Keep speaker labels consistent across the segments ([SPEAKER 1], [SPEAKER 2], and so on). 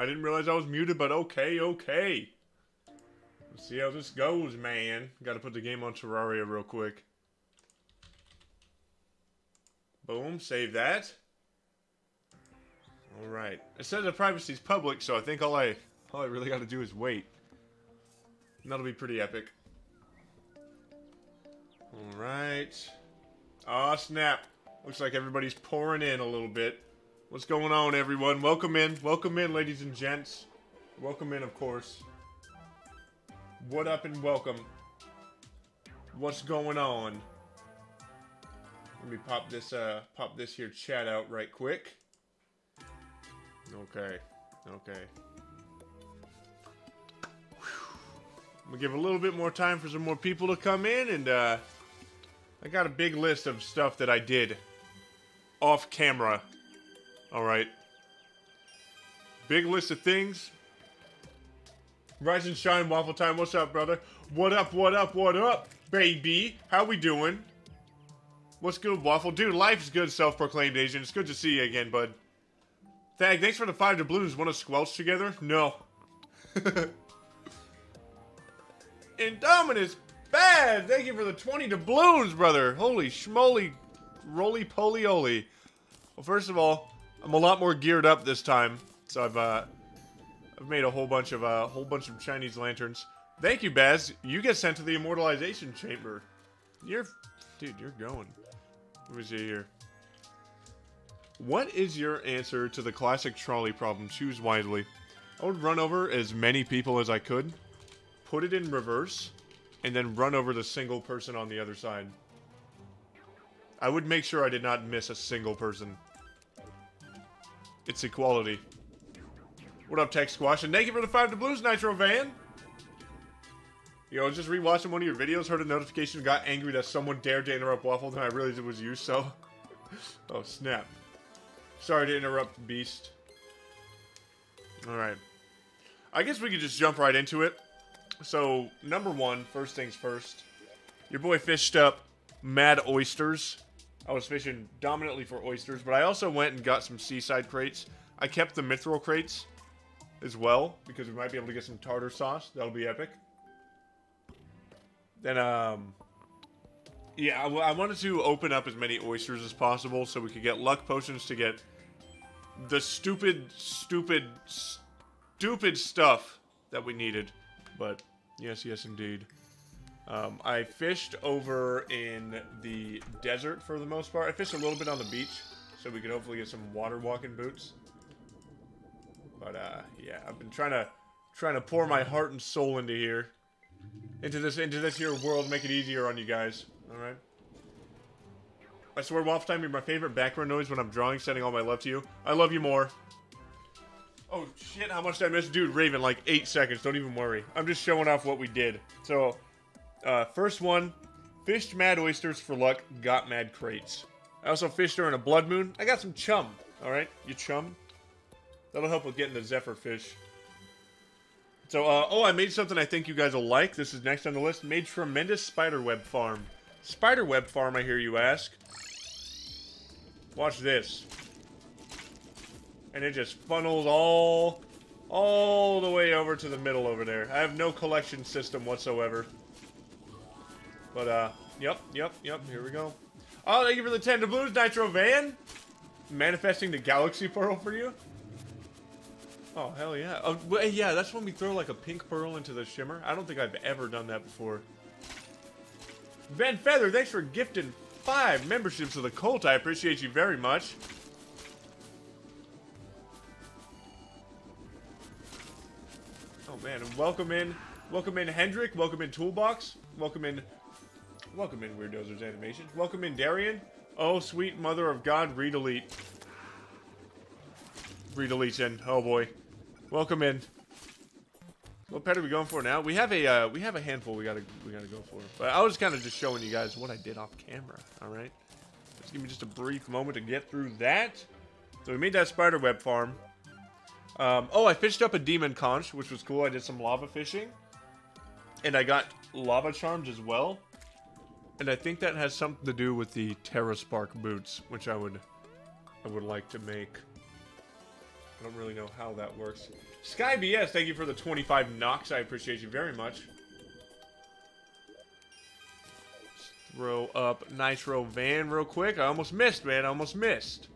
[SPEAKER 1] I didn't realize I was muted, but okay, okay. Let's see how this goes, man. Gotta put the game on Terraria real quick. Boom, save that. Alright. It says the privacy is public, so I think all I all I really gotta do is wait. And that'll be pretty epic. Alright. Aw, oh, snap. Looks like everybody's pouring in a little bit. What's going on, everyone? Welcome in. Welcome in, ladies and gents. Welcome in, of course. What up and welcome. What's going on? Let me pop this, uh, pop this here chat out right quick. Okay. Okay. I'm gonna give a little bit more time for some more people to come in, and, uh, I got a big list of stuff that I did off camera. Alright. Big list of things. Rise and shine, Waffle Time. What's up, brother? What up, what up, what up, baby? How we doing? What's good, Waffle? Dude, life's good, self-proclaimed agent. It's good to see you again, bud. Thag, thanks for the five doubloons. Want to squelch together? No. Indominus Bad! Thank you for the 20 doubloons, brother. Holy schmoly, roly poly oly. Well, first of all, I'm a lot more geared up this time. So I've, uh, I've made a whole bunch of, uh, whole bunch of Chinese lanterns. Thank you, Baz. You get sent to the Immortalization Chamber. You're, dude, you're going. Let me see here. What is your answer to the classic trolley problem? Choose wisely. I would run over as many people as I could, put it in reverse, and then run over the single person on the other side. I would make sure I did not miss a single person. It's equality. What up, Tech Squash? And thank you for the 5 doubloons, Nitro Van! Yo, just rewatching one of your videos, heard a notification, got angry that someone dared to interrupt Waffle, and I realized it was you, so... oh, snap. Sorry to interrupt, Beast. Alright. I guess we could just jump right into it. So, number one, first things first. Your boy fished up mad oysters. I was fishing dominantly for oysters, but I also went and got some seaside crates. I kept the Mythril crates as well, because we might be able to get some tartar sauce. That'll be epic. Then, um... Yeah, I, I wanted to open up as many oysters as possible so we could get luck potions to get the stupid, stupid, stupid stuff that we needed. But, yes, yes, indeed. Um, I fished over in the desert for the most part. I fished a little bit on the beach, so we could hopefully get some water walking boots. But, uh, yeah, I've been trying to, trying to pour my heart and soul into here into this into this here world, make it easier on you guys. Alright? I swear Waffle Time, you're my favorite background noise when I'm drawing, sending all my love to you. I love you more. Oh shit, how much did I miss? Dude, Raven, like 8 seconds, don't even worry. I'm just showing off what we did. So, uh, first one, fished mad oysters for luck, got mad crates. I also fished during a blood moon. I got some chum, alright? You chum? That'll help with getting the Zephyr fish. So, uh, oh, I made something I think you guys will like. This is next on the list. Made tremendous spiderweb farm. Spiderweb farm, I hear you ask. Watch this. And it just funnels all, all the way over to the middle over there. I have no collection system whatsoever. But, uh, yep, yep, yep, here we go. Oh, thank you for the 10 doubloons, Nitro Van. Manifesting the Galaxy Pearl for you. Oh, hell yeah. Oh, yeah, that's when we throw like a pink pearl into the shimmer. I don't think I've ever done that before. Van Feather, thanks for gifting five memberships to the cult. I appreciate you very much. Oh man, welcome in, welcome in Hendrik, welcome in Toolbox, welcome in, welcome in Weirdozer's Animation, welcome in Darian. Oh, sweet mother of God, redelete. In, oh boy. Welcome in. What pet are we going for now? We have a uh, we have a handful we gotta we gotta go for. But I was kind of just showing you guys what I did off camera. All right, just give me just a brief moment to get through that. So we made that spider web farm. Um, oh, I fished up a demon conch, which was cool. I did some lava fishing, and I got lava charms as well. And I think that has something to do with the Terra Spark boots, which I would I would like to make. I don't really know how that works. Sky BS, thank you for the 25 knocks. I appreciate you very much. throw up Nitro Van real quick. I almost missed, man. I almost missed.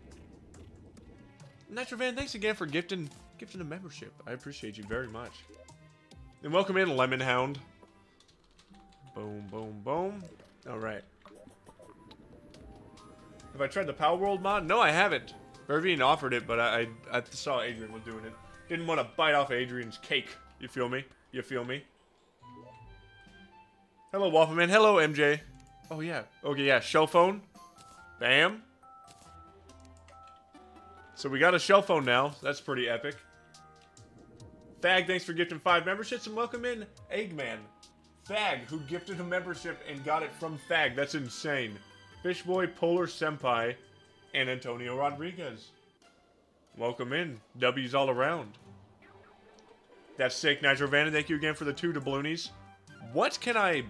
[SPEAKER 1] Nitro Van, thanks again for gifting gifting a membership. I appreciate you very much. And welcome in, Lemon Hound. Boom, boom, boom. All right. Have I tried the Power World mod? No, I haven't. Vervian offered it, but I, I, I saw Adrian was doing it. Didn't want to bite off Adrian's cake. You feel me? You feel me? Hello, Waffleman. Hello, MJ. Oh, yeah. Okay, yeah. Shell phone. Bam. So we got a shell phone now. That's pretty epic. Fag, thanks for gifting five memberships, and welcome in Eggman. Fag, who gifted a membership and got it from Fag. That's insane. Fishboy, Polar Senpai, and Antonio Rodriguez. Welcome in. W's all around. That's sick, Nitro Van, thank you again for the two doubloonies. What can I...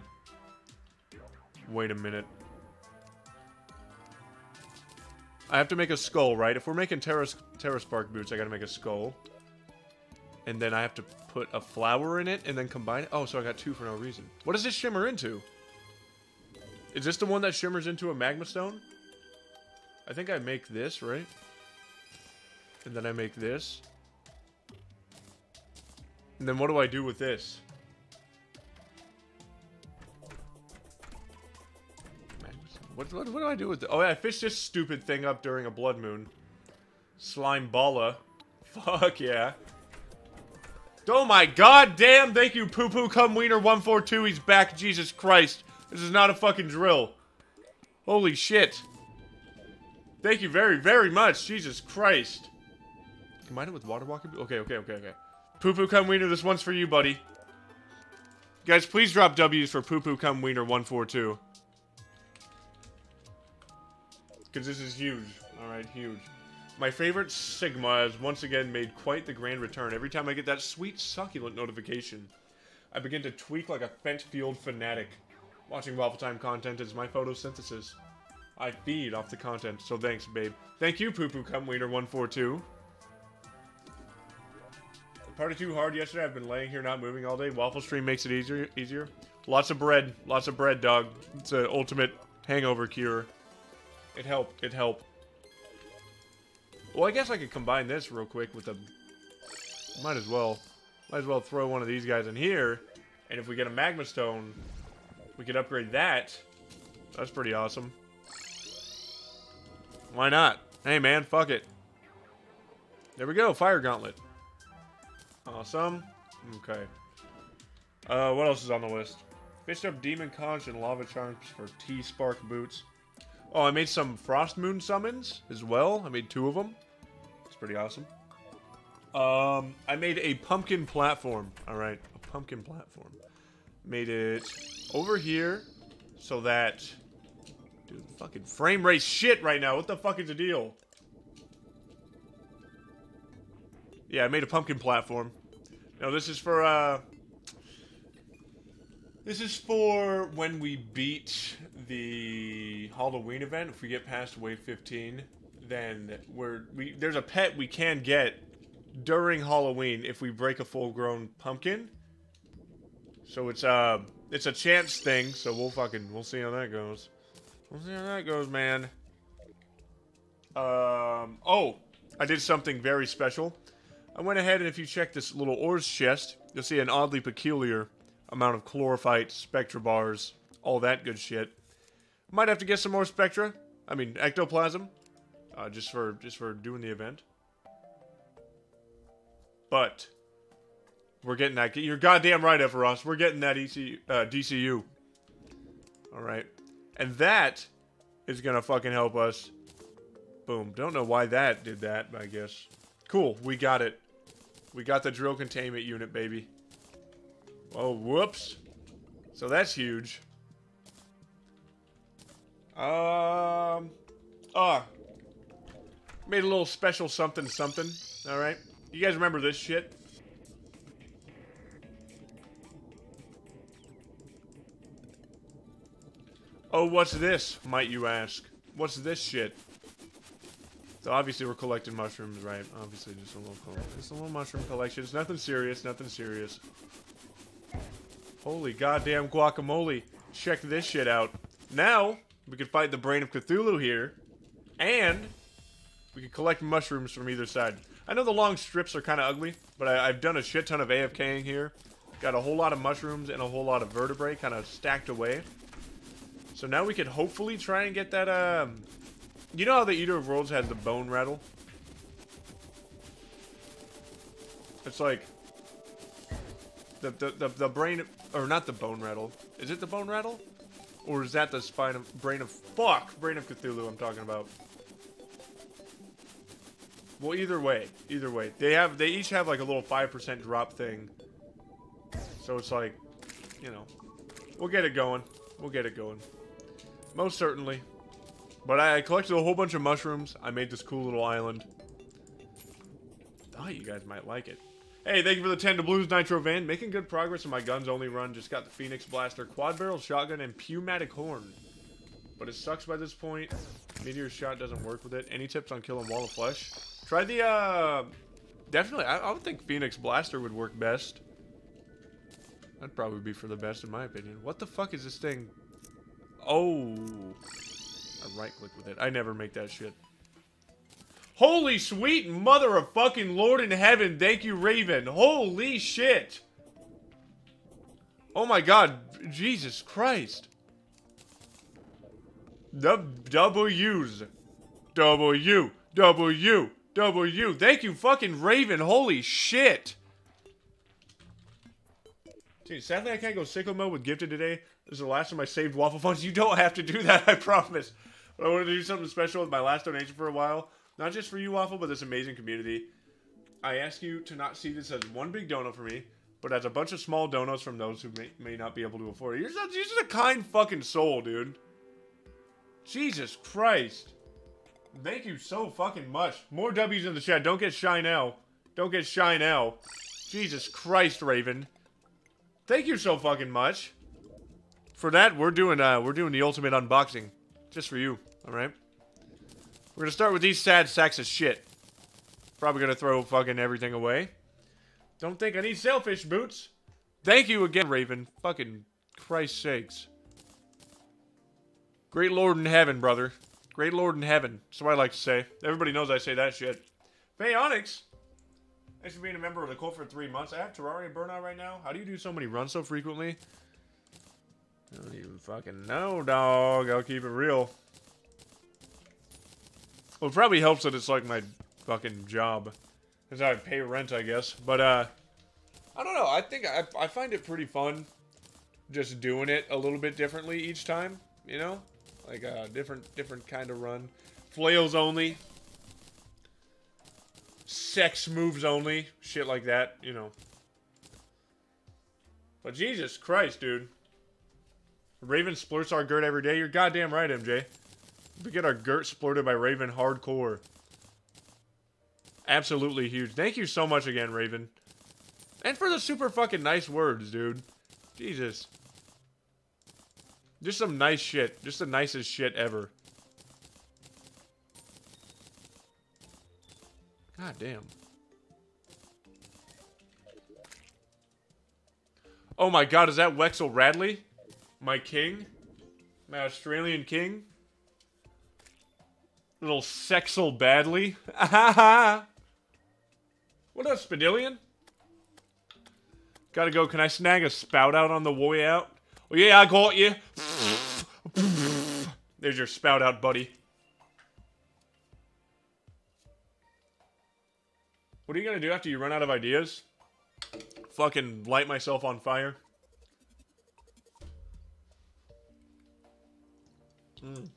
[SPEAKER 1] Wait a minute. I have to make a skull, right? If we're making Terra, Terra Spark boots, I gotta make a skull. And then I have to put a flower in it and then combine it. Oh, so I got two for no reason. What does this shimmer into? Is this the one that shimmers into a magma stone? I think I make this, right? And then I make this. And then what do I do with this? What, what, what do I do with it? Oh, yeah, I fished this stupid thing up during a blood moon. Slime balla. Fuck yeah. Oh my god damn, thank you, Poo Poo Come Wiener 142. He's back, Jesus Christ. This is not a fucking drill. Holy shit. Thank you very, very much. Jesus Christ. Combine it with water walking? Okay, okay, okay, okay. Poo Poo Come Wiener, this one's for you, buddy. Guys, please drop W's for Poo Poo Come Wiener 142. Because this is huge. Alright, huge. My favorite Sigma has once again made quite the grand return. Every time I get that sweet, succulent notification, I begin to tweak like a Fentfield fanatic. Watching Waffle Time content is my photosynthesis. I feed off the content, so thanks, babe. Thank you, Poo Poo Come Waiter 142. Party too hard yesterday. I've been laying here not moving all day. Waffle stream makes it easier. Easier. Lots of bread. Lots of bread, dog. It's an ultimate hangover cure. It helped. It helped. Well, I guess I could combine this real quick with a... Might as well. Might as well throw one of these guys in here. And if we get a Magma Stone, we could upgrade that. That's pretty awesome. Why not? Hey, man, fuck it. There we go, Fire Gauntlet. Awesome. Okay. Uh, what else is on the list? Fished up Demon Conch and Lava Charms for T-Spark Boots. Oh, I made some Frost Moon summons as well. I made two of them. It's pretty awesome. Um, I made a pumpkin platform. All right, a pumpkin platform. Made it over here so that... Dude, fucking frame rate shit right now. What the fuck is the deal? Yeah, I made a pumpkin platform. No, this is for, uh... This is for when we beat the Halloween event. If we get past wave 15, then we're we there's a pet we can get during Halloween if we break a full-grown pumpkin. So it's uh it's a chance thing. So we'll fucking we'll see how that goes. We'll see how that goes, man. Um oh, I did something very special. I went ahead and if you check this little ores chest, you'll see an oddly peculiar amount of chlorophyte, spectre bars, all that good shit. Might have to get some more spectre. I mean, ectoplasm, uh, just for just for doing the event. But we're getting that. You're goddamn right, Evaros. We're getting that EC, uh, DCU. All right, and that is gonna fucking help us. Boom. Don't know why that did that, but I guess. Cool. We got it. We got the drill containment unit, baby. Oh, whoops. So that's huge. Um. Ah. Made a little special something something. Alright. You guys remember this shit? Oh, what's this, might you ask? What's this shit? So obviously we're collecting mushrooms, right? Obviously just a little, just a little mushroom collection. It's nothing serious, nothing serious. Holy goddamn guacamole! Check this shit out. Now we can fight the brain of Cthulhu here, and we can collect mushrooms from either side. I know the long strips are kind of ugly, but I, have done a shit ton of AFKing here. Got a whole lot of mushrooms and a whole lot of vertebrae kind of stacked away. So now we can hopefully try and get that, um... You know how the Eater of Worlds has the bone rattle? It's like... The, the, the, the brain... Or not the bone rattle. Is it the bone rattle? Or is that the spine of... Brain of... Fuck! Brain of Cthulhu I'm talking about. Well, either way. Either way. They have... They each have like a little 5% drop thing. So it's like... You know. We'll get it going. We'll get it going. Most certainly. But I, collected a whole bunch of mushrooms. I made this cool little island. Thought you guys might like it. Hey, thank you for the 10 doubloons Nitro Van. Making good progress on my guns only run. Just got the Phoenix Blaster, Quad Barrel Shotgun, and Pneumatic Horn. But it sucks by this point. Meteor Shot doesn't work with it. Any tips on killing Wall of Flesh? Try the, uh... Definitely, I, I would think Phoenix Blaster would work best. That'd probably be for the best in my opinion. What the fuck is this thing Oh. I right click with it. I never make that shit. Holy sweet mother of fucking Lord in heaven. Thank you, Raven. Holy shit. Oh my god. Jesus Christ. The W's. W. W. W. Thank you, fucking Raven. Holy shit. Dude, sadly I can't go sicko mode with Gifted today. This is the last time I saved Waffle Funds. You don't have to do that, I promise. But I wanted to do something special with my last donation for a while. Not just for you, Waffle, but this amazing community. I ask you to not see this as one big dono for me, but as a bunch of small donos from those who may, may not be able to afford it. You're, such, you're just a kind fucking soul, dude. Jesus Christ. Thank you so fucking much. More W's in the chat. Don't get shy now. Don't get shy now. Jesus Christ, Raven. Thank you so fucking much. For that, we're doing uh, we're doing the ultimate unboxing, just for you. All right. We're gonna start with these sad sacks of shit. Probably gonna throw fucking everything away. Don't think I need sailfish boots. Thank you again, Raven. Fucking Christ sakes. Great Lord in heaven, brother. Great Lord in heaven. That's what I like to say. Everybody knows I say that shit. Onyx. Thanks for being a member of the cult for three months. I have Terraria burnout right now. How do you do so many runs so frequently? I don't even fucking know, dog. I'll keep it real. Well, it probably helps that it's like my fucking job. Because I pay rent, I guess. But, uh, I don't know. I think I, I find it pretty fun just doing it a little bit differently each time, you know? Like a different, different kind of run. Flails only. Sex moves only. Shit like that, you know. But Jesus Christ, dude. Raven splurts our Gert every day. You're goddamn right, MJ. We get our Gert splurted by Raven hardcore. Absolutely huge. Thank you so much again, Raven. And for the super fucking nice words, dude. Jesus. Just some nice shit. Just the nicest shit ever. God damn. Oh my god, is that Wexel Radley? My king? My Australian king? Little sexal badly? what up, Spadillion? Gotta go. Can I snag a spout out on the way out? Yeah, I got you. There's your spout out, buddy. What are you gonna do after you run out of ideas? Fucking light myself on fire? Mm.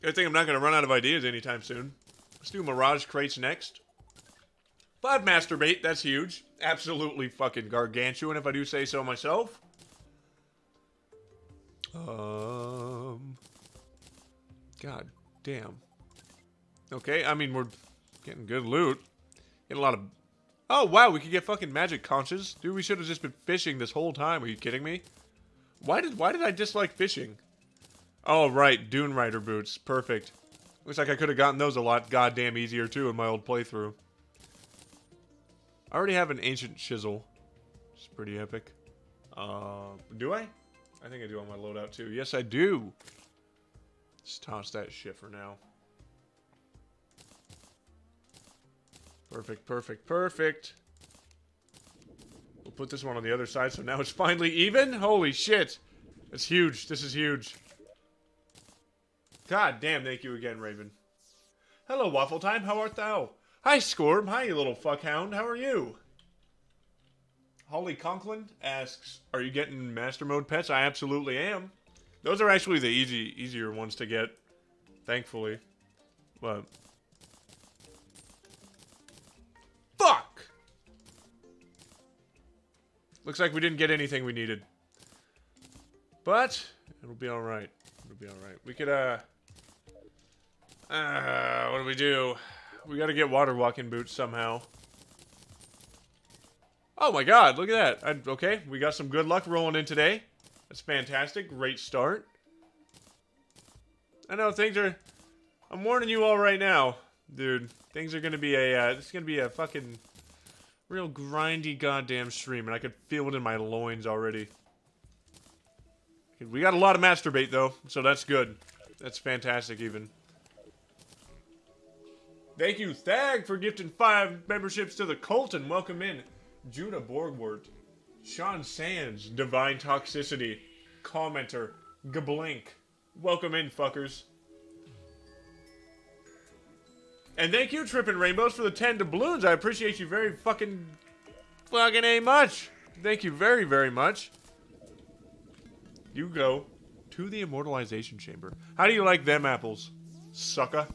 [SPEAKER 1] Good thing I'm not to run out of ideas anytime soon. Let's do Mirage Crates next. Five Master Bait, that's huge. Absolutely fucking gargantuan if I do say so myself. Um... God damn. Okay, I mean, we're getting good loot. Getting a lot of... Oh, wow, we could get fucking magic conches. Dude, we should have just been fishing this whole time. Are you kidding me? Why did why did I dislike fishing? Oh, right. Dune Rider boots. Perfect. Looks like I could have gotten those a lot goddamn easier, too, in my old playthrough. I already have an Ancient Chisel. It's pretty epic. Uh, do I? I think I do on my loadout, too. Yes, I do. Let's toss that shit for now. Perfect, perfect, perfect. We'll put this one on the other side, so now it's finally even? Holy shit. That's huge. This is huge. God damn, thank you again, Raven. Hello, Waffle Time. How art thou? Hi, Scorb. Hi, you little fuckhound. How are you? Holly Conklin asks, are you getting Master Mode pets? I absolutely am. Those are actually the easy, easier ones to get, thankfully. But Fuck! Looks like we didn't get anything we needed. But, it'll be alright. It'll be alright. We could, uh... Uh, what do we do? We gotta get water walking boots somehow. Oh my god, look at that. I, okay, we got some good luck rolling in today. That's fantastic. Great start. I know things are... I'm warning you all right now, dude. Things are gonna be a, uh, this is gonna be a fucking real grindy goddamn stream, and I could feel it in my loins already. We got a lot of master bait, though, so that's good. That's fantastic, even. Thank you, Thag, for gifting five memberships to the cult, and welcome in Judah Borgwart, Sean Sands, Divine Toxicity, Commenter, Gablink. Welcome in, fuckers. And thank you, Trippin' Rainbows, for the 10 doubloons. I appreciate you very fucking, fucking a much. Thank you very, very much. You go to the Immortalization Chamber. How do you like them apples, sucker?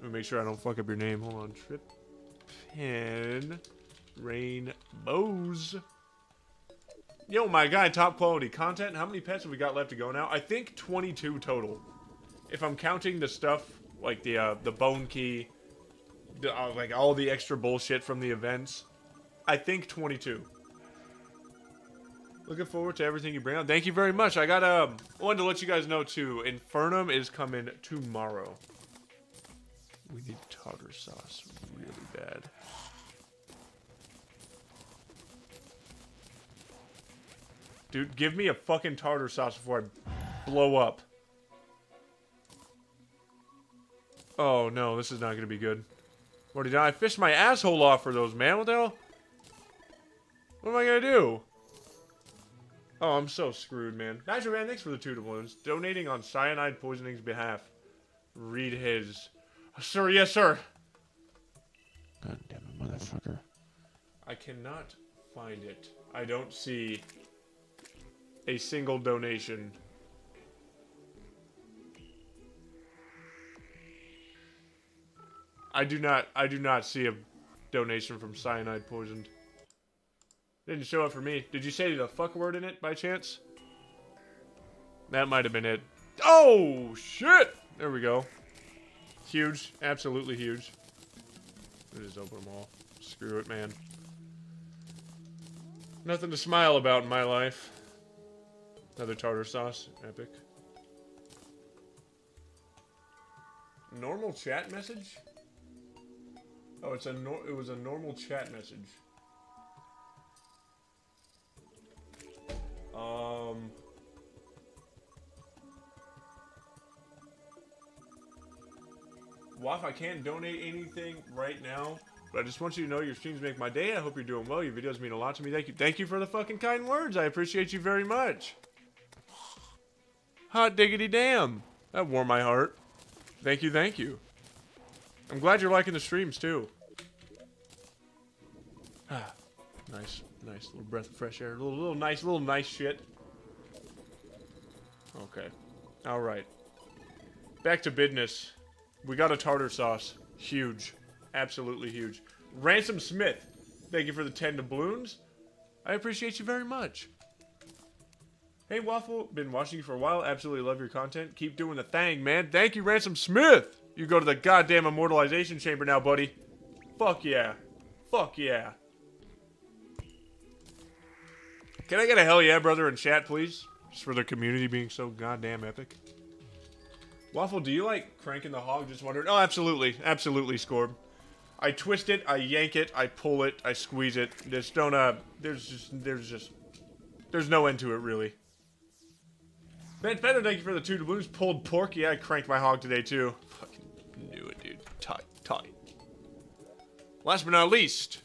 [SPEAKER 1] Let me make sure I don't fuck up your name. Hold on. Trippin' Rainbows. Yo, my guy, top quality content. How many pets have we got left to go now? I think 22 total. If I'm counting the stuff like the uh, the bone key, the, uh, like all the extra bullshit from the events. I think 22. Looking forward to everything you bring out. Thank you very much. I got um wanted to let you guys know too. Infernum is coming tomorrow. We need tartar sauce really bad. Dude, give me a fucking tartar sauce before I blow up. Oh, no, this is not to be good. What did I fish my asshole off for those, man? What the hell? What am I to do? Oh, I'm so screwed, man. Natural Man, thanks for the two doubloons. Donating on cyanide poisoning's behalf. Read his. Sir, yes, sir.
[SPEAKER 2] God damn it, motherfucker.
[SPEAKER 1] I cannot find it. I don't see a single donation I do not I do not see a donation from cyanide poisoned. Didn't show up for me. Did you say the fuck word in it by chance? That might have been it. Oh shit! There we go. Huge. Absolutely huge. Let me just open them all. Screw it, man. Nothing to smile about in my life. Another tartar sauce. Epic. Normal chat message? Oh, it's a nor it was a normal chat message. Um. Waff, I can't donate anything right now, but I just want you to know your streams make my day. I hope you're doing well. Your videos mean a lot to me. Thank you. Thank you for the fucking kind words. I appreciate you very much. Hot diggity damn. That warmed my heart. Thank you, thank you. I'm glad you're liking the streams, too. Ah, nice, nice little breath of fresh air. Little, little nice, little nice shit. Okay. All right. Back to business. We got a tartar sauce. Huge. Absolutely huge. Ransom Smith. Thank you for the 10 doubloons. I appreciate you very much. Hey, Waffle. Been watching you for a while. Absolutely love your content. Keep doing the thing, man. Thank you, Ransom Smith. You go to the goddamn immortalization chamber now, buddy. Fuck yeah. Fuck yeah. Can I get a hell yeah, brother, in chat, please? Just for the community being so goddamn epic. Waffle, do you like cranking the hog? Just wondering. Oh, absolutely. Absolutely, Scorb. I twist it, I yank it, I pull it, I squeeze it. Just don't, uh, there's just, there's just, there's no end to it, really. Ben Feather, thank you for the two doubloons. Pulled pork. Yeah, I cranked my hog today, too. Fucking knew it, dude. Tight, tight. Last but not least,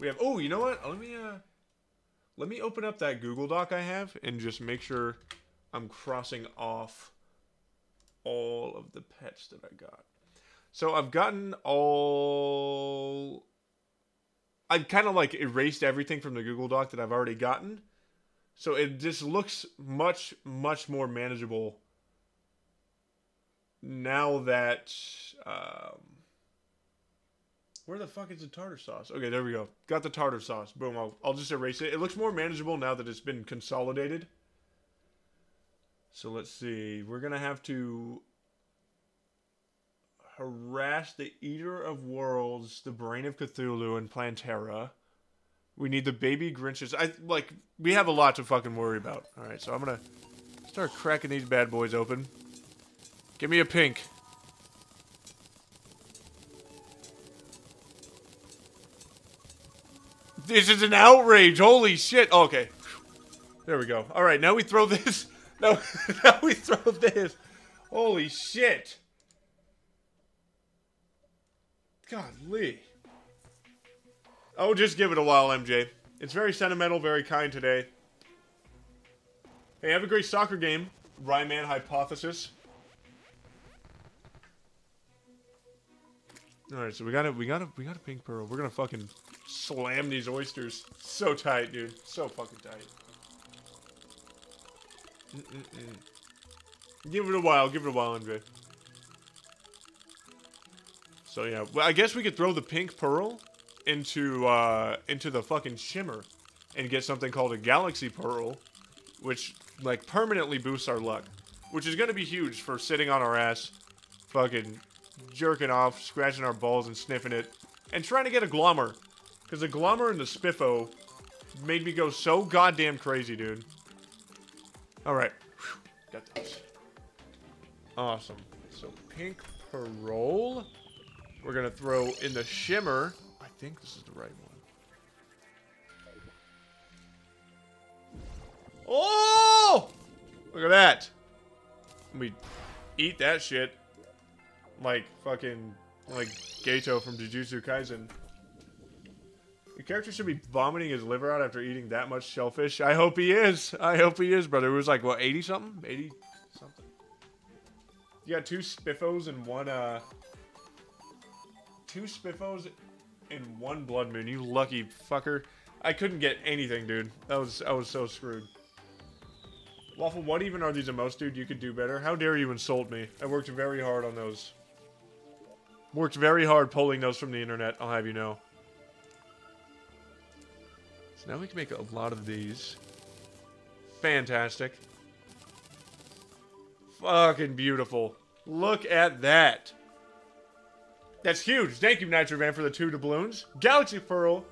[SPEAKER 1] we have, oh, you know what? Let me, uh, let me open up that Google Doc I have and just make sure I'm crossing off all of the pets that I got. So I've gotten all. I've kind of like erased everything from the Google Doc that I've already gotten. So it just looks much, much more manageable now that. Um, where the fuck is the tartar sauce? Okay, there we go. Got the tartar sauce. Boom. I'll, I'll just erase it. It looks more manageable now that it's been consolidated. So let's see. We're going to have to harass the Eater of Worlds, the Brain of Cthulhu, and Plantera. We need the baby Grinches. I like. We have a lot to fucking worry about. All right, so I'm gonna start cracking these bad boys open. Give me a pink. This is an outrage. Holy shit. Oh, okay. There we go. All right, now we throw this. Now, now we throw this. Holy shit. Godly. Oh, just give it a while, MJ. It's very sentimental, very kind today. Hey, have a great soccer game. Ryman Hypothesis. Alright, so we got a we got a we got a pink pearl. We're gonna fucking slam these oysters. So tight, dude. So fucking tight. Mm -mm -mm. Give it a while, give it a while, MJ. So yeah, well, I guess we could throw the pink pearl into uh, into the fucking shimmer and get something called a galaxy pearl, which like permanently boosts our luck, which is gonna be huge for sitting on our ass, fucking jerking off, scratching our balls and sniffing it, and trying to get a glommer, because the glommer and the spiffo made me go so goddamn crazy, dude. All right, got those. Awesome. So pink pearl. We're to throw in the shimmer. I think this is the right one. Oh! Look at that. We eat that shit. Like fucking, like Geto from Jujutsu Kaisen. The character should be vomiting his liver out after eating that much shellfish. I hope he is. I hope he is, brother. It was like, what, 80 something? 80 something? You got two spiffos and one, uh, two spiffos and one blood moon. You lucky fucker. I couldn't get anything, dude. That was I was so screwed. Waffle, what even are these emotes, dude? You could do better. How dare you insult me? I worked very hard on those. Worked very hard pulling those from the internet, I'll have you know. So now we can make a lot of these. Fantastic. Fucking beautiful. Look at that. That's huge. Thank you, Nitro for the two doubloons. Galaxy Pearl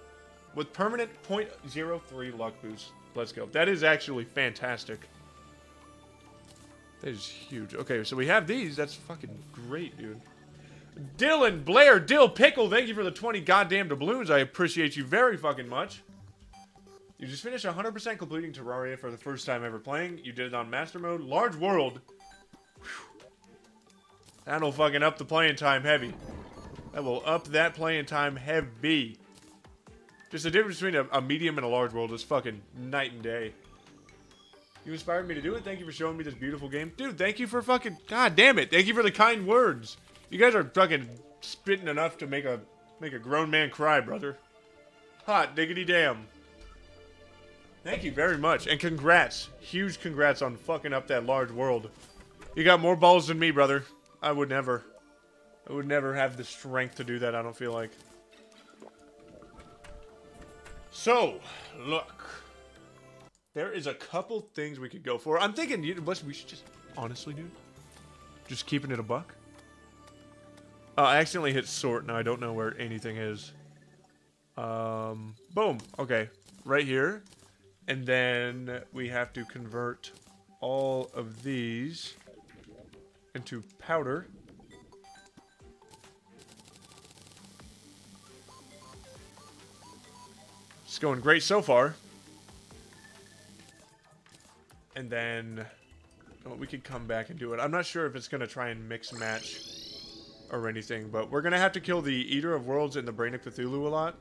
[SPEAKER 1] with permanent 0.03 luck boost. Let's go. That is actually fantastic. That is huge. Okay, so we have these. That's fucking great, dude. Dylan, Blair, Dill, Pickle, thank you for the 20 goddamn doubloons. I appreciate you very fucking much. You just finished 100% completing Terraria for the first time ever playing. You did it on Master Mode. Large World. Whew. That'll fucking up the playing time heavy. That will up that playing time heavy. Just the difference between a, a, medium and a large world is fucking night and day. You inspired me to do it. Thank you for showing me this beautiful game. Dude, thank you for fucking... God damn it. Thank you for the kind words. You guys are fucking spitting enough to make a make a grown man cry, brother. Hot diggity damn. Thank you very much. And congrats. Huge congrats on fucking up that large world. You got more balls than me, brother. I would never. I would never have the strength to do that, I don't feel like. So, look. There is a couple things we could go for. I'm thinking, you we should just, honestly, dude, just keeping it a buck. Uh, I accidentally hit sort. Now I don't know where anything is. Um, boom. Okay. Right here. And then we have to convert all of these into powder. It's going great so far. And then oh, we could come back and do it. I'm not sure if it's going to try and mix match or anything, but we're going to have to kill the Eater of Worlds and the Brain of Cthulhu a lot.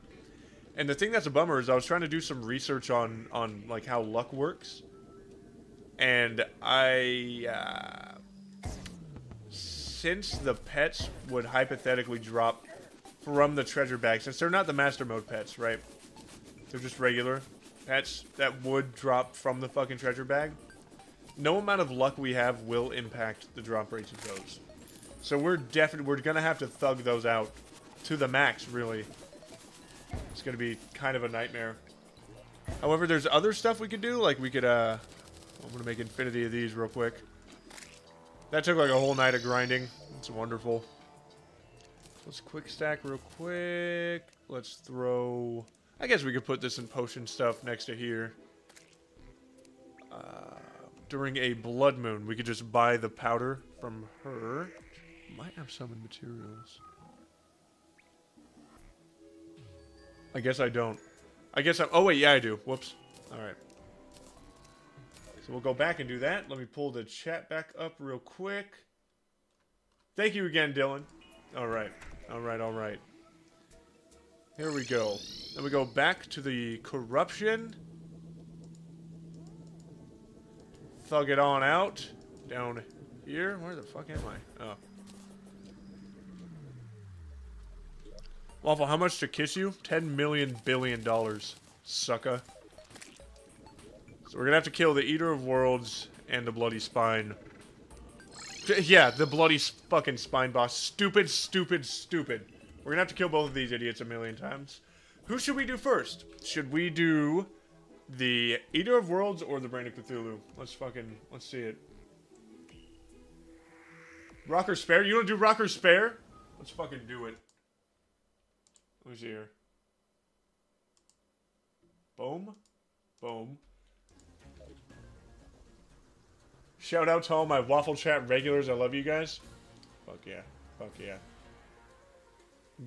[SPEAKER 1] And the thing that's a bummer is I was trying to do some research on on like how luck works. And I uh, since the pets would hypothetically drop from the treasure bag, since they're not the master mode pets, right? They're just regular pets that would drop from the fucking treasure bag. No amount of luck we have will impact the drop rates of those. So we're definitely we're gonna have to thug those out to the max, really. It's gonna be kind of a nightmare. However, there's other stuff we could do. Like we could, uh, I'm gonna make infinity of these real quick. That took like a whole night of grinding. It's wonderful. Let's quick stack real quick. Let's throw. I guess we could put this in potion stuff next to here. Uh, during a blood moon, we could just buy the powder from her. Might have some in materials. I guess I don't. I guess I'm... Oh, wait, yeah, I do. Whoops. Alright. So we'll go back and do that. Let me pull the chat back up real quick. Thank you again, Dylan. Alright. Alright, alright. Here we go. Then we go back to the corruption. Thug it on out. Down here. Where the fuck am I? Oh. Waffle, how much to kiss you? Ten million billion dollars, sucker. So we're gonna have to kill the Eater of Worlds and the Bloody Spine. Yeah, the Bloody fucking Spine boss. Stupid, stupid, stupid. We're gonna have to kill both of these idiots a million times. Who should we do first? Should we do the Eater of Worlds or the Brain of Cthulhu? Let's fucking, let's see it. Rocker Spare? You wanna do Rocker Spare? Let's fucking do it. Who's here? Boom. Boom. Shout out to all my Waffle Chat regulars. I love you guys. Fuck yeah. Fuck yeah.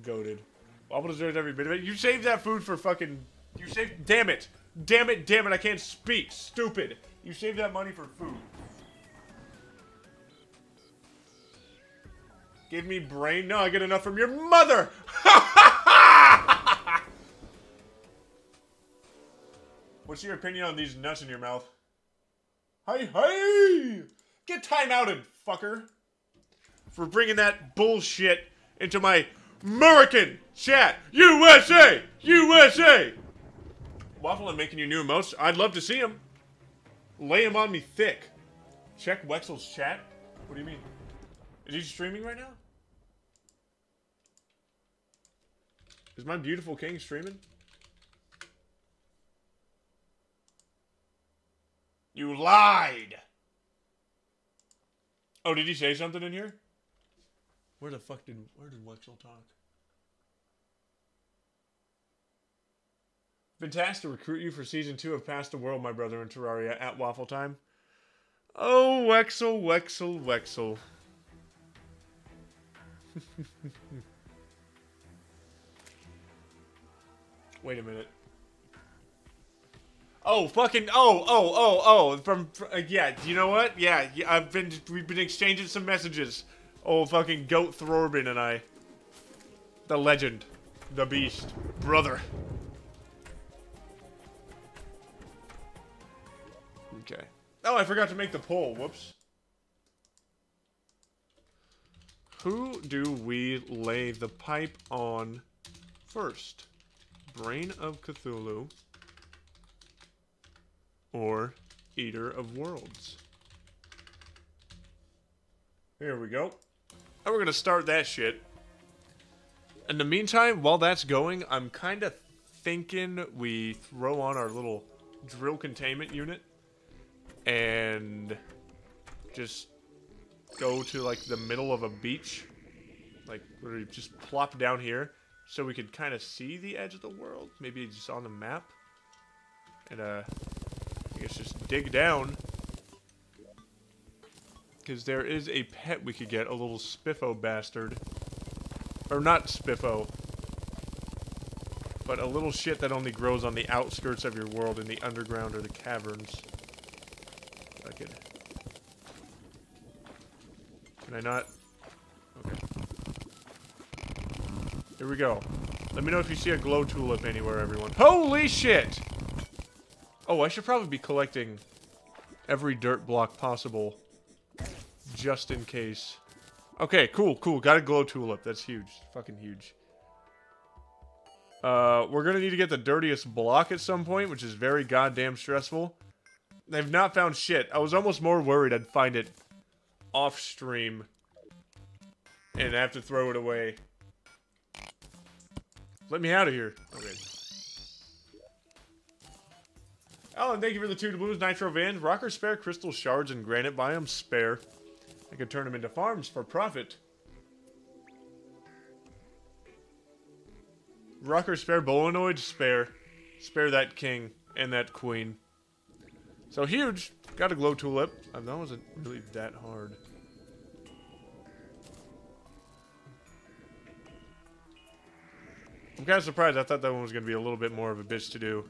[SPEAKER 1] Goaded. Waffle deserves every bit of it. You saved that food for fucking... You saved... Damn it. Damn it, damn it. I can't speak. Stupid. You saved that money for food. Give me brain? No, I get enough from your mother! What's your opinion on these nuts in your mouth? Hey, hey! Get time outed, fucker! For bringing that bullshit into my American chat! USA! USA! Waffle and making you new emotes? I'd love to see him. Lay him on me thick. Check Wexel's chat? What do you mean? Is he streaming right now? Is my beautiful king streaming? You lied! Oh, did he say something in here? Where the fuck did where did Wexel talk? Been tasked to recruit you for season two of Past the World, my brother in Terraria at Waffle Time. Oh, Wexel, Wexel, Wexel. Wait a minute. Oh, fucking, oh, oh, oh, oh, from, from uh, yeah, you know what? Yeah, I've been, we've been exchanging some messages. Oh, fucking Goat Thorbin and I. The legend. The beast. Brother. Okay. Oh, I forgot to make the poll. Whoops. Who do we lay the pipe on first? Brain of Cthulhu or Eater of Worlds. Here we go. And we're going to start that shit. In the meantime, while that's going, I'm kind of thinking we throw on our little drill containment unit and just go to like the middle of a beach. Like, literally just plop down here so we could kind of see the edge of the world. Maybe just on the map. And, uh, I guess just dig down Because there is a pet we could get, a little spiffo bastard. Or not spiffo. But a little shit that only grows on the outskirts of your world in the underground or the caverns. I could... Can I not? Okay. Here we go. Let me know if you see a glow tulip anywhere, everyone. Holy shit! Oh, I should probably be collecting every dirt block possible. Just in case. Okay, cool, cool. Got a glow tulip. That's huge. Fucking huge. Uh, we're gonna need to get the dirtiest block at some point, which is very goddamn stressful. They've not found shit. I was almost more worried I'd find it off stream and have to throw it away. Let me out of here. Okay. Alan, thank you for the two blues, nitro vans, rocker spare, crystal shards, and granite biome spare. I could turn them into farms for profit. Rocker spare, Bolonoid spare. Spare that king and that queen. So huge. Got a glow tulip. Uh, that wasn't really that hard. I'm kind of surprised. I thought that one was going to be a little bit more of a bitch to do.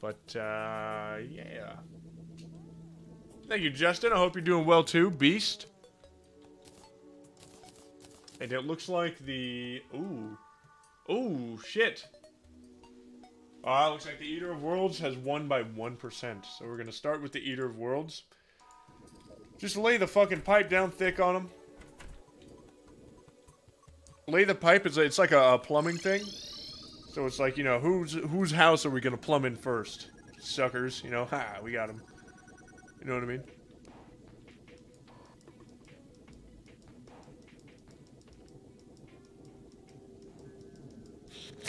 [SPEAKER 1] But, uh, yeah. Thank you, Justin. I hope you're doing well, too. Beast. And it looks like the... Ooh. Ooh, shit. Ah, uh, looks like the Eater of Worlds has won by 1%. So we're going to start with the Eater of Worlds. Just lay the fucking pipe down thick on him. Lay the pipe, it's, it's like a, a plumbing thing. So it's like, you know, whose whose house are we going to plumb in first? Suckers, you know, ha, we got him. You know what I mean?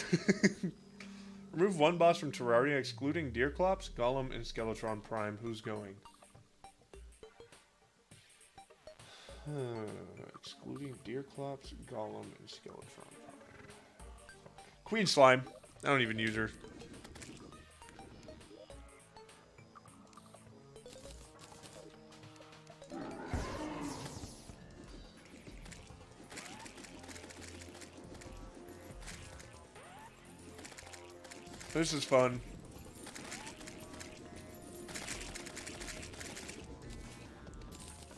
[SPEAKER 1] Remove one boss from Terraria, excluding Deerclops, Golem, and Skeletron Prime. Who's going? excluding Deerclops, Golem, and Skeletron. Queen Slime. I don't even use her. This is fun.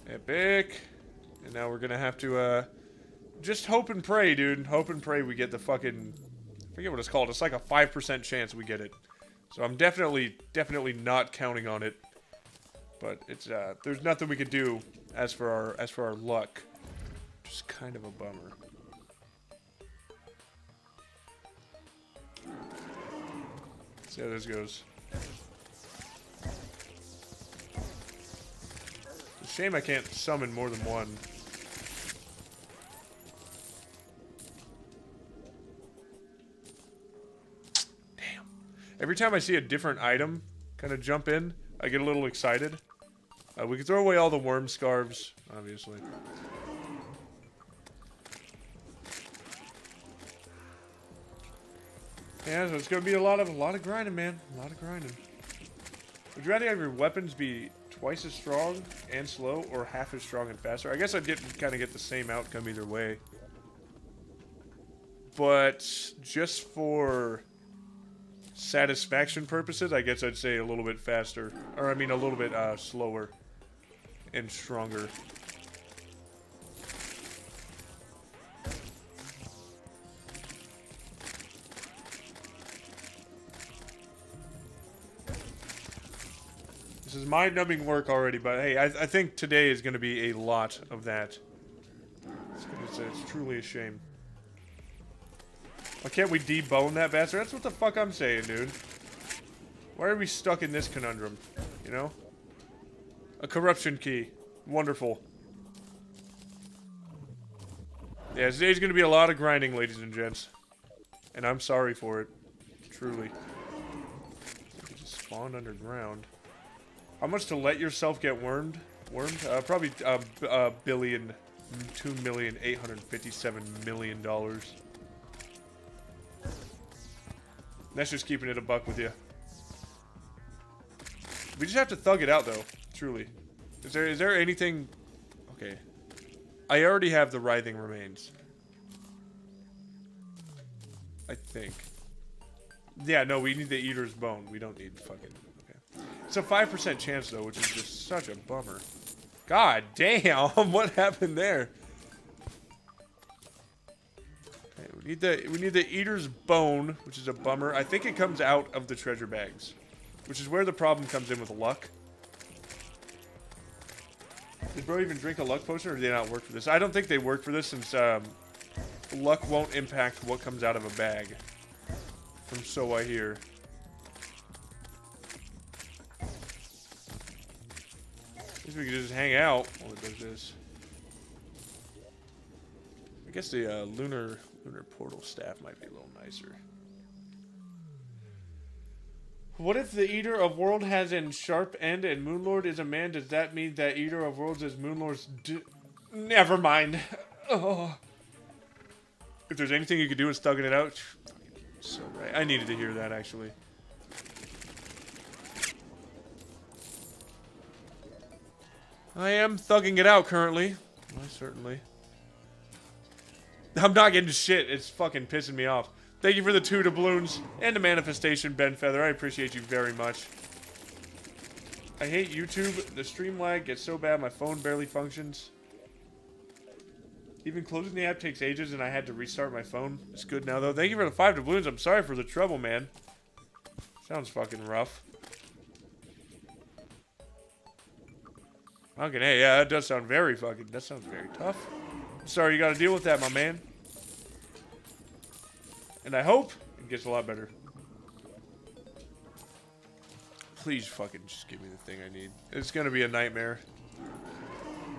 [SPEAKER 1] Epic. And now we're gonna have to, uh, just hope and pray, dude. Hope and pray we get the fucking, forget what it's called. It's like a 5% chance we get it. So I'm definitely, definitely not counting on it. But it's, uh, there's nothing we could do as for our, as for our luck. Just kind of a bummer. see how this goes. It's a shame I can't summon more than one. Every time I see a different item kind of jump in, I get a little excited. Uh, we can throw away all the worm scarves, obviously. Yeah, so it's gonna be a lot of a lot of grinding, man. A lot of grinding. Would you rather have your weapons be twice as strong and slow, or half as strong and faster? I guess I'd get kind of get the same outcome either way. But just for satisfaction purposes, I guess I'd say a little bit faster, or I mean a little bit uh, slower and stronger. This is mind-numbing work already, but hey, I, I think today is going to be a lot of that. It's, it's, it's truly a shame. Why can't we debone that bastard? That's what the fuck I'm saying, dude. Why are we stuck in this conundrum? You know? A corruption key. Wonderful. Yeah, today's gonna be a lot of grinding, ladies and gents. And I'm sorry for it. Truly. It just spawned underground. How much to let yourself get wormed? Wormed? Uh, probably uh, a uh, billion, two million, eight hundred fifty-seven million dollars. That's just keeping it a buck with you. We just have to thug it out, though. Truly. Is there is there anything? Okay. I already have the writhing remains. I think. Yeah, no, we need the eater's bone. We don't need fucking. Okay. It's a five percent chance though, which is just such a bummer. God damn, what happened there? We need the we need the eater's bone, which is a bummer. I think it comes out of the treasure bags, which is where the problem comes in with luck. Did bro even drink a luck potion, or did they not work for this? I don't think they work for this, since um, luck won't impact what comes out of a bag. From so I hear. I Guess we could just hang out while it does this. I guess the uh, lunar lunar portal staff might be a little nicer. What if the Eater of World has an sharp end and Moonlord is a man? Does that mean that Eater of Worlds is Moonlord's d- Never mind. Oh. If there's anything you could do in stugging it out, so right. I needed to hear that actually. I am thugging it out currently. I certainly. I'm not getting shit. It's fucking pissing me off. Thank you for the two doubloons and the manifestation, Ben Feather. I appreciate you very much. I hate YouTube. The stream lag gets so bad my phone barely functions. Even closing the app takes ages and I had to restart my phone. It's good now though. Thank you for the five doubloons. I'm sorry for the trouble, man. Sounds fucking rough. Fucking hey, yeah, that does sound very fucking, that sounds very tough. Sorry you gotta deal with that, my man. And I hope it gets a lot better. Please fucking just give me the thing I need. It's gonna be a nightmare.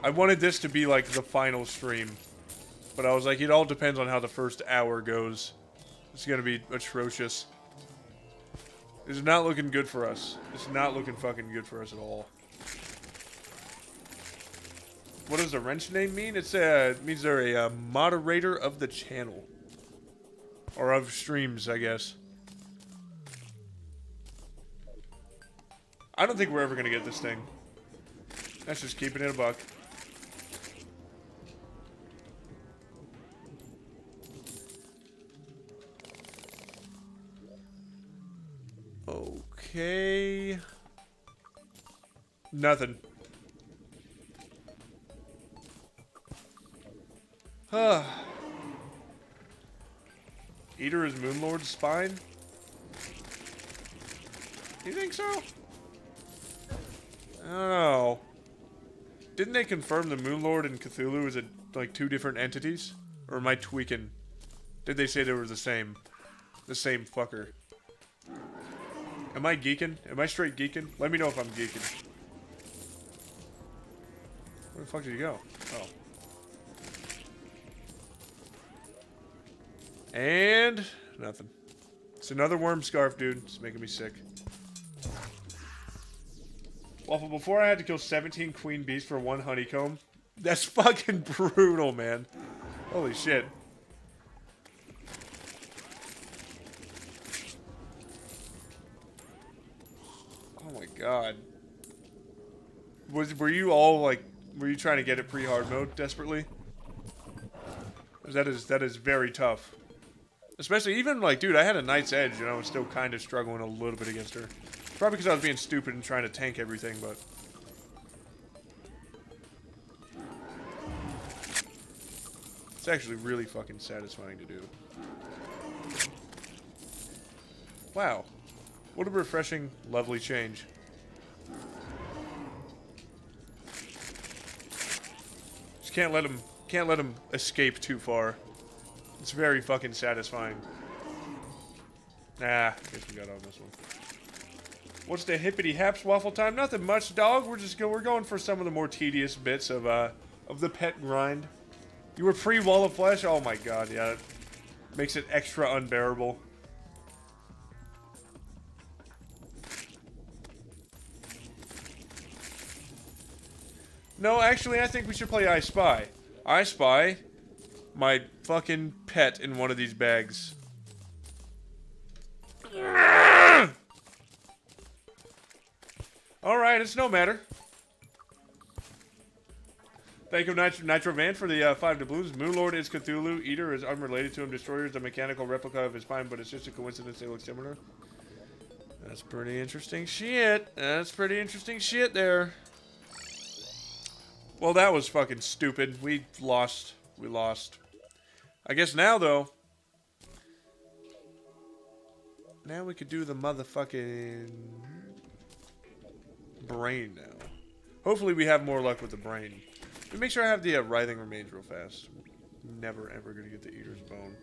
[SPEAKER 1] I wanted this to be like the final stream. But I was like, it all depends on how the first hour goes. It's gonna be atrocious. This is not looking good for us. It's not looking fucking good for us at all. What does the wrench name mean? It's a, it means they're a uh, moderator of the channel. Or of streams, I guess. I don't think we're ever gonna get this thing. That's just keeping it a buck. Okay. Nothing. Eater is Moonlord's spine? You think so? I don't know. Didn't they confirm the Moonlord and Cthulhu is a, like two different entities? Or am I tweaking? Did they say they were the same? The same fucker. Am I geeking? Am I straight geeking? Let me know if I'm geeking. Where the fuck did you go? Oh. And nothing. It's another worm scarf, dude. It's making me sick. Waffle, before I had to kill 17 queen bees for one honeycomb. That's fucking brutal, man. Holy shit. Oh my god. Was were you all like were you trying to get it pre-hard mode desperately? That is that is very tough. Especially even like dude, I had a Knight's Edge and I was still kind of struggling a little bit against her. Probably because I was being stupid and trying to tank everything, but It's actually really fucking satisfying to do. Wow. What a refreshing, lovely change. Just can't let him can't let him escape too far. It's very fucking satisfying. Nah, guess we got on this one. What's the hippity haps waffle time? Nothing much, dog. We're just go we're going for some of the more tedious bits of uh of the pet grind. You were pre wall of flesh? Oh my god, yeah. It makes it extra unbearable. No, actually, I think we should play I Spy. I Spy my fucking pet in one of these bags. Alright, it's no matter. Thank you, Nitro, Nitro Van, for the uh, five doubloons. Moonlord is Cthulhu. Eater is unrelated to him. Destroyer is a mechanical replica of his spine, but it's just a coincidence they look similar. That's pretty interesting shit. That's pretty interesting shit there. Well, that was fucking stupid. We lost. We lost. I guess now, though. Now we could do the motherfucking brain now. Hopefully we have more luck with the brain. Let me make sure I have the uh, writhing remains real fast. Never ever gonna get the eater's bone.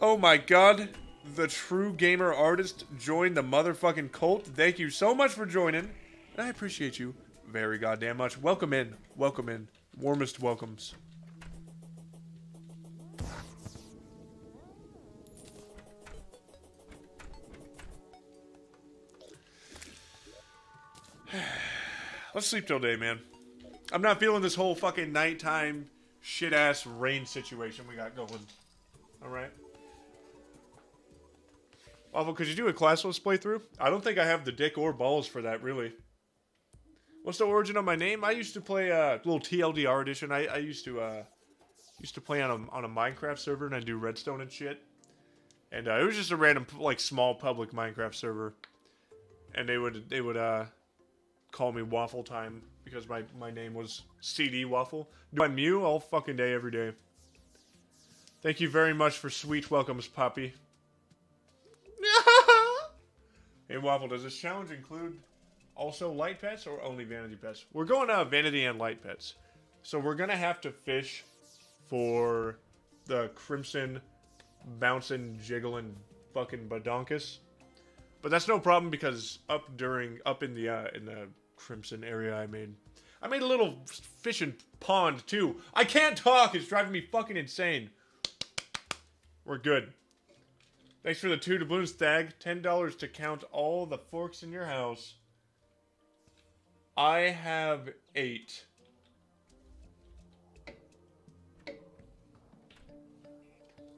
[SPEAKER 1] Oh my god. The true gamer artist joined the motherfucking cult. Thank you so much for joining. And I appreciate you very goddamn much. Welcome in. Welcome in. Warmest welcomes. Let's sleep till day, man. I'm not feeling this whole fucking nighttime shit ass rain situation we got going. Alright. Waffle, could you do a classless playthrough? I don't think I have the dick or balls for that, really. What's the origin of my name? I used to play a uh, little TLDR edition. I, I used to uh, used to play on a on a Minecraft server and I do redstone and shit. And uh, it was just a random like small public Minecraft server. And they would they would uh call me Waffle Time because my my name was CD Waffle. Do I Mew all fucking day every day. Thank you very much for sweet welcomes, Poppy. hey Waffle, does this challenge include also light pets or only vanity pets? We're going to vanity and light pets. So we're going to have to fish for the crimson bouncing jiggling fucking badonkus. But that's no problem because up during up in the uh, in the crimson area I made I made a little fishing pond too. I can't talk. It's driving me fucking insane. We're good. Thanks for the two doubloons, Thag. $10 to count all the forks in your house. I have eight.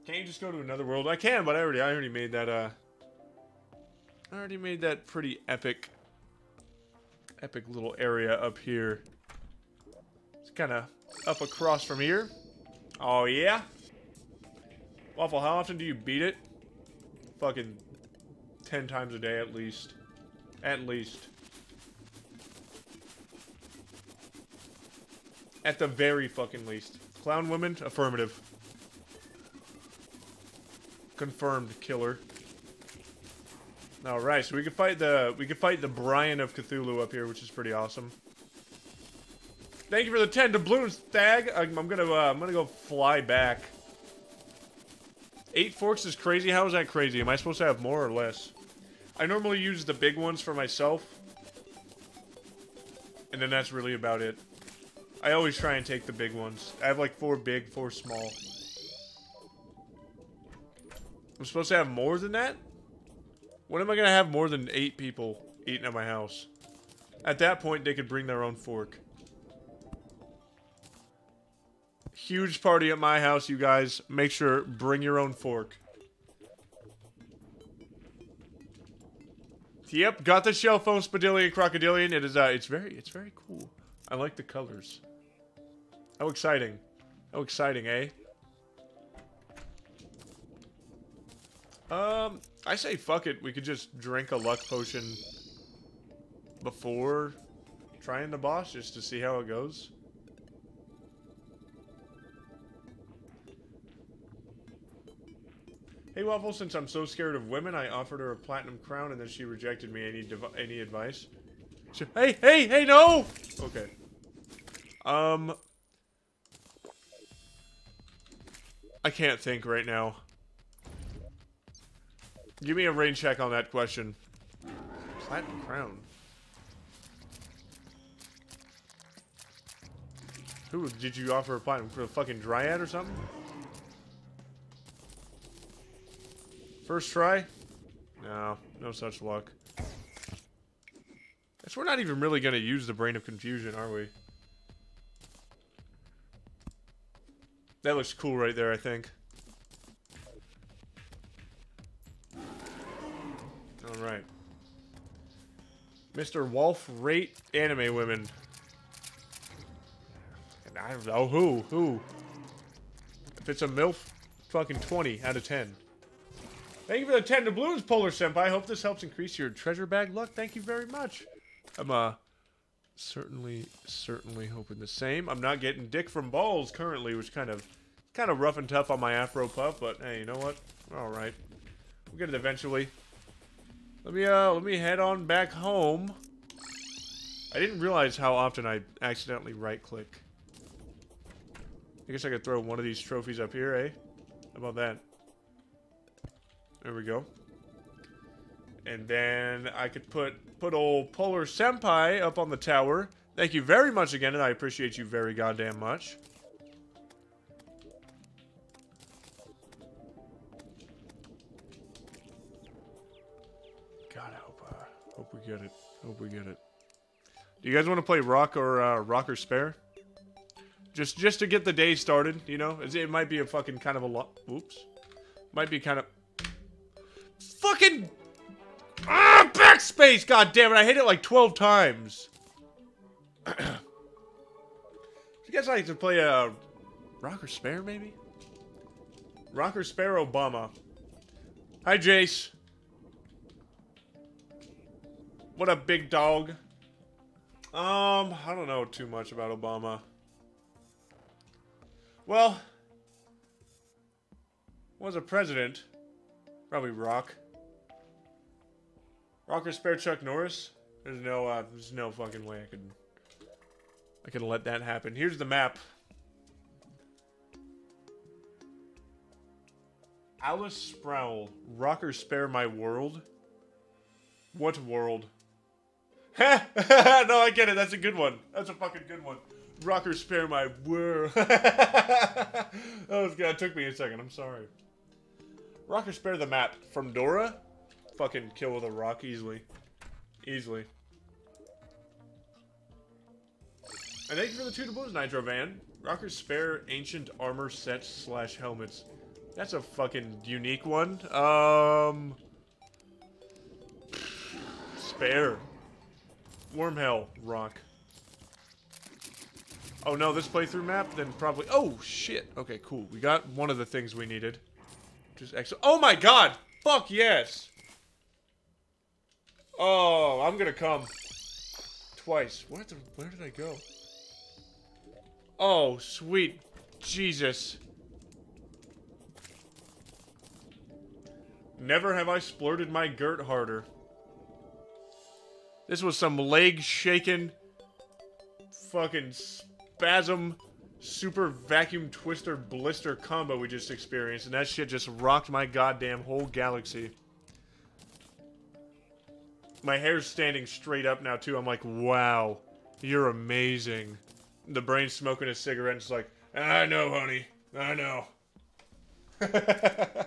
[SPEAKER 1] Can't you just go to another world? I can, but I already I already made that uh I already made that pretty epic epic little area up here. It's kinda up across from here. Oh yeah? Waffle, how often do you beat it? Fucking ten times a day at least. At least. At the very fucking least. Clown woman? Affirmative. Confirmed killer. Alright, so we could fight the we could fight the Brain of Cthulhu up here, which is pretty awesome. Thank you for the 10 doubloons, Thag. I'm, I'm gonna uh, I'm gonna go fly back. Eight forks is crazy. How is that crazy? Am I supposed to have more or less? I normally use the big ones for myself. And then that's really about it. I always try and take the big ones. I have like four big, four small. I'm supposed to have more than that? When am I going to have more than eight people eating at my house? At that point, they could bring their own fork. Huge party at my house, you guys. Make sure, bring your own fork. Yep, got the shell phone Spadillion Crocodilian. It is, uh, it's very, it's very cool. I like the colors. How exciting. How exciting, eh? Um, I say fuck it. We could just drink a luck potion before trying the boss just to see how it goes. Hey Waffle, since I'm so scared of women, I offered her a platinum crown and then she rejected me. Any any advice? She, hey, hey, hey, no! Okay. Um. I can't think right now. Give me a rain check on that question. Platinum crown. Who did you offer a platinum for a fucking dryad or something? First try? No, no such luck. Guess we're not even really gonna use the Brain of Confusion, are we? That looks cool right there, I think. Alright. Mr. Wolf Rate Anime Women. I don't know who. Who? If it's a MILF, fucking 20 out of 10. Thank you for the 10 doubloons, Polar Senpai. I hope this helps increase your treasure bag luck. Thank you very much. I'm, uh, certainly, certainly hoping the same. I'm not getting dick from balls currently, which kind of, kind of rough and tough on my Afro Puff, but hey, you know what? Alright. We'll get it eventually. Let me, uh, let me head on back home. I didn't realize how often I accidentally right-click. I guess I could throw one of these trophies up here, eh? How about that? There we go. And then I could put put old Polar Senpai up on the tower. Thank you very much again, and I appreciate you very goddamn much. Get it. Hope we get it. Do you guys want to play Rock or uh, Rock or Spare? Just just to get the day started, you know? It might be a fucking kind of a lot. Oops. Might be kind of fucking ah backspace. God damn it! I hit it like twelve times. you guys like to play a uh, Rock or Spare, maybe? Rock or Spare Obama. Hi, Jace. What a big dog. Um, I don't know too much about Obama. Well, was a president. Probably Rock. Rock or spare Chuck Norris? There's no, uh, there's no fucking way I could, I could let that happen. Here's the map. Alice Sproul, Rock or Spare My World? What world? no, I get it. That's a good one. That's a fucking good one. Rocker spare my world. that was good. It took me a second. I'm sorry. Rocker spare the map. From Dora? Fucking kill with a rock easily. Easily. And thank you for the two doubloons, Nitro Van. Rocker spare ancient armor sets slash helmets. That's a fucking unique one. Um... Spare. Wormhell rock. Oh no, this playthrough map? Then probably... Oh, shit. Okay, cool. We got one of the things we needed. Just excellent. Oh my god! Fuck yes! Oh, I'm gonna come. Twice. Where, the, where did I go? Oh, sweet Jesus. Never have I splurted my girt harder. This was some leg shaking fucking spasm super vacuum twister blister combo we just experienced, and that shit just rocked my goddamn whole galaxy. My hair's standing straight up now, too. I'm like, wow, you're amazing. The brain smoking a cigarette and it's like, I know, honey. I know.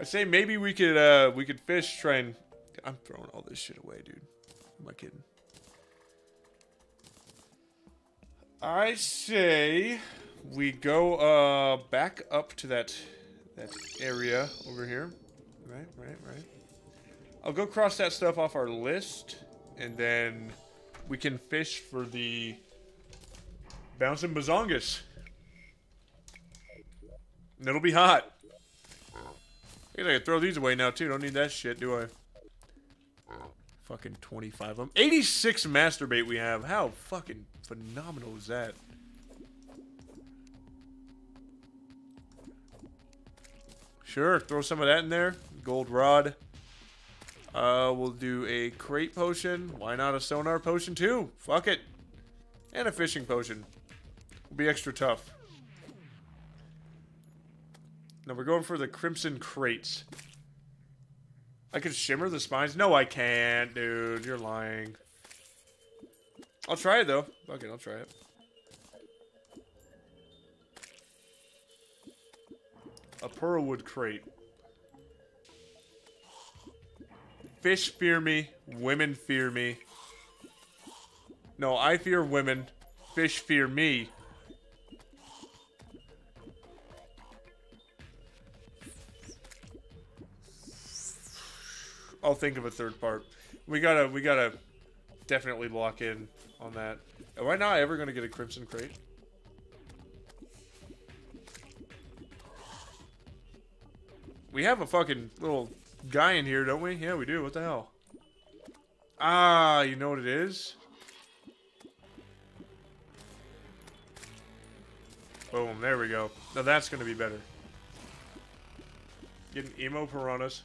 [SPEAKER 1] I say maybe we could, uh, we could fish, try and... I'm throwing all this shit away, dude. Am I kidding? I say we go uh back up to that that area over here. Right, right, right. I'll go cross that stuff off our list, and then we can fish for the bouncing bazongas. And it'll be hot. I guess I can throw these away now too. Don't need that shit, do I? Fucking 25 of them. 86 Master Bait we have. How fucking phenomenal is that? Sure, throw some of that in there. Gold rod. Uh, we'll do a crate potion. Why not a sonar potion too? Fuck it. And a fishing potion. Will be extra tough. Now we're going for the crimson crates. I can shimmer the spines? No, I can't, dude. You're lying. I'll try it, though. Okay, I'll try it. A pearlwood crate. Fish fear me. Women fear me. No, I fear women. Fish fear me. I'll think of a third part. We gotta, we gotta definitely lock in on that. Am I not ever gonna get a Crimson Crate? We have a fucking little guy in here, don't we? Yeah, we do. What the hell? Ah, you know what it is? Boom, there we go. Now that's gonna be better. Getting Hemopiranhas.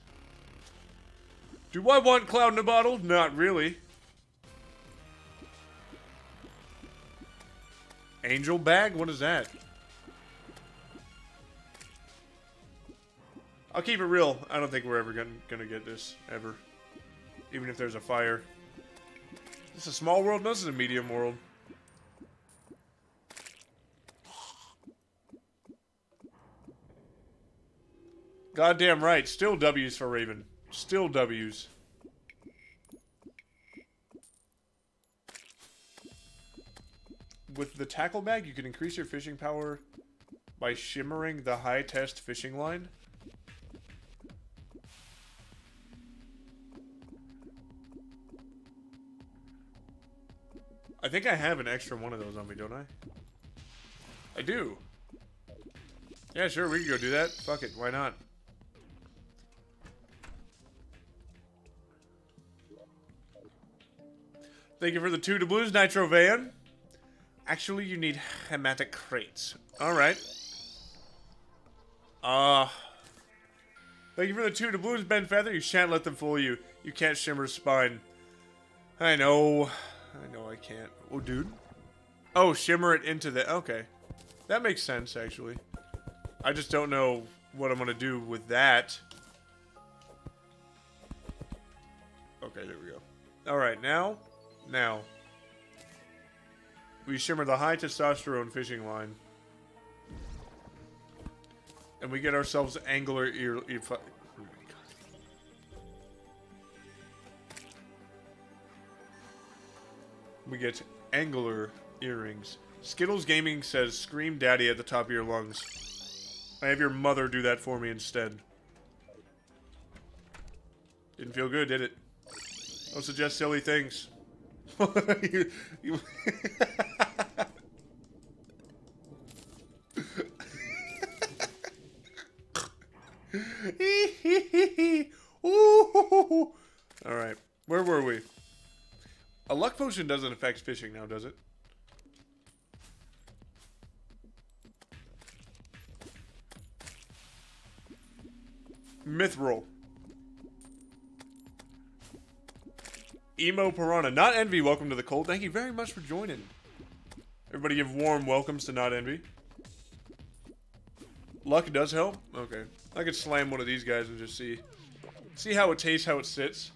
[SPEAKER 1] Do I want Cloud in a bottle? Not really. Angel bag? What is that? I'll keep it real. I don't think we're ever gonna, get this. Ever. Even if there's a fire. This is a small world? No, this is a medium world. Goddamn right. Still W's for Raven. Still W's. With the tackle bag, you can increase your fishing power by shimmering the high test fishing line. I think I have an extra one of those on me, don't I? I do. Yeah, sure, we can go do that. Fuck it, why not? Thank you for the two doubloons, Nitro Van. Actually, you need hematic crates. Alright. Uh... Thank you for the two doubloons, Ben Feather. You shan't let them fool you. You can't shimmer spine. I know. I know I can't. Oh, dude. Oh, shimmer it into the... Okay. That makes sense, actually. I just don't know what I'm going to do with that. Okay, there we go. Alright, now... Now, we shimmer the high testosterone fishing line. And we get ourselves angler ear... ear oh we get angler earrings. Skittles Gaming says, Scream Daddy at the top of your lungs. I have your mother do that for me instead. Didn't feel good, did it? Don't suggest silly things. you, you All right, where were we? A luck potion doesn't affect fishing now, does it? Mythril. Hemopiranha. Not Envy, welcome to the cold. Thank you very much for joining. Everybody give warm welcomes to Not Envy. Luck does help? Okay. I could slam one of these guys and just see. See how it tastes, how it sits.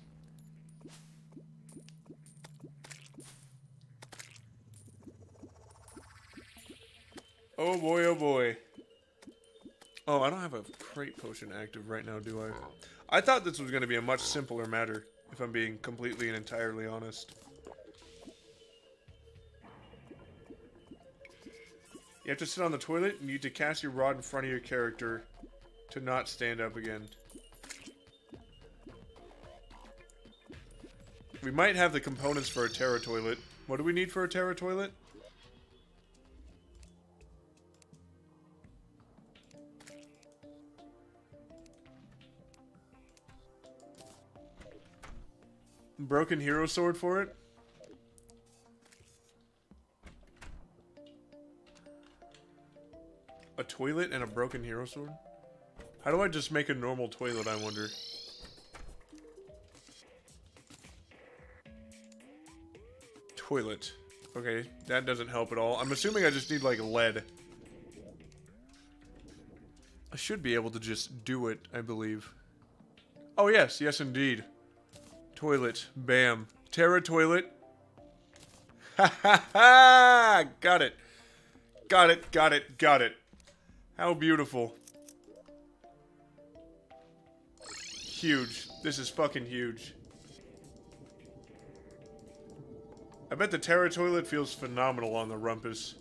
[SPEAKER 1] Oh boy, oh boy. Oh, I don't have a crate potion active right now, do I? I thought this was going to be a much simpler matter if I'm being completely and entirely honest. You have to sit on the toilet and you need to cast your rod in front of your character to not stand up again. We might have the components for a Terra toilet. What do we need for a Terra toilet? Broken hero sword for it? A toilet and a broken hero sword? How do I just make a normal toilet, I wonder? Toilet. Okay, that doesn't help at all. I'm assuming I just need, like, lead. I should be able to just do it, I believe. Oh, yes. Yes, indeed. Toilet. Bam. Terra toilet. Ha ha ha! Got it. Got it, got it, got it. How beautiful. Huge. This is fucking huge. I bet the Terra toilet feels phenomenal on the rumpus.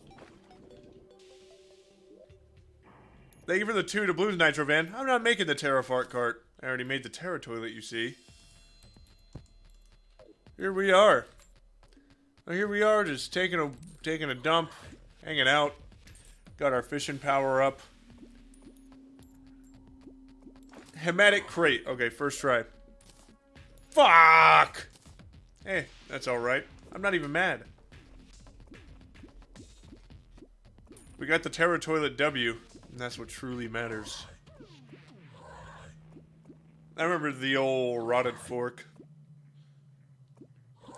[SPEAKER 1] Thank you for the two doubloons Nitro Van. I'm not making the Terra fart cart. I already made the Terra toilet, you see. Here we are. Here we are, just taking a taking a dump, hanging out. Got our fishing power up. Hematic crate. Okay, first try. Fuck! Hey, that's alright. I'm not even mad. We got the Terra Toilet W, and that's what truly matters. I remember the old rotted fork.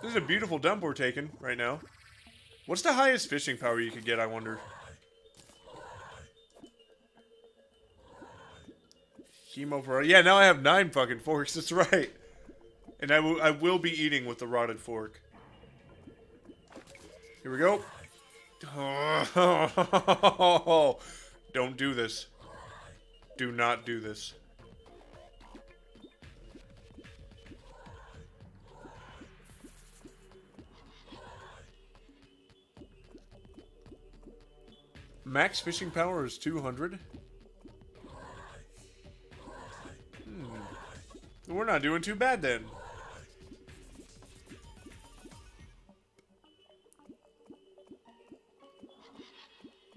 [SPEAKER 1] This is a beautiful dump we're taking right now. What's the highest fishing power you could get, I wonder? Chemo for... Yeah, now I have nine fucking forks, that's right. And I will, I will be eating with the rotted fork. Here we go. Don't do this. Do not do this. Max fishing power is 200. Hmm. We're not doing too bad then.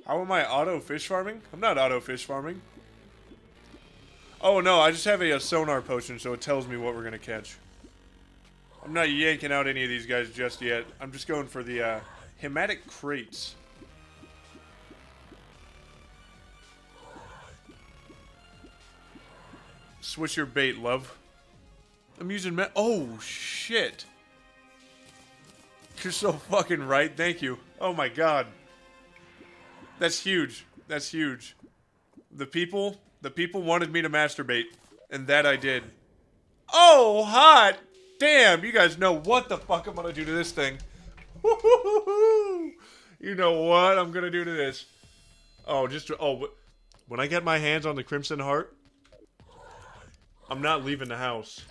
[SPEAKER 1] How am I auto fish farming? I'm not auto fish farming. Oh no, I just have a, a, sonar potion so it tells me what we're gonna catch. I'm not yanking out any of these guys just yet. I'm just going for the uh, hematic crates. Switch your bait, love. I'm using me- Oh, shit. You're so fucking right. Thank you. Oh my god. That's huge. That's huge. The people, the people wanted me to master bait, and that I did. Oh, hot! Damn, you guys know what the fuck I'm gonna do to this thing. You know what I'm gonna do to this. Oh, just, oh, when I get my hands on the Crimson Heart, I'm not leaving the house.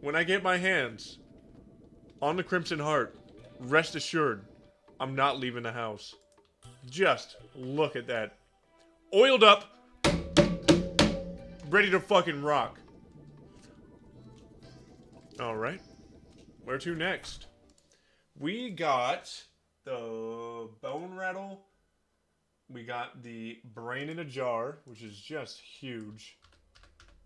[SPEAKER 1] When I get my hands on the Crimson Heart, rest assured, I'm not leaving the house. Just look at that. Oiled up, ready to fucking rock. Alright. Where to next? We got the Bone Rattle. We got the Brain in a Jar, which is just huge.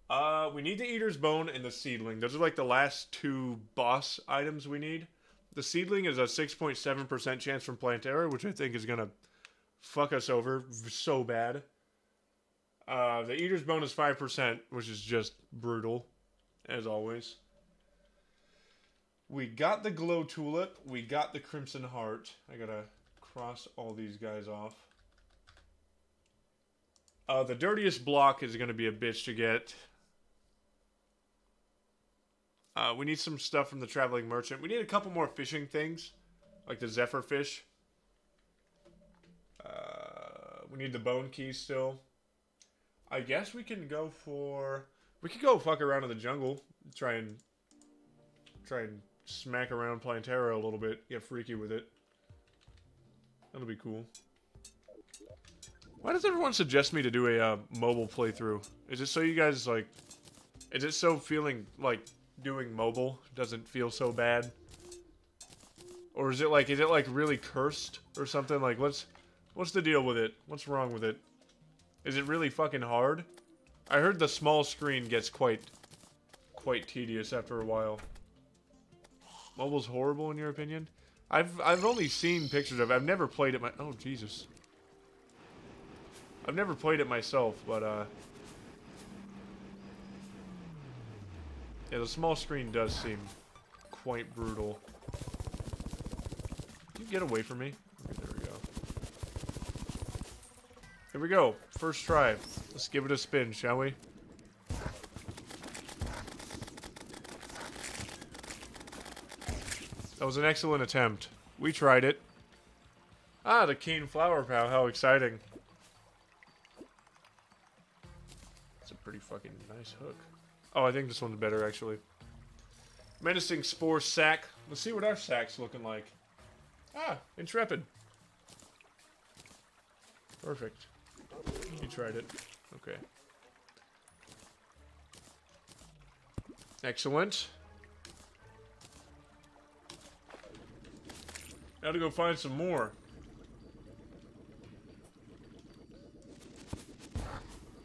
[SPEAKER 1] Uh, we need the Eater's Bone and the Seedling. Those are like the last two boss items we need. The Seedling is a 6.7% chance from Plantera, which I think is going to fuck us over so bad. Uh, the Eater's Bone is 5%, which is just brutal, as always. We got the Glow Tulip. We got the Crimson Heart. I gotta cross all these guys off. Uh, the dirtiest block is gonna be a bitch to get. Uh, we need some stuff from the Traveling Merchant. We need a couple more fishing things, like the Zephyr fish. Uh, we need the Bone Key still. I guess we can go for... We could go fuck around in the jungle. Try and... Try and smack around Plantera a little bit. Get freaky with it. That'll be cool. Why does everyone suggest me to do a uh, mobile playthrough? Is it so you guys, like... Is it so feeling, like, doing mobile doesn't feel so bad? Or is it like, is it like really cursed or something? Like, what's, what's the deal with it? What's wrong with it? Is it really fucking hard? I heard the small screen gets quite, quite tedious after a while. Mobile's horrible in your opinion? I've, I've only seen pictures of it. I've never played it my- oh Jesus. I've never played it myself, but uh... Yeah, the small screen does seem quite brutal. Can you get away from me? Okay, there we go. Here we go. First try. Let's give it a spin, shall we? That was an excellent attempt. We tried it. Ah, the Keen Flower Pow. How exciting. pretty fucking nice hook. Oh, I think this one's better, actually. Menacing Spore Sack. Let's see what our sack's looking like. Ah, Intrepid. Perfect. You tried it. Okay. Excellent. Now to go find some more.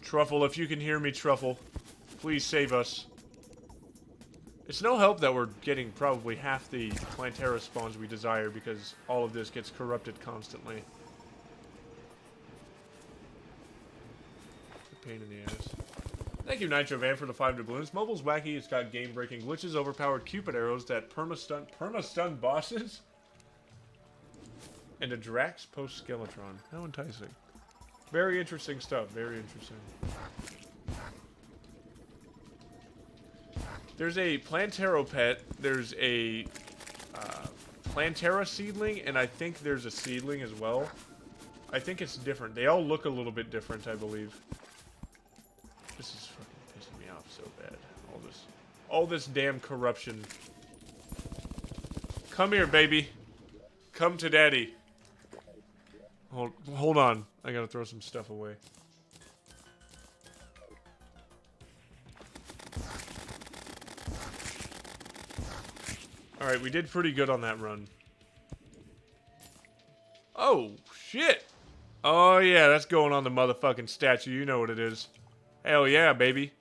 [SPEAKER 1] Truffle, if you can hear me, Truffle, please save us. It's no help that we're getting probably half the Plantera spawns we desire because all of this gets corrupted constantly. Pain in the ass. Thank you, Nitro Van, for the five doubloons. Mobile's wacky. It's got game-breaking glitches, overpowered Cupid arrows that perma-stun perma-stun bosses, and a Drax post-Skeletron. How enticing. Very interesting stuff. Very interesting. There's a Plantero pet. There's a uh, Plantera seedling, and I think there's a seedling as well. I think it's different. They all look a little bit different, I believe. This is fucking pissing me off so bad. All this, all this damn corruption. Come here, baby. Come to daddy. Hold, hold on. I gotta throw some stuff away. Alright, we did pretty good on that run. Oh, shit! Oh, yeah, that's going on the motherfucking statue. You know what it is. Hell yeah, baby.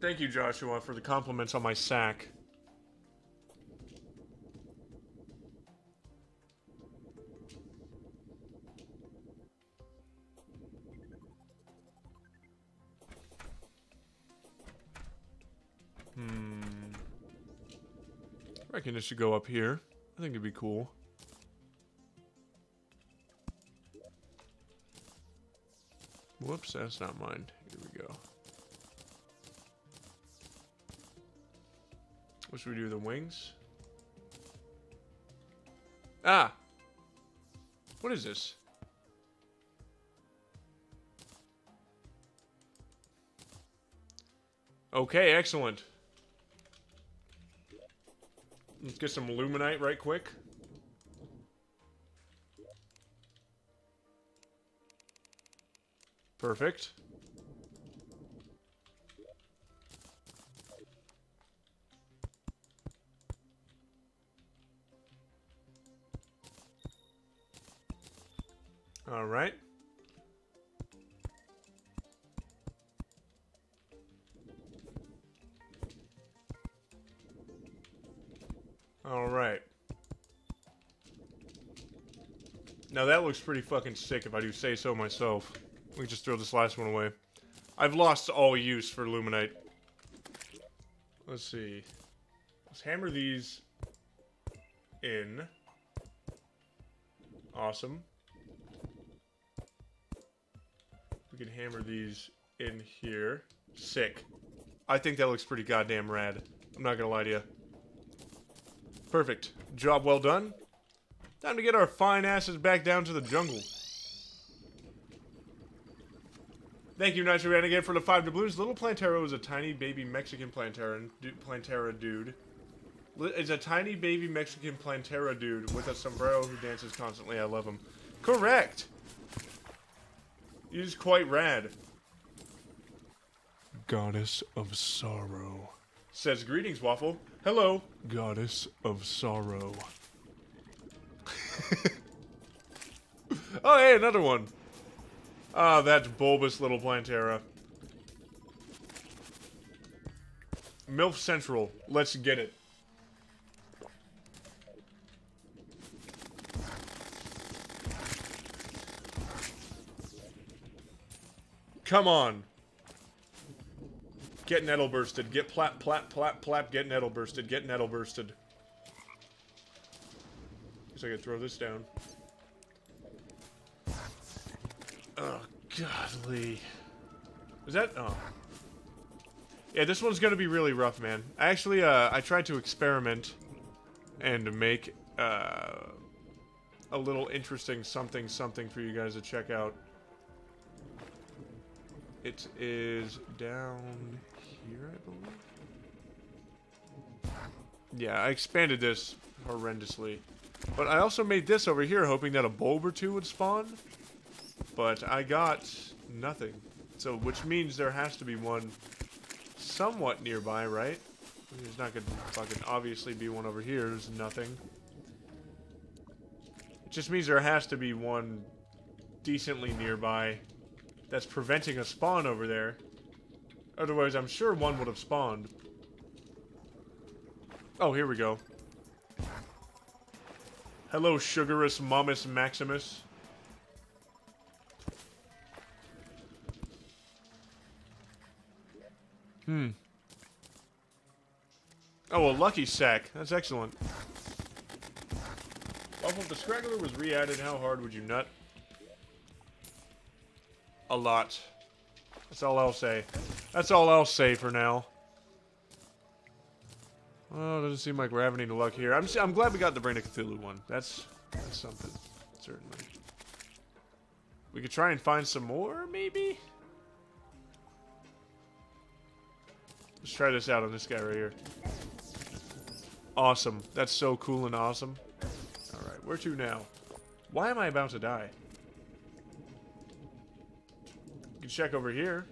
[SPEAKER 1] Thank you, Joshua, for the compliments on my sack. Hmm. I reckon it should go up here. I think it'd be cool. Whoops, that's not mine. Here we go. What should we do? With the wings? Ah! What is this? Okay, excellent. Let's get some luminite right quick. Perfect. All right. All right. Now that looks pretty fucking sick if I do say so myself. We just throw this last one away. I've lost all use for Luminite. Let's see. Let's hammer these in. Awesome. Can hammer these in here. Sick. I think that looks pretty goddamn rad. I'm not gonna lie to you. Perfect. Job well done. Time to get our fine asses back down to the jungle. Thank you, Nitro Renegade, for the five doubloons. Little Plantero is a tiny baby Mexican Plantera, Plantera dude. Is a tiny baby Mexican Plantera dude with a sombrero who dances constantly. I love him. Correct! He's quite rad. Goddess of Sorrow. Says, greetings, Waffle. Hello, Goddess of Sorrow. oh, hey, another one. Ah, that bulbous little Plantera. MILF Central. Let's get it. Come on. Get nettle bursted. Get plat, plat, plat, plat. Get nettle bursted. Get nettle bursted. Guess I could throw this down. Oh, godly. Is that? Oh. Yeah, this one's gonna be really rough, man. I actually, uh, I tried to experiment and make, uh, a little interesting something something for you guys to check out. It is down here, I believe. Yeah, I expanded this horrendously. But I also made this over here hoping that a bulb or two would spawn. But I got nothing. So, which means there has to be one somewhat nearby, right? There's not gonna fucking obviously be one over here. There's nothing. It just means there has to be one decently nearby that's preventing a spawn over there. Otherwise, I'm sure one would have spawned. Oh, here we go. Hello, Sugarus Momus Maximus. Hmm. Oh, a lucky sack. That's excellent. Well, if the Scraggler was re-added, how hard would you nut? A lot. That's all I'll say. That's all I'll say for now. Oh, doesn't seem like we're having any luck here. I'm I'm glad we got the Brain of Cthulhu one. That's that's something, certainly. We could try and find some more, maybe. Let's try this out on this guy right here. Awesome. That's so cool and awesome. Alright, where to now? Why am I about to die? You can check over here.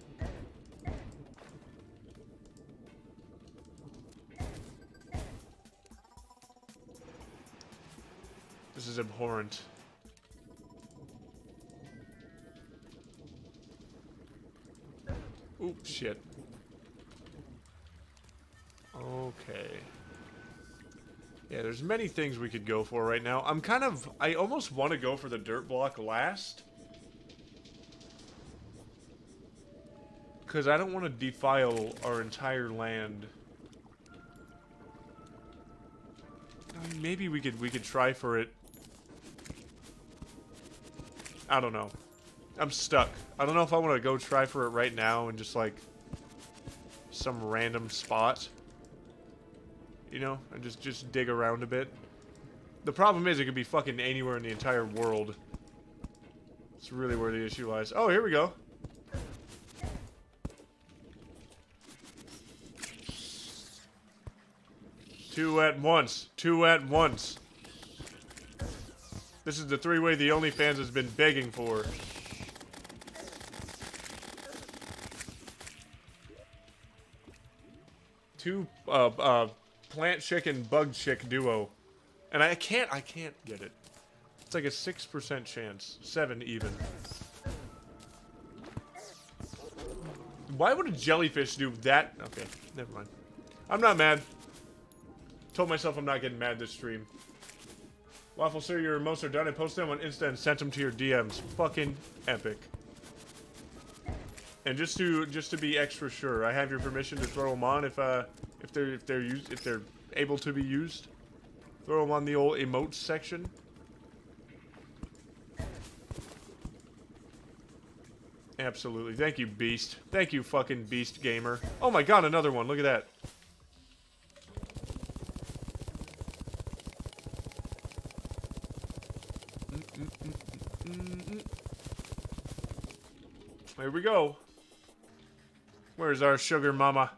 [SPEAKER 1] This is abhorrent. Oop, shit. Okay. Yeah, there's many things we could go for right now. I'm kind of... I almost want to go for the dirt block last. Because I don't want to defile our entire land. I mean, maybe we could we could try for it. I don't know. I'm stuck. I don't know if I want to go try for it right now and just like some random spot you know, and just just dig around a bit. The problem is it could be fucking anywhere in the entire world. It's really where the issue lies. Oh, here we go. Two at once. Two at once. This is the three-way the OnlyFans has been begging for. Two, uh, uh, plant chick and bug chick duo. And I can't, I can't get it. It's like a 6% chance. 7 even. Why would a jellyfish do that? Okay, never mind. I'm not mad. Told myself I'm not getting mad this stream. Waffle, sir, your emotes are done. I posted them on Insta and sent them to your DMs. Fucking epic. And just to just to be extra sure, I have your permission to throw them on if uh if they're if they're used if they're able to be used. Throw them on the old emotes section. Absolutely. Thank you, Beast. Thank you, fucking Beast Gamer. Oh my god, another one. Look at that. Here we go. Where's our sugar mama?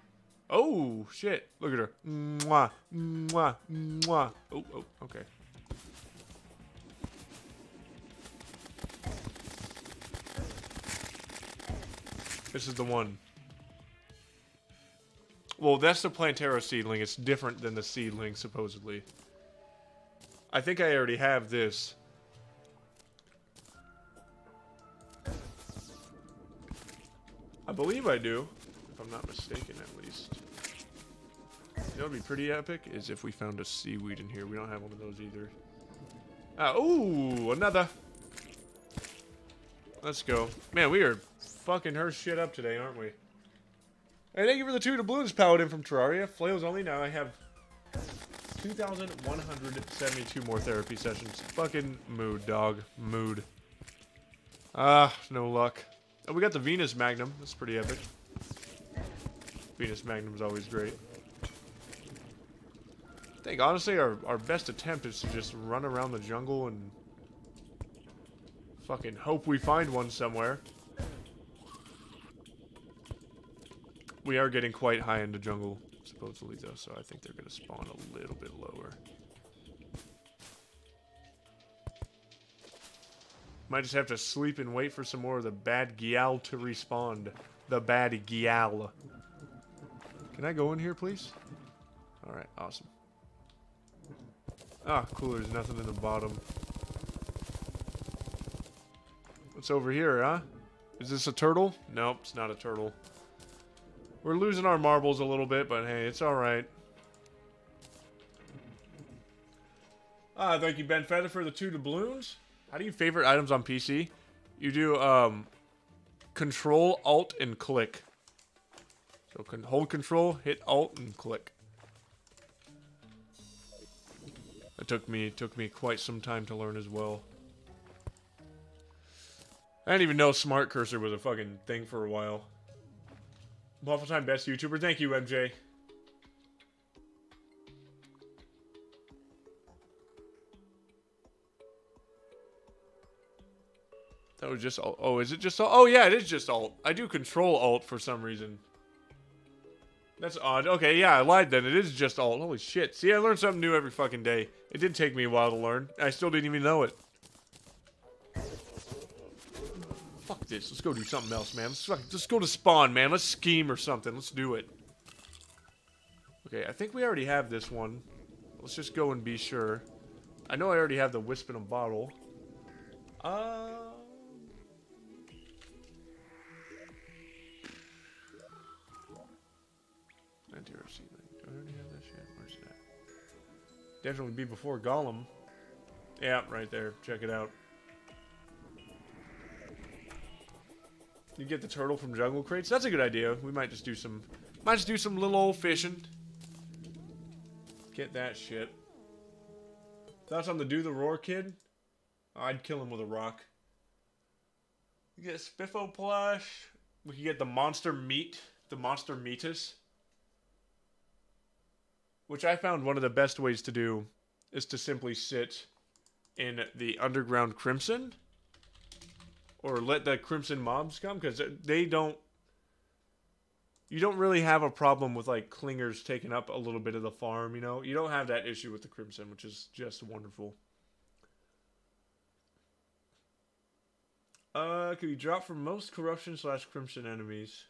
[SPEAKER 1] Oh, shit. Look at her. Mwah, mwah, mwah. Oh, oh, okay. This is the one. Well, that's the Plantera seedling. It's different than the seedling, supposedly. I think I already have this. I believe I do, if I'm not mistaken at least. What would be pretty epic? Is if we found a seaweed in here. We don't have one of those either. Uh, ooh, another. Let's go. Man, we are fucking her shit up today, aren't we? Hey, thank you for the two doubloons, Paladin from Terraria. Flails only now. I have 2,172 more therapy sessions. Fucking mood, dog. Mood. Ah, no luck. Oh, we got the Venus Magnum. That's pretty epic. Venus Magnum's always great. I think, honestly, our, our best attempt is to just run around the jungle and fucking hope we find one somewhere. We are getting quite high into jungle, supposedly, though, so I think they're going to spawn a little bit lower. Might just have to sleep and wait for some more of the bad Gial to respond. The bad Gial. Can I go in here, please? Alright, awesome. Ah, cool, there's nothing in the bottom. What's over here, huh? Is this a turtle? Nope, it's not a turtle. We're losing our marbles a little bit, but hey, it's alright. Ah, thank you, Ben Feather, for the two doubloons. How do you favorite items on PC? You do, um, Control, Alt, and click. So can hold Control, hit Alt, and click. It took me it took me quite some time to learn as well. I didn't even know Smart Cursor was a fucking thing for a while. Waffle Time Best YouTuber. Thank you, MJ. That was just alt. Oh, is it just alt? Oh, yeah, it is just alt. I do control alt for some reason. That's odd. Okay, yeah, I lied then. It is just alt. Holy shit. See, I learn something new every fucking day. It did take me a while to learn. I still didn't even know it. Fuck this. Let's go do something else, man. Let's, let's go to spawn, man. Let's scheme or something. Let's do it. Okay, I think we already have this one. Let's just go and be sure. I know I already have the wisp in a bottle. Uh... Definitely be before Golem. Yeah, right there. Check it out. You get the turtle from jungle crates. That's a good idea. We might just do some, might just do some little old fishing. Get that shit. Thoughts on the do the roar kid? I'd kill him with a rock. You get Spiffo plush. We can get the monster meat, the monster meatus. Which I found one of the best ways to do is to simply sit in the underground crimson or let the crimson mobs come because they don't you don't really have a problem with like clingers taking up a little bit of the farm you know? You don't have that issue with the crimson which is just wonderful. Uh can you drop from most corruption slash crimson enemies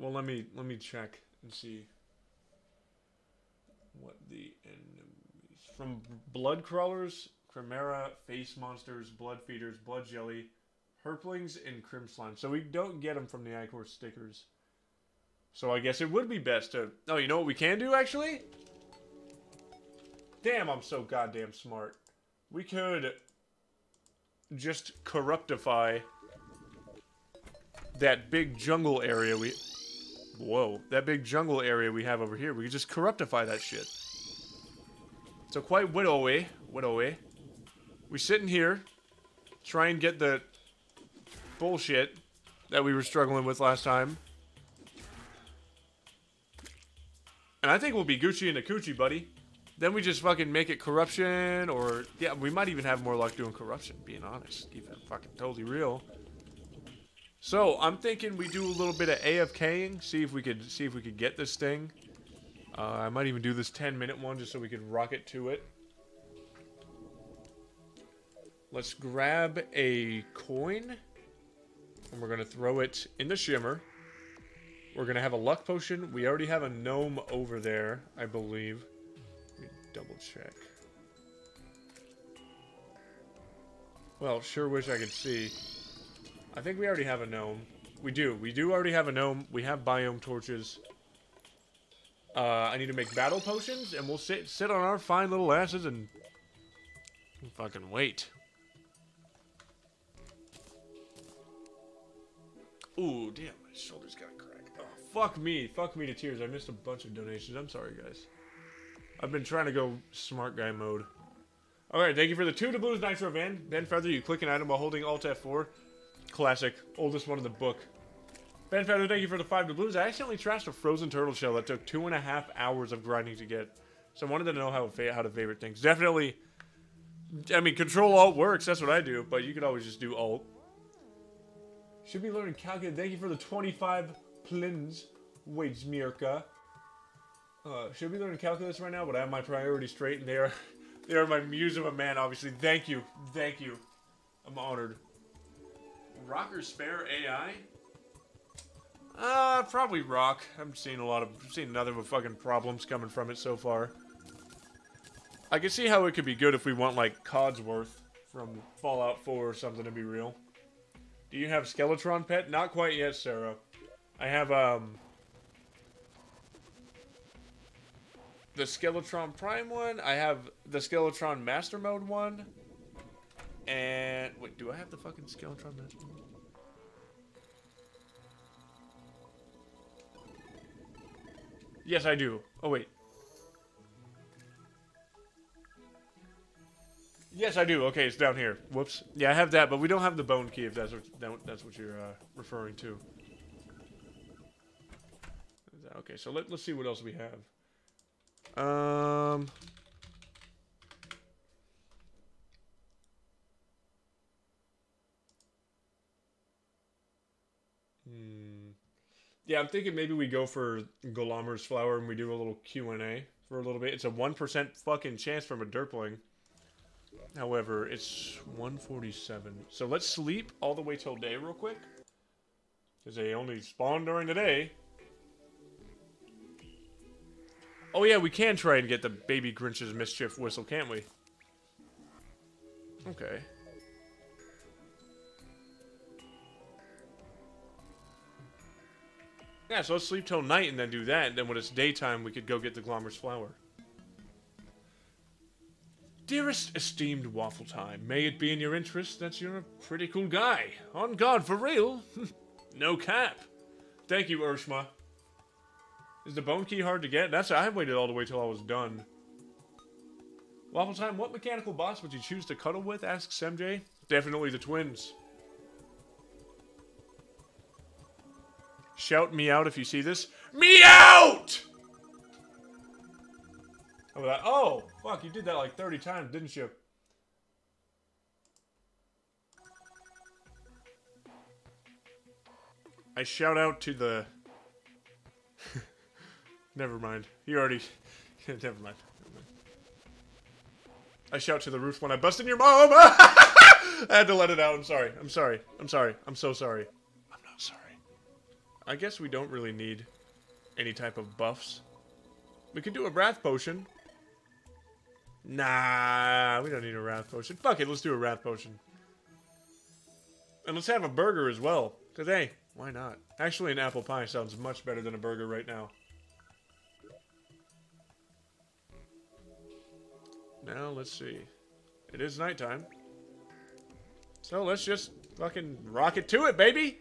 [SPEAKER 1] well let me let me check and see what the enemies from blood crawlers, crimera, face monsters, blood feeders, blood jelly, herplings, and crimslime. So we don't get them from the Ichor stickers. So I guess it would be best to. Oh, you know what we can do actually? Damn, I'm so goddamn smart. We could just corruptify that big jungle area we Whoa, that big jungle area we have over here, we can just corruptify that shit. So quite widowy, widowy. We sit in here, try and get the bullshit that we were struggling with last time. And I think we'll be Gucci and a coochie, buddy. Then we just fucking make it corruption, or... Yeah, we might even have more luck doing corruption, being honest. Keep it fucking totally real. So I'm thinking we do a little bit of AFKing, see if we could see if we could get this thing. Uh, I might even do this 10 minute one just so we can rocket to it. Let's grab a coin and we're gonna throw it in the shimmer. We're gonna have a luck potion. We already have a gnome over there, I believe. Let me double check. Well, sure wish I could see. I think we already have a gnome. We do. We do already have a gnome. We have biome torches. Uh, I need to make battle potions, and we'll sit sit on our fine little asses and fucking wait. Ooh, damn, my shoulder's got a crack. Oh, fuck me. Fuck me to tears. I missed a bunch of donations. I'm sorry, guys. I've been trying to go smart guy mode. Alright, thank you for the two doubloons nitro van. Ben Feather, you click an item while holding Alt F4. Classic. Oldest one in the book. Ben Feather, thank you for the five doubloons. I accidentally trashed a frozen turtle shell that took two and a half hours of grinding to get. So I wanted to know how, how to favorite things. Definitely, I mean, Control Alt works. That's what I do. But you could always just do Alt. Should be learning calculus. Thank you for the 25 plins. Wait, Mirka. Uh, should be learning calculus right now, but I have my priorities straight, and they are, they are my muse of a man. Obviously, thank you, thank you. I'm honored. Rocker spare AI? Uh, probably rock. I'm seeing a lot of, seeing nothing but fucking problems coming from it so far. I can see how it could be good if we want like Codsworth from Fallout 4 or something to be real. Do you have Skeletron pet? Not quite yet, Sarah. I have um the Skeletron Prime one. I have the Skeletron Master Mode one. And wait, do I have the fucking Master Mode? Yes, I do. Oh wait. Yes, I do. Okay, it's down here. Whoops. Yeah, I have that, but we don't have the bone key if that's what that's what you're uh, referring to. Okay, so let, let's see what else we have. Um. Hmm. Yeah, I'm thinking maybe we go for Glommer's flower and we do a little Q and A for a little bit. It's a one percent fucking chance from a derpling. However, it's 147. So let's sleep all the way till day real quick. Because they only spawn during the day. Oh yeah, we can try and get the Baby Grinch's Mischief Whistle, can't we? Okay. Yeah, so let's sleep till night and then do that. And then when it's daytime, we could go get the Glommer's Flower. Dearest esteemed Waffle Time, may it be in your interest that you're a pretty cool guy. On guard for real. no cap. Thank you, Urshma. Is the bone key hard to get? That's I waited all the way till I was done. Waffle Time, what mechanical boss would you choose to cuddle with? asks MJ. Definitely the twins. Shout me out if you see this. Me out! Oh, that, oh, fuck, you did that like 30 times, didn't you? I shout out to the... Never mind. You already... Never mind. I shout to the roof when I bust in your mom! I had to let it out. I'm sorry. I'm sorry. I'm sorry. I'm so sorry. I guess we don't really need any type of buffs. We could do a Wrath Potion. Nah, we don't need a Wrath Potion. Fuck it, let's do a Wrath Potion. And let's have a burger as well. Because, hey, why not? Actually, an apple pie sounds much better than a burger right now. Now, let's see. It is nighttime. So, let's just fucking rocket to it, baby!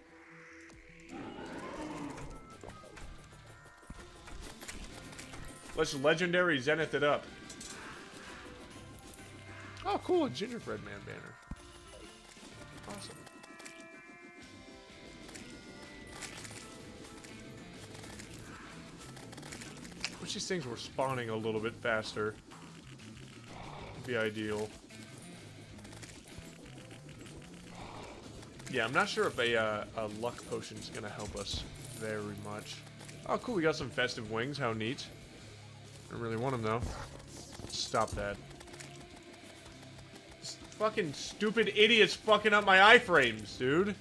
[SPEAKER 1] Let's legendary zenith it up. Oh, cool, a gingerbread man banner. Awesome. Wish these things were spawning a little bit faster. Would be ideal. Yeah, I'm not sure if a, uh, a luck potion is going to help us very much. Oh, cool, we got some festive wings. How neat. I don't really want them, though. Stop that. This fucking stupid idiots fucking up my iframes, dude.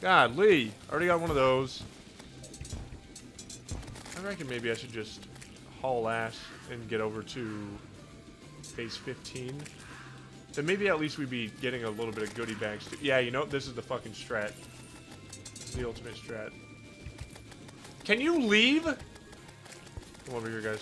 [SPEAKER 1] God, Lee. Already got one of those. I reckon maybe I should just haul ass and get over to phase 15. Then maybe at least we'd be getting a little bit of goodie bags. Too. Yeah, you know, this is the fucking strat. This is the ultimate strat. Can you leave? Come over here, guys.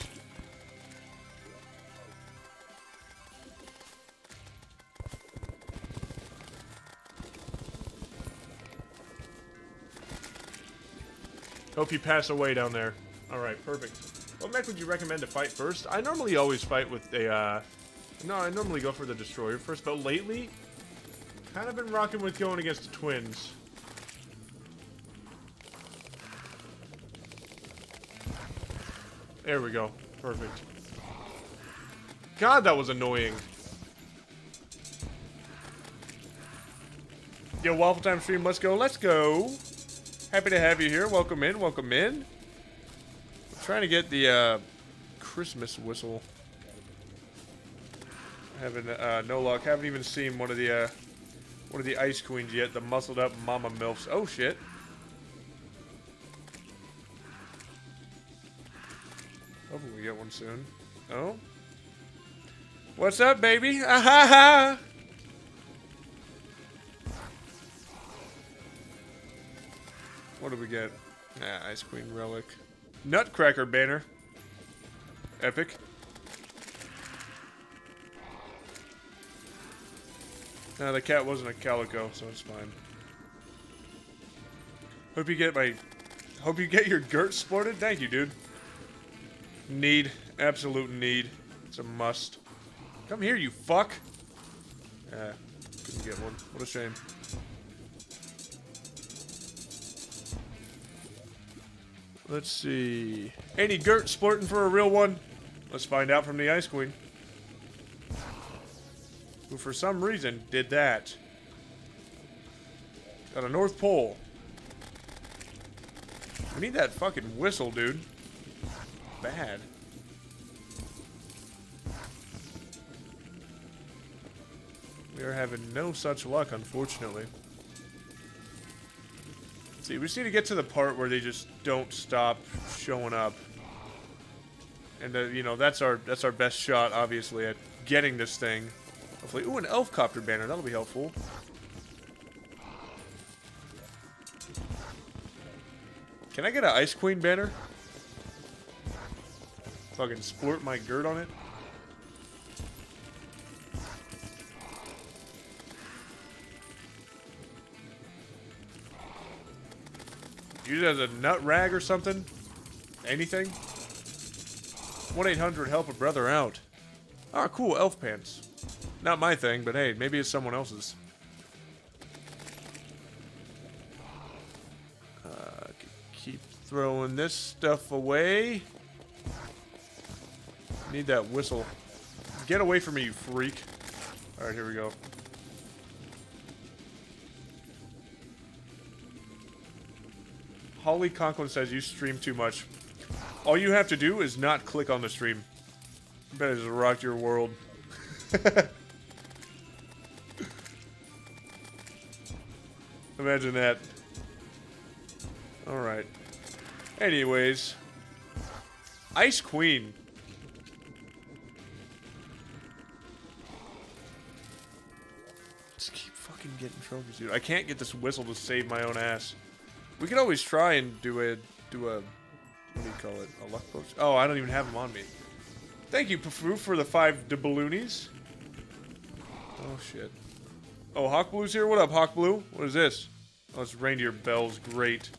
[SPEAKER 1] Hope you pass away down there. Alright, perfect. What mech would you recommend to fight first? I normally always fight with a, uh... No, I normally go for the Destroyer first, but lately... Kind of been rocking with going against the Twins. There we go. Perfect. God, that was annoying. Yo, Waffle Time stream, let's go, let's go. Happy to have you here. Welcome in, welcome in. I'm trying to get the, uh, Christmas whistle. Haven't uh, no luck. Haven't even seen one of the uh, one of the ice queens yet. The muscled up mama milfs. Oh shit. Hopefully we get one soon. Oh. What's up, baby? Ah ha ha. What do we get? Ah, Ice Queen Relic. Nutcracker banner. Epic. No, the cat wasn't a calico, so it's fine. Hope you get my... Hope you get your Gert sported. Thank you, dude. Need. Absolute need. It's a must. Come here, you fuck. Yeah, couldn't get one. What a shame. Let's see. Any Gert sporting for a real one? Let's find out from the Ice Queen. Who for some reason did that. Got a North Pole. We need that fucking whistle, dude. Bad. We are having no such luck, unfortunately. See, we just need to get to the part where they just don't stop showing up. And, you know, that's our that's our best shot, obviously, at getting this thing. Hopefully, ooh, an elf copter banner. That'll be helpful. Can I get an Ice Queen banner? Fucking splurt my gird on it. Use it as a nut rag or something? Anything? 1-800 help a brother out. Ah, cool, elf pants. Not my thing, but hey, maybe it's someone else's. Uh, keep throwing this stuff away. Need that whistle. Get away from me, you freak. Alright, here we go. Holly Conklin says you stream too much. All you have to do is not click on the stream. I bet it just rocked your world. Imagine that. Alright. Anyways. Ice Queen. Just keep fucking getting trophies, dude. I can't get this whistle to save my own ass. We could always try and do a do a what do you call it? A luck potion? Oh, I don't even have them on me. Thank you, Pafu, for the five doubloonies. Oh shit. Oh, Hawk Blue's here. What up, Hawk Blue? What is this? Oh, it's reindeer bells. Great.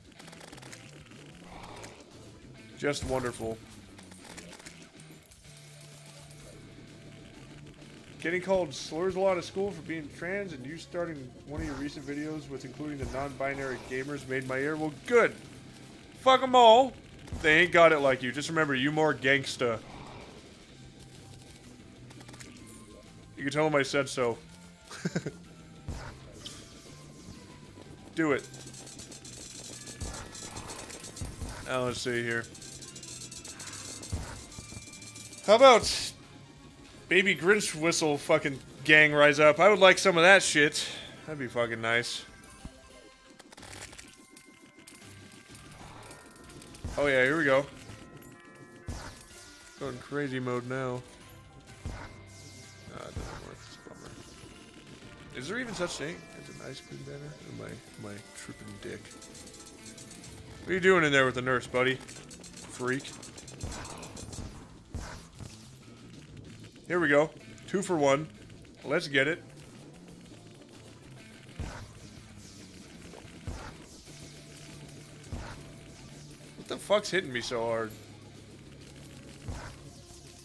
[SPEAKER 1] Just wonderful. Getting called slurs a lot at school for being trans, and you starting one of your recent videos with including the non-binary gamers made my ear. Well, good. Fuck them all. They ain't got it like you. Just remember, you more gangsta. You can tell them I said so. Do it. Now let's see here. How about Baby Grinch whistle fucking gang rise up? I would like some of that shit. That'd be fucking nice. Oh yeah, here we go. Going crazy mode now. Ah. Is there even such thing as an ice cream banner? Am I, am I tripping dick? What are you doing in there with the nurse, buddy? Freak. Here we go. Two for one. Let's get it. What the fuck's hitting me so hard?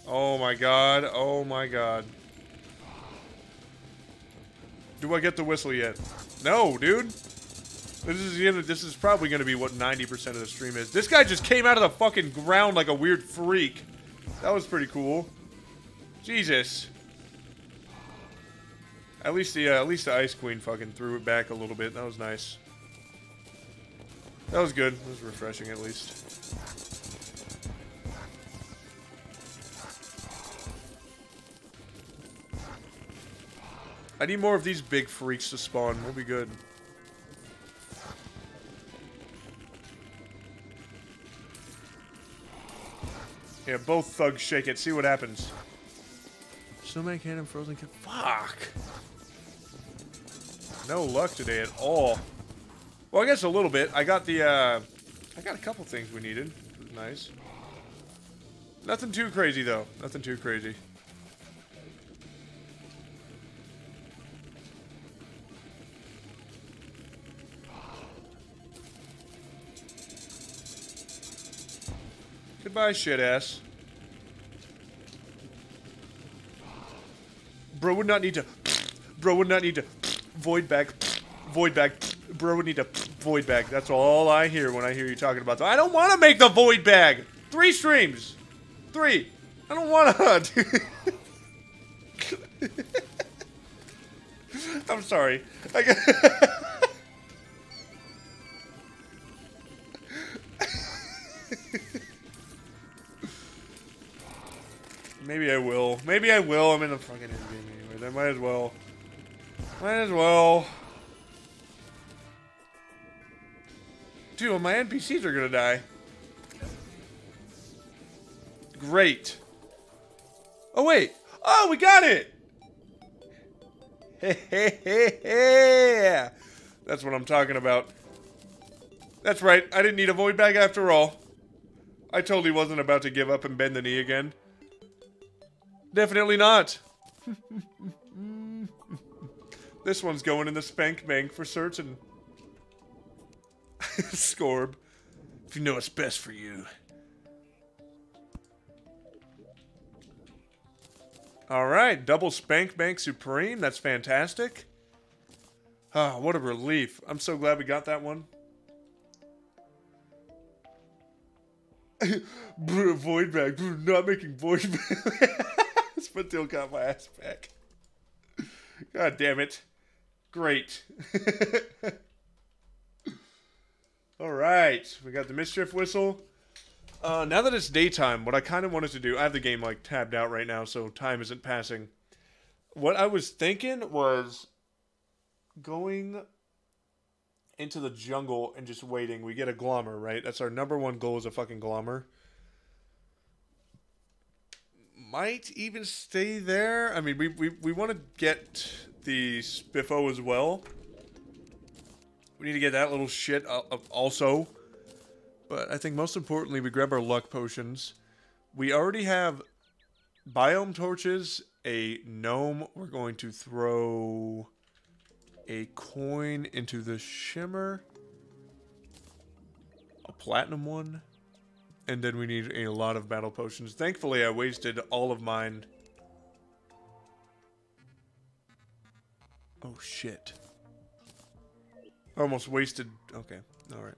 [SPEAKER 1] Oh my god. Oh my god. Do I get the whistle yet? No, dude. This is gonna, this is probably going to be what 90% of the stream is. This guy just came out of the fucking ground like a weird freak. That was pretty cool. Jesus. At least the uh, at least the Ice Queen fucking threw it back a little bit. That was nice. That was good. It was refreshing at least. I need more of these big freaks to spawn. We'll be good. Yeah, both thugs shake it. See what happens. Snowman cannon, frozen cannon. Fuck. No luck today at all. Well, I guess a little bit. I got the, uh... I got a couple things we needed. Nice. Nothing too crazy, though. Nothing too crazy. Goodbye, shit ass. Bro would not need to. Bro would not need to. Void bag. Void bag. Bro would need to. Void bag. That's all I hear when I hear you talking about that. I don't want to make the void bag. Three streams. Three. I don't want to. I'm sorry. Maybe I will. Maybe I will. I'm in the fucking end game anyway. I might as well. Might as well. Dude, my NPCs are gonna die. Great. Oh, wait. Oh, we got it! Hey, hey, hey, hey. That's what I'm talking about. That's right. I didn't need a void bag after all. I totally wasn't about to give up and bend the knee again. Definitely not. this one's going in the spank bank for certain. Scorb. If you know what's best for you. Alright, double spank bank supreme. That's fantastic. Ah, what a relief. I'm so glad we got that one. void bag. Not making void bag. Spadil got my ass back. God damn it. Great. All right. We got the Mischief Whistle. Uh, now that it's daytime, what I kind of wanted to do, I have the game like tabbed out right now, so time isn't passing. What I was thinking was going into the jungle and just waiting. We get a glommer, right? That's our number one goal is a fucking glommer might even stay there. I mean, we, we, we want to get the Spiffo as well. We need to get that little shit also. But I think most importantly, we grab our luck potions. We already have biome torches, a gnome. We're going to throw a coin into the shimmer. A platinum one. And then we need a lot of battle potions. Thankfully, I wasted all of mine. Oh, shit. Almost wasted... Okay, alright.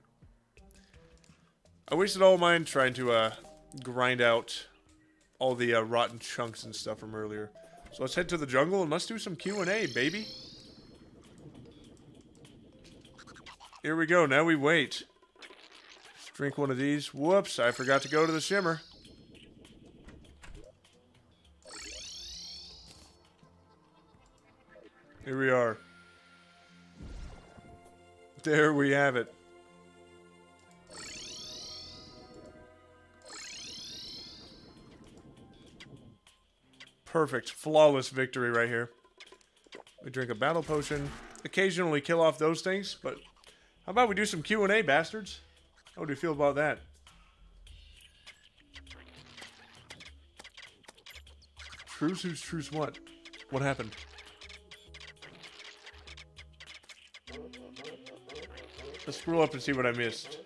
[SPEAKER 1] I wasted all of mine trying to uh, grind out all the uh, rotten chunks and stuff from earlier. So let's head to the jungle and let's do some Q&A, baby. Here we go. Now we wait. Drink one of these. Whoops, I forgot to go to the shimmer. Here we are. There we have it. Perfect. Flawless victory right here. We drink a battle potion. Occasionally kill off those things, but how about we do some Q&A, bastards? How do you feel about that? Truce? Who's truce what? What happened? Let's scroll up and see what I missed.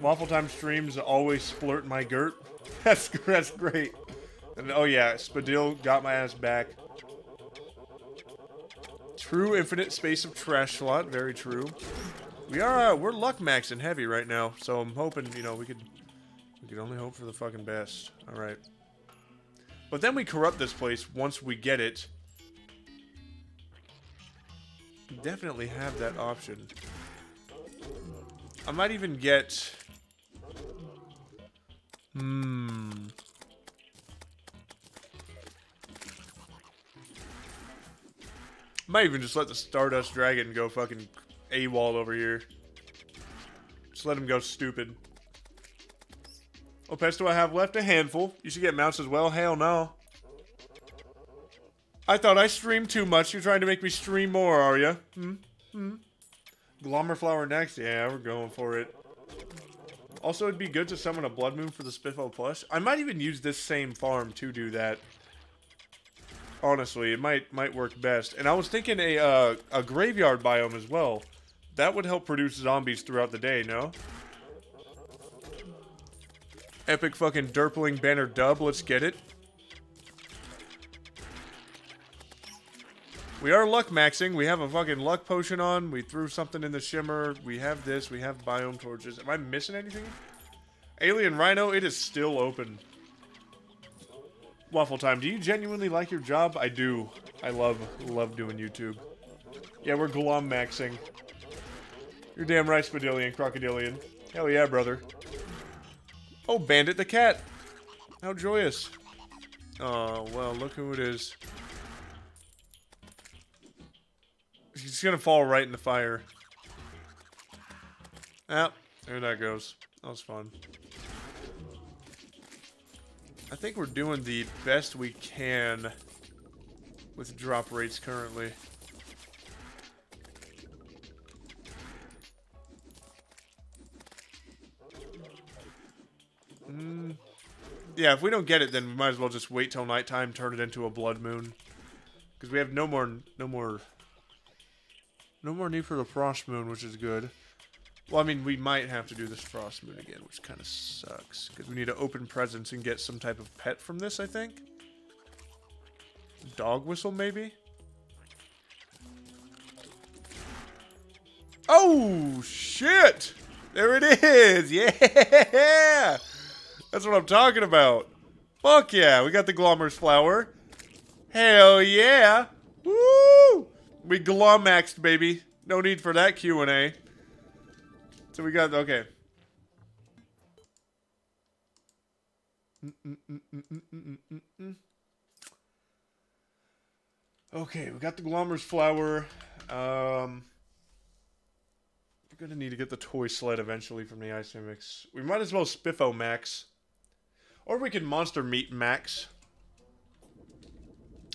[SPEAKER 1] Waffle Time streams always splurt my girt. That's that's great. And oh yeah, Spadil got my ass back. True infinite space of trash slot, very true. We are, uh, we're luck maxing heavy right now, so I'm hoping, you know, we could, we could only hope for the fucking best. Alright. But then we corrupt this place once we get it. Definitely have that option. I might even get... Hmm... Might even just let the Stardust Dragon go fucking AWOL over here. Just let him go stupid. What pets do I have left? A handful. You should get mounts as well. Hell no. I thought I streamed too much. You're trying to make me stream more, are you? Hmm? Hmm? Glommer Flower next? Yeah, we're going for it. Also, it'd be good to summon a Blood Moon for the Spiffo Plush. I might even use this same farm to do that. Honestly, it might might work best. And I was thinking a uh, a graveyard biome as well. That would help produce zombies throughout the day, no? Epic fucking Derpling banner dub, let's get it. We are luck maxing. We have a fucking luck potion on. We threw something in the shimmer. We have this. We have biome torches. Am I missing anything? Alien Rhino, it is still open. Waffle time. Do you genuinely like your job? I do. I love, love doing YouTube. Yeah, we're glom maxing. You're damn right, Spadillion, Crocodilian. Hell yeah, brother. Oh, Bandit the cat. How joyous. Oh, well, look who it is. He's gonna fall right in the fire. Yep, there that goes. That was fun. I think we're doing the best we can with drop rates currently. Mm. Yeah, if we don't get it, then we might as well just wait till nighttime, turn it into a blood moon, because we have no more, no more no more need for the Frost Moon, which is good. Well, I mean, we might have to do this Frost Moon again, which kind of sucks. Because we need to open presents and get some type of pet from this, I think. Dog whistle, maybe? Oh, shit! There it is! Yeah! That's what I'm talking about. Fuck yeah, we got the Glommer's Flower. Hell yeah! Woo! We glomaxed, baby. No need for that Q&A. So we got, okay. Okay, we got the Glommer's Flower. Um, we're going to need to get the toy sled eventually from the Ice Mimics. We might as well Spiffo Max. Or we can Monster Meat Max.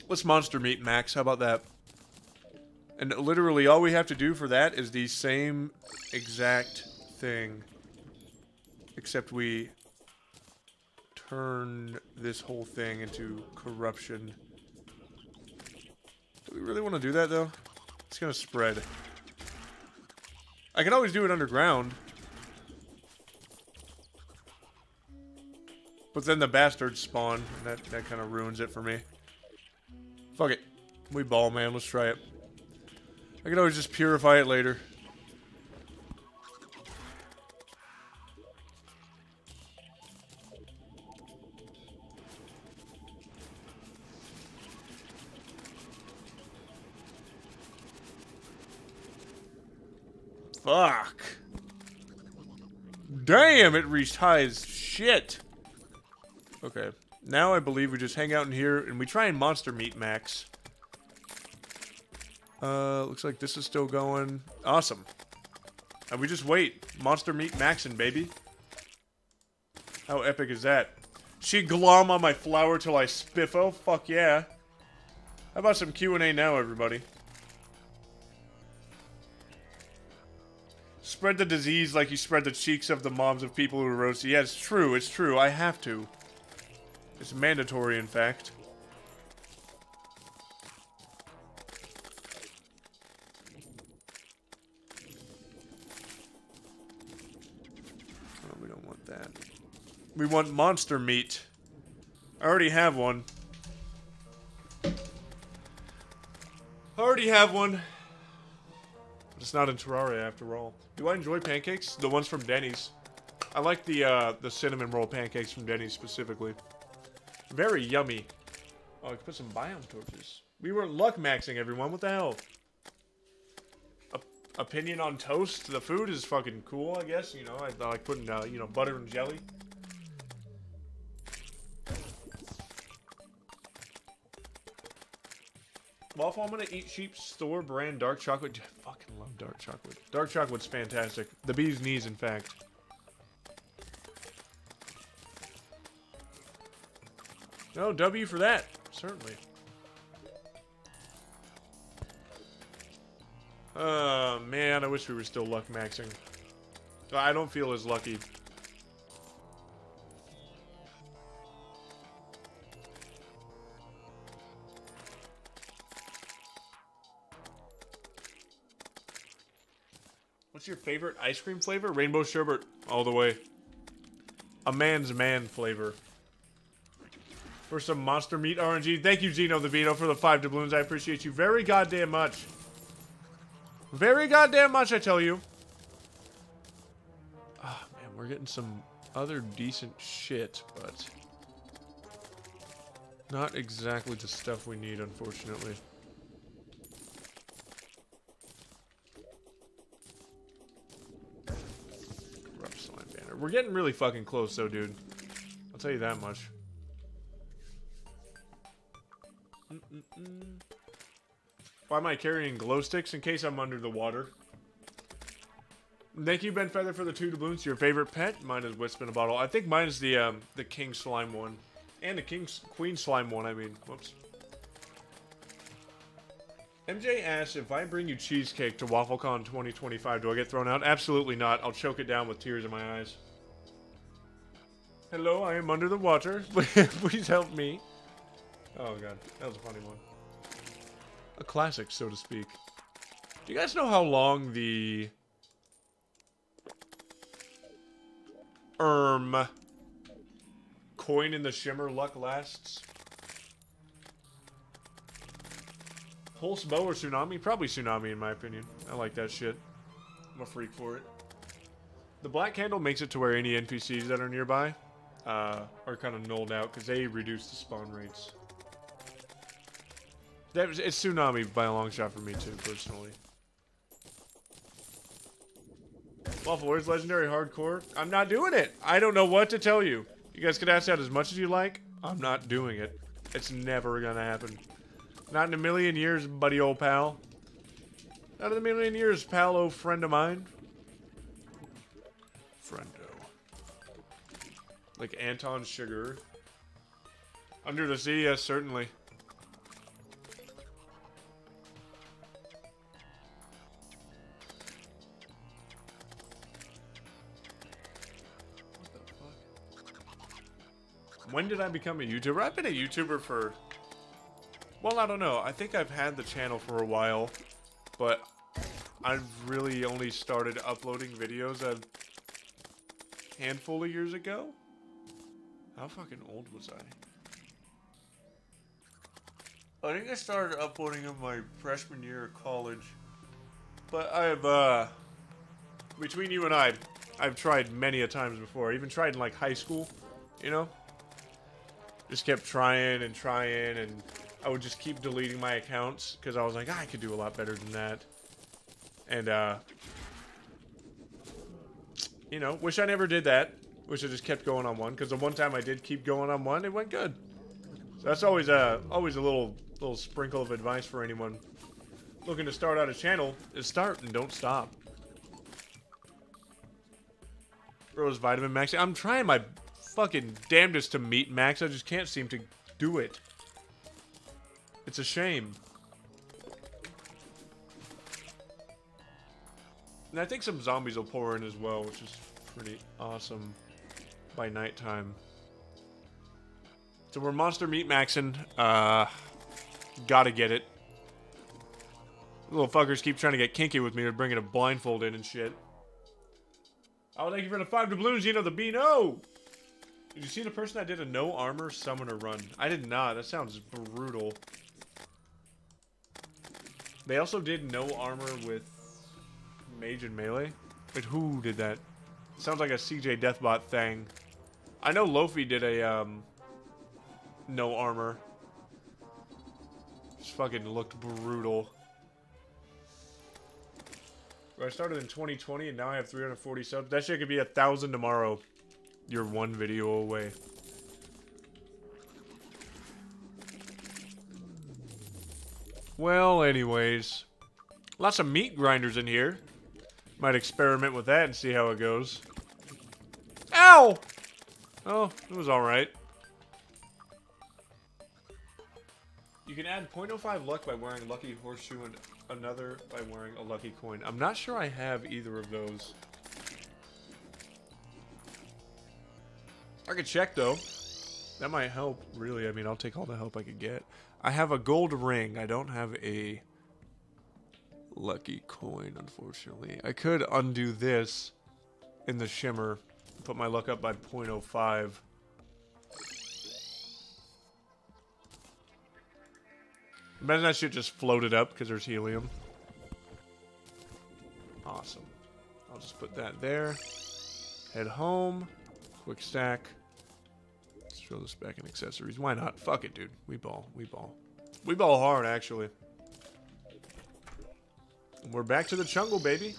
[SPEAKER 1] Let's Monster Meat Max. How about that? And literally all we have to do for that is the same exact thing. Except we turn this whole thing into corruption. Do we really want to do that though? It's gonna spread. I can always do it underground. But then the bastards spawn, and that, that kind of ruins it for me. Fuck it. We ball, man. Let's try it. I can always just purify it later. Fuck. Damn, it reached high as shit. Okay. Now I believe we just hang out in here and we try and monster meat max. Uh, looks like this is still going. Awesome. And we just wait. Monster Meat Maxin, baby. How epic is that? She glom on my flower till I spiffo? Fuck yeah. How about some Q&A now, everybody? Spread the disease like you spread the cheeks of the moms of people who roast you. Yeah, it's true. It's true. I have to. It's mandatory, in fact. We don't want that. We want monster meat. I already have one. I already have one. But it's not in Terraria after all. Do I enjoy pancakes? The ones from Denny's. I like the uh, the cinnamon roll pancakes from Denny's specifically. Very yummy. Oh, I could put some biome torches. We were luck maxing everyone. What the hell? A opinion on toast? The food is fucking cool, I guess. You know, I like putting uh, you know butter and jelly. Waffle, I'm gonna eat cheap store brand dark chocolate. I fucking love dark chocolate. Dark chocolate's fantastic. The bee's knees, in fact. No, W for that. Certainly. Oh, man, I wish we were still luck maxing. I don't feel as lucky. What's your favorite ice cream flavor? Rainbow sherbet, all the way. A man's man flavor. For some monster meat RNG. Thank you, Gino the Vito, for the five doubloons. I appreciate you very goddamn much. Very goddamn much, I tell you. Ah, oh, man, we're getting some other decent shit, but... Not exactly the stuff we need, unfortunately. Rough slime banner. We're getting really fucking close, though, dude. I'll tell you that much. Why am I carrying glow sticks? In case I'm under the water. Thank you, Ben Feather, for the two doubloons. Your favorite pet? Mine is Wisp in a bottle. I think mine is the um, the King Slime one. And the King Queen Slime one, I mean. Whoops. MJ asks, if I bring you cheesecake to WaffleCon 2025, do I get thrown out? Absolutely not. I'll choke it down with tears in my eyes. Hello, I am under the water. Please help me. Oh god, that was a funny one. A classic, so to speak. Do you guys know how long the... Erm... Coin in the Shimmer luck lasts? Pulse Bow or Tsunami? Probably Tsunami in my opinion. I like that shit. I'm a freak for it. The Black Candle makes it to where any NPCs that are nearby uh, are kind of nulled out because they reduce the spawn rates. That it's Tsunami by a long shot for me too, personally. Waffle, where's Legendary Hardcore? I'm not doing it. I don't know what to tell you. You guys can ask that as much as you like. I'm not doing it. It's never gonna happen. Not in a million years, buddy old pal. Not in a million years, pal, oh friend of mine. Friendo. Like Anton Sugar. Under the sea, yes, certainly. When did I become a YouTuber? I've been a YouTuber for... Well, I don't know. I think I've had the channel for a while, but I've really only started uploading videos a handful of years ago. How fucking old was I? I think I started uploading in my freshman year of college. But I've, uh... Between you and I, I've tried many a times before. I even tried in, like, high school, you know? Just kept trying and trying, and I would just keep deleting my accounts because I was like, ah, I could do a lot better than that. And, uh, you know, wish I never did that. Wish I just kept going on one because the one time I did keep going on one, it went good. So that's always a always a little little sprinkle of advice for anyone looking to start out a channel: is start and don't stop. Rose Vitamin Max. I'm trying my fucking damnedest to meet Max. I just can't seem to do it. It's a shame. And I think some zombies will pour in as well, which is pretty awesome by nighttime. So we're Monster Meat Maxing. Uh, gotta get it. Little fuckers keep trying to get kinky with me bringing a blindfold in and shit. Oh, thank you for the five doubloons, you know the Beano! Did you see the person that did a no armor summoner run? I did not. That sounds brutal. They also did no armor with mage and melee. But who did that? Sounds like a CJ Deathbot thing. I know Lofi did a um, no armor. Just fucking looked brutal. I started in 2020 and now I have 340 subs. That shit could be a thousand tomorrow. You're one video away. Well, anyways. Lots of meat grinders in here. Might experiment with that and see how it goes. Ow! Oh, it was alright. You can add 0.05 luck by wearing Lucky Horseshoe and another by wearing a Lucky Coin. I'm not sure I have either of those. I could check, though. That might help, really. I mean, I'll take all the help I could get. I have a gold ring. I don't have a lucky coin, unfortunately. I could undo this in the shimmer. Put my luck up by 0.05. Imagine that shit just floated up because there's helium. Awesome. I'll just put that there. Head home. Quick stack. Let's throw this back in accessories. Why not? Fuck it, dude. We ball. We ball. We ball hard, actually. We're back to the jungle, baby.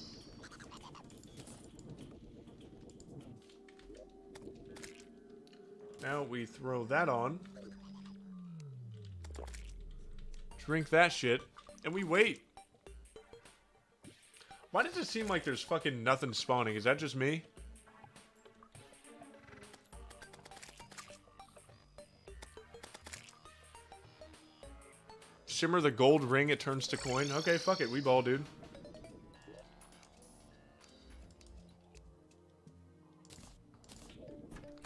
[SPEAKER 1] Now we throw that on. Drink that shit. And we wait. Why does it seem like there's fucking nothing spawning? Is that just me? Shimmer the gold ring, it turns to coin. Okay, fuck it. We ball, dude.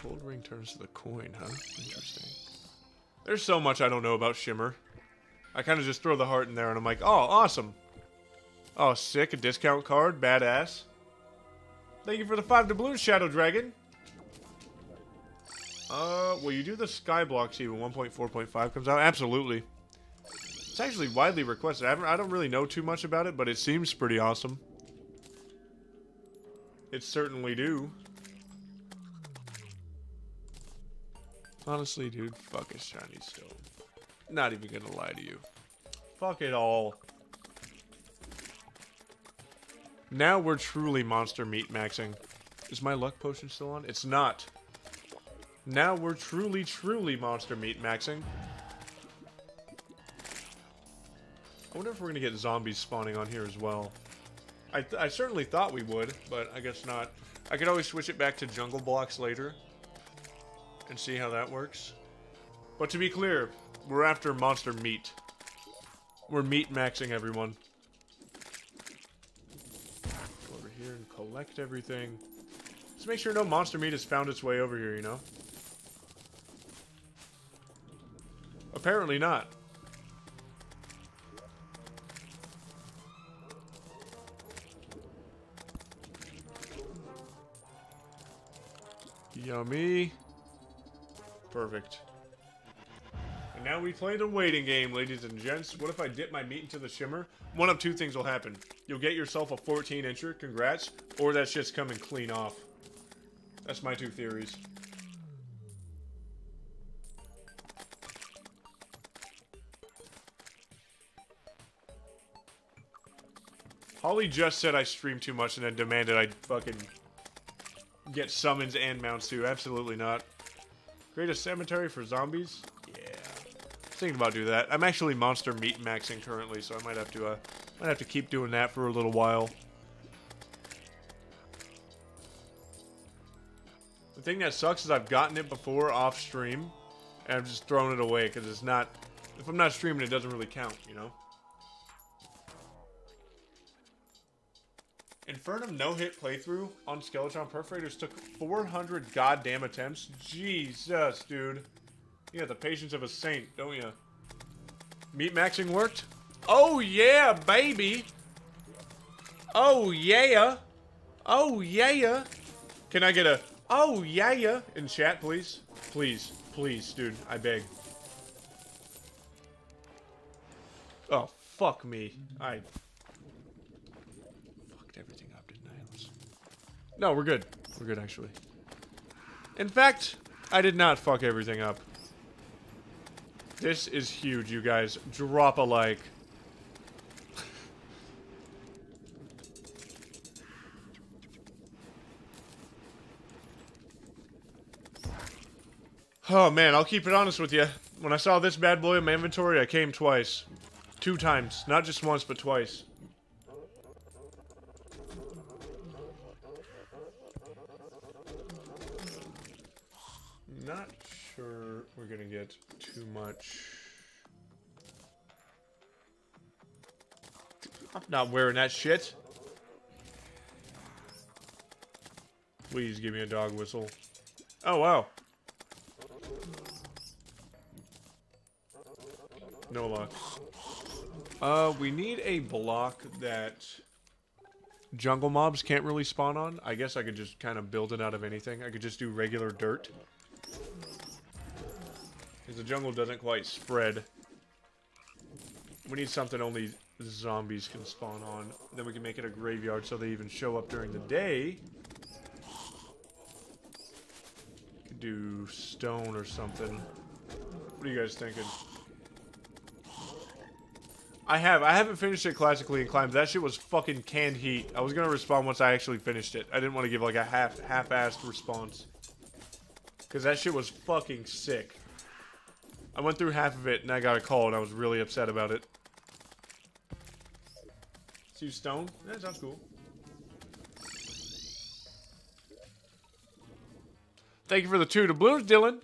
[SPEAKER 1] Gold ring turns to the coin, huh? Interesting. There's so much I don't know about Shimmer. I kind of just throw the heart in there and I'm like, oh, awesome. Oh, sick. A discount card. Badass. Thank you for the five doubloons, Shadow Dragon. Uh, will you do the Skyblocks even 1.4.5 comes out? Absolutely. It's actually widely requested. I, I don't really know too much about it, but it seems pretty awesome. It certainly do. Honestly, dude, fuck a shiny stone. Not even gonna lie to you. Fuck it all. Now we're truly monster meat maxing. Is my luck potion still on? It's not. Now we're truly, truly monster meat maxing. I wonder if we're gonna get zombies spawning on here as well. I, I certainly thought we would, but I guess not. I could always switch it back to jungle blocks later and see how that works. But to be clear, we're after monster meat. We're meat maxing everyone. Go over here and collect everything. Just make sure no monster meat has found its way over here, you know? Apparently not. Yummy. Perfect. And now we play the waiting game, ladies and gents. What if I dip my meat into the shimmer? One of two things will happen. You'll get yourself a 14-incher, congrats, or that shit's coming clean off. That's my two theories. Holly just said I stream too much and then demanded I fucking get summons and mounts too. Absolutely not. Create a cemetery for zombies? Yeah. Thinking about doing that. I'm actually monster meat maxing currently, so I might have to uh might have to keep doing that for a little while. The thing that sucks is I've gotten it before off stream, and I've just thrown it away because it's not. If I'm not streaming, it doesn't really count, you know. Infernum no-hit playthrough on Skeletron Perforators took 400 goddamn attempts. Jesus, dude. You got the patience of a saint, don't you? Meat maxing worked? Oh yeah, baby! Oh yeah! Oh yeah! Can I get a oh yeah, yeah in chat, please? Please, please, dude, I beg. Oh, fuck me. I No, we're good. We're good, actually. In fact, I did not fuck everything up. This is huge, you guys. Drop a like. oh, man, I'll keep it honest with you. When I saw this bad boy in my inventory, I came twice. Two times. Not just once, but twice. Not sure we're gonna get too much. I'm not wearing that shit. Please give me a dog whistle. Oh, wow. No luck. Uh, we need a block that jungle mobs can't really spawn on. I guess I could just kind of build it out of anything. I could just do regular dirt. Because the jungle doesn't quite spread. We need something only zombies can spawn on. Then we can make it a graveyard so they even show up during the day. Could do stone or something. What are you guys thinking? I have. I haven't finished it classically inclined. That shit was fucking canned heat. I was gonna respond once I actually finished it. I didn't want to give like a half half-assed response. Cause that shit was fucking sick. I went through half of it and I got a call and I was really upset about it. See stone? Yeah, sounds cool. Thank you for the two doubloons, Dylan.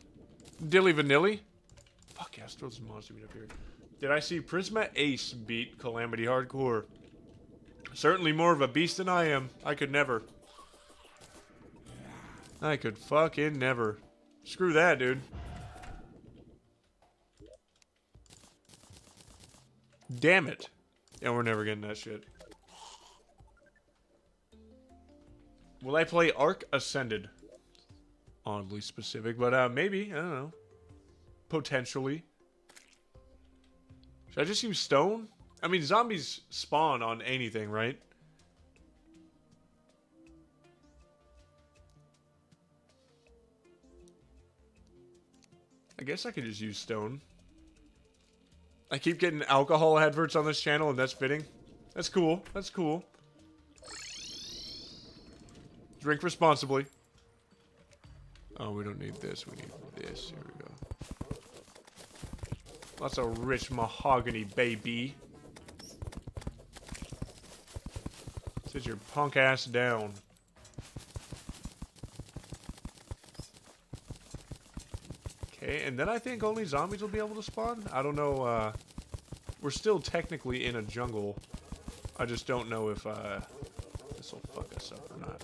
[SPEAKER 1] Dilly Vanilly. Fuck yeah, throw some monster meat up here. Did I see Prisma Ace beat Calamity Hardcore? Certainly more of a beast than I am. I could never. I could fucking never. Screw that, dude. Damn it. And we're never getting that shit. Will I play Ark Ascended? Oddly specific, but uh, maybe. I don't know. Potentially. Should I just use stone? I mean, zombies spawn on anything, right? I guess I could just use stone. I keep getting alcohol adverts on this channel, and that's fitting. That's cool. That's cool. Drink responsibly. Oh, we don't need this. We need this. Here we go. Lots of rich mahogany, baby. Sit your punk ass down. And then I think only zombies will be able to spawn. I don't know, uh... We're still technically in a jungle. I just don't know if, uh... This will fuck us up or not.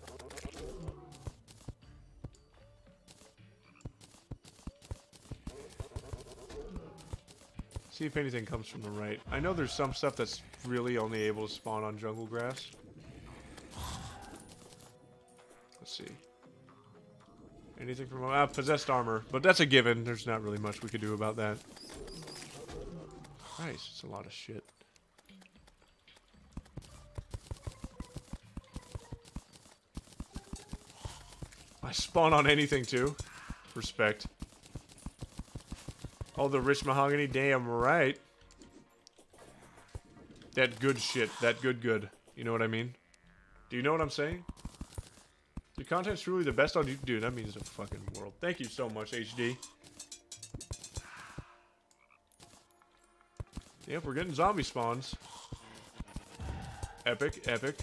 [SPEAKER 1] See if anything comes from the right. I know there's some stuff that's really only able to spawn on jungle grass. Let's see. Anything from uh, possessed armor, but that's a given. There's not really much we could do about that. Nice, it's a lot of shit. I spawn on anything too. Respect. All the rich mahogany, damn right. That good shit, that good good. You know what I mean? Do you know what I'm saying? Your content's truly the best on YouTube. Dude, that means the fucking world. Thank you so much, HD. Yep, we're getting zombie spawns. Epic, epic.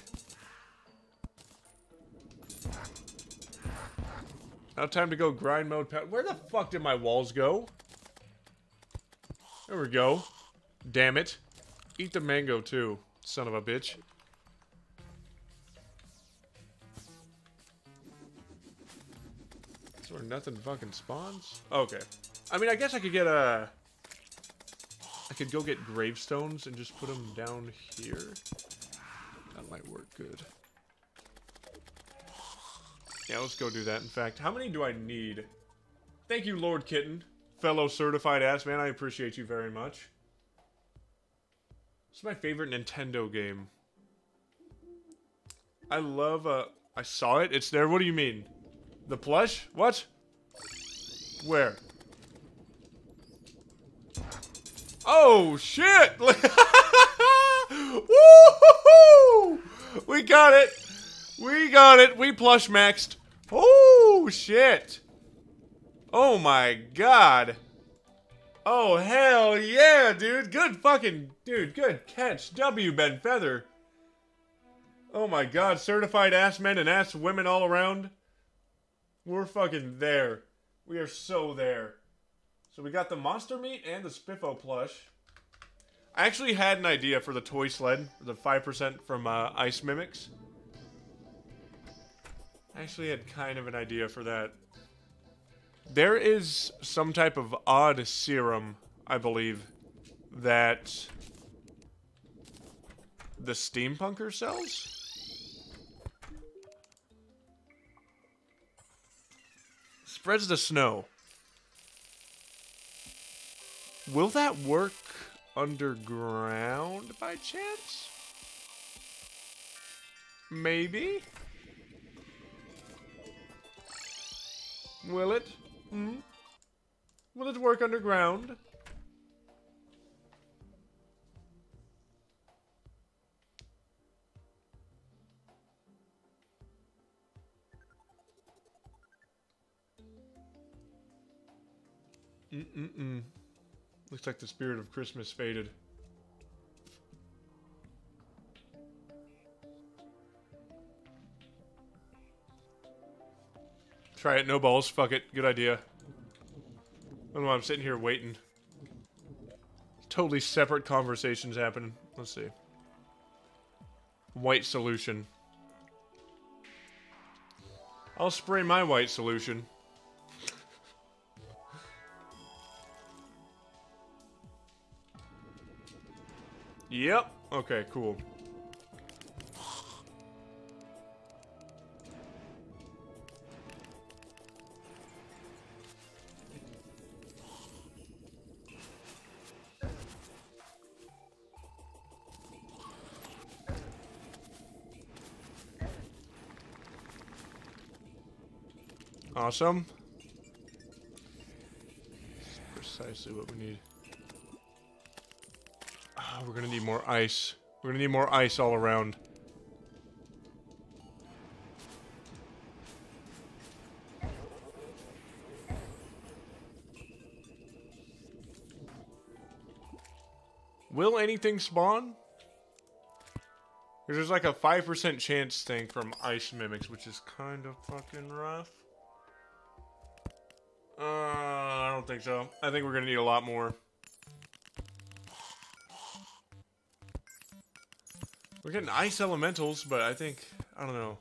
[SPEAKER 1] Now time to go grind mode. Where the fuck did my walls go? There we go. Damn it. Eat the mango too, son of a bitch. Nothing fucking spawns? Okay. I mean, I guess I could get a... I could go get gravestones and just put them down here. That might work good. Yeah, let's go do that. In fact, how many do I need? Thank you, Lord Kitten. Fellow certified ass man, I appreciate you very much. It's my favorite Nintendo game. I love, uh, I saw it. It's there. What do you mean? The plush? What? Where? Oh, shit! We got it! We got it! We plush maxed. Oh, shit! Oh my god! Oh, hell yeah, dude. Good fucking, dude, good catch. W, Ben Feather. Oh my god, certified ass men and ass women all around. We're fucking there. We are so there. So we got the monster meat and the Spiffo plush. I actually had an idea for the toy sled, the 5% from uh, Ice Mimics. I actually had kind of an idea for that. There is some type of odd serum, I believe, that the steampunker sells? Spreads the snow. Will that work underground by chance? Maybe? Will it? Hmm? Will it work underground? Mm-mm-mm. Looks like the spirit of Christmas faded. Try it, no balls. Fuck it. Good idea. I don't know. I'm sitting here waiting. Totally separate conversations happening. Let's see. White solution. I'll spray my white solution. Yep. Okay, cool. Awesome. That's precisely what we need. Oh, we're gonna need more ice. We're gonna need more ice all around. Will anything spawn? There's like a 5% chance thing from ice mimics, which is kind of fucking rough. Uh, I don't think so. I think we're gonna need a lot more. We're getting ice elementals, but I think, I don't know.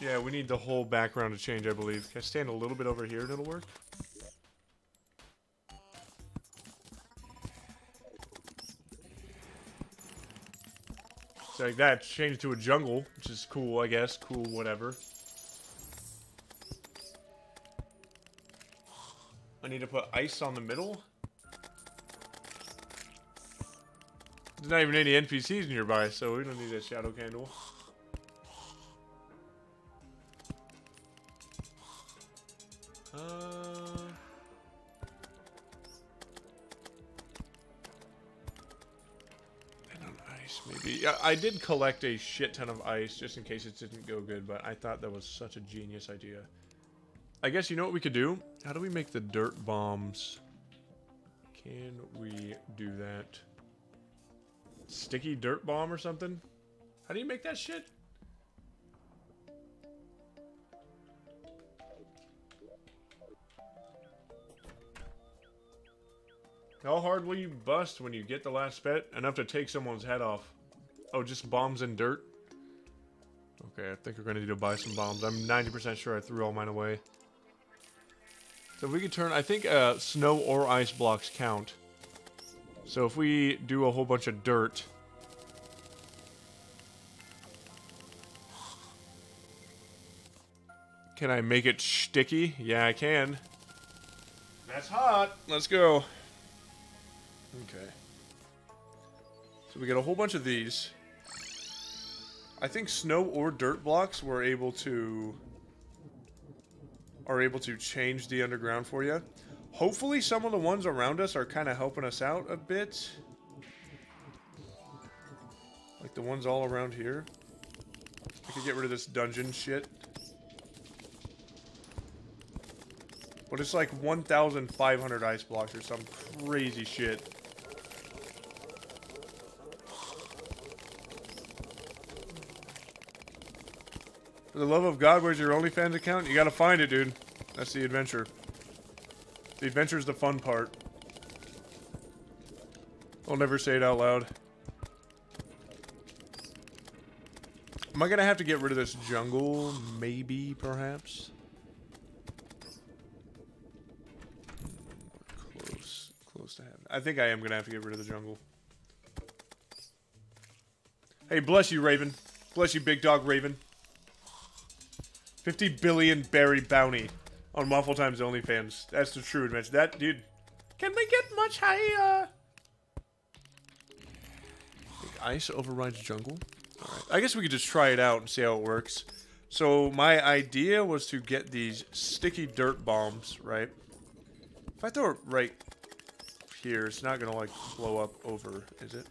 [SPEAKER 1] Yeah, we need the whole background to change, I believe. Can I stand a little bit over here and it'll work? Like that, change to a jungle, which is cool, I guess. Cool, whatever. I need to put ice on the middle. There's not even any NPCs nearby, so we don't need a shadow candle. Uh... Ice, maybe. I did collect a shit ton of ice just in case it didn't go good, but I thought that was such a genius idea. I guess you know what we could do? How do we make the dirt bombs? Can we do that? Sticky dirt bomb or something? How do you make that shit? How hard will you bust when you get the last spit? Enough to take someone's head off. Oh, just bombs and dirt? Okay, I think we're going to need to buy some bombs. I'm 90% sure I threw all mine away. So we could turn... I think uh, snow or ice blocks count. So if we do a whole bunch of dirt... Can I make it sticky? Yeah, I can. That's hot. Let's go. Okay. So we get a whole bunch of these. I think snow or dirt blocks were able to are able to change the underground for you. Hopefully some of the ones around us are kind of helping us out a bit. Like the ones all around here. I could get rid of this dungeon shit. But it's like 1,500 ice blocks or some crazy shit. For the love of God, where's your OnlyFans account? You gotta find it, dude. That's the adventure. The adventure's the fun part. I'll never say it out loud. Am I gonna have to get rid of this jungle? Maybe, perhaps? Close. Close to having... I think I am gonna have to get rid of the jungle. Hey, bless you, Raven. Bless you, big dog Raven. 50 billion berry bounty on Waffle Times OnlyFans. That's the true adventure. That, dude. Can we get much higher? Ice overrides jungle? Alright. I guess we could just try it out and see how it works. So, my idea was to get these sticky dirt bombs, right? If I throw it right here, it's not gonna, like, blow up over, is it?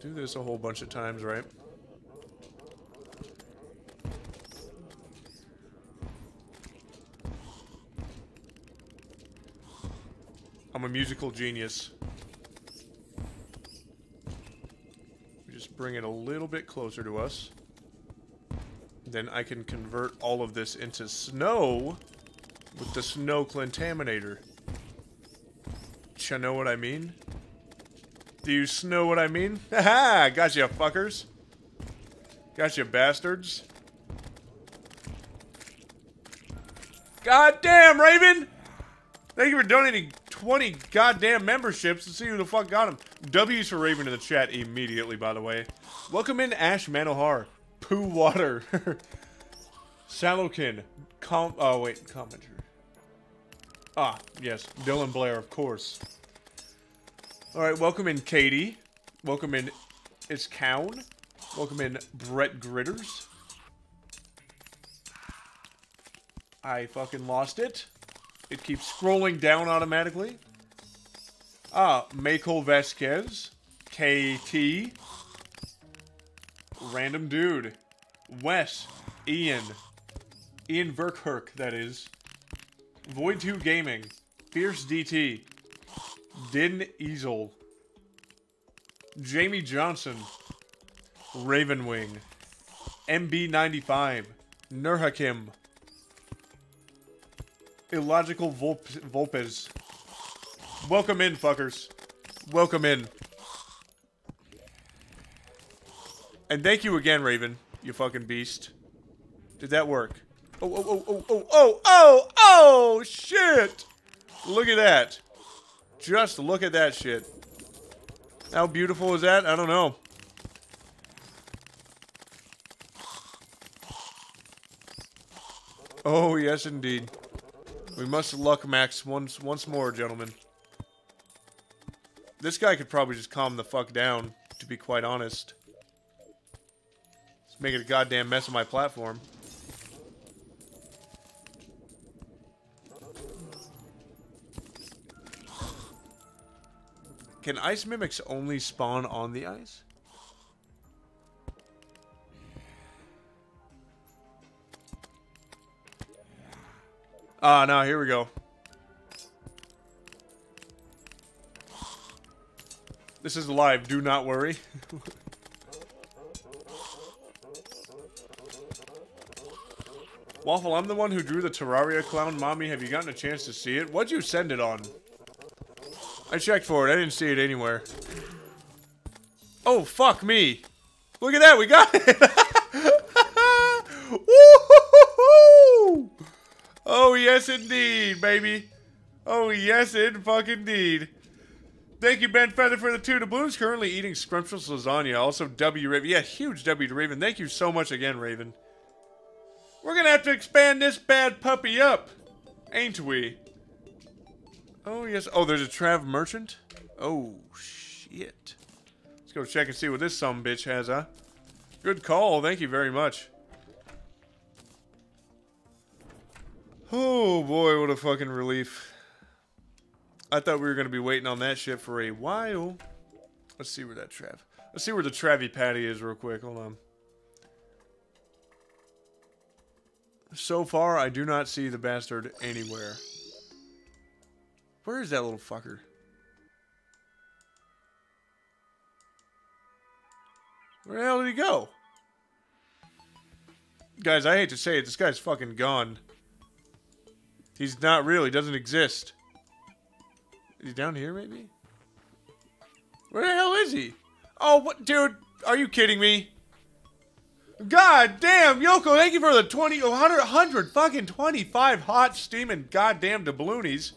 [SPEAKER 1] Do this a whole bunch of times, right? I'm a musical genius. Just bring it a little bit closer to us. Then I can convert all of this into snow with the snow Clentaminator. You know what I mean? Do you know what I mean? Haha! Gotcha, fuckers. Gotcha, bastards. God damn, Raven! Thank you for donating 20 goddamn memberships to see who the fuck got them. W's for Raven in the chat immediately, by the way. Welcome in Ash Manohar. Poo Water. Salokin. Com- oh, wait. Commenter. Ah, yes. Dylan Blair, of course. Alright, welcome in Katie. Welcome in It's Cown. Welcome in Brett Gritters. I fucking lost it. It keeps scrolling down automatically. Ah, Michael Vasquez. KT. Random Dude. Wes. Ian. Ian Verkirk, that is. Void 2 Gaming. Fierce DT. Din Easel. Jamie Johnson. Ravenwing. MB95. Nurhakim. Illogical Volp Volpes. Welcome in, fuckers. Welcome in. And thank you again, Raven, you fucking beast. Did that work? Oh, oh, oh, oh, oh, oh, oh, oh, shit! Look at that. Just look at that shit. How beautiful is that? I don't know. Oh, yes, indeed. We must luck max once once more, gentlemen. This guy could probably just calm the fuck down, to be quite honest. It's making a goddamn mess of my platform. Can ice mimics only spawn on the ice? Ah, uh, no, here we go. This is live, do not worry. Waffle, I'm the one who drew the Terraria clown. Mommy, have you gotten a chance to see it? What'd you send it on? I checked for it. I didn't see it anywhere. Oh, fuck me. Look at that. We got it. oh, yes, indeed, baby. Oh, yes, in fucking indeed. Thank you, Ben Feather, for the two doubloons. Currently eating scrumptious lasagna. Also, W Raven. Yeah, huge W to Raven. Thank you so much again, Raven. We're going to have to expand this bad puppy up. Ain't we? Oh, yes. Oh, there's a Trav merchant? Oh, shit. Let's go check and see what this some bitch has, huh? Good call. Thank you very much. Oh, boy. What a fucking relief. I thought we were going to be waiting on that shit for a while. Let's see where that Trav. Let's see where the Travie Patty is real quick. Hold on. So far, I do not see the bastard anywhere. Where is that little fucker? Where the hell did he go? Guys, I hate to say it, this guy's fucking gone. He's not real, he doesn't exist. Is he down here, maybe? Where the hell is he? Oh, what, dude? Are you kidding me? God damn, Yoko, thank you for the 20, 100, 100 fucking 25 hot steaming goddamn doubloonies.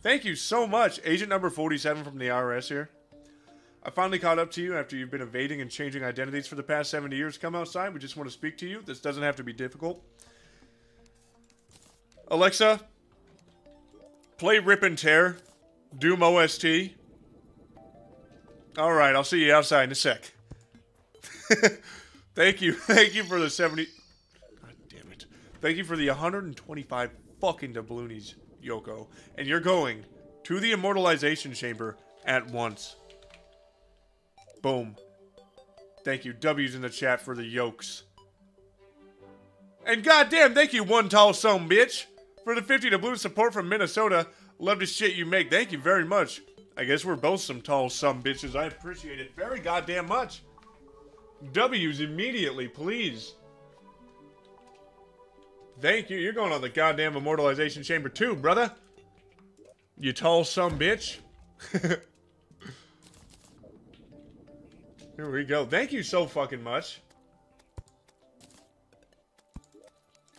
[SPEAKER 1] Thank you so much, agent number 47 from the IRS here. I finally caught up to you after you've been evading and changing identities for the past 70 years. Come outside, we just want to speak to you. This doesn't have to be difficult. Alexa, play Rip and Tear, Doom OST. Alright, I'll see you outside in a sec. Thank you. Thank you for the 70. God damn it. Thank you for the 125 fucking doubloonies, Yoko. And you're going to the immortalization chamber at once. Boom. Thank you. W's in the chat for the yokes. And goddamn, thank you, one tall son bitch, for the 50 to blue support from Minnesota. Love the shit you make. Thank you very much. I guess we're both some tall some bitches. I appreciate it very goddamn much. W's immediately, please. Thank you. You're going on the goddamn immortalization chamber too, brother. You tall some bitch. Here we go. Thank you so fucking much.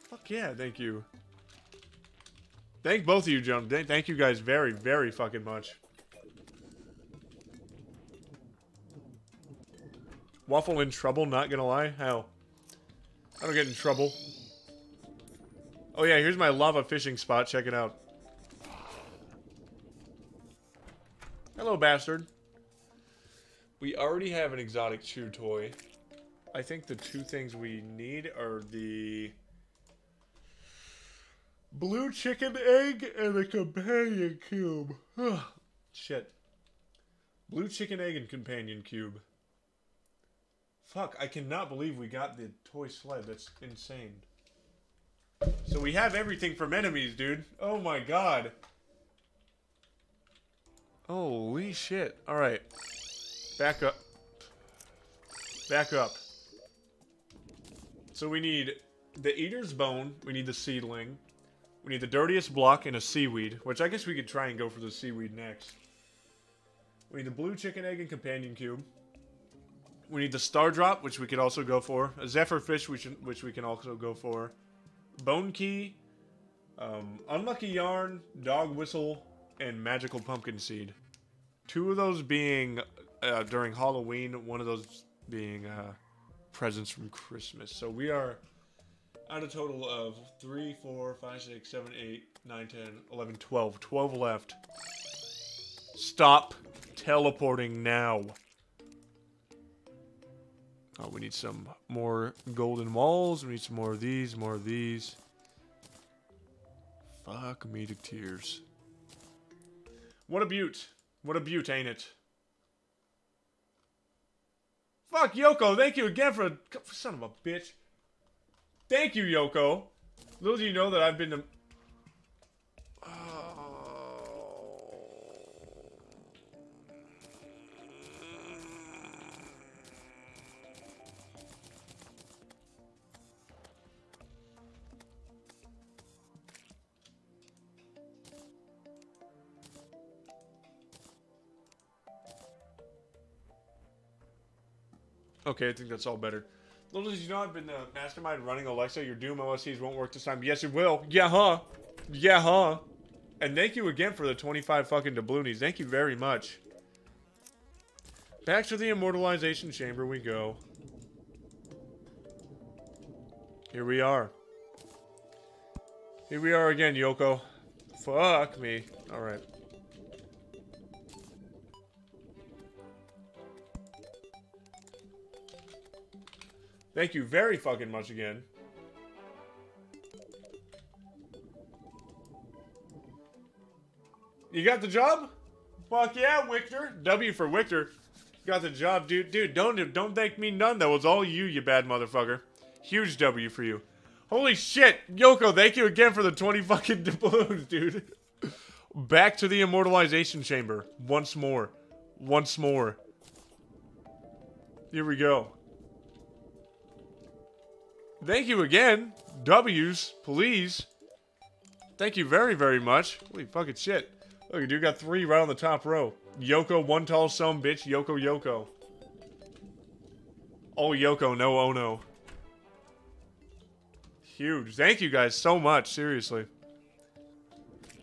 [SPEAKER 1] Fuck yeah, thank you. Thank both of you, John. Thank you guys very, very fucking much. Waffle in trouble, not gonna lie? How? I don't get in trouble. Oh yeah, here's my lava fishing spot. Check it out. Hello, bastard. We already have an exotic chew toy. I think the two things we need are the blue chicken egg and the companion cube. Shit. Blue chicken egg and companion cube. Fuck, I cannot believe we got the toy sled. That's insane. So we have everything from enemies, dude. Oh my god. Holy shit. Alright. Back up. Back up. So we need the eater's bone. We need the seedling. We need the dirtiest block and a seaweed, which I guess we could try and go for the seaweed next. We need the blue chicken egg and companion cube. We need the star drop, which we could also go for. A zephyr fish, which which we can also go for. Bone key, um, unlucky yarn, dog whistle, and magical pumpkin seed. Two of those being uh, during Halloween, one of those being uh, presents from Christmas. So we are at a total of 3, 4, 5, 6, 7, 8, 9, 10, 11, 12. 12 left. Stop teleporting now. Oh, we need some more golden walls. We need some more of these, more of these. Fuck me to tears. What a beaut. What a beaut, ain't it? Fuck, Yoko, thank you again for... a... Son of a bitch. Thank you, Yoko. Little do you know that I've been... Okay, I think that's all better. Little did you know I've been the mastermind running Alexa. Your Doom OSTs won't work this time. Yes, it will. Yeah, huh? Yeah, huh? And thank you again for the 25 fucking doubloonies. Thank you very much. Back to the immortalization chamber we go. Here we are. Here we are again, Yoko. Fuck me. Alright. Thank you very fucking much again. You got the job? Fuck yeah, Wichter. W for Wichter. got the job, dude. Dude, don't don't thank me none. That was all you, you bad motherfucker. Huge W for you. Holy shit, Yoko! Thank you again for the twenty fucking doubloons, dude. Back to the immortalization chamber once more, once more. Here we go. Thank you again. W's, please. Thank you very, very much. Holy fucking shit. Look, dude got three right on the top row. Yoko, one tall some bitch. Yoko, Yoko. Oh, Yoko, no, oh no. Huge. Thank you guys so much, seriously.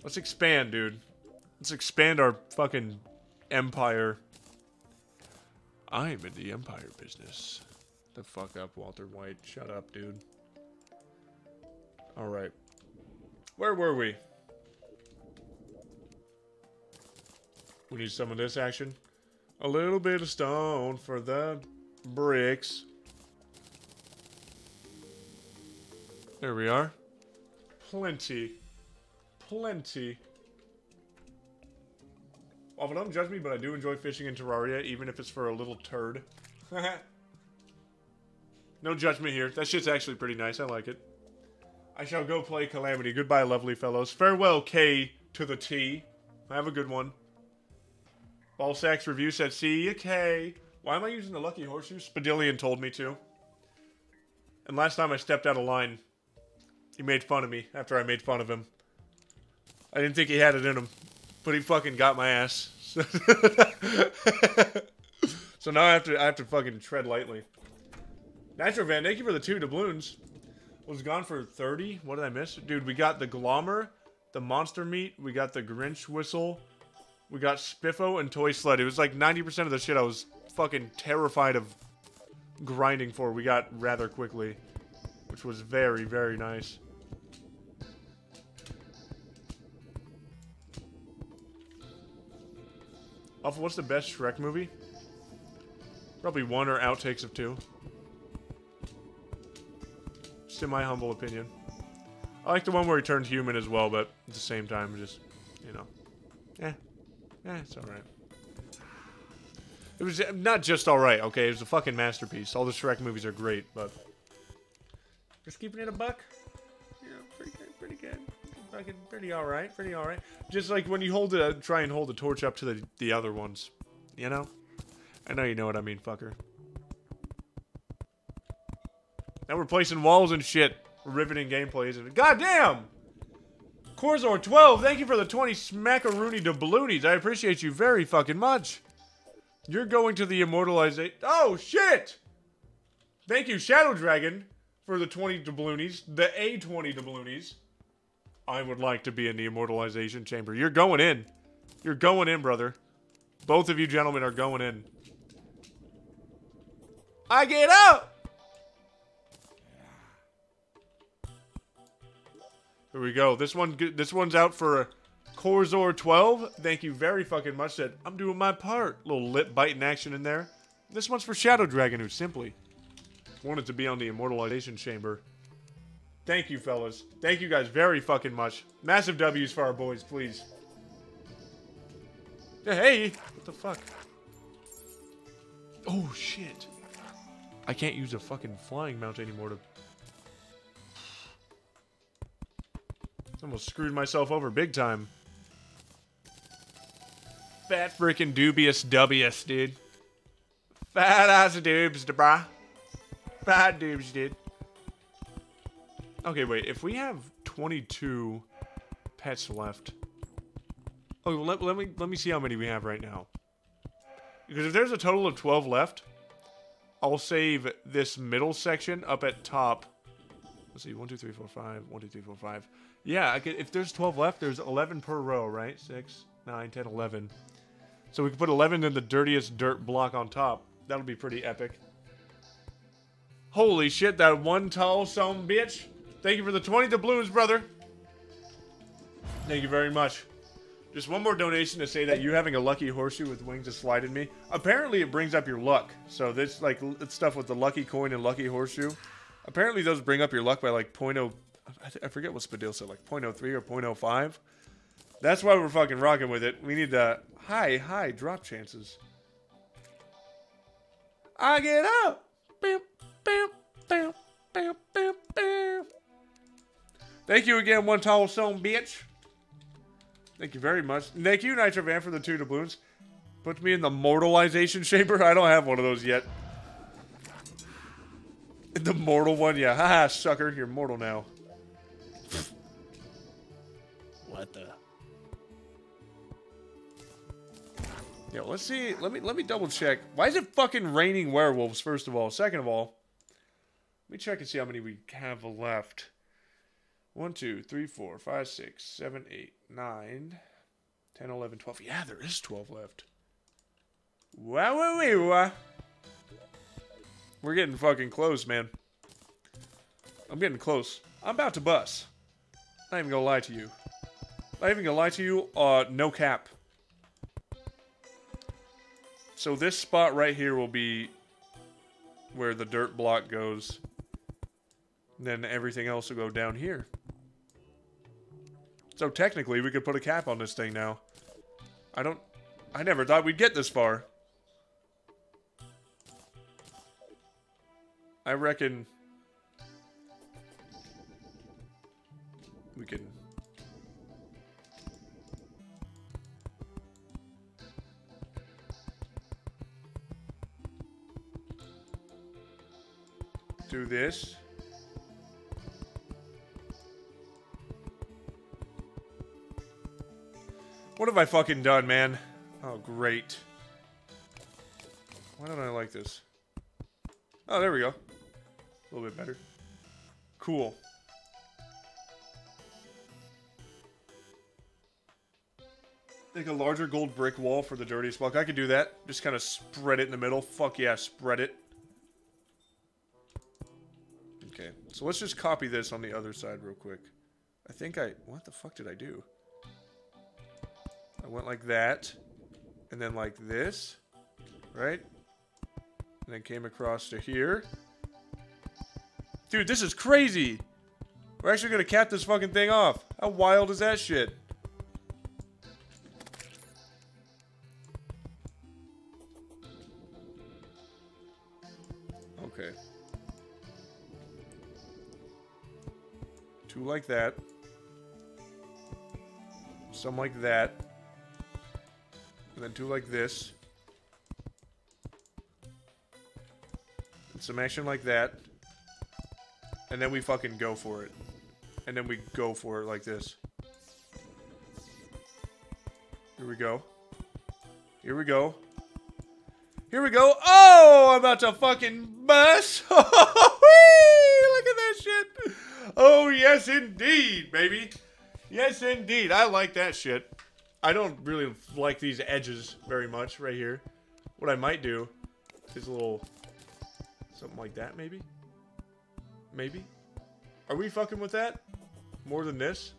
[SPEAKER 1] Let's expand, dude. Let's expand our fucking empire. I'm in the empire business. The fuck up, Walter White. Shut up, dude. Alright. Where were we? We need some of this action. A little bit of stone for the bricks. There we are. Plenty. Plenty. Well, don't judge me, but I do enjoy fishing in Terraria, even if it's for a little turd. no judgment here. That shit's actually pretty nice. I like it. I shall go play Calamity. Goodbye, lovely fellows. Farewell, K to the T. Have a good one. Ballsack's review said, see you, K. Why am I using the Lucky Horseshoe? Spadillion told me to. And last time I stepped out of line, he made fun of me after I made fun of him. I didn't think he had it in him, but he fucking got my ass. so now I have to I have to fucking tread lightly. Nitro Van, thank you for the two doubloons was gone for 30. What did I miss? Dude, we got the Glommer, the Monster Meat, we got the Grinch Whistle, we got Spiffo and Toy Sled. It was like 90% of the shit I was fucking terrified of grinding for. We got rather quickly, which was very, very nice. Alpha, what's the best Shrek movie? Probably one or outtakes of two. Just in my humble opinion. I like the one where he turned human as well, but at the same time, just, you know. Eh. Eh, it's alright. It was not just alright, okay? It was a fucking masterpiece. All the Shrek movies are great, but... Just keeping it a buck? Know, pretty good, pretty good. Fucking pretty alright, pretty alright. Just like when you hold it, try and hold the torch up to the, the other ones. You know? I know you know what I mean, fucker. Now we're placing walls and shit. Riveting gameplays. And goddamn! Corzor 12, thank you for the 20 smackaroony doubloonies. I appreciate you very fucking much. You're going to the immortalization. Oh, shit! Thank you, Shadow Dragon, for the 20 doubloonies. The A20 doubloonies. I would like to be in the immortalization chamber. You're going in. You're going in, brother. Both of you gentlemen are going in. I get out! Here we go. This one, this one's out for Corzor 12. Thank you very fucking much. Said I'm doing my part. Little lip biting action in there. This one's for Shadow Dragon, who simply wanted to be on the Immortalization Chamber. Thank you, fellas. Thank you guys very fucking much. Massive W's for our boys, please. Hey! What the fuck? Oh, shit. I can't use a fucking flying mount anymore to Almost screwed myself over big time. Fat freaking dubious W's, dude. Fat ass dubes, brah. Fat dubes, dude. Okay, wait. If we have 22 pets left... Oh, let, let me let me see how many we have right now. Because if there's a total of 12 left, I'll save this middle section up at top. Let's see, 1, 2, 3, 4, 5, 1, 2, 3, 4, 5. Yeah, could, if there's 12 left, there's 11 per row, right? 6, 9, 10, 11. So we can put 11 in the dirtiest dirt block on top. That'll be pretty epic. Holy shit, that one tall some bitch. Thank you for the 20 doubloons, brother. Thank you very much. Just one more donation to say that you having a lucky horseshoe with wings to slide in me. Apparently, it brings up your luck. So this like it's stuff with the lucky coin and lucky horseshoe. Apparently, those bring up your luck by like 0.0 I, I forget what Spadil said, like 0.03 or 0.05. That's why we're fucking rocking with it. We need the high, high drop chances. I get up. Bam, bam, bam, bam, bam, bam. Thank you again, one tall stone bitch. Thank you very much. Thank you, Nitro Van, for the two doubloons. Put me in the mortalization chamber. I don't have one of those yet. The mortal one, yeah. Haha, sucker. You're mortal now.
[SPEAKER 2] What the?
[SPEAKER 1] Yeah, let's see. Let me let me double check. Why is it fucking raining werewolves? First of all, second of all, let me check and see how many we have left. One, two, three, four, five, six, seven, eight, nine, ten, eleven, twelve. Yeah, there is twelve left. Wow, wow, wow, wow. We're getting fucking close, man. I'm getting close. I'm about to bust. Not even gonna lie to you. Not even gonna lie to you. Uh, no cap. So this spot right here will be where the dirt block goes. Then everything else will go down here. So technically, we could put a cap on this thing now. I don't... I never thought we'd get this far. I reckon... We can... This. What have I fucking done, man? Oh, great. Why don't I like this? Oh, there we go. A little bit better. Cool. Make a larger gold brick wall for the dirtiest block. I could do that. Just kind of spread it in the middle. Fuck yeah, spread it. So let's just copy this on the other side real quick. I think I... What the fuck did I do? I went like that. And then like this. Right? And then came across to here. Dude, this is crazy! We're actually gonna cap this fucking thing off. How wild is that shit? Like that. Some like that. And then two like this. And some action like that. And then we fucking go for it. And then we go for it like this. Here we go. Here we go. Here we go. Oh, I'm about to fucking bust. Look at that shit. Oh, yes, indeed, baby. Yes, indeed. I like that shit. I don't really like these edges very much right here. What I might do is a little something like that, maybe. Maybe. Are we fucking with that? More than this?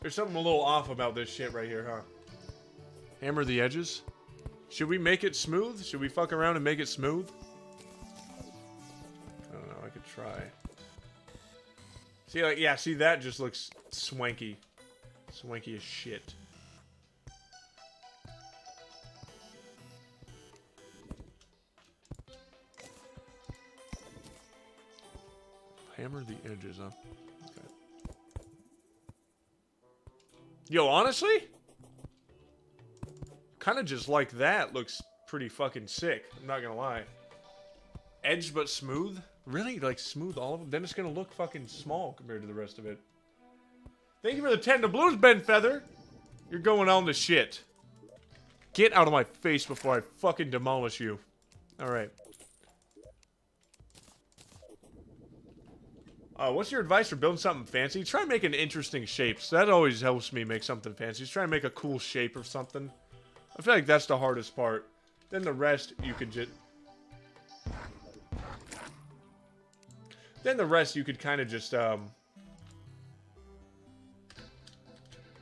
[SPEAKER 1] There's something a little off about this shit right here, huh? Hammer the edges? Should we make it smooth? Should we fuck around and make it smooth? I don't know, I could try. See, like, yeah, see, that just looks swanky. Swanky as shit. Hammer the edges, huh? Okay. Yo, honestly? Kind of just like that looks pretty fucking sick. I'm not gonna lie. Edge but smooth? Really? Like smooth all of them? Then it's gonna look fucking small compared to the rest of it. Thank you for the 10 to blues, Ben Feather. You're going on the shit. Get out of my face before I fucking demolish you. Alright. Uh, what's your advice for building something fancy? Try making interesting shapes. That always helps me make something fancy. Just try and make a cool shape or something. I feel like that's the hardest part. Then the rest, you could just... Then the rest, you could kind of just, um...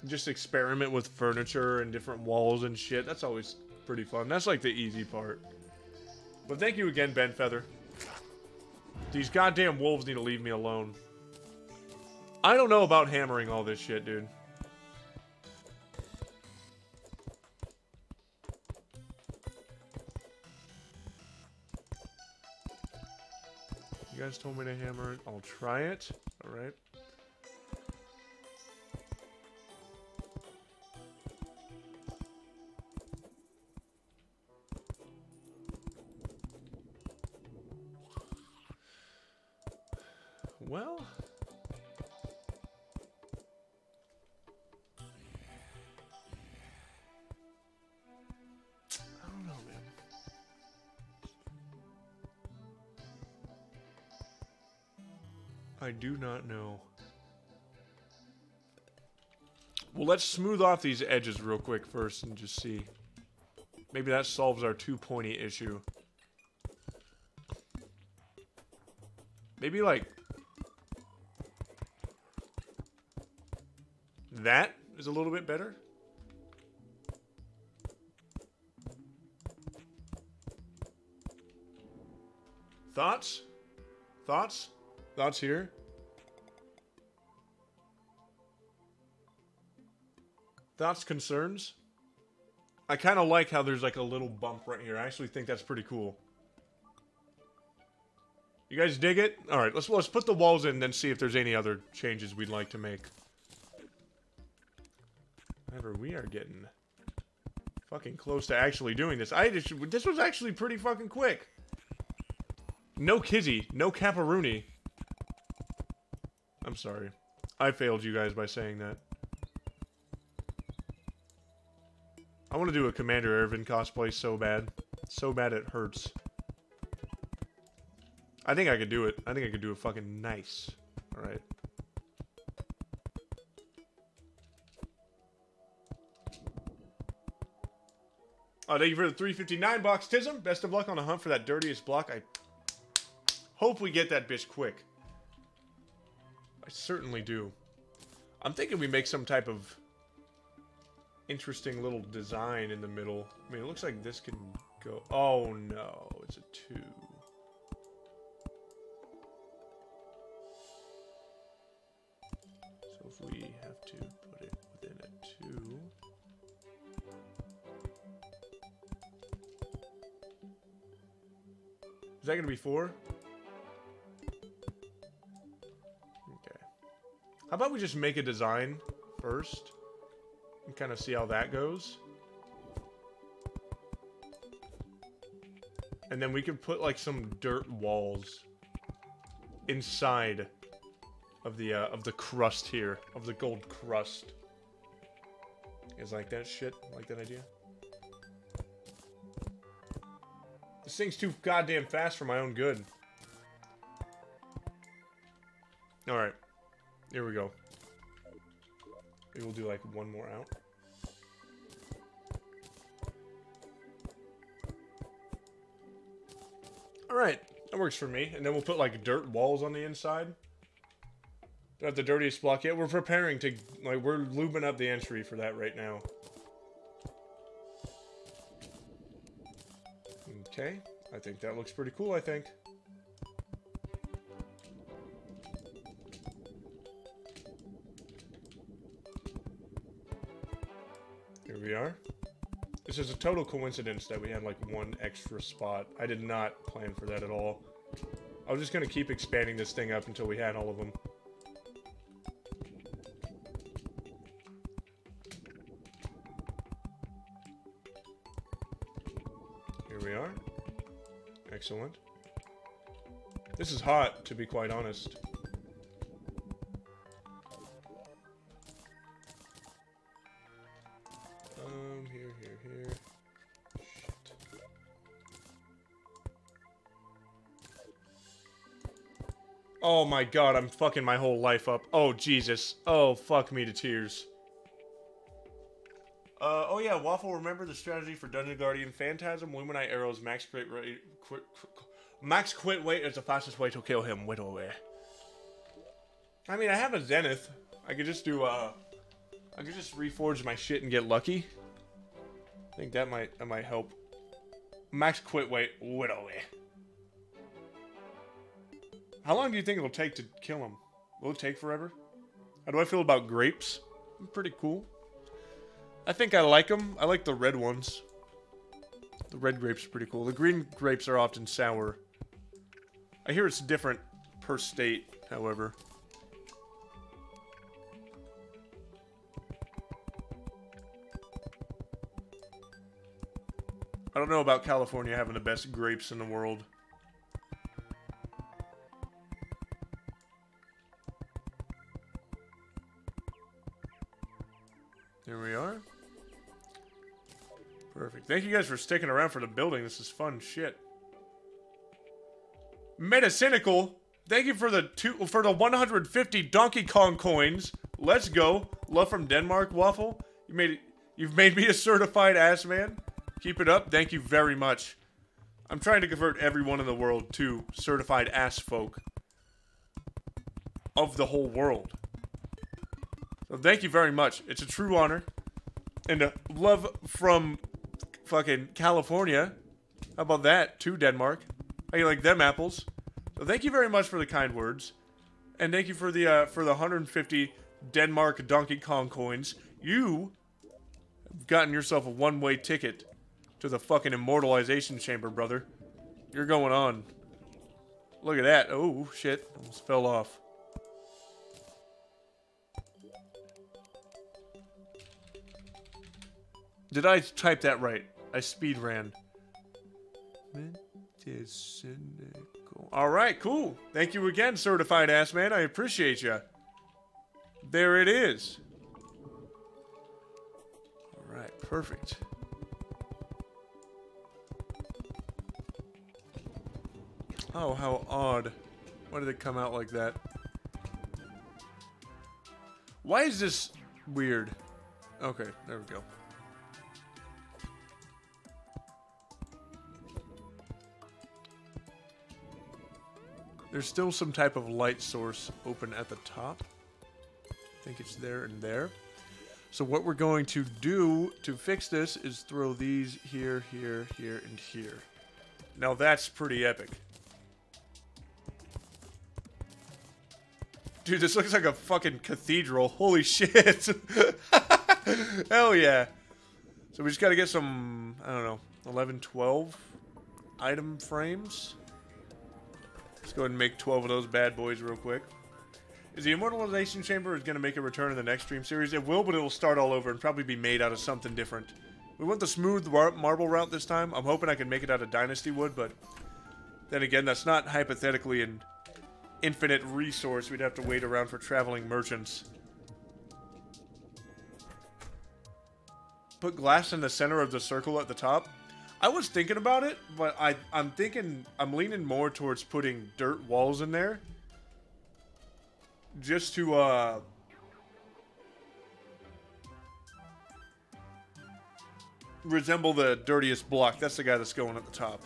[SPEAKER 1] Just experiment with furniture and different walls and shit. That's always pretty fun. That's like the easy part. But thank you again, Ben Feather. These goddamn wolves need to leave me alone. I don't know about hammering all this shit, dude. Guys told me to hammer it. I'll try it. Alright. Well... do not know. Well, let's smooth off these edges real quick first and just see. Maybe that solves our too pointy issue. Maybe like... That is a little bit better. Thoughts? Thoughts? Thoughts here? Thoughts, concerns? I kind of like how there's like a little bump right here. I actually think that's pretty cool. You guys dig it? All right, let's let's put the walls in, and then see if there's any other changes we'd like to make. However, we are getting fucking close to actually doing this. I just, this was actually pretty fucking quick. No Kizzy, no Caparuni. I'm sorry. I failed you guys by saying that. I want to do a Commander Erwin cosplay so bad. So bad it hurts. I think I could do it. I think I could do it fucking nice. Alright. Oh, thank you for the 359 box, Tism. Best of luck on the hunt for that dirtiest block. I hope we get that bitch quick. I certainly do. I'm thinking we make some type of interesting little design in the middle. I mean, it looks like this can go... Oh, no. It's a two. So if we have to put it within a two... Is that going to be four? Okay. How about we just make a design first? And kind of see how that goes. And then we can put like some dirt walls inside of the uh, of the crust here, of the gold crust. Is like that shit? Like that idea? This thing's too goddamn fast for my own good. Alright. Here we go. Maybe we'll do like one more out. Alright, that works for me. And then we'll put like dirt walls on the inside. Have the dirtiest block yet. We're preparing to, like, we're lubing up the entry for that right now. Okay, I think that looks pretty cool, I think. This is a total coincidence that we had like one extra spot. I did not plan for that at all. I was just to keep expanding this thing up until we had all of them. Here we are. Excellent. This is hot, to be quite honest. Oh my god, I'm fucking my whole life up. Oh, Jesus. Oh, fuck me to tears. Uh, oh yeah, Waffle, remember the strategy for Dungeon Guardian Phantasm? Luminite arrows, max crit rate, quit, quit, max quit weight is the fastest way to kill him. Wait away. I mean, I have a Zenith. I could just do, uh, I could just reforge my shit and get lucky. I think that might, that might help. Max quit weight, wait away. How long do you think it'll take to kill him? Will it take forever? How do I feel about grapes? Pretty cool. I think I like them. I like the red ones. The red grapes are pretty cool. The green grapes are often sour. I hear it's different per state, however. I don't know about California having the best grapes in the world. Thank you guys for sticking around for the building. This is fun shit. Metacynical, thank you for the two for the 150 Donkey Kong coins. Let's go. Love from Denmark, Waffle. You made it. You've made me a certified ass man. Keep it up. Thank you very much. I'm trying to convert everyone in the world to certified ass folk of the whole world. So thank you very much. It's a true honor. And love from fucking California. How about that? To Denmark. How you like them apples? So thank you very much for the kind words. And thank you for the uh, for the 150 Denmark Donkey Kong coins. You have gotten yourself a one-way ticket to the fucking immortalization chamber, brother. You're going on. Look at that. Oh, shit. Almost fell off. Did I type that right? I speed ran. All right, cool. Thank you again, certified ass man. I appreciate you. There it is. All right, perfect. Oh, how odd. Why did it come out like that? Why is this weird? Okay, there we go. There's still some type of light source open at the top. I think it's there and there. So what we're going to do to fix this is throw these here, here, here, and here. Now that's pretty epic. Dude, this looks like a fucking cathedral. Holy shit. Hell yeah. So we just gotta get some, I don't know, 11, 12 item frames. Go ahead and make 12 of those bad boys real quick. Is the Immortalization Chamber is going to make a return in the next stream series? It will, but it will start all over and probably be made out of something different. We went the smooth marble route this time. I'm hoping I can make it out of Dynasty Wood, but then again, that's not hypothetically an infinite resource. We'd have to wait around for traveling merchants. Put glass in the center of the circle at the top. I was thinking about it, but I, I'm thinking, I'm leaning more towards putting dirt walls in there. Just to, uh... Resemble the dirtiest block. That's the guy that's going at the top.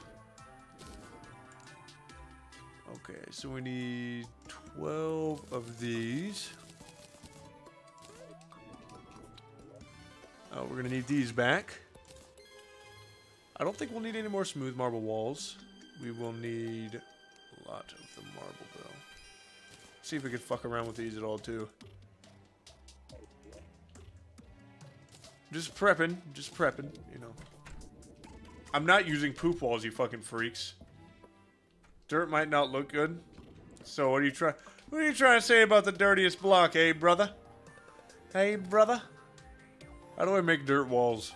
[SPEAKER 1] Okay, so we need 12 of these. Oh, we're going to need these back. I don't think we'll need any more smooth marble walls. We will need a lot of the marble, though. See if we can fuck around with these at all, too. Just prepping. Just prepping, you know. I'm not using poop walls, you fucking freaks. Dirt might not look good. So what are you trying... What are you trying to say about the dirtiest block, eh, brother? Hey, brother? How do I make dirt walls?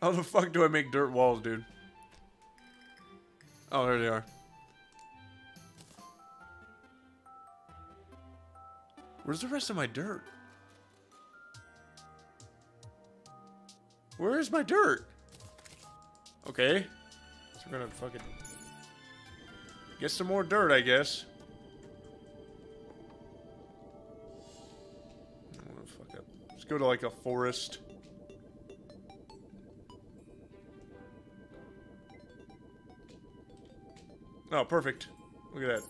[SPEAKER 1] How the fuck do I make dirt walls, dude? Oh, there they are. Where's the rest of my dirt? Where is my dirt? Okay. So we're gonna fucking get some more dirt, I guess. I wanna fuck up. Let's go to like a forest. Oh, perfect. Look at that.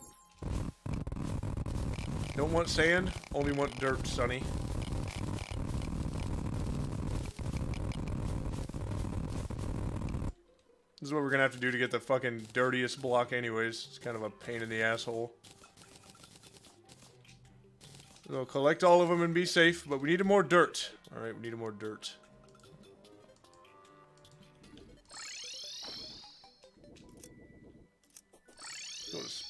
[SPEAKER 1] Don't want sand, only want dirt, Sonny. This is what we're gonna have to do to get the fucking dirtiest block anyways. It's kind of a pain in the asshole. So collect all of them and be safe, but we need more dirt. Alright, we need more dirt.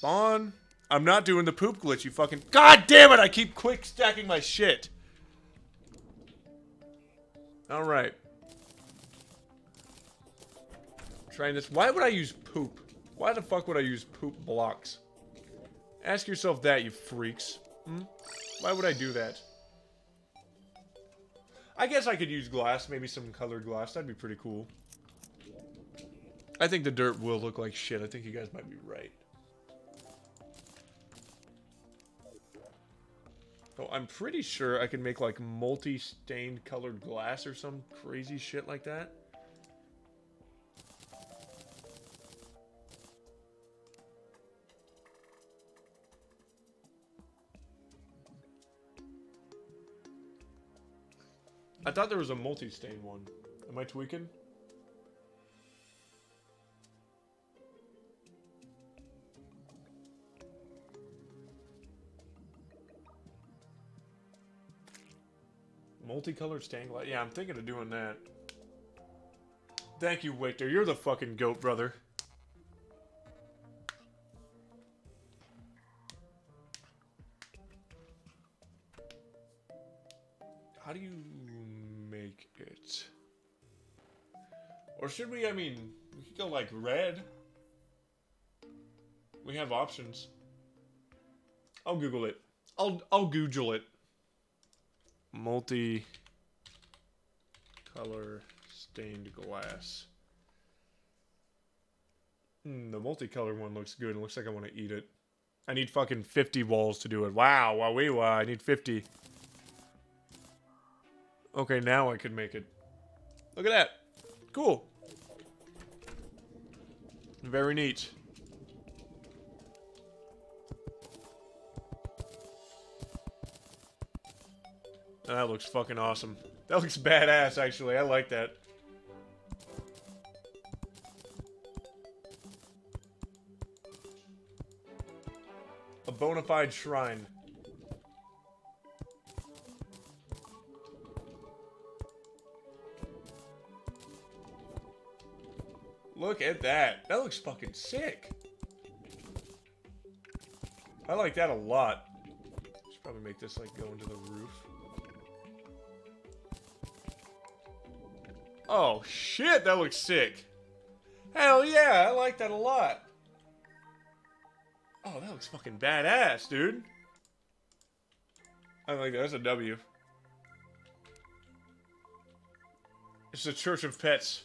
[SPEAKER 1] Spawn. I'm not doing the poop glitch, you fucking... God damn it, I keep quick stacking my shit. Alright. Trying this. Why would I use poop? Why the fuck would I use poop blocks? Ask yourself that, you freaks. Hmm? Why would I do that? I guess I could use glass, maybe some colored glass. That'd be pretty cool. I think the dirt will look like shit. I think you guys might be right. Oh, I'm pretty sure I can make like multi-stained colored glass or some crazy shit like that. I thought there was a multi-stain one. Am I tweaking? Multicolored stained glass. Yeah, I'm thinking of doing that. Thank you, Victor. You're the fucking goat, brother. How do you make it? Or should we, I mean, we could go like red. We have options. I'll Google it. I'll I'll Google it. Multi color stained glass. Hmm, the multicolor one looks good. It looks like I want to eat it. I need fucking 50 walls to do it. Wow, wow, wee, wow. I need 50. Okay, now I can make it. Look at that. Cool. Very neat. That looks fucking awesome. That looks badass, actually. I like that. A bona fide shrine. Look at that. That looks fucking sick. I like that a lot. Should probably make this like go into the roof. Oh shit, that looks sick. Hell yeah, I like that a lot. Oh, that looks fucking badass, dude. I like that. That's a W. It's the Church of Pets.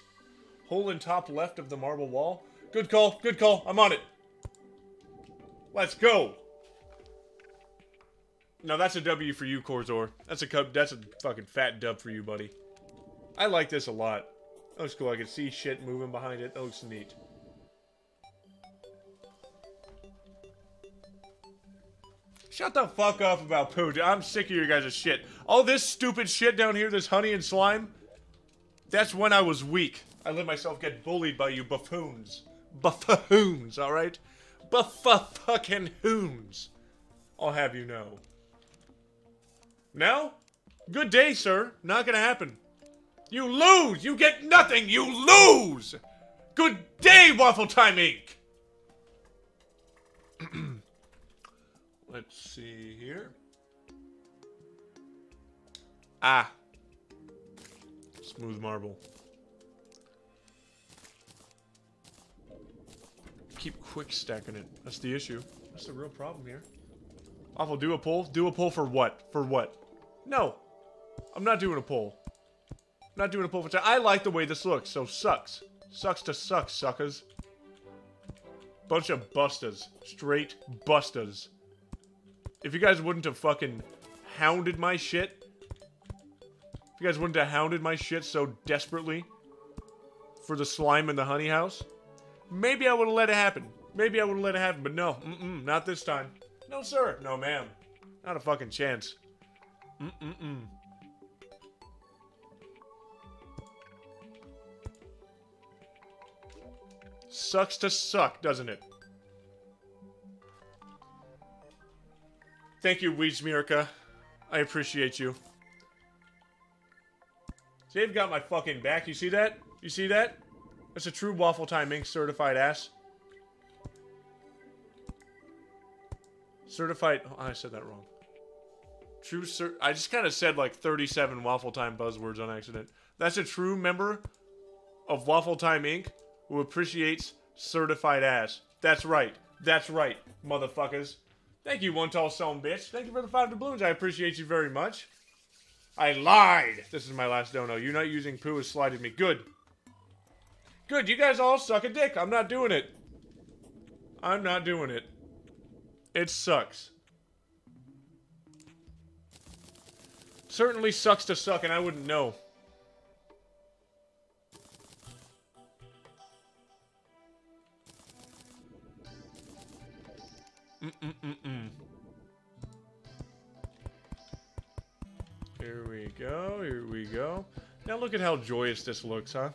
[SPEAKER 1] Hole in top left of the marble wall. Good call, good call. I'm on it. Let's go. Now that's a W for you, Corzor. That's a that's a fucking fat dub for you, buddy. I like this a lot. That looks cool. I can see shit moving behind it. That looks neat. Shut the fuck up about poo. I'm sick of you guys' shit. All this stupid shit down here, this honey and slime, that's when I was weak. I let myself get bullied by you buffoons. Buffoons, alright? Buffa-fucking hoons. I'll have you know. Now? Good day, sir. Not gonna happen. You lose! You get nothing! You lose! Good day, Waffle Time Inc! Let's see here. Ah. Smooth marble. Keep quick stacking it. That's the issue. That's the real problem here. Awful, do a pull? Do a pull for what? For what? No. I'm not doing a pull. Not doing a pull for time. I like the way this looks, so sucks. Sucks to suck, suckers. Bunch of busters. Straight busters. If you guys wouldn't have fucking hounded my shit, if you guys wouldn't have hounded my shit so desperately for the slime in the honey house, maybe I would have let it happen. Maybe I would have let it happen, but no. Mm-mm, not this time. No, sir. No, ma'am. Not a fucking chance. Mm-mm-mm. Sucks to suck, doesn't it? Thank you, Weedsmirka. I appreciate you. They've got my fucking back. You see that? You see that? That's a true Waffle Time Inc. certified ass. Certified. Oh, I said that wrong. True. Cer- I just kind of said like 37 Waffle Time buzzwords on accident. That's a true member of Waffle Time Inc. who appreciates certified ass. That's right. That's right, motherfuckers. Thank you, one tall stone bitch. Thank you for the five doubloons. I appreciate you very much. I lied. This is my last dono. You're not using poo has slighted me. Good. Good. You guys all suck a dick. I'm not doing it. I'm not doing it. It sucks. Certainly sucks to suck, and I wouldn't know. Mm-mm-mm-mm. Here we go, here we go. Now look at how joyous this looks, huh?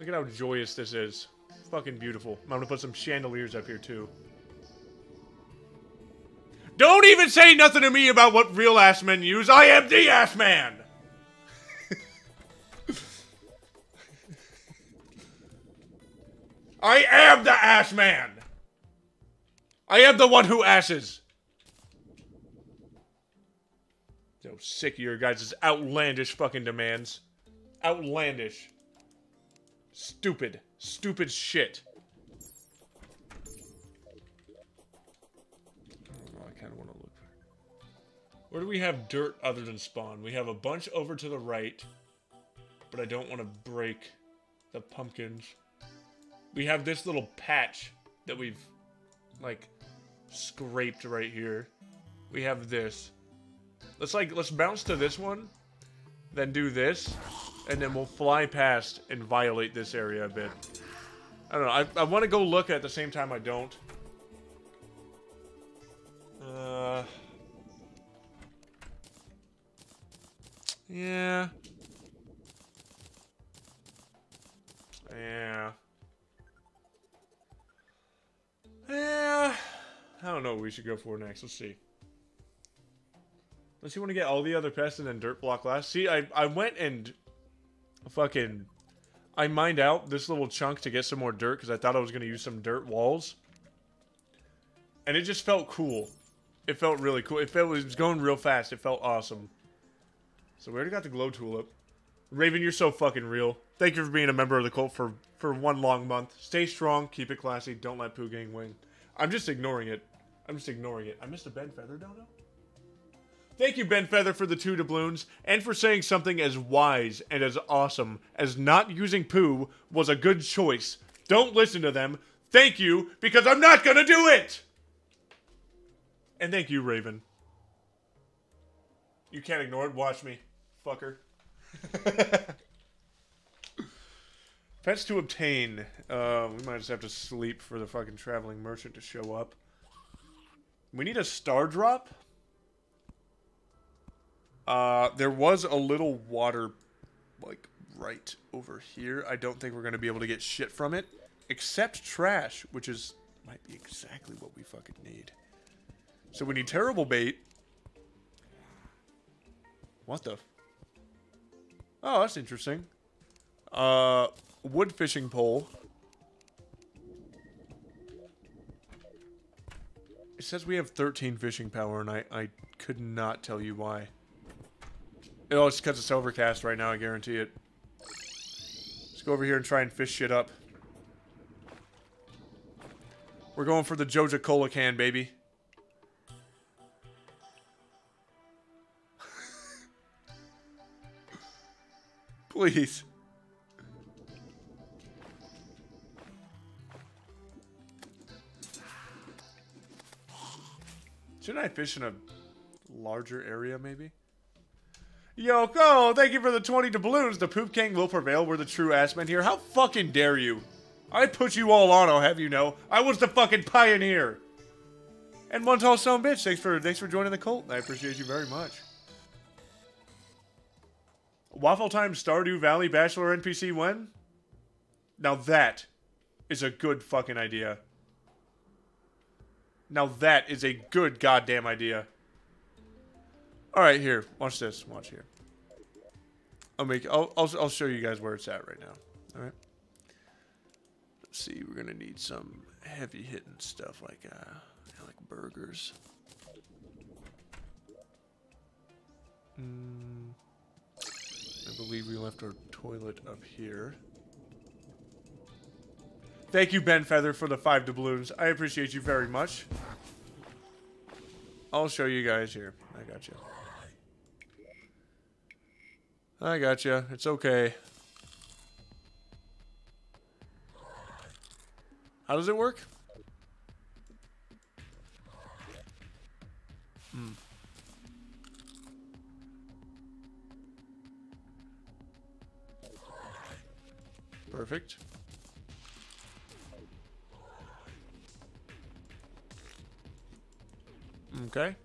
[SPEAKER 1] Look at how joyous this is. Fucking beautiful. I'm gonna put some chandeliers up here, too. Don't even say nothing to me about what real ass men use. I am the ass man! I am the ass man! I am the one who asses! So sick of your guys' outlandish fucking demands. Outlandish. Stupid. Stupid shit. Oh, I kind of want to look. Where do we have dirt other than spawn? We have a bunch over to the right, but I don't want to break the pumpkins. We have this little patch that we've, like, scraped right here. We have this. Let's, like, let's bounce to this one, then do this, and then we'll fly past and violate this area a bit. I don't know. I, I want to go look at the same time I don't. Uh... Yeah. Yeah. Yeah. I don't know what we should go for next. Let's see. Unless you want to get all the other pests and then dirt block last. See, I, I went and fucking... I mined out this little chunk to get some more dirt because I thought I was going to use some dirt walls. And it just felt cool. It felt really cool. It felt it was going real fast. It felt awesome. So we already got the glow tulip. Raven, you're so fucking real. Thank you for being a member of the cult for, for one long month. Stay strong, keep it classy, don't let Poo Gang win. I'm just ignoring it. I'm just ignoring it. I missed a Ben Feather dono? Thank you, Ben Feather, for the two doubloons, and for saying something as wise and as awesome as not using poo was a good choice. Don't listen to them. Thank you, because I'm not gonna do it! And thank you, Raven. You can't ignore it. Watch me, fucker. Pets to obtain. Uh, we might just have to sleep for the fucking traveling merchant to show up. We need a star drop. Uh, there was a little water, like, right over here. I don't think we're going to be able to get shit from it. Except trash, which is, might be exactly what we fucking need. So we need terrible bait. What the? Oh, that's interesting. Uh, wood fishing pole. It says we have 13 fishing power, and I, I could not tell you why. Oh, it's because it's overcast right now, I guarantee it. Let's go over here and try and fish shit up. We're going for the Joja Cola can, baby. Please. Shouldn't I fish in a larger area, maybe? Yoko, thank you for the 20 doubloons. The Poop King will prevail. We're the true ass men here. How fucking dare you? I put you all on, I'll have you know. I was the fucking pioneer. And one tall stone bitch, thanks for thanks for joining the cult. I appreciate you very much. Waffle Time Stardew Valley Bachelor NPC when? Now that is a good fucking idea. Now that is a good goddamn idea. Alright, here. Watch this. Watch here. I'll make I'll, I'll I'll show you guys where it's at right now. Alright. Let's see, we're gonna need some heavy hitting stuff like uh like burgers. Mm, I believe we left our toilet up here. Thank you, Ben Feather, for the five doubloons. I appreciate you very much. I'll show you guys here. I got you. I got you. It's okay. How does it work? Hmm. Perfect. Okay.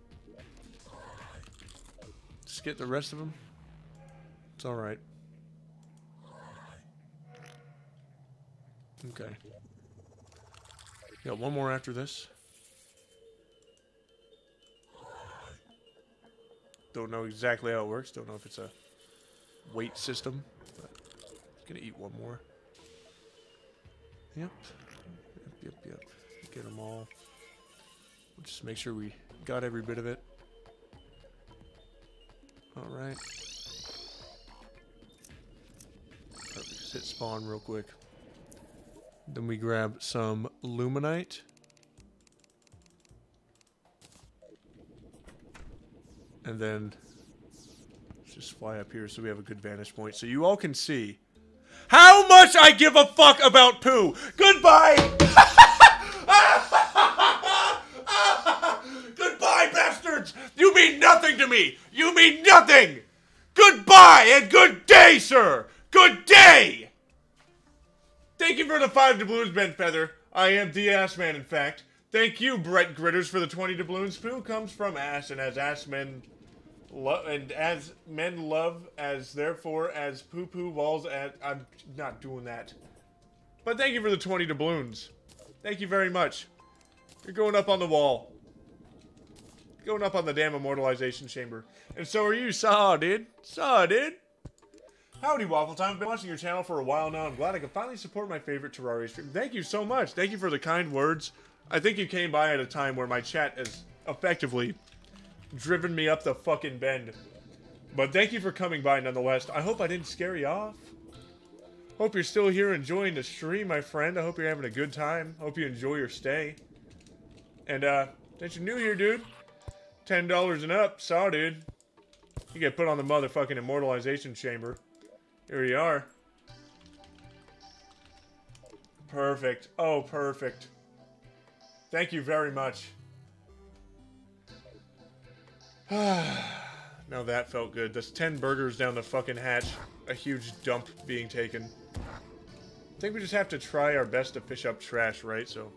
[SPEAKER 1] Just get the rest of them. It's alright. Okay. Got one more after this. Don't know exactly how it works. Don't know if it's a weight system. But gonna eat one more. Yep. Yep, yep, yep. Get them all. Just make sure we got every bit of it. Alright. Just hit spawn real quick. Then we grab some luminite. And then just fly up here so we have a good vantage point so you all can see how much I give a fuck about poo. Goodbye. Goodbye, bastards. You mean nothing to me. You mean nothing. Goodbye and good day, sir. Good day. Thank you for the five doubloons, Ben Feather. I am the ass man, in fact. Thank you, Brett Gritters, for the 20 doubloons. Poo comes from ass, and as ass men love, and as men love, as therefore as poo poo walls at. I'm not doing that. But thank you for the 20 doubloons. Thank you very much. You're going up on the wall. Going up on the damn immortalization chamber. And so are you, Saw, dude. Saw, dude. Howdy, Waffle Time. I've been watching your channel for a while now. I'm glad I can finally support my favorite Terraria stream. Thank you so much. Thank you for the kind words. I think you came by at a time where my chat has effectively driven me up the fucking bend. But thank you for coming by nonetheless. I hope I didn't scare you off. Hope you're still here enjoying the stream, my friend. I hope you're having a good time. Hope you enjoy your stay. And, uh, since you're new here, dude, $10 and up, saw, dude. You get put on the motherfucking immortalization chamber. Here you are. Perfect. Oh, perfect. Thank you very much. now that felt good. That's 10 burgers down the fucking hatch. A huge dump being taken. I think we just have to try our best to fish up trash, right? So,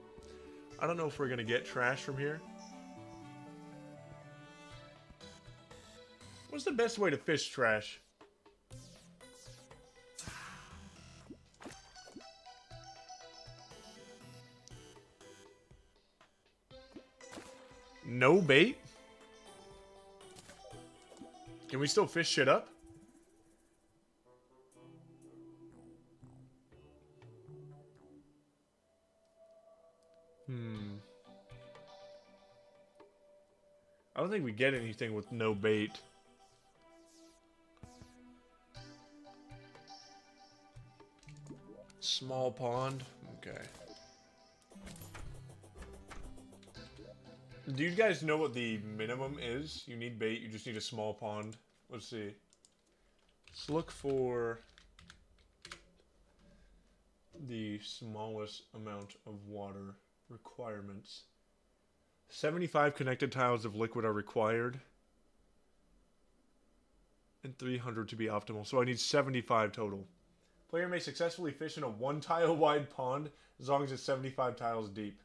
[SPEAKER 1] I don't know if we're gonna get trash from here. What's the best way to fish trash? No bait? Can we still fish shit up? Hmm. I don't think we get anything with no bait. Small pond? Okay. Do you guys know what the minimum is? You need bait, you just need a small pond. Let's see. Let's look for the smallest amount of water requirements. 75 connected tiles of liquid are required. And 300 to be optimal. So I need 75 total. Player may successfully fish in a one tile wide pond as long as it's 75 tiles deep.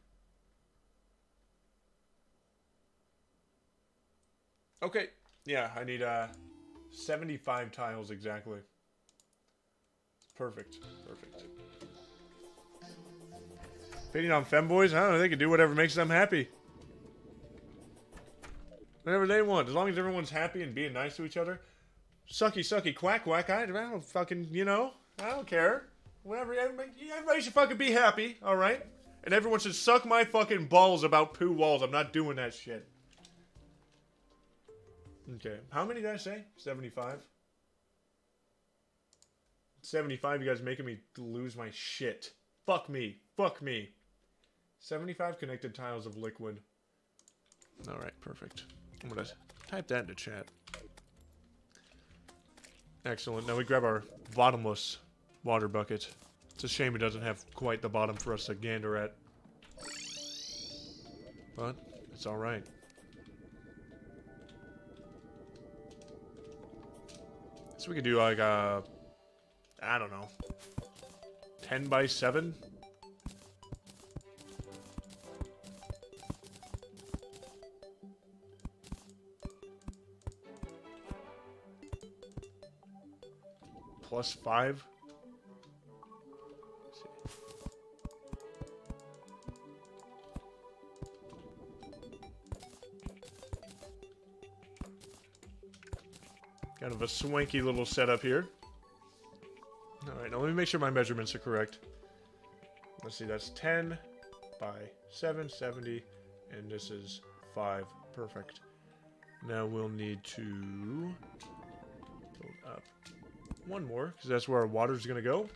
[SPEAKER 1] Okay. Yeah, I need uh 75 tiles exactly. Perfect. Perfect. Feeding on femboys? I don't know, they can do whatever makes them happy. Whatever they want. As long as everyone's happy and being nice to each other. Sucky, sucky, quack, quack. I don't fucking, you know, I don't care. Whatever. Everybody, everybody should fucking be happy, alright? And everyone should suck my fucking balls about poo walls. I'm not doing that shit. Okay. How many did I say? 75? 75, you guys making me lose my shit. Fuck me. Fuck me. 75 connected tiles of liquid. Alright, perfect. I'm gonna type that into chat. Excellent. Now we grab our bottomless water bucket. It's a shame it doesn't have quite the bottom for us to gander at. But, it's alright. So we could do like a, I don't know, 10 by 7? Plus 5? Kind of a swanky little setup here. Alright, now let me make sure my measurements are correct. Let's see, that's 10 by 770, and this is 5. Perfect. Now we'll need to build up one more, because that's where our water's going to go.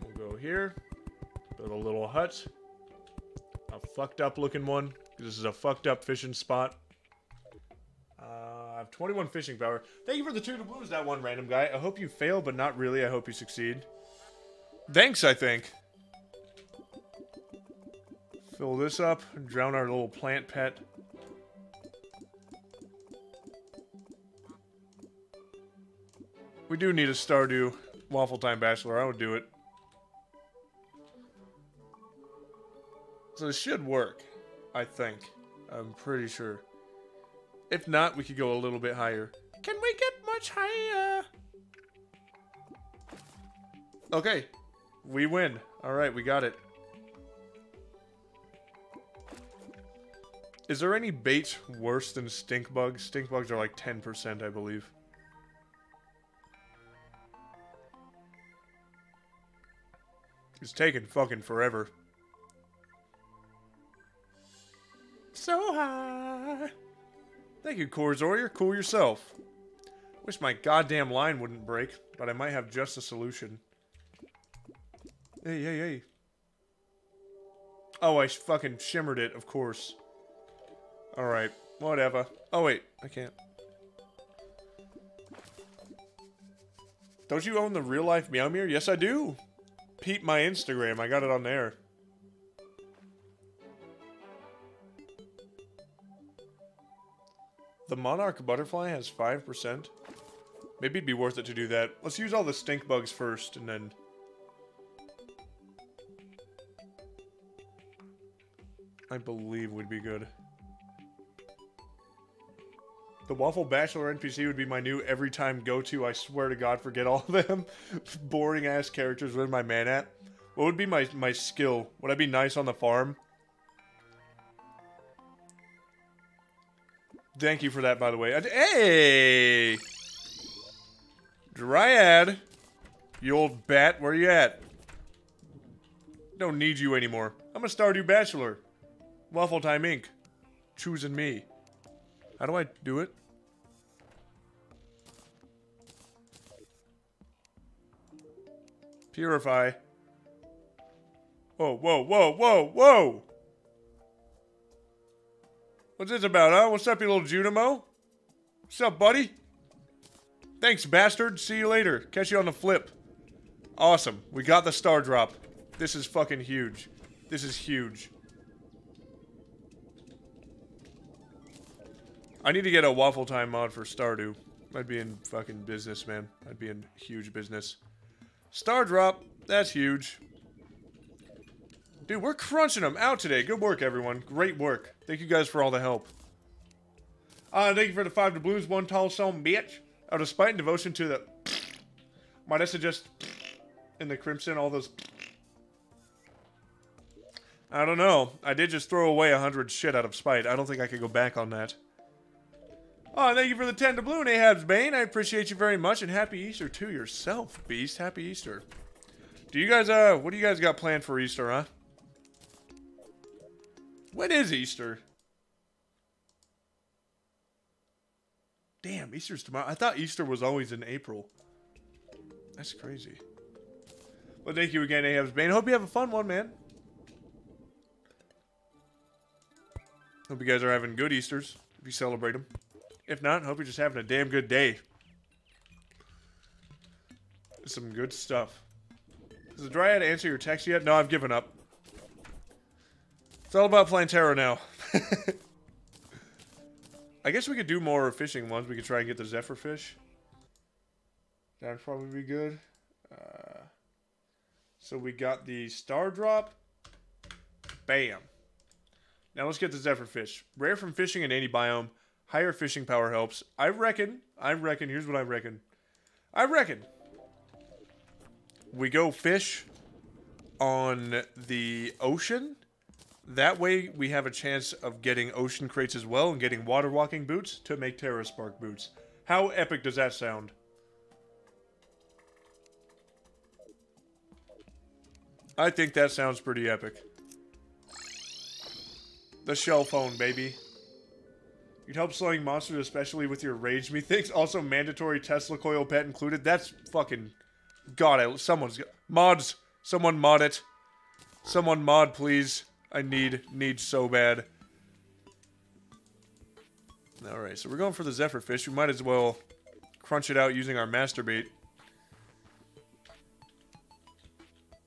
[SPEAKER 1] We'll go here, build a little hut. A fucked up looking one. This is a fucked up fishing spot. Uh, I have 21 fishing power. Thank you for the two doubloons, that one random guy. I hope you fail, but not really. I hope you succeed. Thanks, I think. Fill this up drown our little plant pet. We do need a Stardew Waffle Time Bachelor. I would do it. So this should work. I think. I'm pretty sure. If not, we could go a little bit higher. Can we get much higher? Okay. We win. Alright, we got it. Is there any bait worse than stink bugs? Stink bugs are like 10%, I believe. It's taking fucking forever. So high. Thank you, Corzor. You're cool yourself. Wish my goddamn line wouldn't break, but I might have just a solution. Hey, hey, hey. Oh, I fucking shimmered it, of course. Alright, whatever. Oh, wait, I can't. Don't you own the real-life Meowmere? Yes, I do. Peep my Instagram. I got it on there. The Monarch Butterfly has 5%. Maybe it'd be worth it to do that. Let's use all the stink bugs first, and then... I believe would be good. The Waffle Bachelor NPC would be my new every time go-to. I swear to God, forget all of them. Boring ass characters. Where's my man at? What would be my, my skill? Would I be nice on the farm? Thank you for that, by the way. Hey! Dryad! You old bat, where you at? Don't need you anymore. I'm a Stardew Bachelor. Waffle Time Inc. Choosing me. How do I do it? Purify. Whoa, whoa, whoa, whoa, whoa! What's this about, huh? What's up, you little Junimo? What's up, buddy? Thanks, bastard. See you later. Catch you on the flip. Awesome. We got the star drop. This is fucking huge. This is huge. I need to get a Waffle Time mod for Stardew. I'd be in fucking business, man. I'd be in huge business. Star drop. That's huge. Dude, we're crunching them out today. Good work, everyone. Great work. Thank you guys for all the help. Uh, thank you for the five blues, one tall song, bitch. Out of spite and devotion to the... Might I suggest... In the crimson, all those... I don't know. I did just throw away a hundred shit out of spite. I don't think I could go back on that. Oh, thank you for the 10 doubloon, Ahab's Bane. I appreciate you very much, and happy Easter to yourself, Beast. Happy Easter. Do you guys, uh, what do you guys got planned for Easter, huh? When is Easter? Damn, Easter's tomorrow. I thought Easter was always in April. That's crazy. Well, thank you again, Ahab's Bane. Hope you have a fun one, man. Hope you guys are having good Easters if you celebrate them. If not, hope you're just having a damn good day. Some good stuff. Does the Dryad answer your text yet? No, I've given up. It's all about playing tarot now. I guess we could do more fishing ones. We could try and get the Zephyr fish. That'd probably be good. Uh, so we got the Star Drop. Bam. Now let's get the Zephyr fish. Rare from fishing in any biome. Higher fishing power helps. I reckon. I reckon. Here's what I reckon. I reckon. We go fish on the ocean that way, we have a chance of getting ocean crates as well and getting water walking boots to make Terra Spark boots. How epic does that sound? I think that sounds pretty epic. The Shellphone, baby. You'd help slaying monsters, especially with your rage me things. Also, mandatory Tesla coil pet included. That's fucking... God, I, someone's... Mods! Someone mod it. Someone mod, please. I need, need so bad. Alright, so we're going for the Zephyr fish. We might as well crunch it out using our master bait.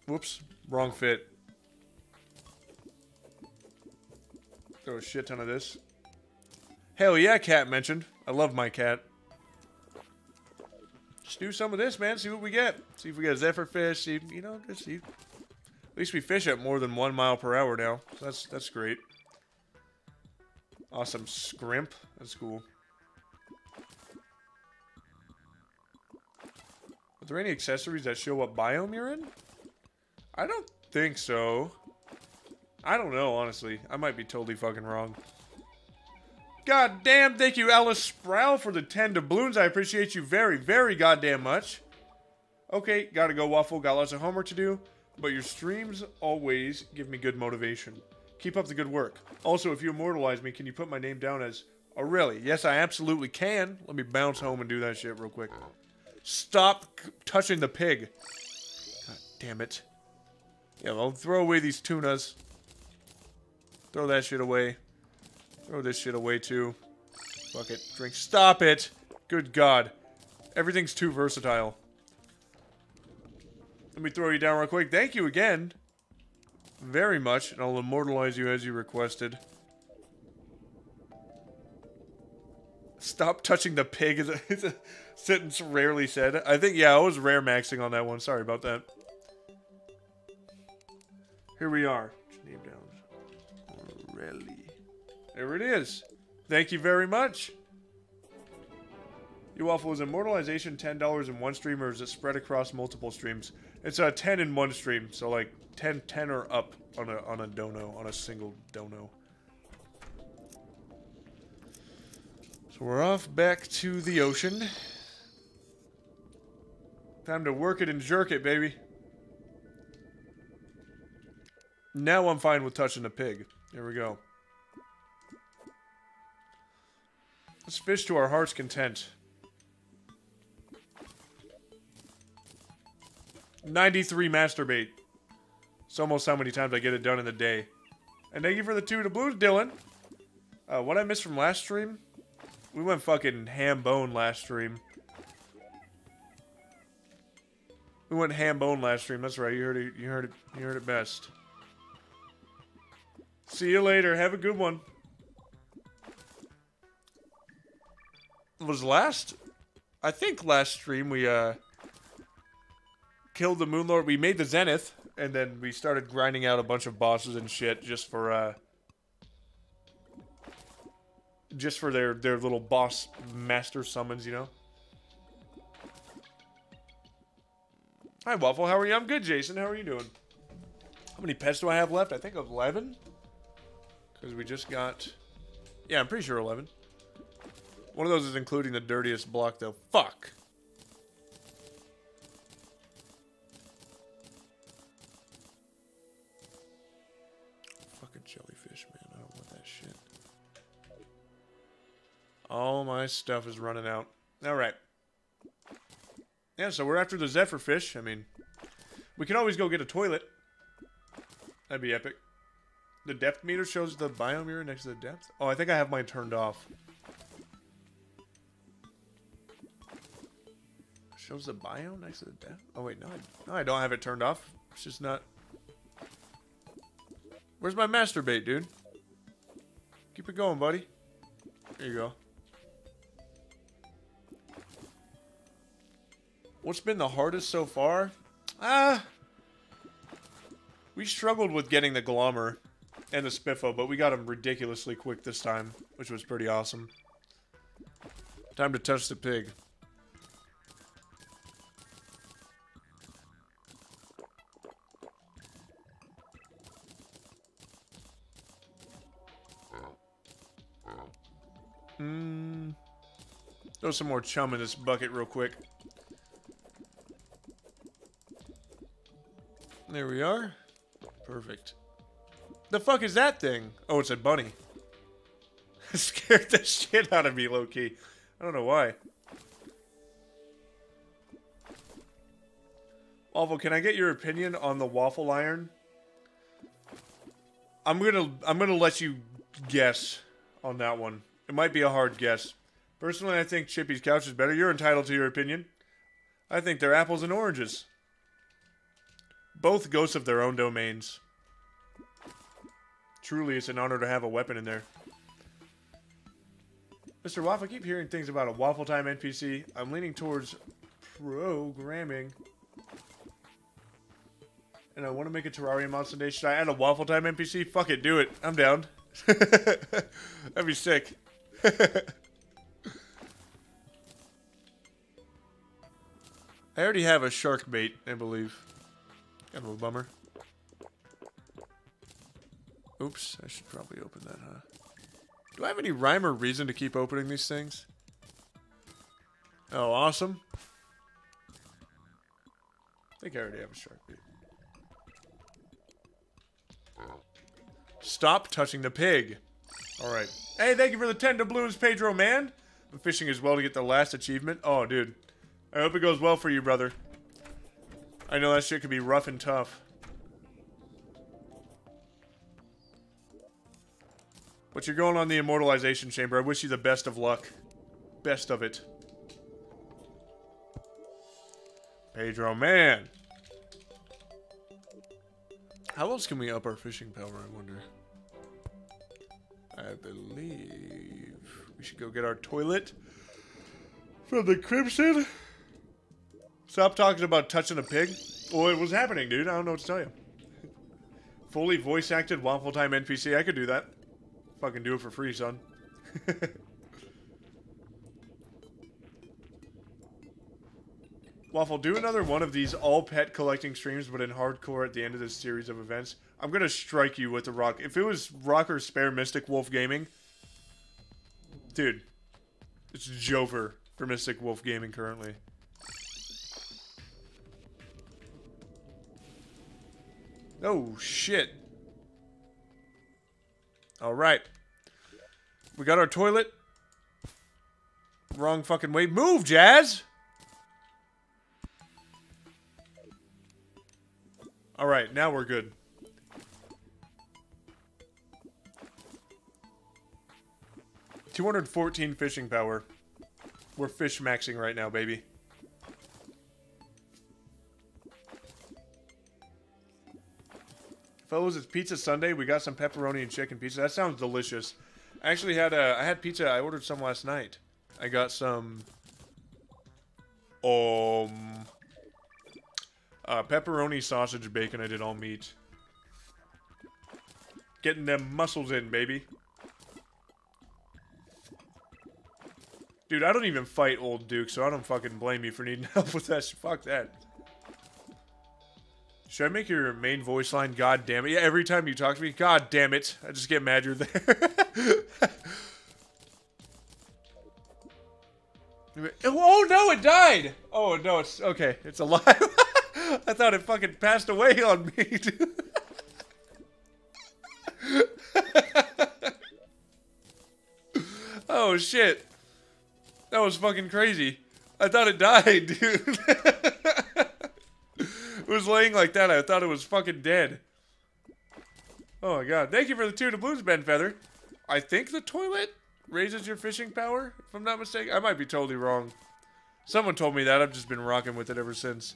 [SPEAKER 1] Whoops, wrong fit. Throw a shit ton of this. Hell yeah, cat mentioned. I love my cat. Just do some of this, man. See what we get. See if we get a Zephyr fish. See, you know, just see at least we fish at more than one mile per hour now. So that's that's great. Awesome scrimp. That's cool. Are there any accessories that show what biome you're in? I don't think so. I don't know, honestly. I might be totally fucking wrong. God damn, thank you, Alice Sproul, for the 10 doubloons. I appreciate you very, very goddamn much. Okay, gotta go, Waffle. Got lots of homework to do. But your streams always give me good motivation. Keep up the good work. Also, if you immortalize me, can you put my name down as Aurelie? Yes, I absolutely can. Let me bounce home and do that shit real quick. Stop touching the pig. God damn it. Yeah, well, throw away these tunas. Throw that shit away. Throw this shit away, too. Fuck it. Drink. Stop it! Good God. Everything's too versatile. Let me throw you down real quick. Thank you again. Very much. And I'll immortalize you as you requested. Stop touching the pig is a, is a sentence rarely said. I think, yeah, I was rare maxing on that one. Sorry about that. Here we are. Name down. Aurelie. There it is. Thank you very much. You waffle is immortalization $10 in one stream or is it spread across multiple streams? It's a 10 in one stream, so like 10, 10 or up on a, on a dono, on a single dono. So we're off back to the ocean. Time to work it and jerk it, baby. Now I'm fine with touching the pig. Here we go. Let's fish to our heart's content. 93 master bait. It's almost how many times I get it done in a day. And thank you for the two doubloons, Dylan. Uh, what I missed from last stream? We went fucking ham bone last stream. We went ham bone last stream. That's right. You heard it. You heard it. You heard it best. See you later. Have a good one. Was last? I think last stream we uh killed the Moon Lord. We made the Zenith, and then we started grinding out a bunch of bosses and shit just for uh, just for their their little boss master summons, you know. Hi Waffle, how are you? I'm good, Jason. How are you doing? How many pets do I have left? I think 11. Because we just got... Yeah, I'm pretty sure 11. One of those is including the dirtiest block, though. Fuck. All my stuff is running out. Alright. Yeah, so we're after the Zephyr fish. I mean, we can always go get a toilet. That'd be epic. The depth meter shows the biome mirror next to the depth. Oh, I think I have mine turned off. Shows the biome next to the depth. Oh wait, no, I, no, I don't have it turned off. It's just not. Where's my master bait, dude? Keep it going, buddy. There you go. What's been the hardest so far? Ah, we struggled with getting the Glommer and the Spiffo, but we got them ridiculously quick this time, which was pretty awesome. Time to touch the pig. Hmm. Throw some more chum in this bucket real quick. There we are. Perfect. The fuck is that thing? Oh, it's a bunny. scared the shit out of me, low-key. I don't know why. Waffle, can I get your opinion on the waffle iron? I'm gonna I'm gonna let you guess on that one. It might be a hard guess. Personally, I think Chippy's couch is better. You're entitled to your opinion. I think they're apples and oranges. Both ghosts of their own domains. Truly, it's an honor to have a weapon in there. Mr. Waffle, I keep hearing things about a Waffle Time NPC. I'm leaning towards programming. And I want to make a Terraria mod someday. Should I add a Waffle Time NPC? Fuck it, do it. I'm down. That'd be sick. I already have a shark bait, I believe. Kind of a bummer. Oops, I should probably open that, huh? Do I have any rhyme or reason to keep opening these things? Oh, awesome. I think I already have a shark bait. Stop touching the pig. Alright. Hey, thank you for the 10 doubloons, Pedro, man. I'm fishing as well to get the last achievement. Oh, dude. I hope it goes well for you, brother. I know that shit could be rough and tough. But you're going on the immortalization chamber. I wish you the best of luck. Best of it. Pedro, man. How else can we up our fishing power, I wonder? I believe we should go get our toilet from the Crimson. Stop talking about touching a pig. Well, it was happening, dude. I don't know what to tell you. Fully voice acted Waffle Time NPC. I could do that. Fucking do it for free, son. Waffle, do another one of these all pet collecting streams, but in hardcore at the end of this series of events. I'm gonna strike you with the rock. If it was Rocker Spare Mystic Wolf Gaming, dude, it's Jover for Mystic Wolf Gaming currently. Oh, shit. Alright. We got our toilet. Wrong fucking way. Move, Jazz! Alright, now we're good. Two hundred fourteen fishing power. We're fish maxing right now, baby. Fellows, it's Pizza Sunday. We got some pepperoni and chicken pizza. That sounds delicious. I actually had a, I had pizza. I ordered some last night. I got some, um, uh, pepperoni, sausage, bacon. I did all meat. Getting them muscles in, baby. Dude, I don't even fight old Duke, so I don't fucking blame you for needing help with that. Fuck that. Should I make your main voice line? God damn it. Yeah, every time you talk to me, God damn it. I just get mad you're there. Oh no, it died. Oh no, it's okay. It's alive. I thought it fucking passed away on me. Dude. oh shit. That was fucking crazy. I thought it died, dude. It was laying like that. I thought it was fucking dead. Oh my god. Thank you for the two doubloons, Ben Feather. I think the toilet raises your fishing power, if I'm not mistaken. I might be totally wrong. Someone told me that. I've just been rocking with it ever since.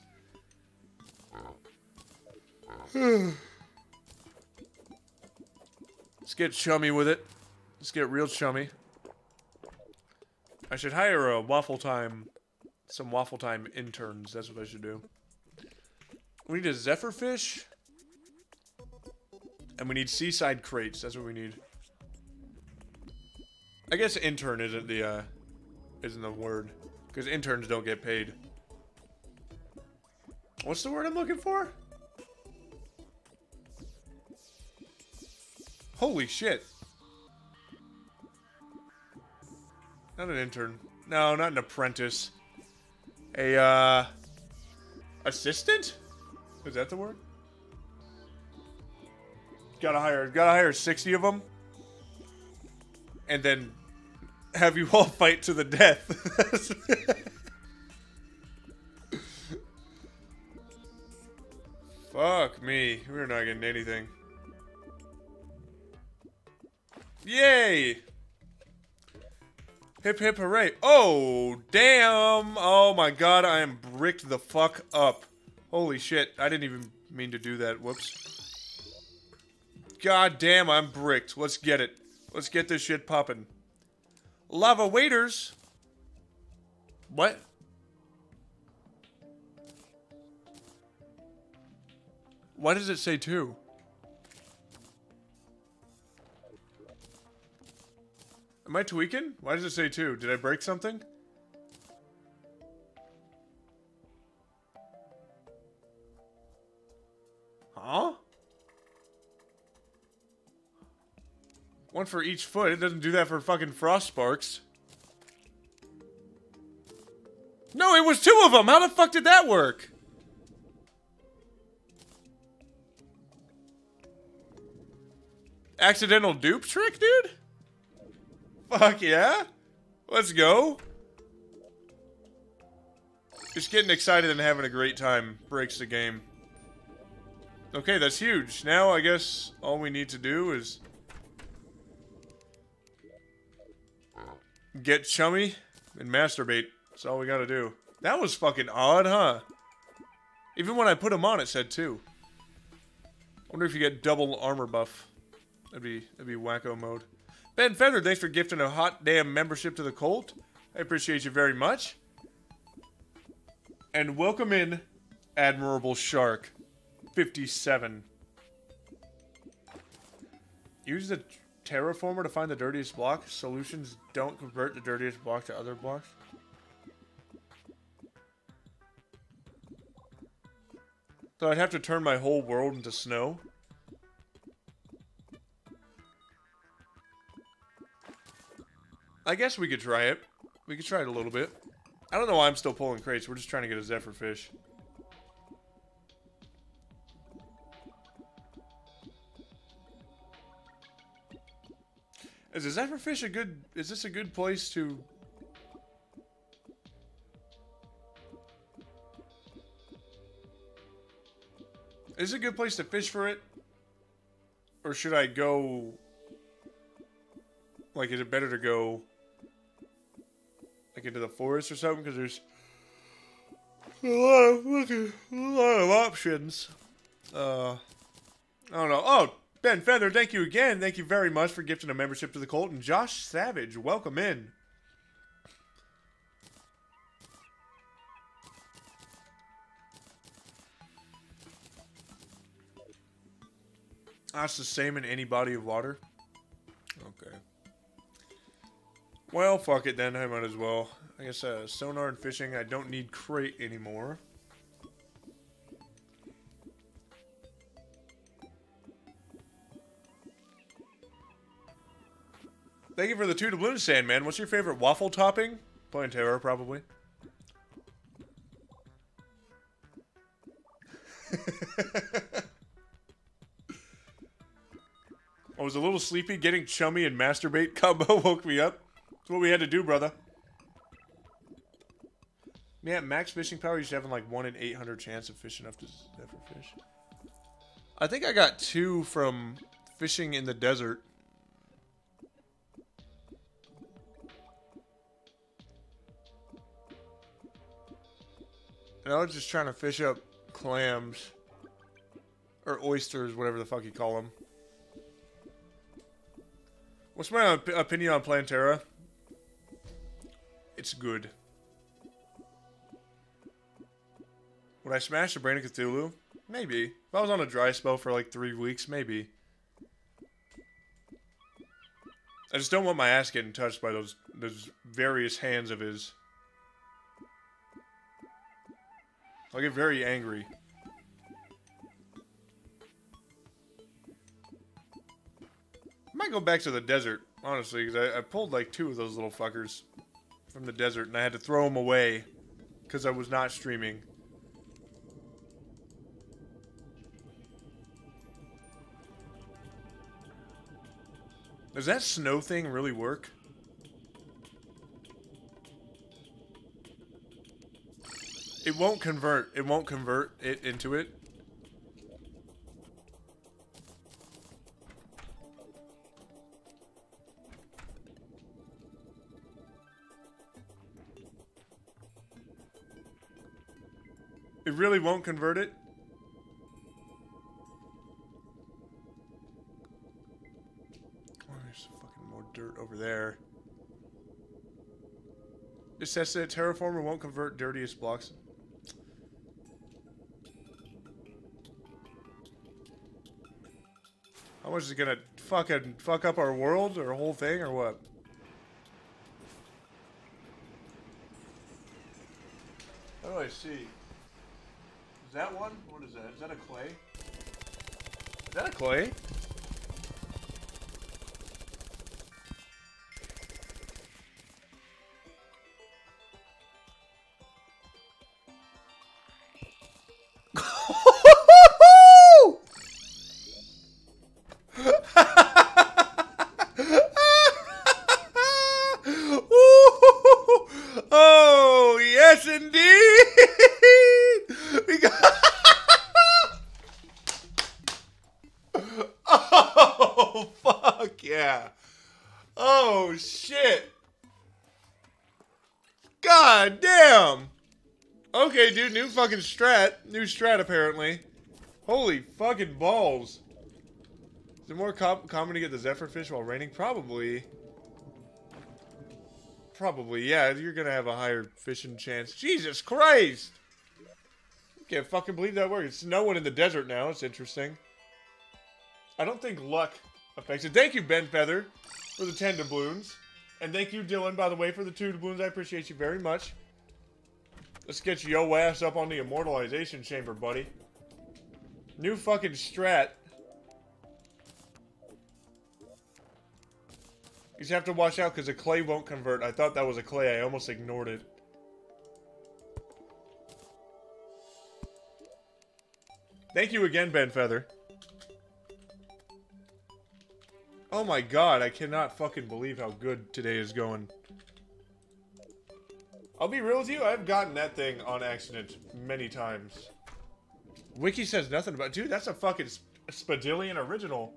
[SPEAKER 1] Let's get chummy with it. Let's get real chummy. I should hire a waffle time, some waffle time interns. That's what I should do. We need a zephyr fish. And we need seaside crates. That's what we need. I guess intern isn't the, uh, isn't the word. Because interns don't get paid. What's the word I'm looking for? Holy shit. Not an intern. No, not an apprentice. A, uh... Assistant? Is that the word? Gotta hire, gotta hire 60 of them. And then have you all fight to the death. Fuck me. We're not getting anything. Yay! Hip hip hooray. Oh, damn. Oh my god, I am bricked the fuck up. Holy shit. I didn't even mean to do that. Whoops. God damn, I'm bricked. Let's get it. Let's get this shit popping. Lava Waders. What? Why does it say two? Am I tweaking? Why does it say two? Did I break something? Huh? One for each foot. It doesn't do that for fucking frost sparks. No, it was two of them. How the fuck did that work? Accidental dupe trick, dude? Fuck yeah. Let's go. Just getting excited and having a great time breaks the game. Okay, that's huge. Now I guess all we need to do is get chummy and master bait. That's all we gotta do. That was fucking odd, huh? Even when I put him on, it said two. wonder if you get double armor buff. That'd be that'd be wacko mode. Ben Feather, thanks for gifting a hot damn membership to the cult. I appreciate you very much. And welcome in, Admirable Shark, 57. Use the terraformer to find the dirtiest block. Solutions don't convert the dirtiest block to other blocks. So I'd have to turn my whole world into snow. I guess we could try it. We could try it a little bit. I don't know why I'm still pulling crates. We're just trying to get a Zephyr fish. Is a Zephyrfish a good... Is this a good place to... Is it a good place to fish for it? Or should I go... Like, is it better to go... Like, into the forest or something? Because there's... A lot of, a lot of options. Uh... I don't know. Oh, Ben Feather, thank you again. Thank you very much for gifting a membership to the cult. And Josh Savage, welcome in. That's the same in any body of water? Okay. Well, fuck it then. I might as well. I guess uh, sonar and fishing, I don't need crate anymore. Thank you for the two doubloons, Sandman. What's your favorite waffle topping? Plantera, probably. I was a little sleepy. Getting chummy and master bait combo woke me up. That's what we had to do, brother. Yeah, max fishing power, you should have like 1 in 800 chance of fishing enough to zephyr fish. I think I got two from fishing in the desert. And I was just trying to fish up clams. Or oysters, whatever the fuck you call them. What's my op opinion on Plantera? It's good. Would I smash the Brain of Cthulhu? Maybe. If I was on a dry spell for like three weeks, maybe. I just don't want my ass getting touched by those those various hands of his. I'll get very angry. I might go back to the desert, honestly, because I, I pulled like two of those little fuckers from the desert, and I had to throw them away because I was not streaming. Does that snow thing really work? It won't convert. It won't convert it into it. It really won't convert it? Oh, there's fucking more dirt over there. It says that Terraformer won't convert dirtiest blocks. How much is gonna fucking fuck up our world or whole thing or what? How do I see? Is that one? What is that? Is that a clay? Is that a clay? Fucking strat. New strat, apparently. Holy fucking balls. Is it more com common to get the Zephyr fish while raining? Probably. Probably, yeah. You're gonna have a higher fishing chance. Jesus Christ! Can't fucking believe that worked. It's snowing in the desert now. It's interesting. I don't think luck affects it. Thank you, Ben Feather, for the 10 doubloons. And thank you, Dylan, by the way, for the 2 doubloons. I appreciate you very much. Let's get yo ass up on the immortalization chamber, buddy. New fucking strat. You just have to watch out because the clay won't convert. I thought that was a clay. I almost ignored it. Thank you again, Ben Feather. Oh my god, I cannot fucking believe how good today is going. I'll be real with you, I've gotten that thing on accident many times. Wiki says nothing about- Dude, that's a fucking sp Spadillion original.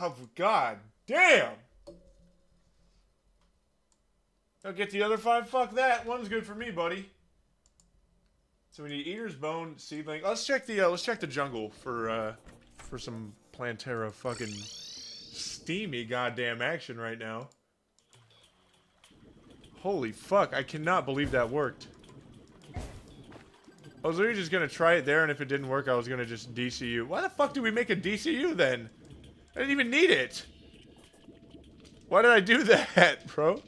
[SPEAKER 1] Oh, god damn! I'll get the other five, fuck that. One's good for me, buddy. So we need Eater's Bone, Seedling. Let's check the uh, let's check the jungle for uh, for some Plantera fucking steamy goddamn action right now. Holy fuck! I cannot believe that worked. I was literally just gonna try it there, and if it didn't work, I was gonna just DCU. Why the fuck do we make a DCU then? I didn't even need it. Why did I do that, bro?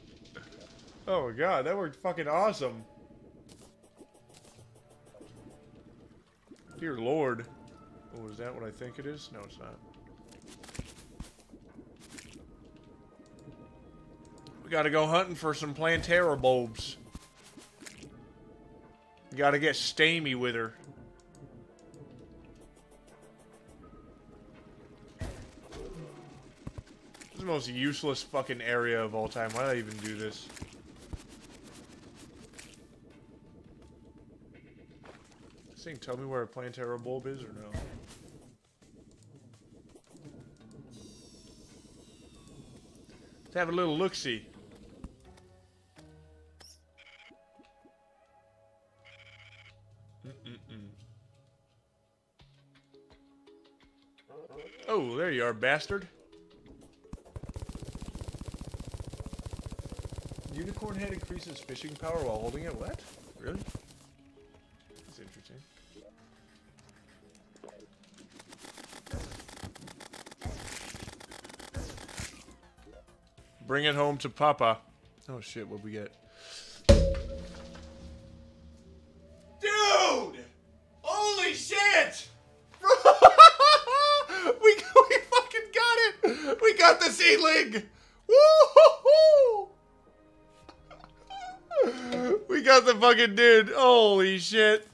[SPEAKER 1] Oh my god, that worked fucking awesome. Dear Lord. Oh, is that what I think it is? No, it's not. Gotta go hunting for some Plantera bulbs. Gotta get steamy with her. This is the most useless fucking area of all time. Why did I even do this? This thing tell me where a Plantera bulb is or no? Let's have a little look-see. Oh, there you are, bastard. Unicorn head increases fishing power while holding it. What? Really? That's interesting. Bring it home to Papa. Oh shit, what we get? We got the seedling! Woo! We got the fucking dude. Holy shit.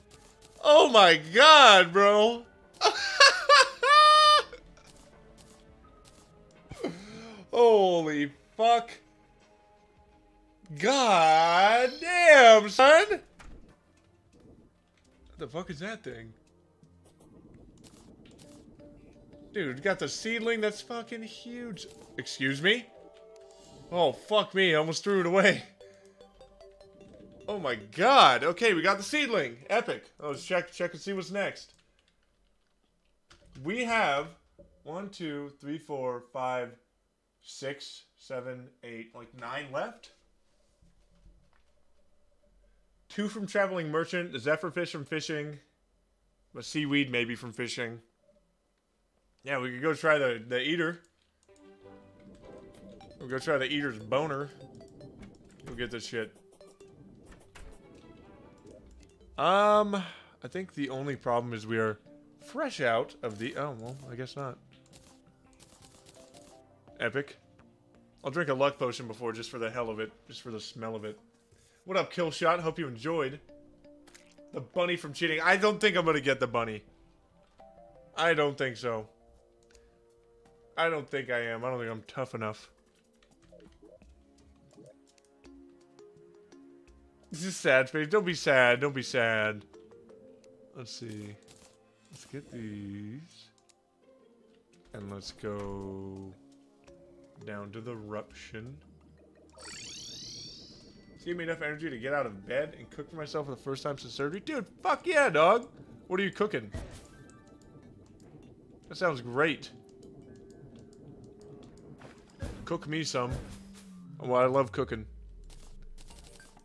[SPEAKER 1] Oh my god, bro. Holy fuck. God damn, son. What the fuck is that thing? Dude, got the seedling that's fucking huge. Excuse me? Oh, fuck me. I almost threw it away. Oh my god. Okay, we got the seedling. Epic. Oh, let's check, check and see what's next. We have one, two, three, four, five, six, seven, eight, like nine left. Two from Traveling Merchant, the Zephyrfish from fishing, a seaweed maybe from fishing. Yeah, we could go try the, the eater. We'll go try the eater's boner. We'll get this shit. Um, I think the only problem is we are fresh out of the... Oh, well, I guess not. Epic. I'll drink a luck potion before just for the hell of it. Just for the smell of it. What up, Killshot? Hope you enjoyed. The bunny from cheating. I don't think I'm going to get the bunny. I don't think so. I don't think I am. I don't think I'm tough enough. This is sad face. Don't be sad. Don't be sad. Let's see. Let's get these. And let's go down to the corruption. Give me enough energy to get out of bed and cook for myself for the first time since surgery? Dude, fuck yeah, dog. What are you cooking? That sounds great. Cook me some. Well, I love cooking.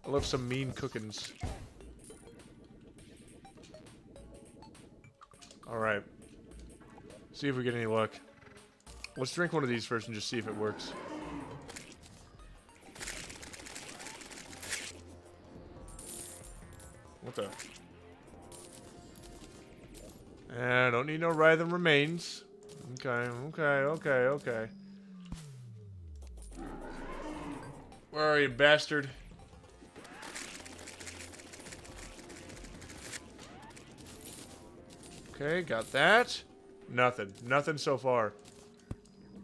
[SPEAKER 1] I love some mean cookings. Alright. See if we get any luck. Let's drink one of these first and just see if it works. What the? Eh, I don't need no Writhen remains. Okay, okay, okay, okay. Where are you, bastard? Okay, got that. Nothing. Nothing so far.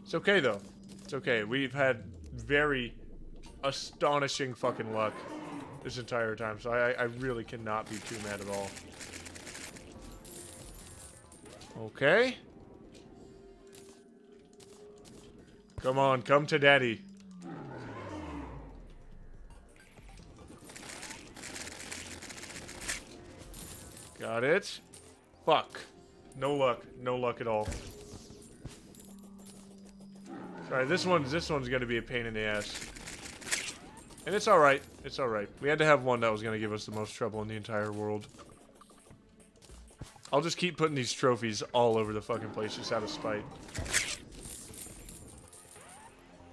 [SPEAKER 1] It's okay, though. It's okay. We've had very astonishing fucking luck this entire time, so I, I really cannot be too mad at all. Okay. Come on, come to daddy. Got it. Fuck. No luck. No luck at all. Alright, this one's this one's gonna be a pain in the ass. And it's alright. It's alright. We had to have one that was gonna give us the most trouble in the entire world. I'll just keep putting these trophies all over the fucking place just out of spite.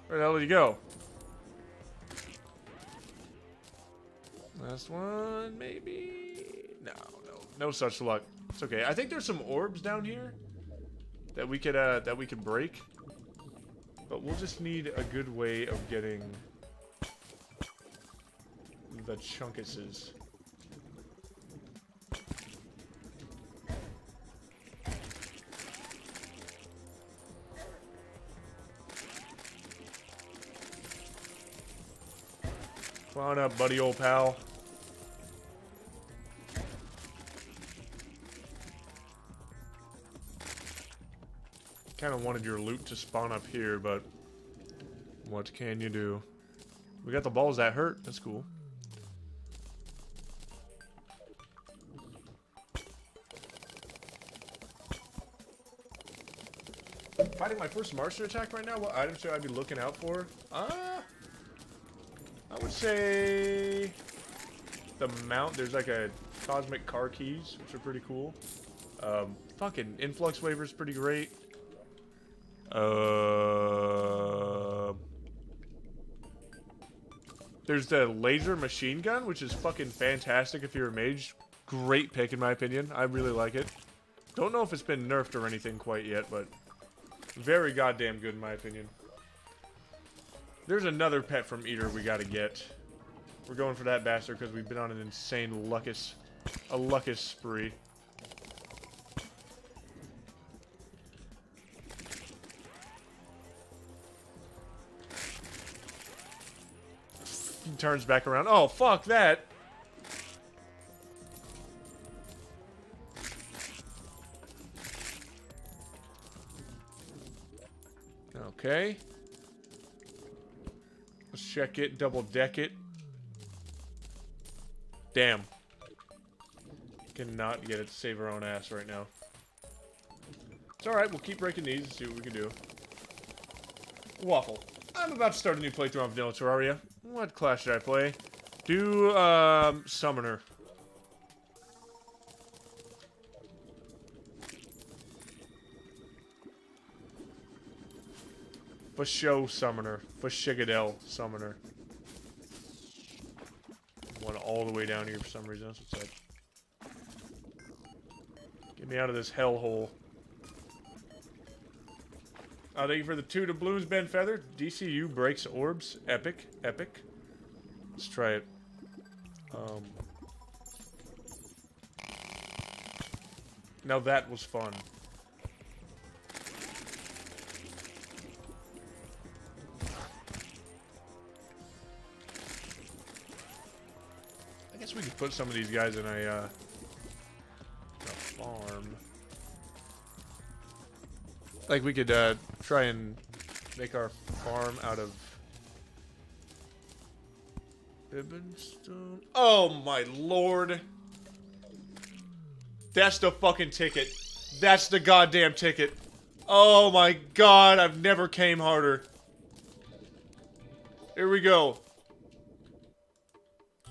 [SPEAKER 1] Where the hell did you go? Last one, maybe? No, no. Such luck. It's okay. I think there's some orbs down here that we could uh that we could break. But we'll just need a good way of getting the chunkuses. Come on up, buddy, old pal. Kind of wanted your loot to spawn up here, but what can you do? We got the balls that hurt. That's cool. Fighting my first monster attack right now? What items should I be looking out for? Uh, I would say the mount. There's like a cosmic car keys, which are pretty cool. Um, fucking influx waver is pretty great. Uh, there's the laser machine gun, which is fucking fantastic if you're a mage. Great pick in my opinion. I really like it. Don't know if it's been nerfed or anything quite yet, but very goddamn good in my opinion. There's another pet from Eater we gotta get. We're going for that bastard because we've been on an insane luckus, a luckus spree. Turns back around. Oh, fuck that. Okay. Let's check it, double deck it. Damn. Cannot get it to save our own ass right now. It's alright, we'll keep breaking these and see what we can do. Waffle. I'm about to start a new playthrough on Vanilla Terraria. What class should I play? Do, um, Summoner. For show Summoner. For Shigadel Summoner. Went all the way down here for some reason. That's what's. Get me out of this hellhole. Uh, thank you for the two to Ben Feather. DCU breaks orbs. Epic. Epic. Let's try it. Um, now that was fun. I guess we could put some of these guys in a, uh, Like we could uh, try and make our farm out of Bibbenstone. Oh my lord. That's the fucking ticket. That's the goddamn ticket. Oh my god, I've never came harder. Here we go.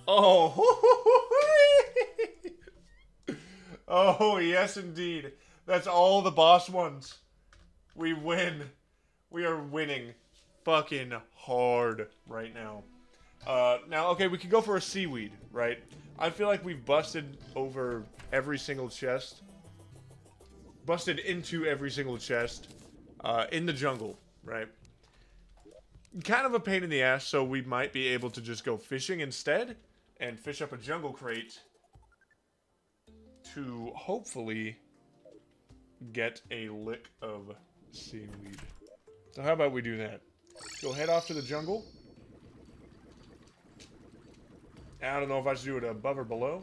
[SPEAKER 1] Oh. oh, yes indeed. That's all the boss ones. We win. We are winning fucking hard right now. Uh, now, okay, we could go for a seaweed, right? I feel like we've busted over every single chest. Busted into every single chest uh, in the jungle, right? Kind of a pain in the ass, so we might be able to just go fishing instead and fish up a jungle crate to hopefully get a lick of seaweed. So how about we do that? Go head off to the jungle. I don't know if I should do it above or below.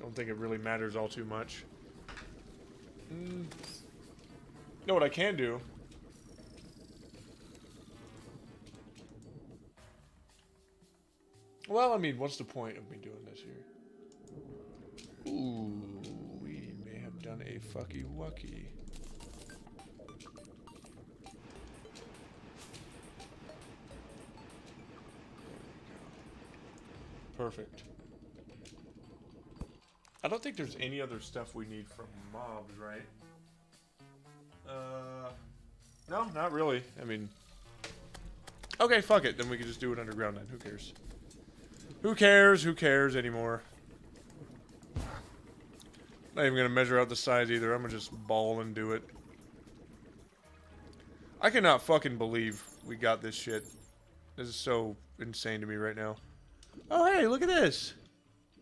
[SPEAKER 1] Don't think it really matters all too much. Mm. Know what I can do? Well, I mean, what's the point of me doing this here? Ooh, we may have done a fucky wucky. Perfect. I don't think there's any other stuff we need from mobs, right? Uh, no, not really. I mean, okay, fuck it. Then we can just do it underground then. Who cares? Who cares? Who cares anymore? Not even gonna measure out the size either. I'm gonna just ball and do it. I cannot fucking believe we got this shit. This is so insane to me right now. Oh, hey, look at this.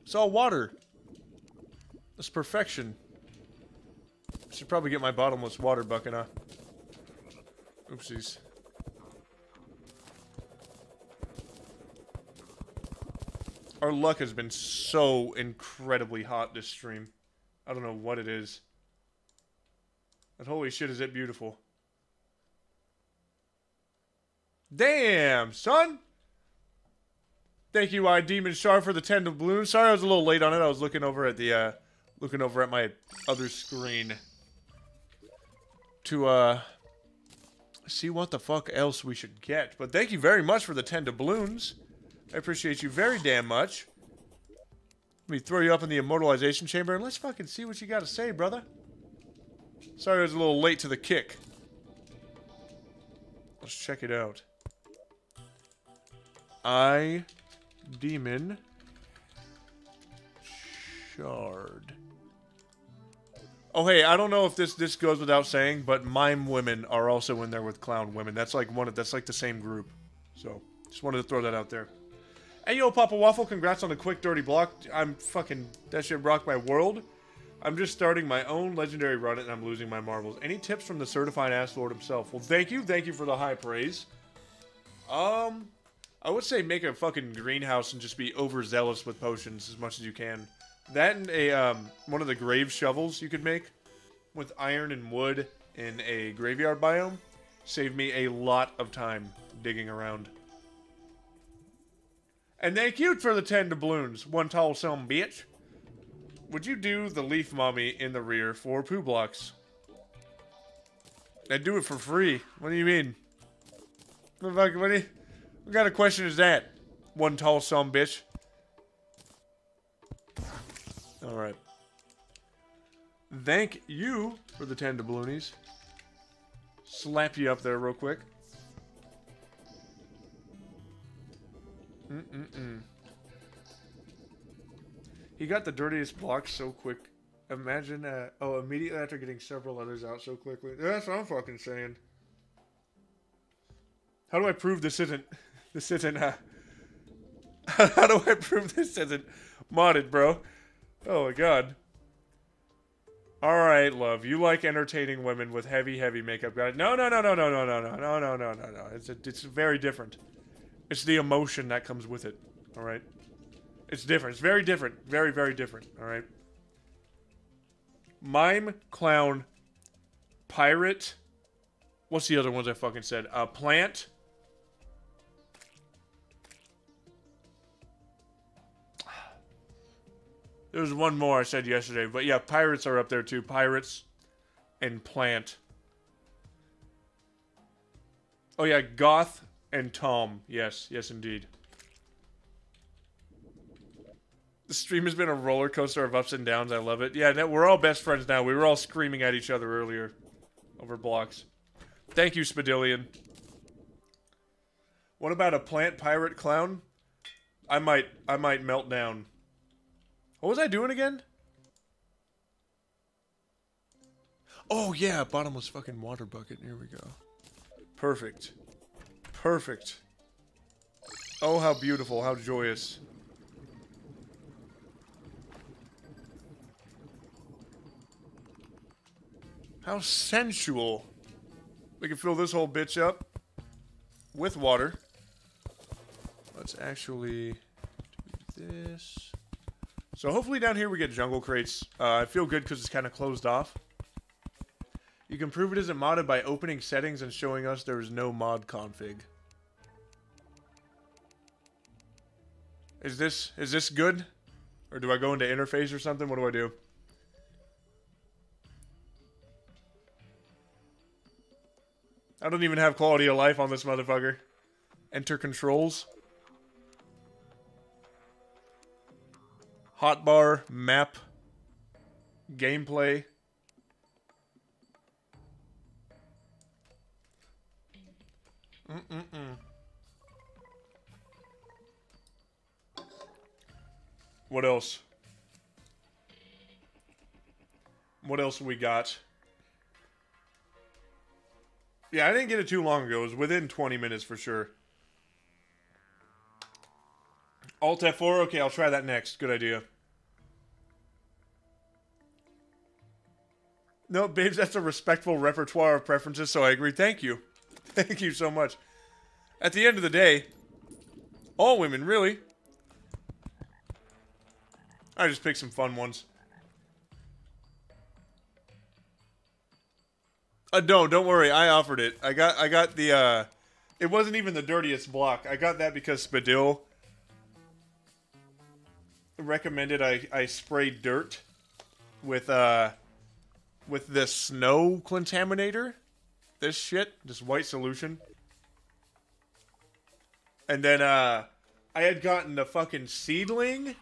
[SPEAKER 1] It's all water. That's perfection. Should probably get my bottomless water bucket, huh? Oopsies. Our luck has been so incredibly hot this stream. I don't know what it is. But holy shit, is it beautiful. Damn, son! Thank you, I Demon Sharp, for the 10 doubloons. Sorry I was a little late on it. I was looking over at the, uh, looking over at my other screen. To, uh, see what the fuck else we should get. But thank you very much for the 10 doubloons. I appreciate you very damn much. Let me throw you up in the immortalization chamber and let's fucking see what you got to say, brother. Sorry I was a little late to the kick. Let's check it out. I Demon Shard. Oh, hey, I don't know if this this goes without saying, but mime women are also in there with clown women. That's like one of that's like the same group. So, just wanted to throw that out there. Hey, yo, Papa Waffle, congrats on the quick dirty block. I'm fucking that shit rocked my world. I'm just starting my own legendary run and I'm losing my marbles. Any tips from the certified ass lord himself? Well, thank you, thank you for the high praise. Um, I would say make a fucking greenhouse and just be overzealous with potions as much as you can. That and a um, one of the grave shovels you could make with iron and wood in a graveyard biome saved me a lot of time digging around. And thank you for the 10 doubloons, one tall some bitch. Would you do the leaf mummy in the rear for poo blocks? I'd do it for free. What do you mean? What, do you, what kind of question is that? One tall some bitch. Alright. Thank you for the 10 doubloonies. Slap you up there real quick. Mm-mm-mm. He got the dirtiest block so quick. Imagine, uh, oh, immediately after getting several others out so quickly. That's what I'm fucking saying. How do I prove this isn't... This isn't, uh... How do I prove this isn't modded, bro? Oh my god. Alright, love. You like entertaining women with heavy, heavy makeup. Got? No, no, no, no, no, no, no, no, no, no, no, no, no. It's, it's very different. It's the emotion that comes with it. Alright? It's different. It's very different. Very, very different. Alright? Mime, clown, pirate. What's the other ones I fucking said? Uh, plant There's one more I said yesterday, but yeah, pirates are up there too. Pirates and plant. Oh yeah, goth and Tom. Yes, yes indeed. The stream has been a roller coaster of ups and downs. I love it. Yeah, we're all best friends now. We were all screaming at each other earlier over blocks. Thank you, Spadillion. What about a plant pirate clown? I might I might melt down. What was I doing again? Oh, yeah, bottomless fucking water bucket. Here we go. Perfect. Perfect. Oh, how beautiful. How joyous. How sensual. We can fill this whole bitch up with water. Let's actually do this. So hopefully down here we get jungle crates. Uh, I feel good because it's kind of closed off. You can prove it isn't modded by opening settings and showing us there is no mod config. Is this is this good? Or do I go into interface or something? What do I do? I don't even have quality of life on this motherfucker. Enter controls. Hotbar, map, gameplay. Mm-mm-mm. What else? What else we got? Yeah, I didn't get it too long ago. It was within 20 minutes for sure. Alt F4? Okay, I'll try that next. Good idea. No, babes, that's a respectful repertoire of preferences, so I agree. Thank you. Thank you so much. At the end of the day, all women, really. I just picked some fun ones. Uh, no, don't worry. I offered it. I got, I got the, uh, it wasn't even the dirtiest block. I got that because Spadil recommended I, I spray dirt with, uh, with this snow Clentaminator. This shit, this white solution. And then, uh, I had gotten the fucking seedling.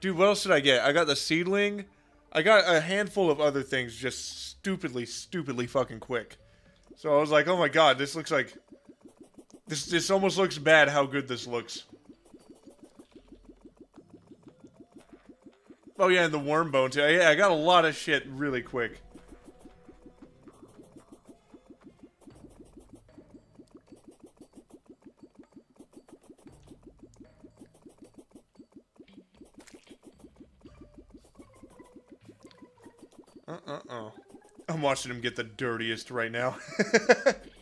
[SPEAKER 1] Dude, what else did I get? I got the seedling. I got a handful of other things just stupidly, stupidly fucking quick. So I was like, oh my god, this looks like... This, this almost looks bad how good this looks. Oh yeah, and the worm bone too. Yeah, I got a lot of shit really quick. Uh-uh-uh. I'm watching him get the dirtiest right now.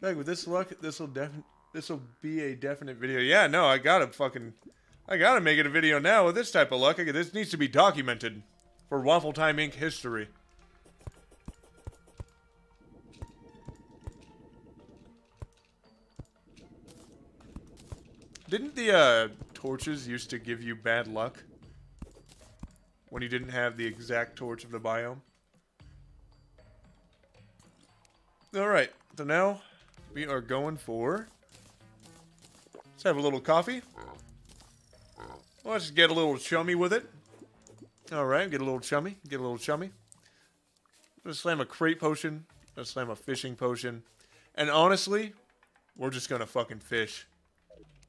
[SPEAKER 1] like with this luck, this will definitely this will be a definite video. Yeah, no, I gotta fucking, I gotta make it a video now with this type of luck. This needs to be documented for Waffle Time Inc. history. Didn't the uh, torches used to give you bad luck? When you didn't have the exact torch of the biome? Alright, so now we are going for... Let's have a little coffee. Let's get a little chummy with it. Alright, get a little chummy. Get a little chummy. Let's slam a crate potion. Let's slam a fishing potion. And honestly, we're just gonna fucking fish.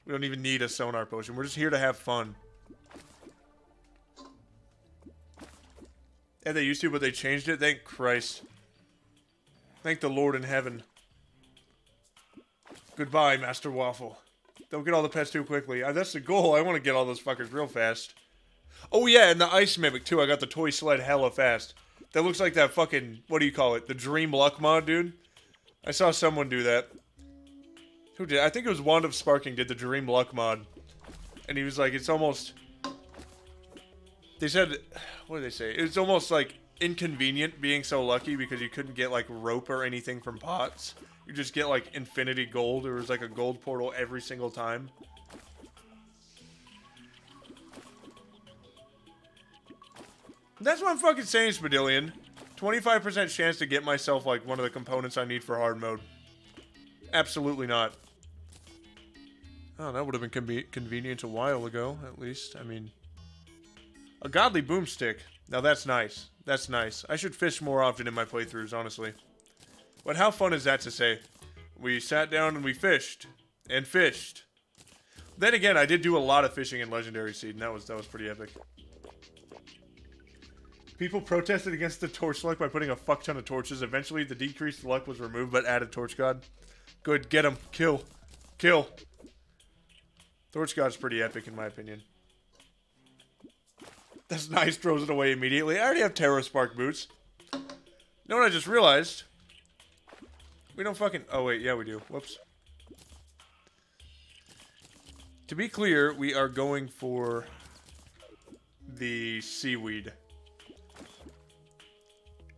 [SPEAKER 1] We don't even need a sonar potion. We're just here to have fun. Yeah, they used to, but they changed it. Thank Christ. Thank the Lord in heaven. Goodbye, Master Waffle. Don't get all the pets too quickly. Uh, that's the goal. I want to get all those fuckers real fast. Oh, yeah, and the Ice Mimic, too. I got the toy sled hella fast. That looks like that fucking, what do you call it? The Dream Luck mod, dude? I saw someone do that. Who did? I think it was Wand of Sparking did the Dream Luck mod. And he was like, it's almost... They said... What did they say? It's almost like inconvenient being so lucky because you couldn't get like rope or anything from pots. You just get like infinity gold. There was like a gold portal every single time. That's what I'm fucking saying, Spadillion. 25% chance to get myself like one of the components I need for hard mode. Absolutely not. Oh, that would have been conve convenient a while ago, at least. I mean, a godly boomstick. Now that's nice. That's nice. I should fish more often in my playthroughs, honestly. But how fun is that to say? We sat down and we fished. And fished. Then again, I did do a lot of fishing in Legendary Seed, and that was that was pretty epic. People protested against the torch luck by putting a fuck ton of torches. Eventually, the decreased luck was removed, but added torch god. Good, get him. Kill. Kill. Torch God's pretty epic in my opinion. That's nice, throws it away immediately. I already have Terraspark boots. You know what I just realized? We don't fucking... Oh, wait. Yeah, we do. Whoops. To be clear, we are going for the seaweed.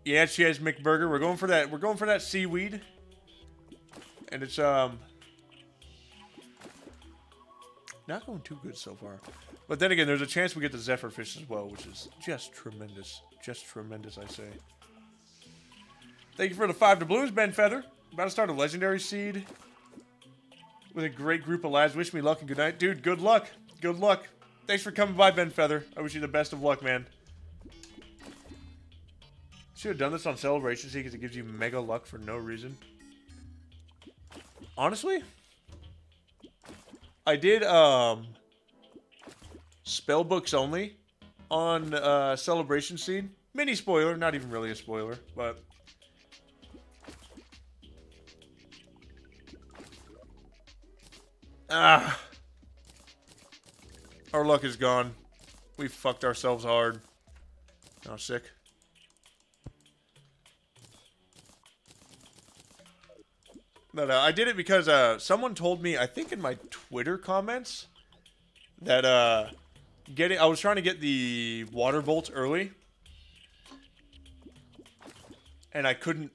[SPEAKER 1] Yeah, she has McBurger. We're going for that. We're going for that seaweed. And it's, um... Not going too good so far. But then again, there's a chance we get the Zephyr fish as well, which is just tremendous. Just tremendous, I say. Thank you for the five doubloons, Ben Feather. About to start a legendary seed with a great group of lads. Wish me luck and good night. Dude, good luck. Good luck. Thanks for coming by, Ben Feather. I wish you the best of luck, man. Should have done this on Celebration Seed because it gives you mega luck for no reason. Honestly, I did um spell books only on uh, Celebration Seed. Mini spoiler, not even really a spoiler, but Ah. Our luck is gone. We fucked ourselves hard. Oh, sick. But uh, I did it because uh, someone told me, I think in my Twitter comments, that uh, getting I was trying to get the water bolt early, and I couldn't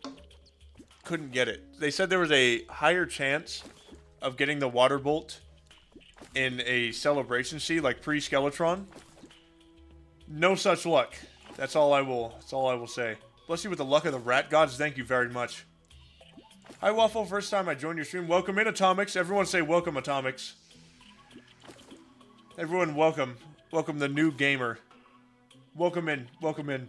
[SPEAKER 1] couldn't get it. They said there was a higher chance of getting the water bolt in a celebration sea like pre-skeletron. No such luck. That's all I will. That's all I will say. Bless you with the luck of the rat gods. Thank you very much. Hi Waffle, first time I joined your stream. Welcome in Atomics. Everyone say welcome Atomics. Everyone welcome. Welcome the new gamer. Welcome in. Welcome in.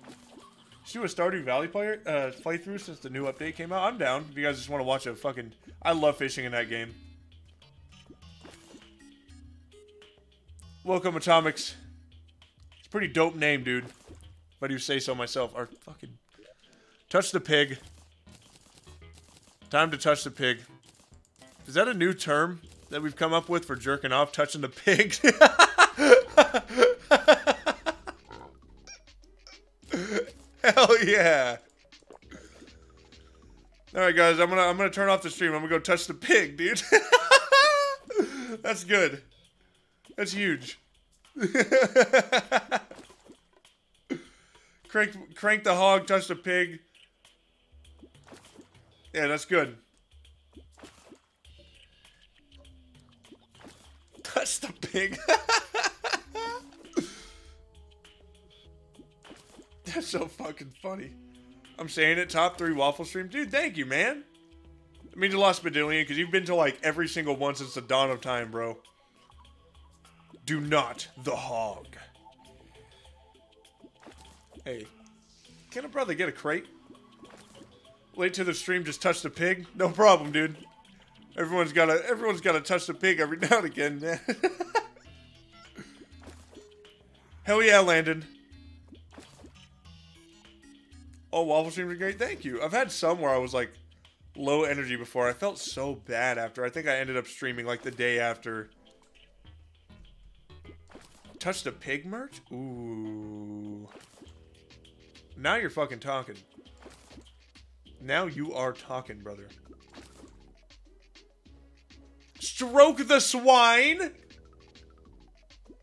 [SPEAKER 1] Should do a Stardew Valley player uh, playthrough since the new update came out. I'm down. If you guys just want to watch a fucking, I love fishing in that game. Welcome, Atomics. It's a pretty dope name, dude. If I do say so myself. Our fucking... Touch the pig. Time to touch the pig. Is that a new term that we've come up with for jerking off? Touching the pig? Hell yeah. Alright guys, I'm gonna I'm gonna turn off the stream. I'm gonna go touch the pig, dude. That's good. That's huge. crank, crank the hog, touch the pig. Yeah, that's good. Touch the pig. that's so fucking funny. I'm saying it, top three waffle stream. Dude, thank you, man. It means a lot, Spadillion, because you've been to like every single one since the dawn of time, bro. Do not the hog. Hey, can a brother get a crate? Wait to the stream just touch the pig? No problem, dude. Everyone's gotta everyone's gotta touch the pig every now and again. Hell yeah, Landon. Oh, waffle streams are great. Thank you. I've had some where I was like low energy before. I felt so bad after. I think I ended up streaming like the day after Touch the pig merch? Ooh. Now you're fucking talking. Now you are talking, brother. Stroke the swine.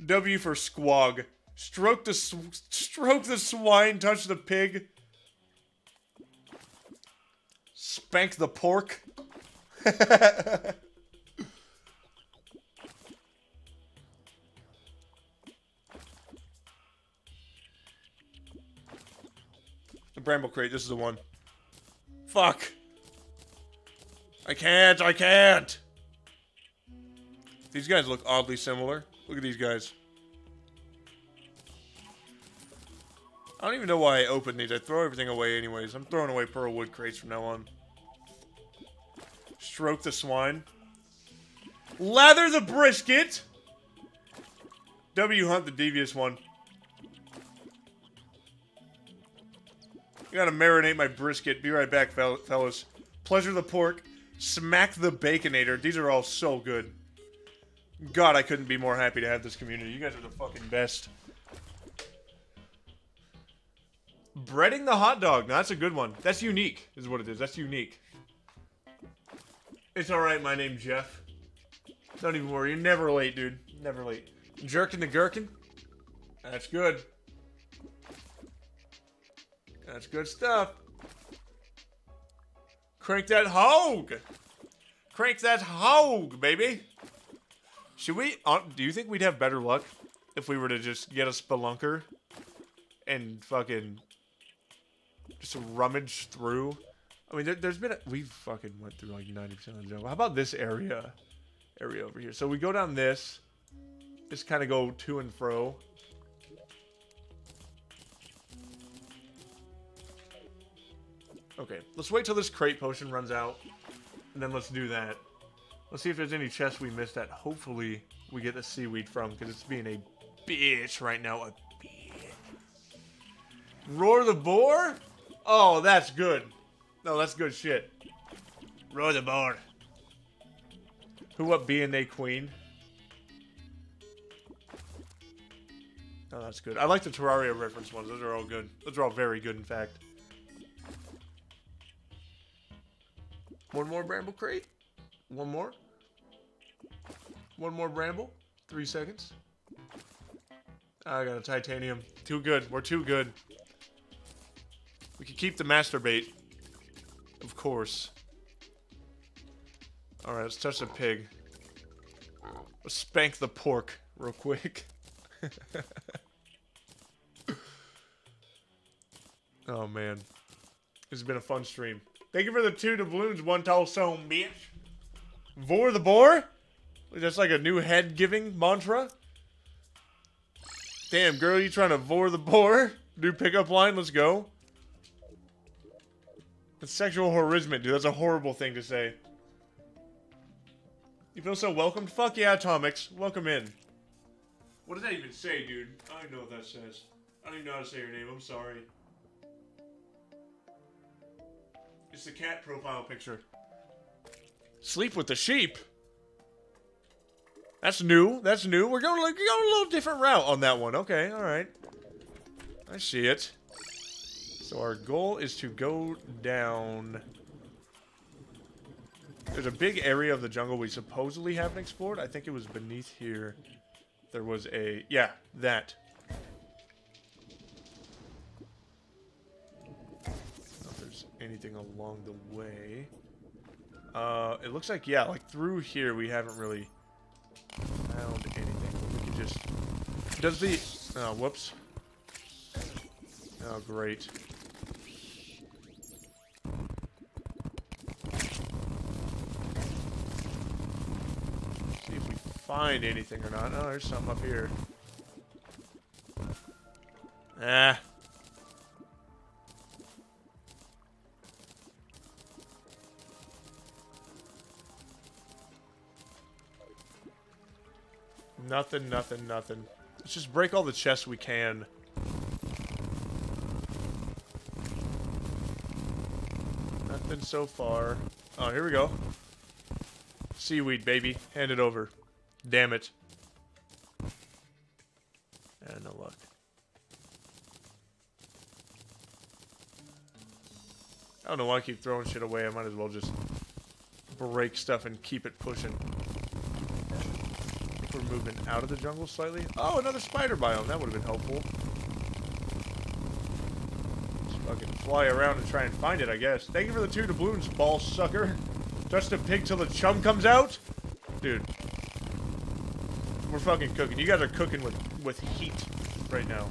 [SPEAKER 1] W for squog. Stroke the sw stroke the swine. Touch the pig. Spank the pork. Bramble Crate, this is the one. Fuck. I can't, I can't! These guys look oddly similar. Look at these guys. I don't even know why I opened these. I throw everything away anyways. I'm throwing away pearl wood crates from now on. Stroke the swine. Lather the brisket! W hunt the devious one. Gotta marinate my brisket. Be right back, fellas. Pleasure the pork. Smack the baconator. These are all so good. God, I couldn't be more happy to have this community. You guys are the fucking best. Breading the hot dog. Now, that's a good one. That's unique, is what it is. That's unique. It's alright, my name's Jeff. Don't even worry. You're never late, dude. Never late. Jerking the gherkin. That's good. That's good stuff. Crank that hog. Crank that hog, baby. Should we... Uh, do you think we'd have better luck if we were to just get a spelunker and fucking just rummage through? I mean, there, has been... A, we fucking went through like 90% of the jungle. How about this area? Area over here. So we go down this. Just kind of go to and fro. Okay, let's wait till this crate potion runs out, and then let's do that. Let's see if there's any chests we missed that hopefully we get the seaweed from, because it's being a bitch right now. A bitch. Roar the boar? Oh, that's good. No, that's good shit. Roar the boar. Who up B and A queen? Oh, that's good. I like the Terraria reference ones. Those are all good. Those are all very good, in fact. One more Bramble Crate. One more. One more Bramble. Three seconds. I got a Titanium. Too good. We're too good. We can keep the Master Bait. Of course. Alright, let's touch the pig. Let's spank the pork real quick. oh man. This has been a fun stream. Thank you for the two doubloons, one tall stone, bitch. Vor the boar? That's like a new head giving mantra. Damn, girl, you trying to vor the boar? New pickup line, let's go. That's sexual harassment, dude. That's a horrible thing to say. You feel so welcomed? Fuck yeah, Atomics. Welcome in. What does that even say, dude? I don't know what that says. I don't even know how to say your name. I'm sorry. It's the cat profile picture. Sleep with the sheep? That's new. That's new. We're going, like, going a little different route on that one. Okay, alright. I see it. So our goal is to go down... There's a big area of the jungle we supposedly haven't explored. I think it was beneath here. There was a... Yeah, that. Anything along the way. Uh, it looks like, yeah, like through here we haven't really found anything. We can just... Does the... Oh, whoops. Oh, great. See if we find anything or not. Oh, there's something up here. Ah. Nothing, nothing, nothing. Let's just break all the chests we can. Nothing so far. Oh, here we go. Seaweed, baby. Hand it over. Damn it. And no luck. I don't know why I keep throwing shit away. I might as well just break stuff and keep it pushing. We're out of the jungle slightly. Oh, another spider biome. That would have been helpful. Just fucking fly around and try and find it, I guess. Thank you for the two doubloons, ball sucker. Just a pig till the chum comes out? Dude. We're fucking cooking. You guys are cooking with, with heat right now.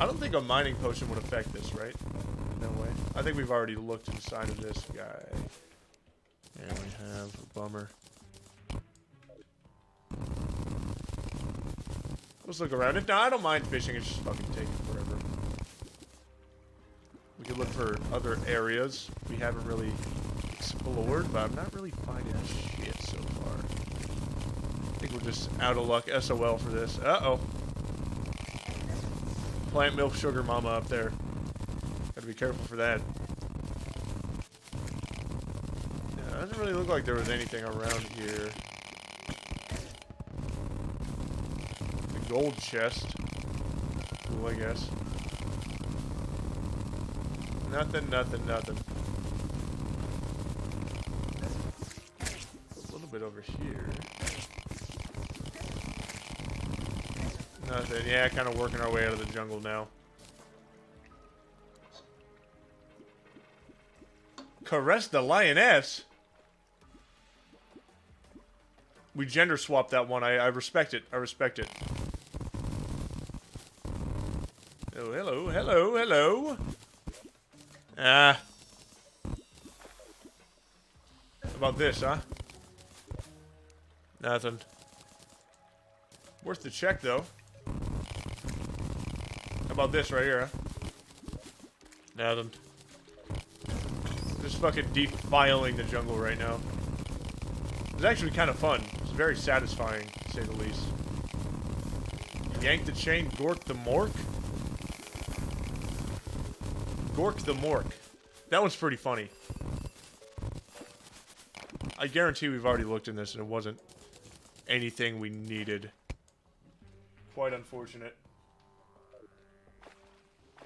[SPEAKER 1] I don't think a mining potion would affect this, right? No way. I think we've already looked inside of this guy. Yeah, we have. A bummer. Let's look around. If I don't mind fishing. It's just fucking taking forever. We could look for other areas we haven't really explored, but I'm not really finding shit so far. I think we're just out of luck. SOL for this. Uh-oh. Plant milk sugar mama up there. Gotta be careful for that. Yeah, doesn't really look like there was anything around here. The gold chest. Cool, I guess. Nothing, nothing, nothing. A little bit over here. Nothing. Yeah, kind of working our way out of the jungle now. Caress the lioness? We gender swapped that one. I, I respect it. I respect it. Oh, hello, hello, hello. Ah. About this, huh? Nothing. Worth the check, though. How about this right here, huh? Nothing. Just fucking defiling the jungle right now. It's actually kind of fun. Very satisfying, to say the least. Yank the chain, Gork the Mork? Gork the Mork. That one's pretty funny. I guarantee we've already looked in this and it wasn't anything we needed. Quite unfortunate.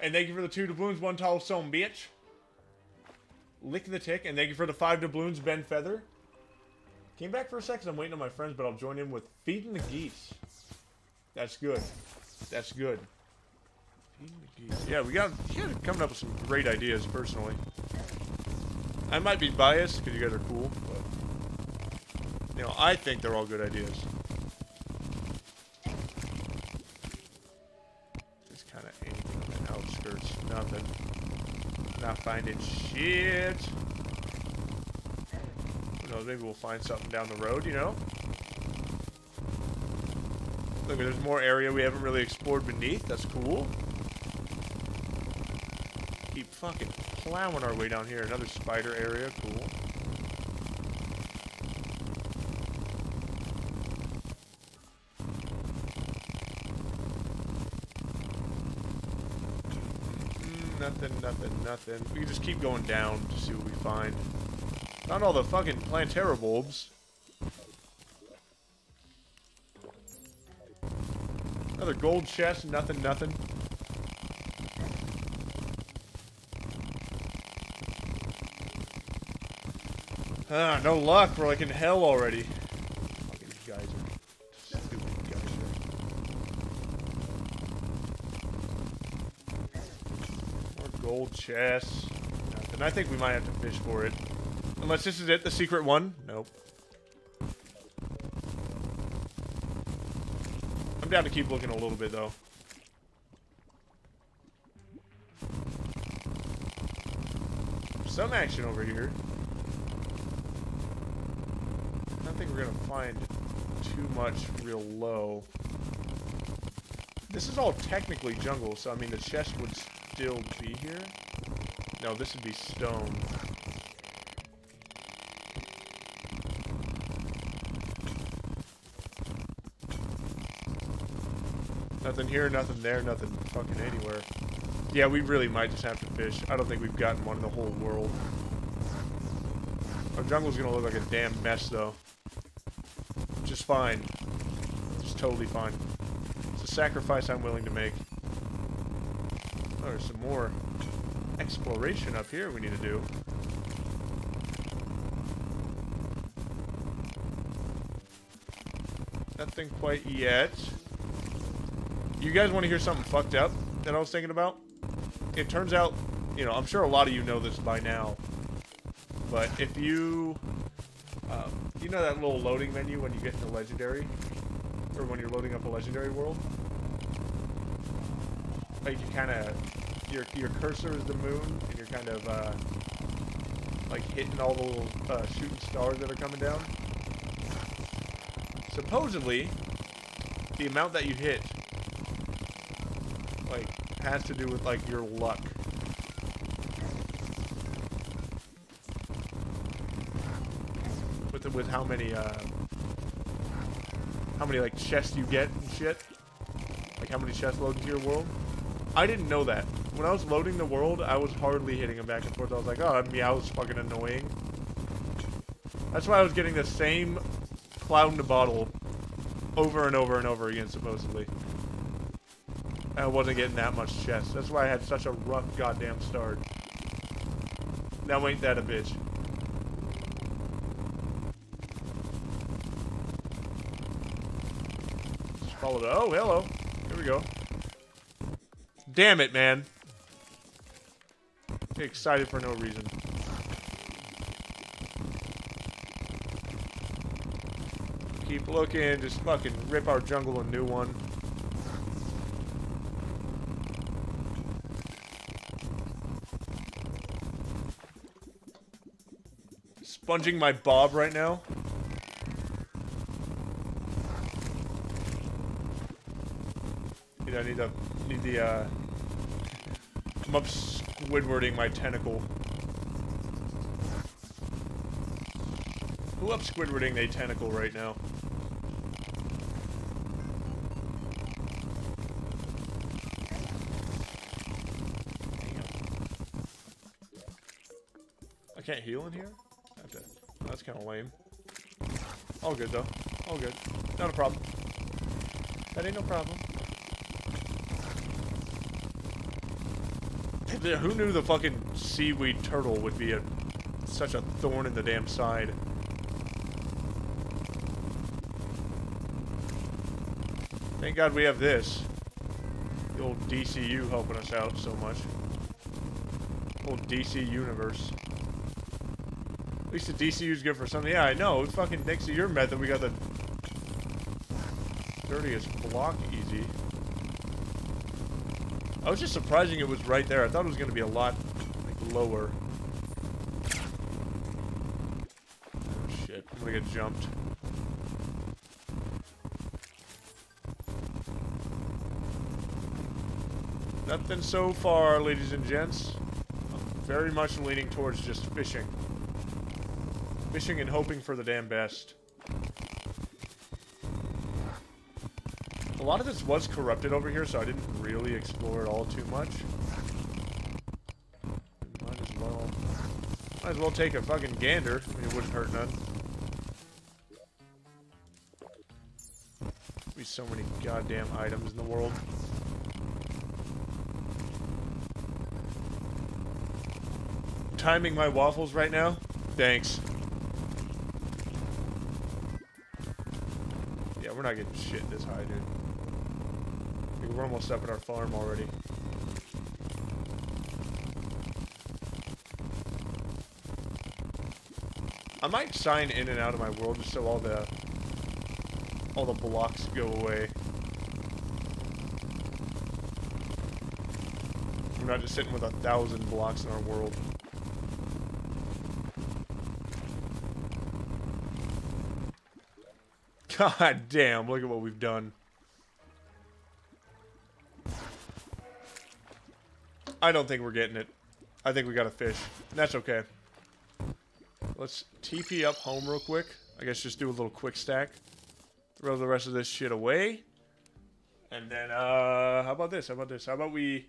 [SPEAKER 1] And thank you for the two doubloons, one tall stone bitch. Lick the tick, and thank you for the five doubloons, Ben Feather. Came back for a second, I'm waiting on my friends, but I'll join in with feeding the geese. That's good. That's good. Yeah, we got, guys are coming up with some great ideas, personally. I might be biased, because you guys are cool, but... You know, I think they're all good ideas. Just kind of anything on the outskirts. Nothing. Not finding shit. Knows, maybe we'll find something down the road, you know? Look, there's more area we haven't really explored beneath. That's cool. Keep fucking plowing our way down here. Another spider area. Cool. Mm, nothing, nothing, nothing. We can just keep going down to see what we find. Found all the fucking Plantera bulbs. Another gold chest, nothing, nothing. Ah, no luck. We're like in hell already. Fucking are stupid guys. More gold chests. Nothing. I think we might have to fish for it. Unless this is it, the secret one. Nope. I'm down to keep looking a little bit, though. Some action over here. I don't think we're gonna find too much real low. This is all technically jungle, so I mean the chest would still be here. No, this would be stone. Nothing here, nothing there, nothing fucking anywhere. Yeah, we really might just have to fish. I don't think we've gotten one in the whole world. Our jungle's gonna look like a damn mess, though. Just fine. Just totally fine. It's a sacrifice I'm willing to make. Oh, there's some more exploration up here we need to do. Nothing quite yet. You guys want to hear something fucked up that I was thinking about? It turns out, you know, I'm sure a lot of you know this by now, but if you, um, you know that little loading menu when you get into Legendary? Or when you're loading up a Legendary world? Like, you kind of, your, your cursor is the moon, and you're kind of, uh, like, hitting all the little uh, shooting stars that are coming down. Supposedly, the amount that you hit has to do with like your luck. With with how many uh how many like chests you get and shit. Like how many chests load into your world. I didn't know that. When I was loading the world, I was hardly hitting them back and forth. I was like, oh, meow's fucking annoying. That's why I was getting the same cloud in the bottle over and over and over again, supposedly. I wasn't getting that much chest. That's why I had such a rough goddamn start. Now ain't that a bitch. Just follow the- oh, hello. Here we go. Damn it, man. Excited for no reason. Keep looking, just fucking rip our jungle a new one. sponging my bob right now. I need to need the uh I'm up squidwarding my tentacle. Who up squidwarding they tentacle right now? Damn. I can't heal in here? Kind of lame. All good, though. All good. Not a problem. That ain't no problem. Who knew the fucking seaweed turtle would be a such a thorn in the damn side? Thank God we have this. The old DCU helping us out so much. Old DC universe. Least the DCU's good for something. Yeah, I know. Fucking thanks to your method, we got the dirtiest block easy. I was just surprising it was right there. I thought it was going to be a lot like, lower. Oh, shit. I'm going to get jumped. Nothing so far, ladies and gents. I'm very much leaning towards just fishing. Fishing and hoping for the damn best. A lot of this was corrupted over here, so I didn't really explore it all too much. Might as well... Might as well take a fucking gander. I mean, it wouldn't hurt none. Be so many goddamn items in the world. Timing my waffles right now? Thanks. We're not getting shit this high, dude. We're almost up at our farm already. I might sign in and out of my world just so all the all the blocks go away. We're not just sitting with a thousand blocks in our world. God damn, look at what we've done. I don't think we're getting it. I think we got a fish. That's okay. Let's TP up home real quick. I guess just do a little quick stack. Throw the rest of this shit away. And then, uh, how about this? How about this? How about we...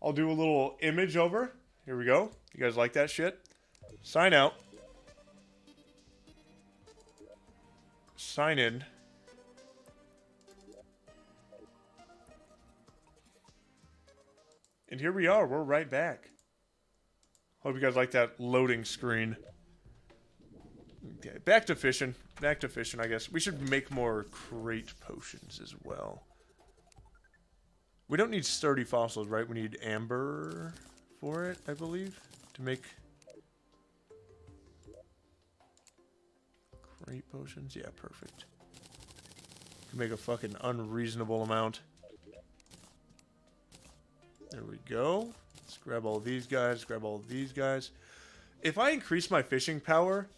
[SPEAKER 1] I'll do a little image over. Here we go. You guys like that shit? Sign out. Sign in. And here we are. We're right back. Hope you guys like that loading screen. Okay, back to fishing. Back to fishing, I guess. We should make more crate potions as well. We don't need sturdy fossils, right? We need amber for it, I believe, to make crate potions. Yeah, perfect. Can make a fucking unreasonable amount. There we go. Let's grab all these guys, grab all these guys. If I increase my fishing power,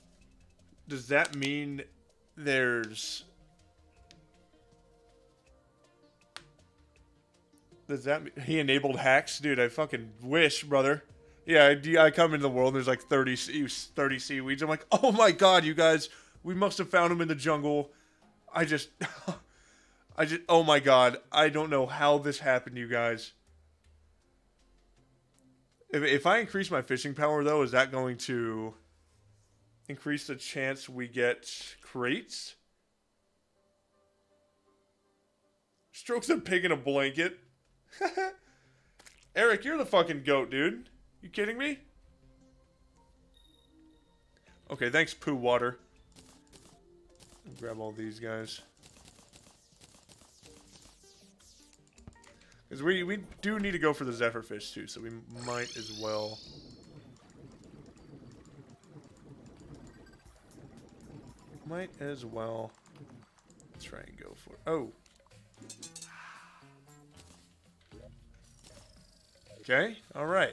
[SPEAKER 1] does that mean there's... Does that mean... He enabled hacks? Dude, I fucking wish, brother. Yeah, I, I come into the world there's like 30, 30 seaweeds. I'm like, oh my god, you guys, we must have found him in the jungle. I just... I just... Oh my god, I don't know how this happened, you guys. If, if I increase my fishing power, though, is that going to increase the chance we get crates? Strokes a pig in a blanket. Eric, you're the fucking goat, dude. You kidding me? Okay, thanks, Poo Water. Grab all these guys. Because we, we do need to go for the Zephyr Fish too, so we might as well. Might as well try and go for Oh. Okay, alright.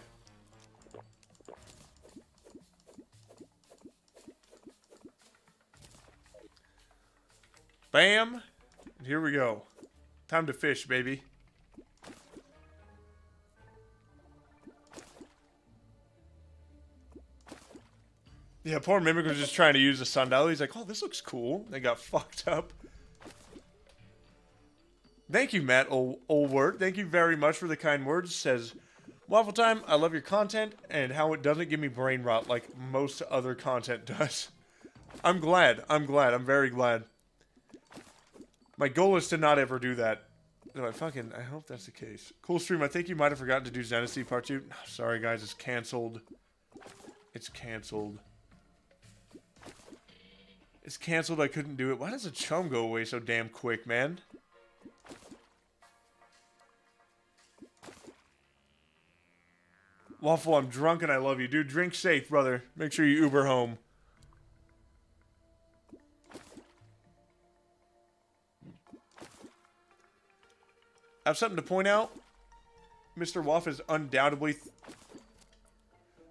[SPEAKER 1] Bam! Here we go. Time to fish, baby. Yeah, poor Mimic was just trying to use the sundial. He's like, oh, this looks cool. They got fucked up. Thank you, Matt Olward. Thank you very much for the kind words. Says, Waffle Time, I love your content and how it doesn't give me brain rot like most other content does. I'm glad. I'm glad. I'm very glad. My goal is to not ever do that. No, I fucking, I hope that's the case. Cool stream. I think you might have forgotten to do Xenesty Part 2. Sorry, guys. It's canceled. It's canceled. It's canceled. I couldn't do it. Why does a chum go away so damn quick, man? Waffle, I'm drunk and I love you. Dude, drink safe, brother. Make sure you Uber home. I have something to point out. Mr. Waff is undoubtedly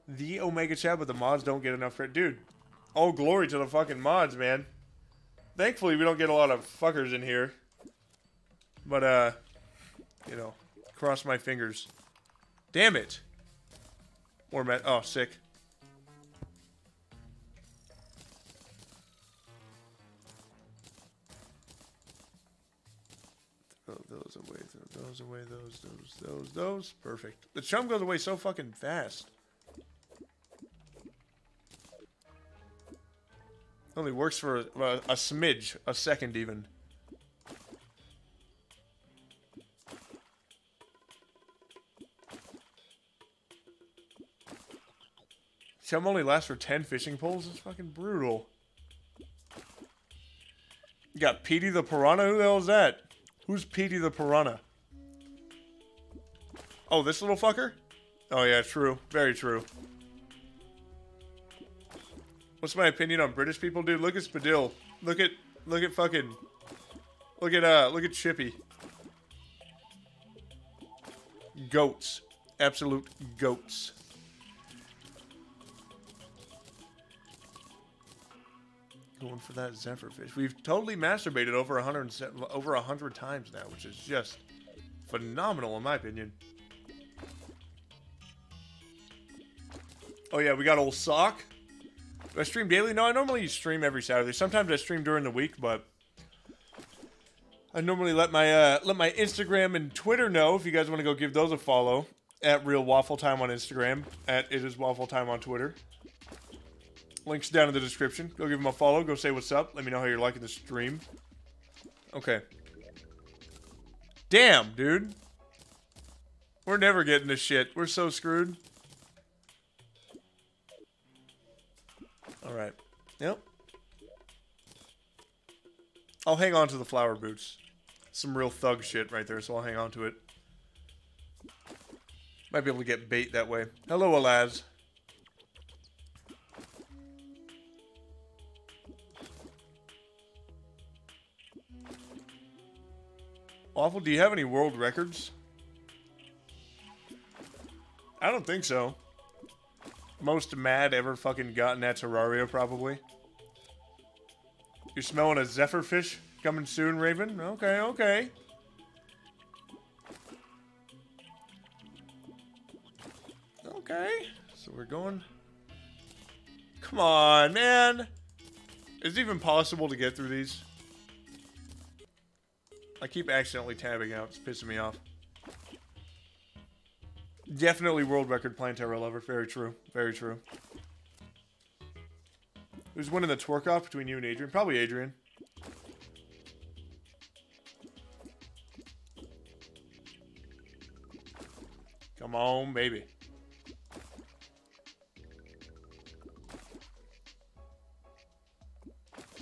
[SPEAKER 1] the Omega Chat, but the mods don't get enough credit. Dude, all glory to the fucking mods, man. Thankfully, we don't get a lot of fuckers in here. But, uh, you know, cross my fingers. Damn it. More met. Oh, sick. Those away, those, those, those, those. Perfect. The chum goes away so fucking fast. Only works for a, a smidge, a second even. Chum only lasts for 10 fishing poles? It's fucking brutal. You got Petey the Piranha? Who the hell is that? Who's Petey the Piranha? Oh, this little fucker? Oh yeah, true. Very true. What's my opinion on British people, dude? Look at Spadil. Look at look at fucking look at uh look at Chippy. Goats. Absolute goats. Going for that zephyrfish. We've totally masturbated over a hundred over a hundred times now, which is just phenomenal in my opinion. Oh yeah, we got old sock. Do I stream daily? No, I normally stream every Saturday. Sometimes I stream during the week, but I normally let my uh, let my Instagram and Twitter know if you guys want to go give those a follow at Real Waffle Time on Instagram, at It Is Waffle Time on Twitter. Links down in the description. Go give them a follow. Go say what's up. Let me know how you're liking the stream. Okay. Damn, dude. We're never getting this shit. We're so screwed. Alright. Yep. I'll hang on to the flower boots. Some real thug shit right there, so I'll hang on to it. Might be able to get bait that way. Hello, Alaz. Awful, do you have any world records? I don't think so. Most mad ever fucking gotten at Terraria, probably. You're smelling a Zephyr fish coming soon, Raven? Okay, okay. Okay. So we're going... Come on, man! Is it even possible to get through these? I keep accidentally tabbing out. It's pissing me off. Definitely world record Planetara lover. Very true. Very true. Who's winning the twerk off between you and Adrian? Probably Adrian. Come on, baby.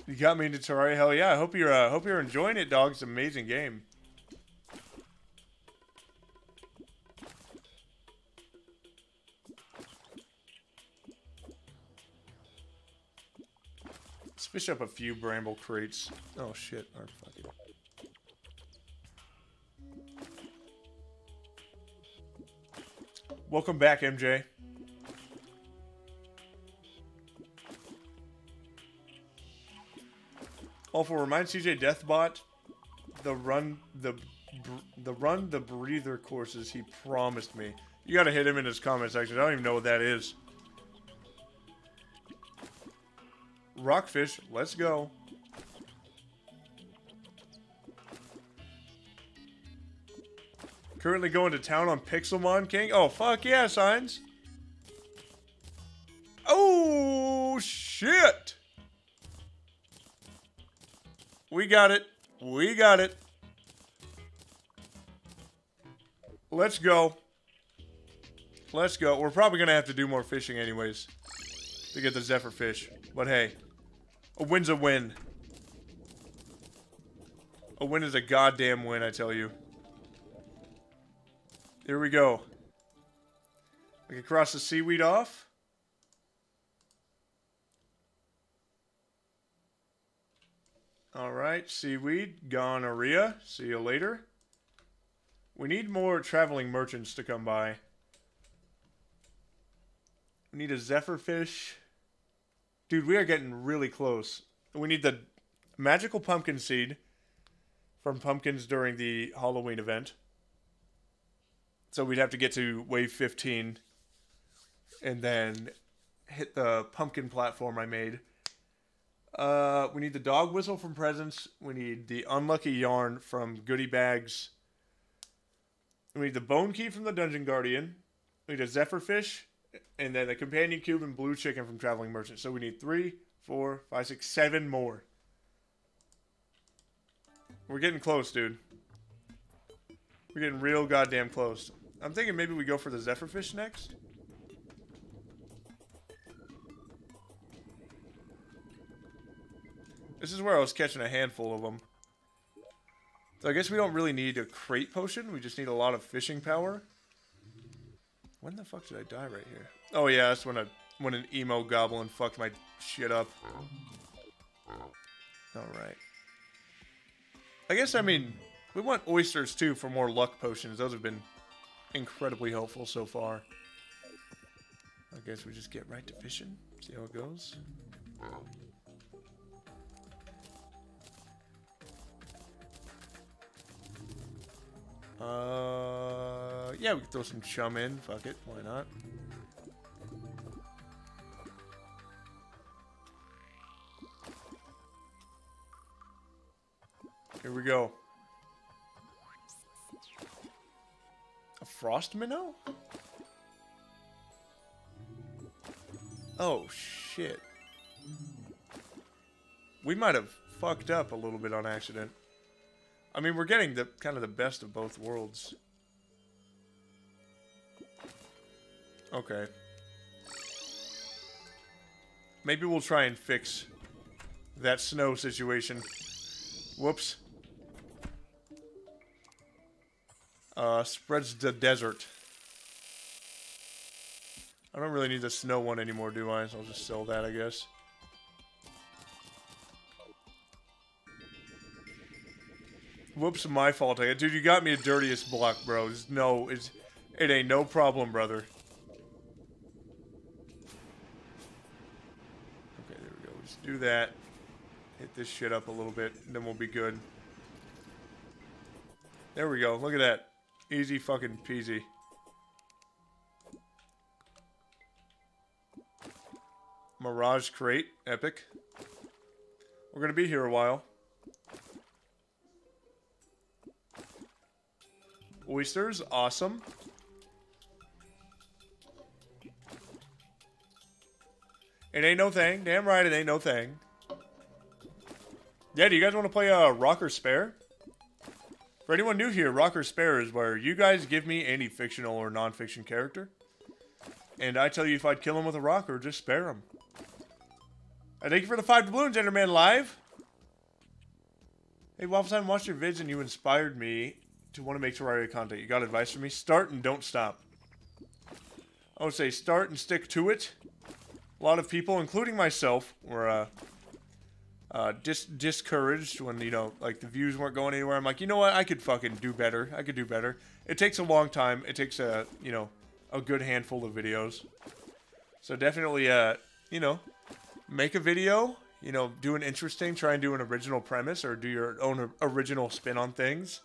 [SPEAKER 1] You got me into Terraria. Hell yeah! I hope you're. Uh, hope you're enjoying it, dog. It's an amazing game. Fish up a few bramble crates. Oh shit! Our fucking. Welcome back, MJ. Also, remind CJ Deathbot the run the the run the breather courses he promised me. You gotta hit him in his comment section. I don't even know what that is. Rockfish, let's go. Currently going to town on Pixelmon King. Oh, fuck yeah, signs. Oh, shit. We got it. We got it. Let's go. Let's go. We're probably going to have to do more fishing anyways to get the Zephyr fish. But hey, a win's a win. A win is a goddamn win, I tell you. Here we go. I can cross the seaweed off. Alright, seaweed, gonorrhea. See you later. We need more traveling merchants to come by. We need a zephyr fish. Dude, we are getting really close. We need the magical pumpkin seed from pumpkins during the Halloween event. So we'd have to get to wave 15 and then hit the pumpkin platform I made. Uh, we need the dog whistle from presents. We need the unlucky yarn from goodie bags. We need the bone key from the dungeon guardian. We need a zephyr fish, and then a companion cube and blue chicken from traveling merchant. So we need three, four, five, six, seven more. We're getting close, dude. We're getting real goddamn close. I'm thinking maybe we go for the Zephyr Fish next. This is where I was catching a handful of them. So I guess we don't really need a crate potion. We just need a lot of fishing power. When the fuck did I die right here? Oh yeah, that's when a when an emo goblin fucked my shit up. Alright. I guess, I mean, we want oysters too for more luck potions. Those have been incredibly helpful so far. I guess we just get right to fishing. See how it goes. Uh, yeah, we can throw some chum in. Fuck it, why not? Here we go. A frost minnow? Oh, shit. We might have fucked up a little bit on accident. I mean, we're getting the kind of the best of both worlds. Okay. Maybe we'll try and fix that snow situation. Whoops. Uh, spreads the desert. I don't really need the snow one anymore, do I? So I'll just sell that, I guess. Whoops, my fault. Dude, you got me a dirtiest block, bro. It's no, it's, it ain't no problem, brother. Okay, there we go. Just do that. Hit this shit up a little bit, and then we'll be good. There we go. Look at that. Easy fucking peasy. Mirage Crate. Epic. We're going to be here a while. Oysters. Awesome. It ain't no thing. Damn right it ain't no thing. Yeah, do you guys want to play uh, Rocker Spare? For anyone new here, Rocker Spare is where you guys give me any fictional or non-fiction character. And I tell you if I'd kill him with a rock or just spare him. I thank you for the five balloons, Enderman Live. Hey, Waffle watched your vids and you inspired me to want to make Terraria content. You got advice for me? Start and don't stop. I would say start and stick to it. A lot of people, including myself, were uh, uh, dis discouraged when, you know, like the views weren't going anywhere. I'm like, you know what? I could fucking do better. I could do better. It takes a long time. It takes a, you know, a good handful of videos. So definitely, uh, you know, make a video, you know, do an interesting, try and do an original premise or do your own original spin on things.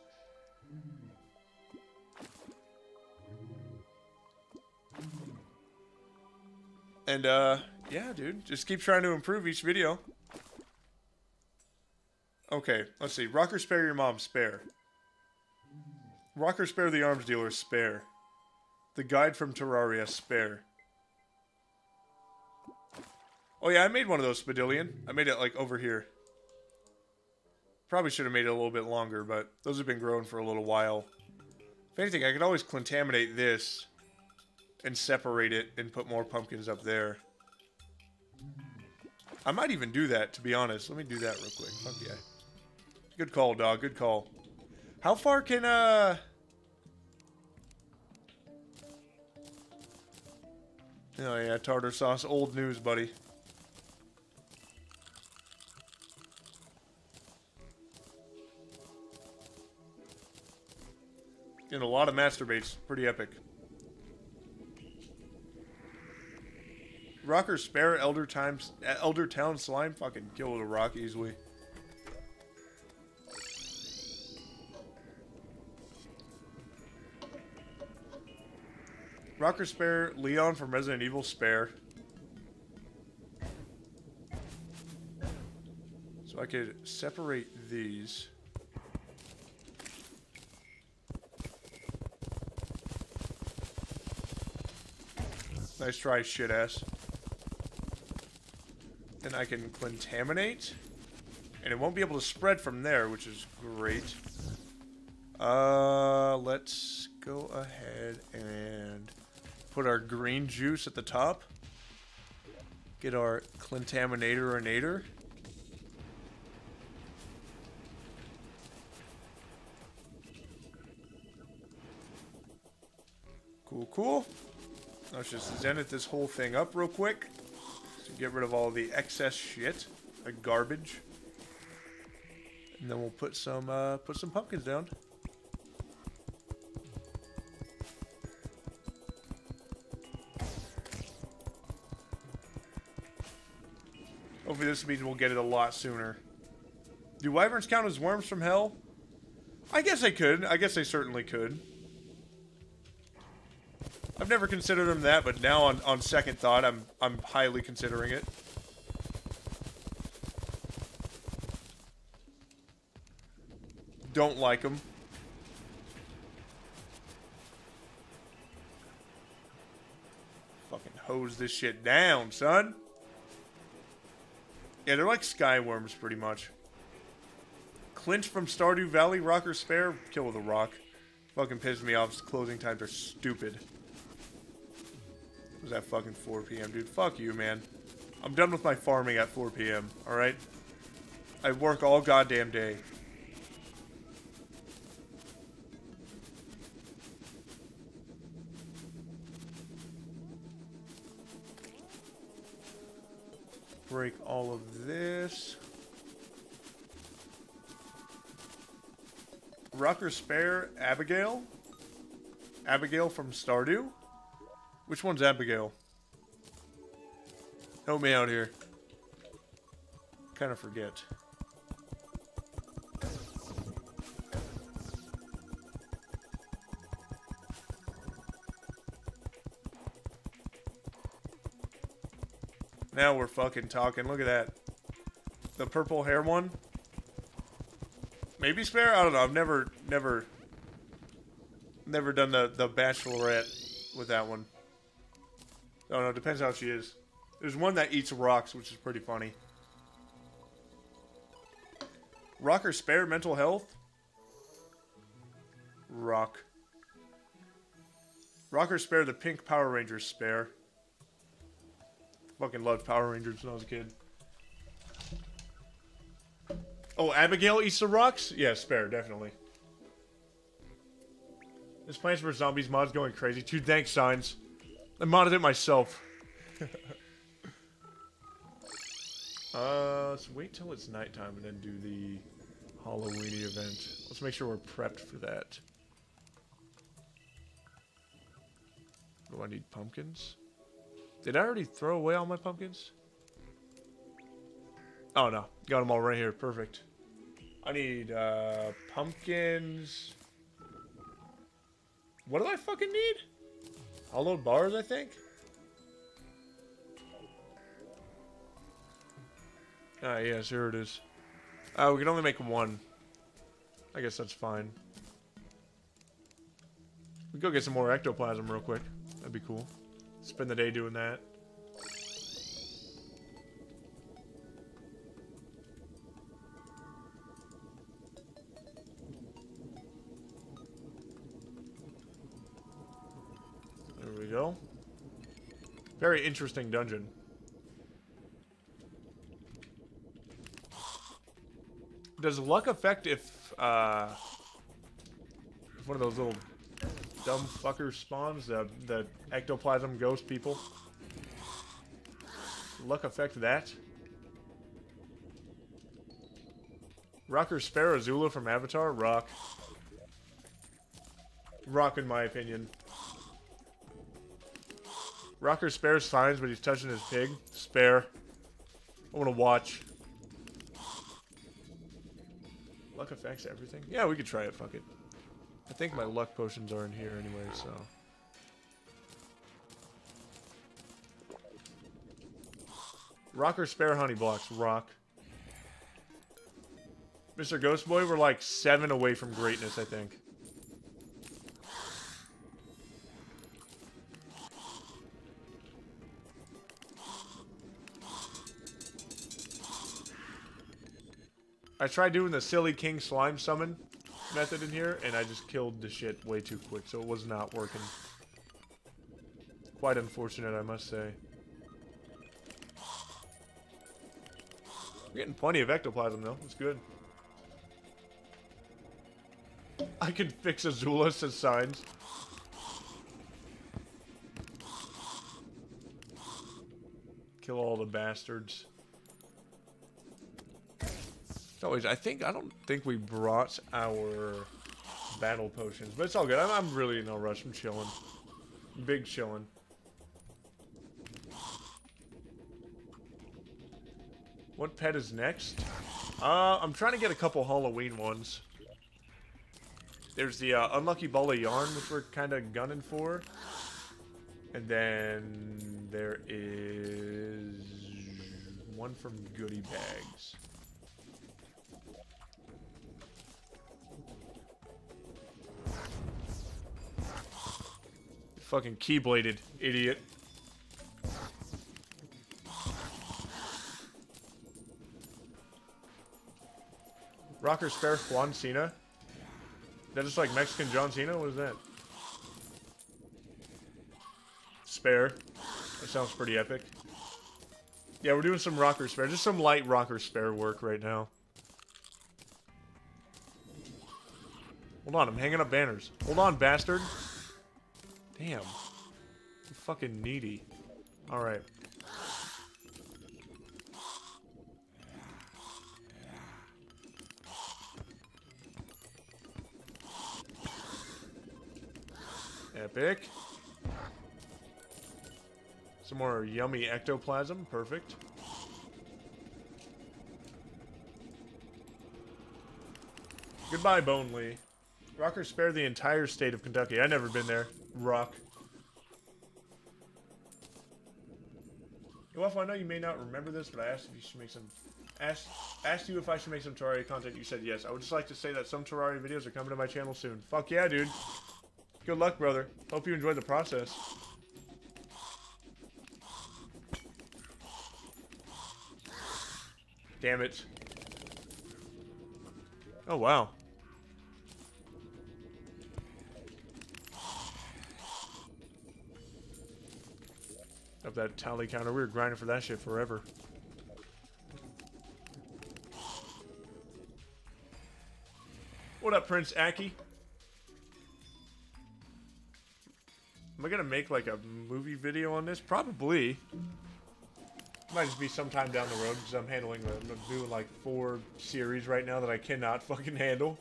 [SPEAKER 1] And, uh, yeah, dude, just keep trying to improve each video. Okay, let's see. Rocker spare your mom spare. Rocker Spare the Arms Dealer, spare. The Guide from Terraria, spare. Oh yeah, I made one of those Spadillion. I made it like over here. Probably should have made it a little bit longer, but those have been growing for a little while. If anything, I could always contaminate this and separate it and put more pumpkins up there. I might even do that, to be honest. Let me do that real quick. Fuck yeah. Good call, dog. Good call. How far can, uh... Oh yeah, tartar sauce. Old news, buddy. And a lot of master baits. Pretty epic. Rocker spare Elder Times Elder Town slime fucking kill a rock easily. Rocker spare Leon from Resident Evil spare. So I could separate these. Nice try, shit ass. And I can contaminate. And it won't be able to spread from there, which is great. Uh, let's go ahead and put our green juice at the top. Get our Clentaminator or nader. Cool, cool. Let's just zenith this whole thing up real quick. To get rid of all the excess shit. Like garbage. And then we'll put some uh, put some pumpkins down. Hopefully this means we'll get it a lot sooner. Do wyverns count as worms from hell? I guess they could. I guess they certainly could. I've never considered them that, but now on, on second thought, I'm I'm highly considering it. Don't like them. Fucking hose this shit down, son. Yeah, they're like skyworms, pretty much. Clint from Stardew Valley, Rocker Spare, kill with a rock. Fucking pissed me off. Closing times are stupid. Was at fucking 4 p.m., dude. Fuck you, man. I'm done with my farming at 4 p.m., alright? I work all goddamn day. break all of this. Rocker Spare, Abigail. Abigail from Stardew. Which one's Abigail? Help me out here. Kind of forget. Now we're fucking talking. Look at that. The purple hair one. Maybe spare? I don't know. I've never, never, never done the, the bachelorette with that one. Oh, Don't know. Depends how she is. There's one that eats rocks, which is pretty funny. Rocker spare mental health? Rock. Rocker spare the pink Power Rangers spare. Fucking loved Power Rangers when I was a kid. Oh, Abigail eats the rocks? Yeah, spare, definitely. This Plants vs. Zombies mod's going crazy. Two thanks, signs. I modded it myself. uh, let's wait till it's nighttime and then do the Halloweeny event. Let's make sure we're prepped for that. Do I need pumpkins? Did I already throw away all my pumpkins? Oh no, got them all right here. Perfect. I need uh, pumpkins. What do I fucking need? Hallowed bars, I think. Ah, yes, here it is. Uh, we can only make one. I guess that's fine. We go get some more ectoplasm real quick. That'd be cool. Spend the day doing that. Go. Very interesting dungeon. Does luck affect if, uh, if one of those little dumb fuckers spawns, the, the ectoplasm ghost people? Luck affect that? Rocker Spare Azula from Avatar? Rock. Rock in my opinion. Rocker spares signs, but he's touching his pig. Spare. I want to watch. Luck affects everything? Yeah, we could try it, fuck it. I think my luck potions are in here anyway, so... Rocker spare honey blocks, rock. Mr. Ghost Boy, we're like seven away from greatness, I think. I tried doing the silly king slime summon method in here, and I just killed the shit way too quick, so it was not working. Quite unfortunate, I must say. We're getting plenty of ectoplasm, though. It's good. I can fix Azula, says Signs. Kill all the bastards. Always, I think, I don't think we brought our battle potions, but it's all good. I'm, I'm really in no rush. I'm chilling. Big chilling. What pet is next? Uh, I'm trying to get a couple Halloween ones. There's the uh, Unlucky Ball of Yarn, which we're kind of gunning for. And then there is one from Goodie Bags. Fucking keybladed, idiot. Rocker Spare Juan Cena? That just like Mexican John Cena? What is that? Spare. That sounds pretty epic. Yeah, we're doing some rocker spare. Just some light rocker spare work right now. Hold on, I'm hanging up banners. Hold on, bastard. Damn. You're fucking needy. Alright. Epic. Some more yummy ectoplasm. Perfect. Goodbye, Bonely. Rocker spare the entire state of Kentucky. i never been there. Rock. Well, I know you may not remember this, but I asked if you should make some... Asked, asked you if I should make some Terraria content. You said yes. I would just like to say that some Terraria videos are coming to my channel soon. Fuck yeah, dude. Good luck, brother. Hope you enjoy the process. Damn it. Oh, wow. Up that tally counter. We were grinding for that shit forever. What up, Prince Aki? Am I gonna make like a movie video on this? Probably. Might just be sometime down the road because I'm handling, I'm doing like four series right now that I cannot fucking handle.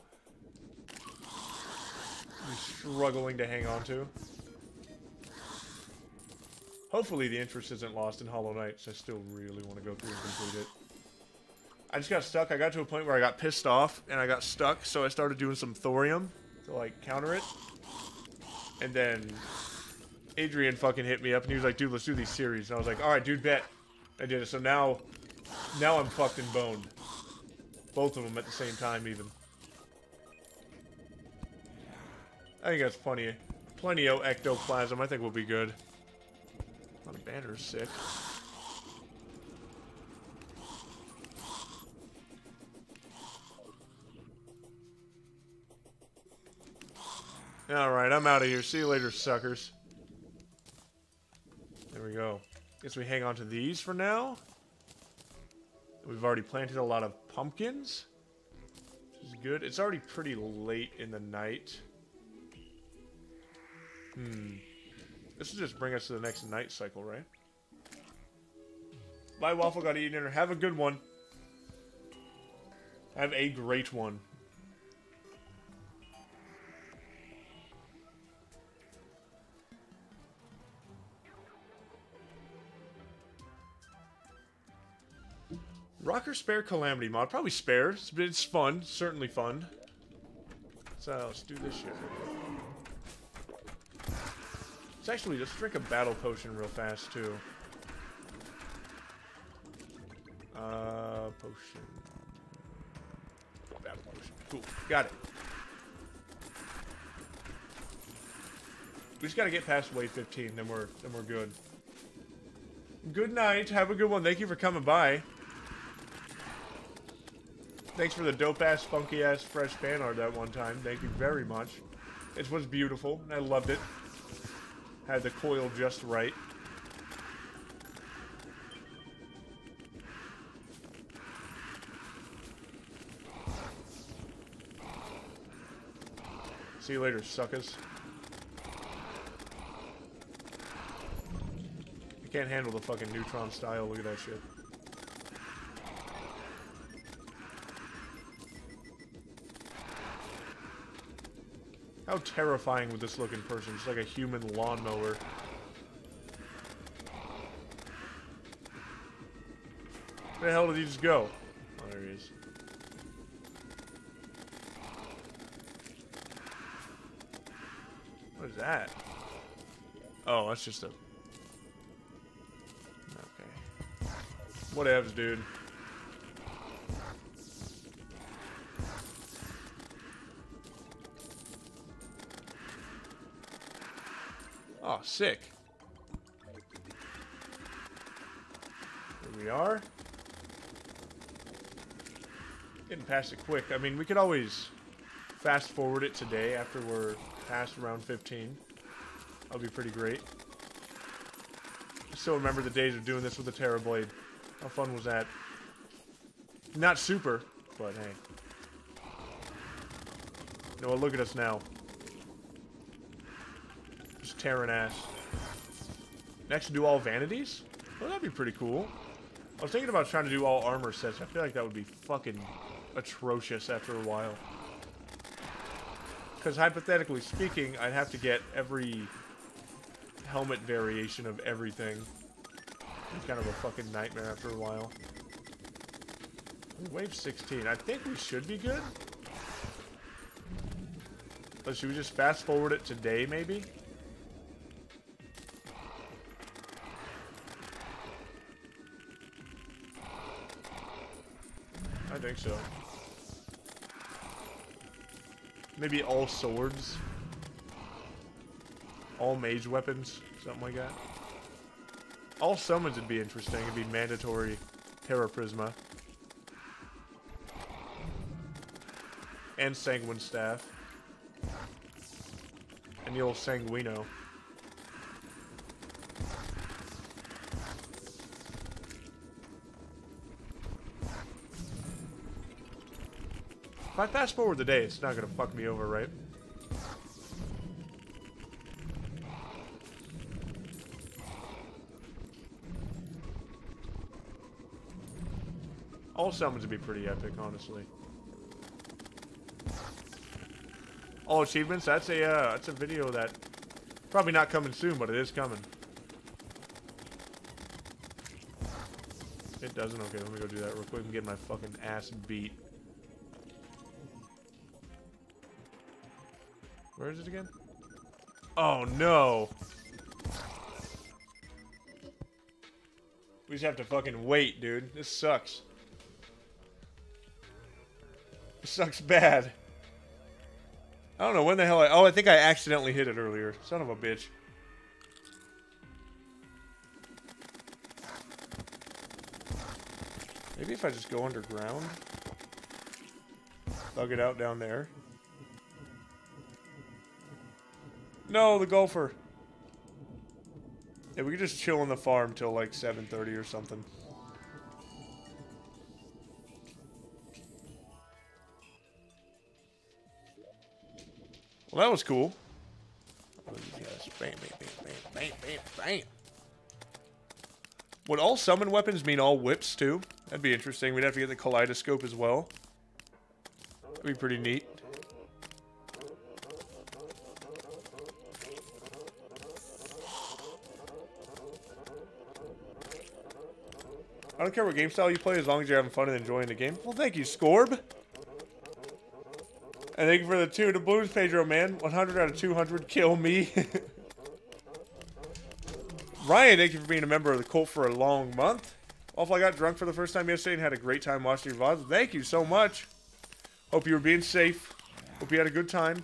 [SPEAKER 1] I'm struggling to hang on to. Hopefully the interest isn't lost in Hollow Knight, so I still really want to go through and complete it. I just got stuck. I got to a point where I got pissed off, and I got stuck, so I started doing some thorium to, like, counter it. And then Adrian fucking hit me up, and he was like, dude, let's do these series. And I was like, alright, dude, bet. I did it. So now, now I'm fucked and boned. Both of them at the same time, even. I think that's plenty, plenty of ectoplasm. I think we'll be good. On banner's sick. Alright, I'm out of here. See you later, suckers. There we go. Guess we hang on to these for now. We've already planted a lot of pumpkins. Which is good. It's already pretty late in the night. Hmm. This will just bring us to the next night cycle, right? Bye, Waffle. Gotta eat dinner. Have a good one. Have a great one. Rocker Spare Calamity mod. Probably spare. It's, it's fun. Certainly fun. So let's do this shit. Let's actually just drink a battle potion real fast too. Uh, potion. Battle potion. Cool. Got it. We just gotta get past wave 15, then we're then we're good. Good night. Have a good one. Thank you for coming by. Thanks for the dope-ass, funky-ass, fresh fan art that one time. Thank you very much. It was beautiful. I loved it. Had the coil just right. See you later, suckers. I can't handle the fucking neutron style. Look at that shit. How terrifying would this look in person? Just like a human lawnmower. Where the hell did he just go? Oh, there he is. What is that? Oh, that's just a... Okay. Whatevs, dude. Sick. Here we are. Getting past it quick. I mean, we could always fast forward it today after we're past round 15. That'll be pretty great. I still remember the days of doing this with the Terra Blade. How fun was that? Not super, but hey. No, look at us now tearing ass. Next, do all vanities? Well, that'd be pretty cool. I was thinking about trying to do all armor sets. I feel like that would be fucking atrocious after a while. Because hypothetically speaking, I'd have to get every helmet variation of everything. It's kind of a fucking nightmare after a while. Wave 16. I think we should be good. But should we just fast forward it today, maybe? think so. Maybe all swords. All mage weapons. Something like that. All summons would be interesting. It'd be mandatory Terra Prisma. And Sanguine Staff. And the old Sanguino. If I fast forward the day, it's not gonna fuck me over, right? All summons would be pretty epic, honestly. All achievements, that's a uh, that's a video that probably not coming soon, but it is coming. It doesn't? Okay, let me go do that real quick and get my fucking ass beat. Where is it again? Oh, no. We just have to fucking wait, dude. This sucks. This sucks bad. I don't know when the hell I... Oh, I think I accidentally hit it earlier. Son of a bitch. Maybe if I just go underground? Thug it out down there. No, the golfer. Yeah, we could just chill on the farm till like 7.30 or something. Well, that was cool. Would all summon weapons mean all whips, too? That'd be interesting. We'd have to get the kaleidoscope as well. That'd be pretty neat. I don't care what game style you play as long as you're having fun and enjoying the game. Well, thank you, Scorb. And thank you for the two to Blues, Pedro, man. 100 out of 200. Kill me. Ryan, thank you for being a member of the cult for a long month. Also, I got drunk for the first time yesterday and had a great time watching your vlogs. Thank you so much. Hope you were being safe. Hope you had a good time.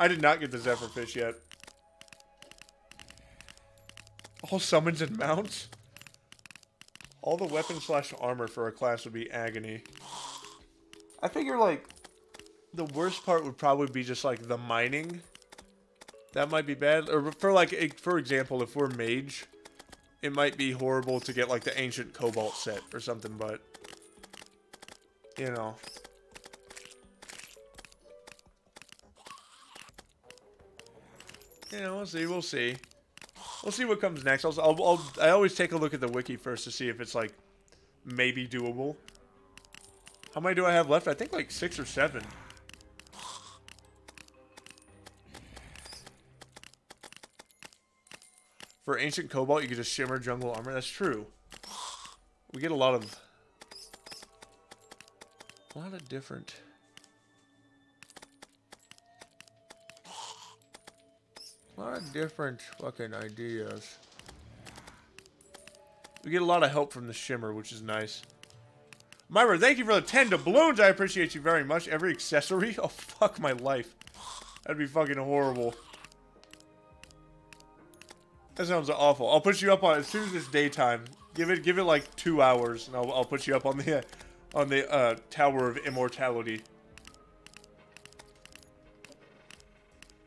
[SPEAKER 1] I did not get the Zephyr fish yet. All summons and mounts? All the weapon slash armor for a class would be agony. I figure, like, the worst part would probably be just, like, the mining. That might be bad. Or for, like, for example, if we're mage, it might be horrible to get, like, the ancient cobalt set or something, but, you know. Yeah, we'll see, we'll see. We'll see what comes next. I'll, I'll, I'll, I always take a look at the wiki first to see if it's, like, maybe doable. How many do I have left? I think, like, six or seven. For Ancient Cobalt, you get just Shimmer Jungle Armor. That's true. We get a lot of... A lot of different... A lot of different fucking ideas. We get a lot of help from the Shimmer, which is nice. Myra, thank you for the 10 doubloons. I appreciate you very much. Every accessory? Oh, fuck my life. That'd be fucking horrible. That sounds awful. I'll put you up on as soon as it's daytime. Give it, give it like two hours, and I'll, I'll put you up on the, uh, on the uh, Tower of Immortality.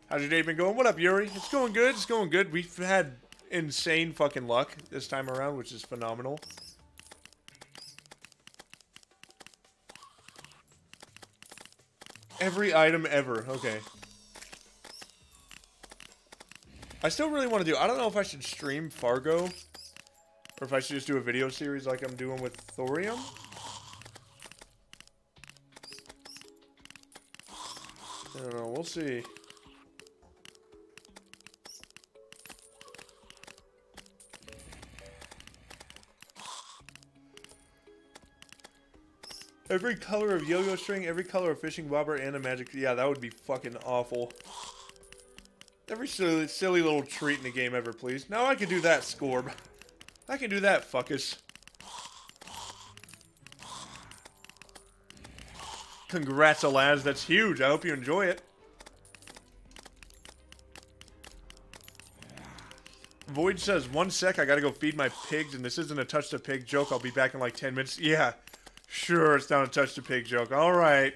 [SPEAKER 1] How's your day been going? What up, Yuri? It's going good. It's going good. We've had insane fucking luck this time around, which is phenomenal. Every item ever. Okay. I still really want to do... I don't know if I should stream Fargo. Or if I should just do a video series like I'm doing with Thorium. I don't know. We'll see. Every color of yo-yo string, every color of fishing bobber, and a magic... Yeah, that would be fucking awful. Every silly, silly little treat in the game ever, please. Now I can do that, Scorb. I can do that, fuckus. Congrats, Alaz. That's huge. I hope you enjoy it. Void says, one sec, I gotta go feed my pigs, and this isn't a touch the pig joke. I'll be back in like 10 minutes. Yeah, Sure, it's not a touch the pig joke. All right.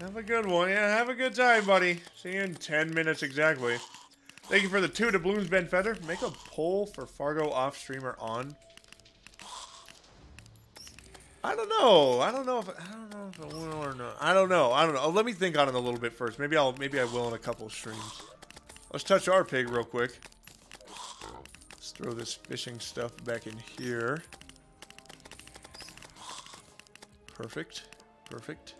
[SPEAKER 1] Have a good one. Yeah, have a good time, buddy. See you in 10 minutes exactly. Thank you for the two doubloons, Ben Feather. Make a poll for Fargo off streamer on. I don't know. I don't know if I don't know if I will or not. I don't know. I don't know. Let me think on it a little bit first. Maybe I'll maybe I will in a couple streams. Let's touch our pig real quick. Let's throw this fishing stuff back in here. Perfect. Perfect.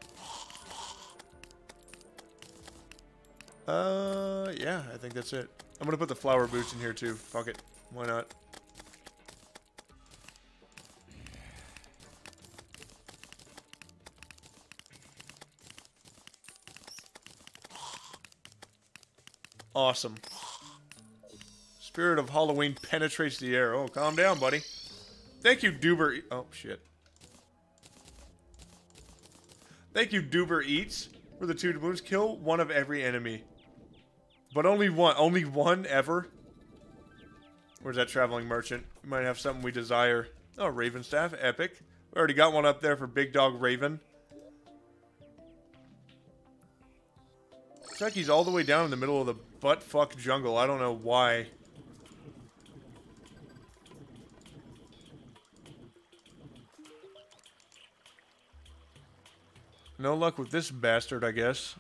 [SPEAKER 1] Uh, yeah, I think that's it. I'm gonna put the flower boots in here too. Fuck it. Why not? Awesome. Spirit of Halloween penetrates the air. Oh, calm down, buddy. Thank you, Duber. Oh, shit. Thank you, Duber Eats. For the two doubloons, kill one of every enemy. But only one. Only one ever? Where's that traveling merchant? We might have something we desire. Oh, Raven Staff. Epic. We already got one up there for Big Dog Raven. He's all the way down in the middle of the butt-fuck jungle. I don't know why. No luck with this bastard, I guess.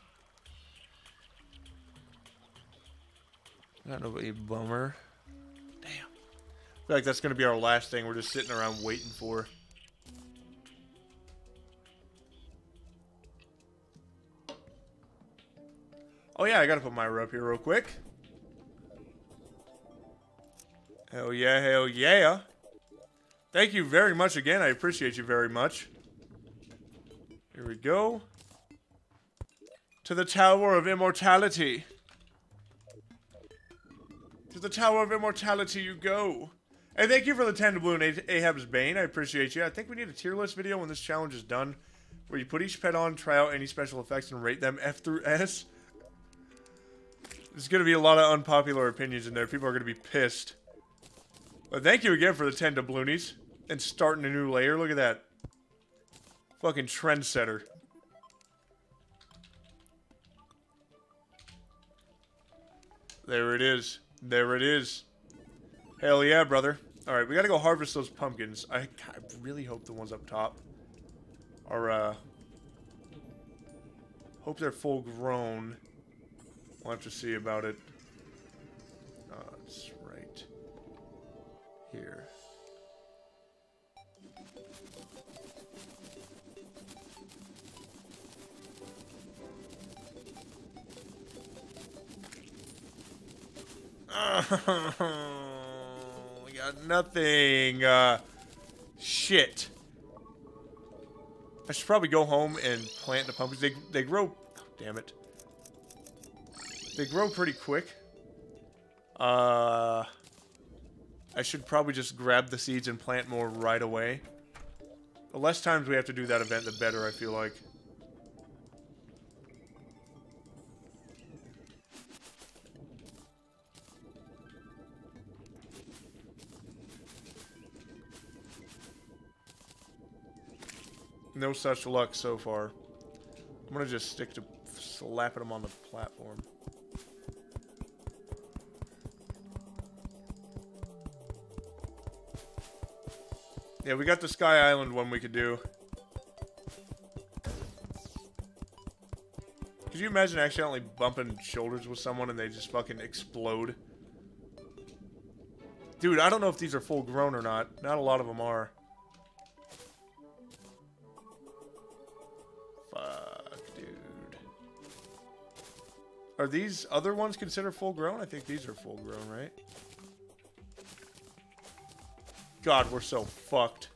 [SPEAKER 1] Got a bummer. Damn. I feel like that's gonna be our last thing we're just sitting around waiting for. Oh yeah, I gotta put Myra up here real quick. Hell yeah, hell yeah. Thank you very much again. I appreciate you very much. Here we go. To the Tower of Immortality. To the Tower of Immortality you go. And thank you for the 10 blue and Ahab's Bane. I appreciate you. I think we need a tier list video when this challenge is done. Where you put each pet on, try out any special effects, and rate them F through S. There's going to be a lot of unpopular opinions in there. People are going to be pissed. But thank you again for the 10 doubloonies. And starting a new layer. Look at that. Fucking trendsetter. There it is. There it is. Hell yeah, brother. Alright, we gotta go harvest those pumpkins. I, I really hope the ones up top are, uh... Hope they're full grown. We'll have to see about it. Uh, it's right here. we got nothing. Uh, shit. I should probably go home and plant the pumpkins. They, they grow... Oh, damn it. They grow pretty quick. Uh, I should probably just grab the seeds and plant more right away. The less times we have to do that event, the better, I feel like. No such luck so far. I'm gonna just stick to slapping them on the platform. Yeah, we got the Sky Island one we could do. Could you imagine accidentally bumping shoulders with someone and they just fucking explode? Dude, I don't know if these are full grown or not. Not a lot of them are. Are these other ones considered full grown? I think these are full grown, right? God, we're so fucked.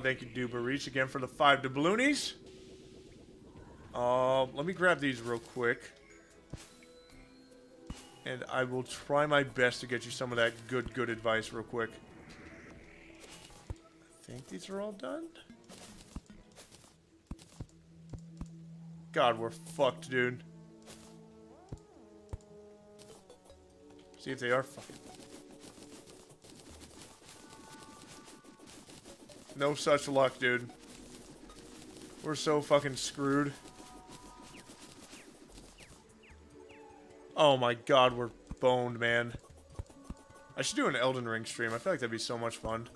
[SPEAKER 1] Thank you, Duber Eats, again for the five doubloonies. Uh, let me grab these real quick. And I will try my best to get you some of that good, good advice real quick. I think these are all done. God, we're fucked, dude. See if they are fucking No such luck, dude. We're so fucking screwed. Oh my god, we're boned, man. I should do an Elden Ring stream. I feel like that'd be so much fun.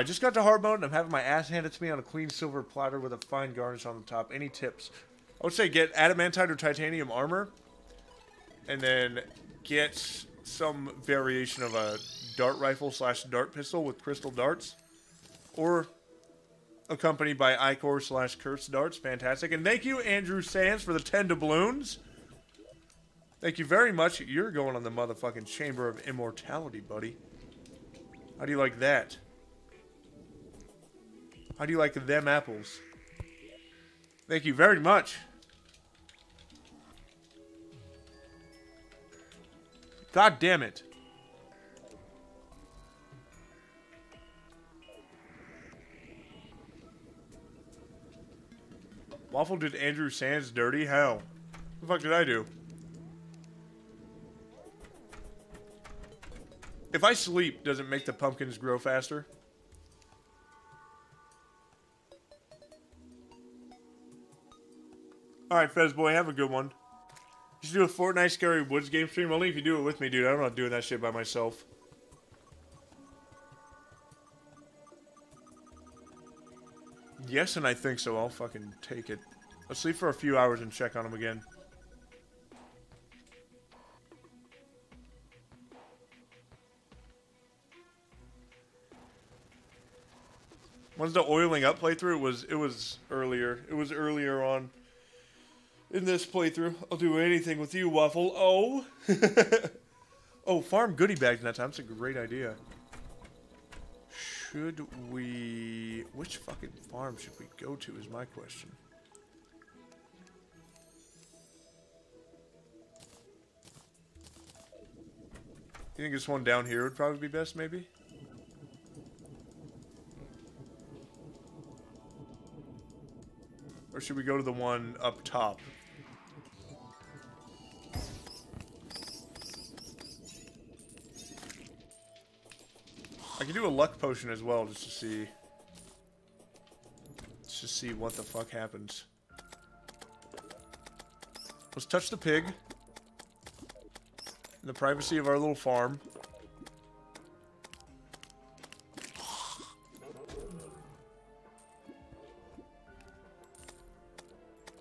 [SPEAKER 1] I just got to hard mode and I'm having my ass handed to me on a clean silver platter with a fine garnish on the top. Any tips? I would say get adamantite or titanium armor. And then get some variation of a dart rifle slash dart pistol with crystal darts, or accompanied by Ichor slash Curse darts. Fantastic. And thank you, Andrew Sands, for the 10 doubloons. Thank you very much. You're going on the motherfucking Chamber of Immortality, buddy. How do you like that? How do you like them apples? Thank you very much. God damn it. Waffle did Andrew Sands dirty? How? What the fuck did I do? If I sleep, does it make the pumpkins grow faster? Alright, Fez boy, have a good one. You should do a Fortnite Scary Woods game stream. Only if you do it with me, dude. I'm not doing that shit by myself. Yes, and I think so. I'll fucking take it. I'll sleep for a few hours and check on him again. When's the oiling up playthrough? It was it was earlier. It was earlier on in this playthrough. I'll do anything with you, Waffle. Oh. oh, farm goodie bags that time. That's a great idea. Should we... Which fucking farm should we go to is my question. You think this one down here would probably be best, maybe? Or should we go to the one up top? I can do a luck potion as well, just to see. Let's just see what the fuck happens. Let's touch the pig. In the privacy of our little farm.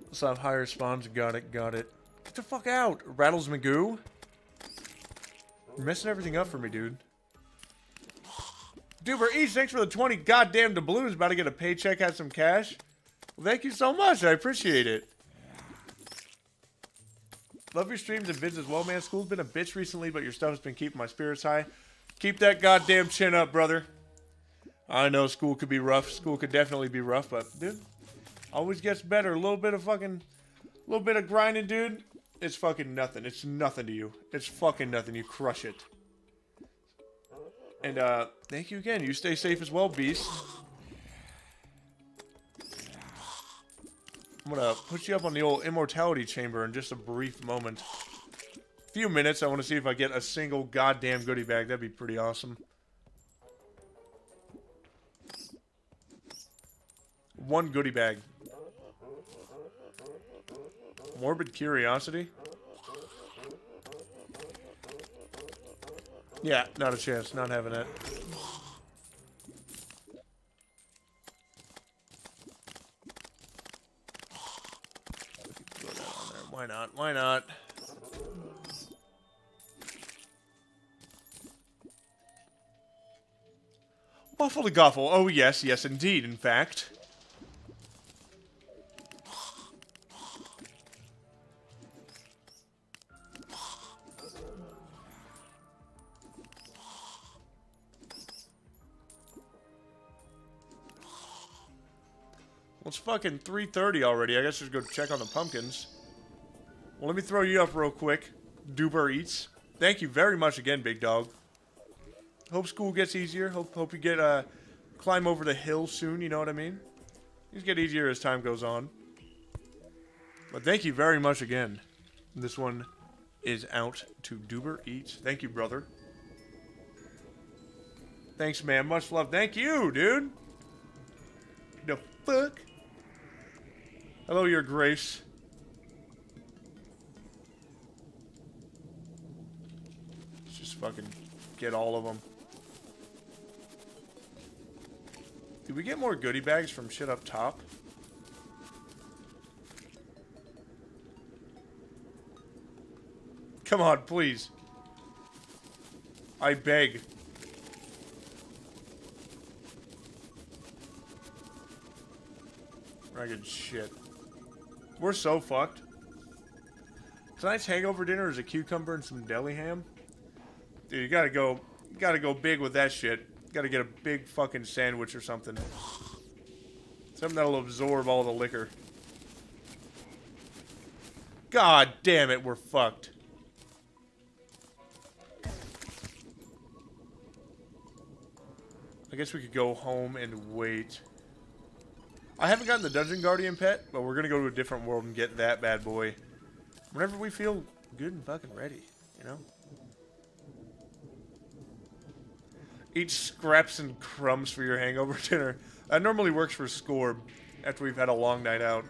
[SPEAKER 1] Let's have higher spawns. Got it, got it. Get the fuck out! Rattles Magoo. You're messing everything up for me, dude. Duber Eats, thanks for the 20 goddamn doubloons. About to get a paycheck, have some cash. Well, thank you so much. I appreciate it. Love your streams and vids as well, man. School's been a bitch recently, but your stuff has been keeping my spirits high. Keep that goddamn chin up, brother. I know school could be rough. School could definitely be rough, but, dude, always gets better. A little bit of fucking, a little bit of grinding, dude. It's fucking nothing. It's nothing to you. It's fucking nothing. You crush it. And, uh, thank you again. You stay safe as well, Beast. I'm gonna put you up on the old immortality chamber in just a brief moment. A Few minutes. I want to see if I get a single goddamn goodie bag. That'd be pretty awesome. One goodie bag. Morbid curiosity. Yeah, not a chance. Not having it. Why not? Why not? Waffle to Goffle. Oh, yes, yes, indeed, in fact. Well, it's fucking 3.30 already. I guess should go check on the pumpkins. Well, let me throw you up real quick. Duber Eats. Thank you very much again, big dog. Hope school gets easier. Hope hope you get uh climb over the hill soon, you know what I mean? Things get easier as time goes on. But thank you very much again. This one is out to Duber Eats. Thank you, brother. Thanks, man. Much love. Thank you, dude. The fuck? Hello, your grace. Let's just fucking get all of them. Did we get more goodie bags from shit up top? Come on, please. I beg. Ragged shit. We're so fucked. Tonight's hangover dinner is a cucumber and some deli ham. Dude, you gotta go, you gotta go big with that shit. You gotta get a big fucking sandwich or something. Something that'll absorb all the liquor. God damn it, we're fucked. I guess we could go home and wait. I haven't gotten the Dungeon Guardian pet, but we're gonna go to a different world and get that bad boy. Whenever we feel good and fucking ready, you know? Eat scraps and crumbs for your hangover dinner. That normally works for Scorb after we've had a long night out.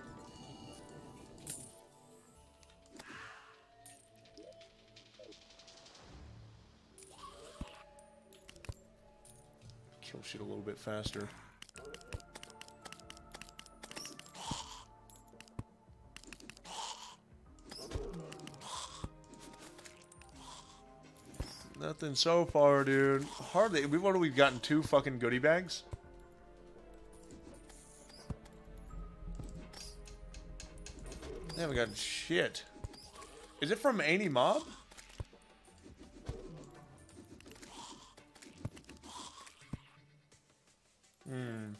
[SPEAKER 1] Kill shit a little bit faster. Nothing so far, dude. Hardly. We've only gotten two fucking goodie bags. They haven't gotten shit. Is it from any mob? Hmm.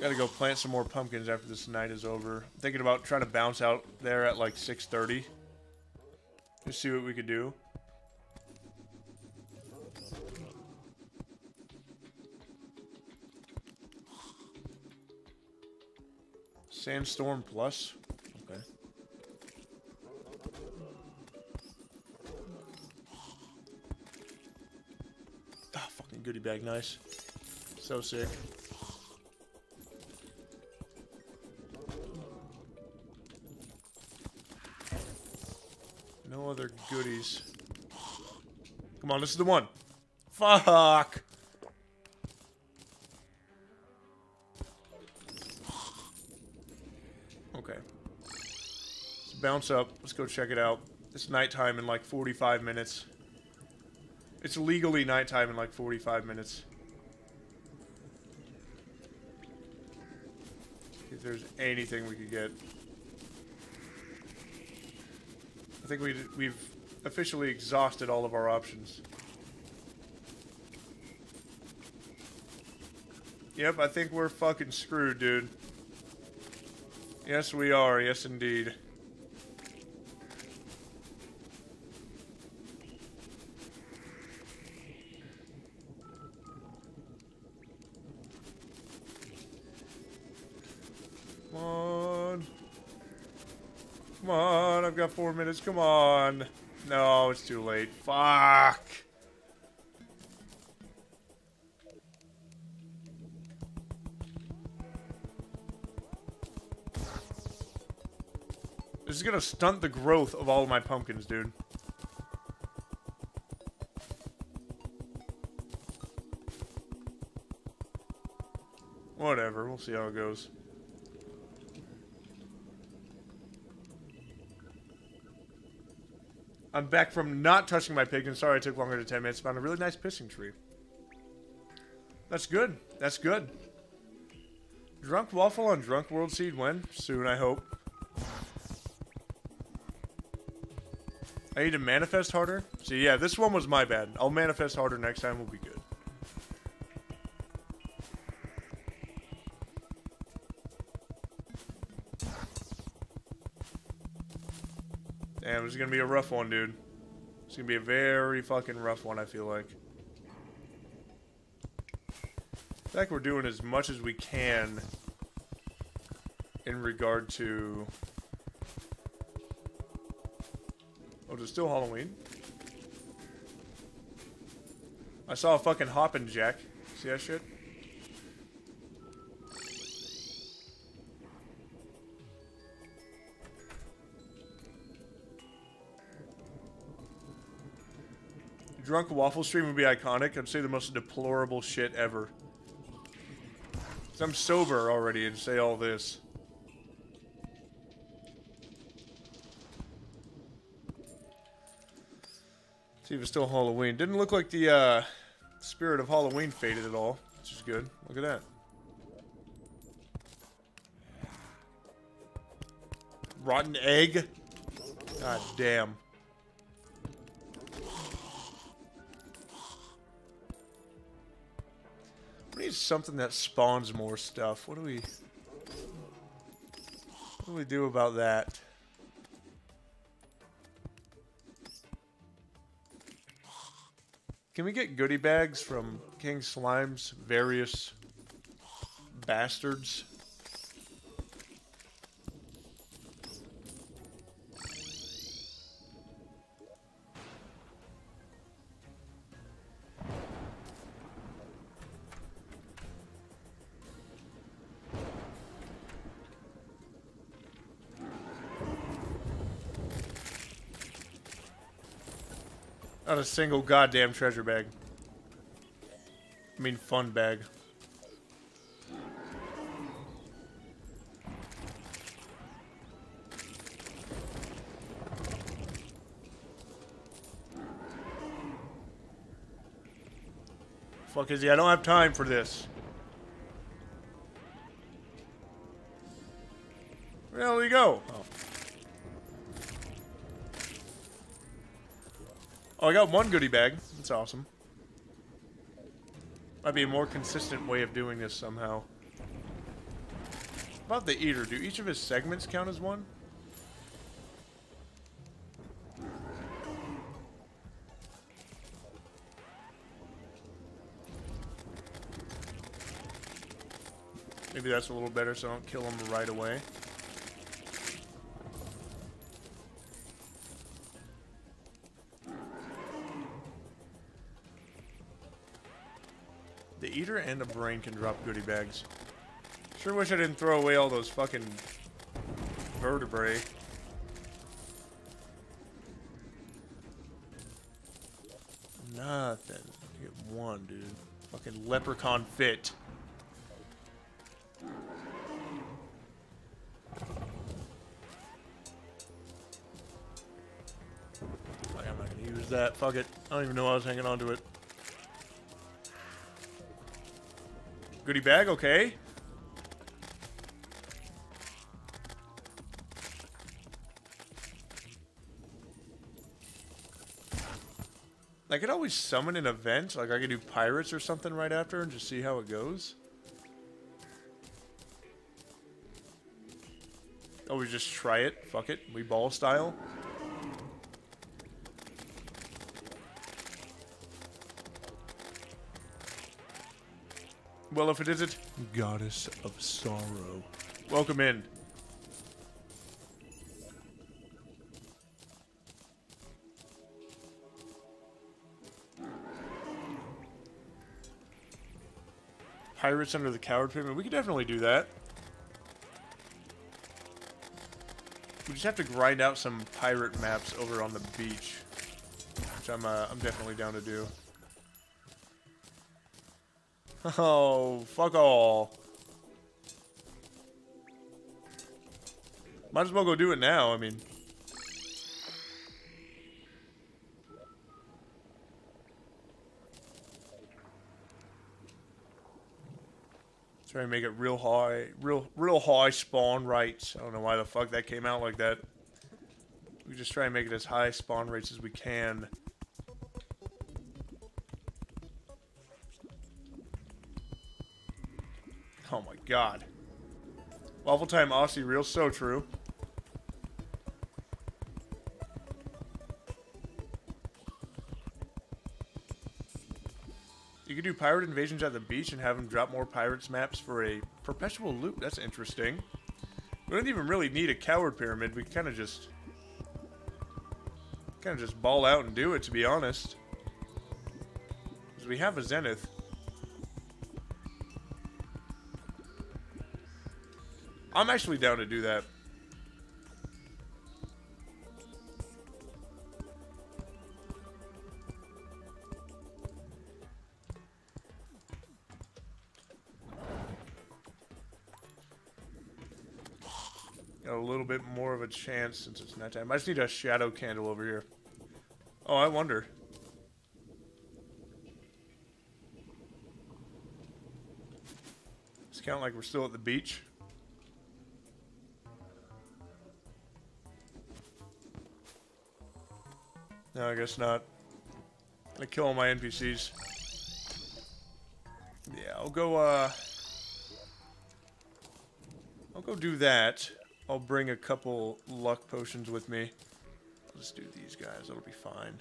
[SPEAKER 1] Gotta go plant some more pumpkins after this night is over. thinking about trying to bounce out there at like 6.30. Just see what we could do. Sandstorm Plus. Okay. Ah, fucking goodie bag, nice. So sick. Other goodies. Come on, this is the one. Fuck! Okay. Let's bounce up. Let's go check it out. It's nighttime in like 45 minutes. It's legally nighttime in like 45 minutes. If there's anything we could get. I think we we've officially exhausted all of our options. Yep, I think we're fucking screwed, dude. Yes, we are. Yes, indeed. Got four minutes. Come on. No, it's too late. Fuck. This is gonna stunt the growth of all of my pumpkins, dude. Whatever, we'll see how it goes. I'm back from not touching my pig, and sorry it took longer than 10 minutes. Found a really nice pissing tree. That's good. That's good. Drunk Waffle on Drunk World Seed when? Soon, I hope. I need to manifest harder? See, yeah, this one was my bad. I'll manifest harder next time, we'll be good. Is gonna be a rough one, dude. It's gonna be a very fucking rough one, I feel like. I like we're doing as much as we can in regard to... Oh, is it still Halloween? I saw a fucking hoppin' jack. See that shit? Drunk waffle stream would be iconic. I'd say the most deplorable shit ever. I'm sober already and say all this. See if it's still Halloween. Didn't look like the uh, spirit of Halloween faded at all, which is good. Look at that. Rotten egg? God damn. Need something that spawns more stuff. What do we... What do we do about that? Can we get goodie bags from King Slime's various bastards? A single goddamn treasure bag. I mean fun bag. Fuck is he? I don't have time for this. I got one goodie bag. That's awesome. Might be a more consistent way of doing this somehow. About the eater, do each of his segments count as one? Maybe that's a little better so I don't kill him right away. The eater and a brain can drop goodie bags. Sure wish I didn't throw away all those fucking vertebrae. Nothing. Get one, dude. Fucking leprechaun fit. I'm not gonna use that. Fuck it. I don't even know I was hanging on to it. Goodie bag, okay. I could always summon an event, like I could do pirates or something right after and just see how it goes. Always just try it. Fuck it. We ball style. Well, if it isn't Goddess of Sorrow. Welcome in. Pirates under the Coward Pyramid. We could definitely do that. We just have to grind out some pirate maps over on the beach. Which I'm, uh, I'm definitely down to do. Oh, fuck all. Might as well go do it now, I mean. Try to make it real high, real, real high spawn rates. I don't know why the fuck that came out like that. We just try and make it as high spawn rates as we can. Oh my god. Waffle time Aussie real so true. You could do pirate invasions at the beach and have them drop more pirates maps for a perpetual loop. That's interesting. We don't even really need a coward pyramid. We kind of just kind of just ball out and do it, to be honest. Because we have a zenith. I'm actually down to do that. Got a little bit more of a chance since it's nighttime. I just need a shadow candle over here. Oh, I wonder. It's kind of like we're still at the beach. No, I guess not. Gonna kill all my NPCs. Yeah, I'll go, uh... I'll go do that. I'll bring a couple luck potions with me. Let's do these guys. That'll be fine.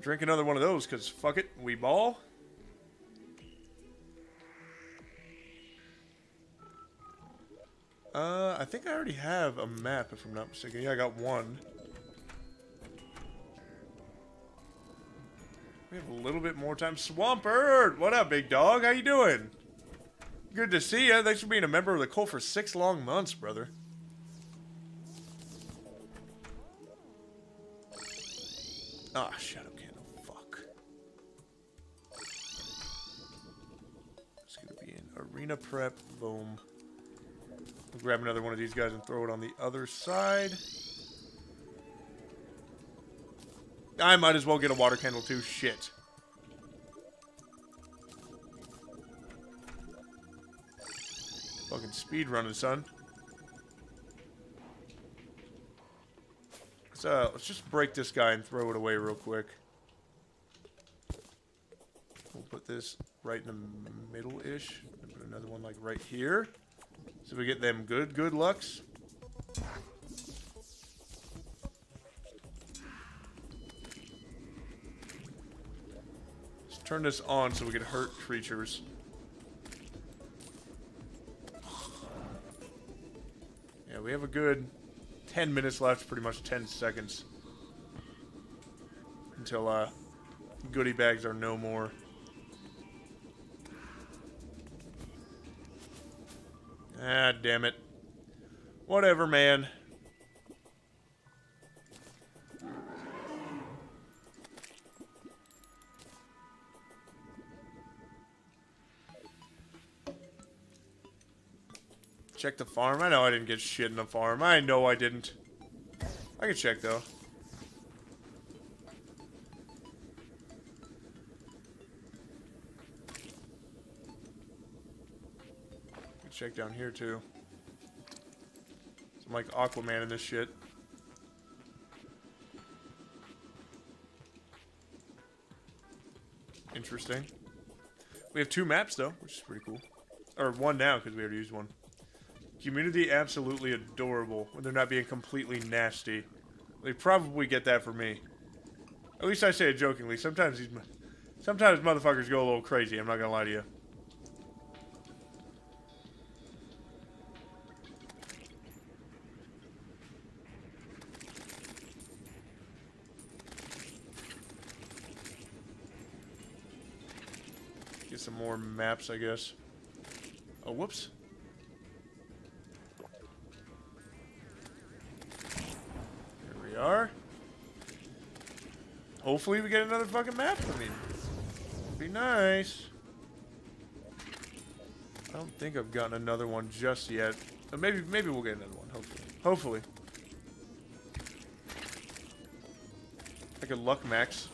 [SPEAKER 1] Drink another one of those, because fuck it, we ball. Uh, I think I already have a map, if I'm not mistaken. Yeah, I got one. We have a little bit more time. Swampert! What up, big dog? How you doing? Good to see you. Thanks for being a member of the cult for six long months, brother. Ah, oh, Shadow Candle. Fuck. It's gonna be an arena prep. Boom. We'll grab another one of these guys and throw it on the other side. I might as well get a water candle too. Shit. Fucking speed running, son. Let's, uh, let's just break this guy and throw it away real quick. We'll put this right in the middle-ish. Put another one, like, right here. So we get them good, good lucks. Turn this on so we can hurt creatures. Yeah, we have a good 10 minutes left, pretty much 10 seconds. Until, uh, goodie bags are no more. Ah, damn it. Whatever, man. Check the farm. I know I didn't get shit in the farm. I know I didn't. I can check, though. check down here too. I'm like Aquaman in this shit. Interesting. We have two maps though, which is pretty cool. Or one now because we already used one. Community absolutely adorable when they're not being completely nasty. They probably get that for me. At least I say it jokingly. Sometimes these, sometimes motherfuckers go a little crazy. I'm not gonna lie to you. Get some more maps, I guess. Oh, whoops. Are. Hopefully we get another fucking map. I mean, be nice. I don't think I've gotten another one just yet. But maybe, maybe we'll get another one. Hopefully. Hopefully. Like a luck max.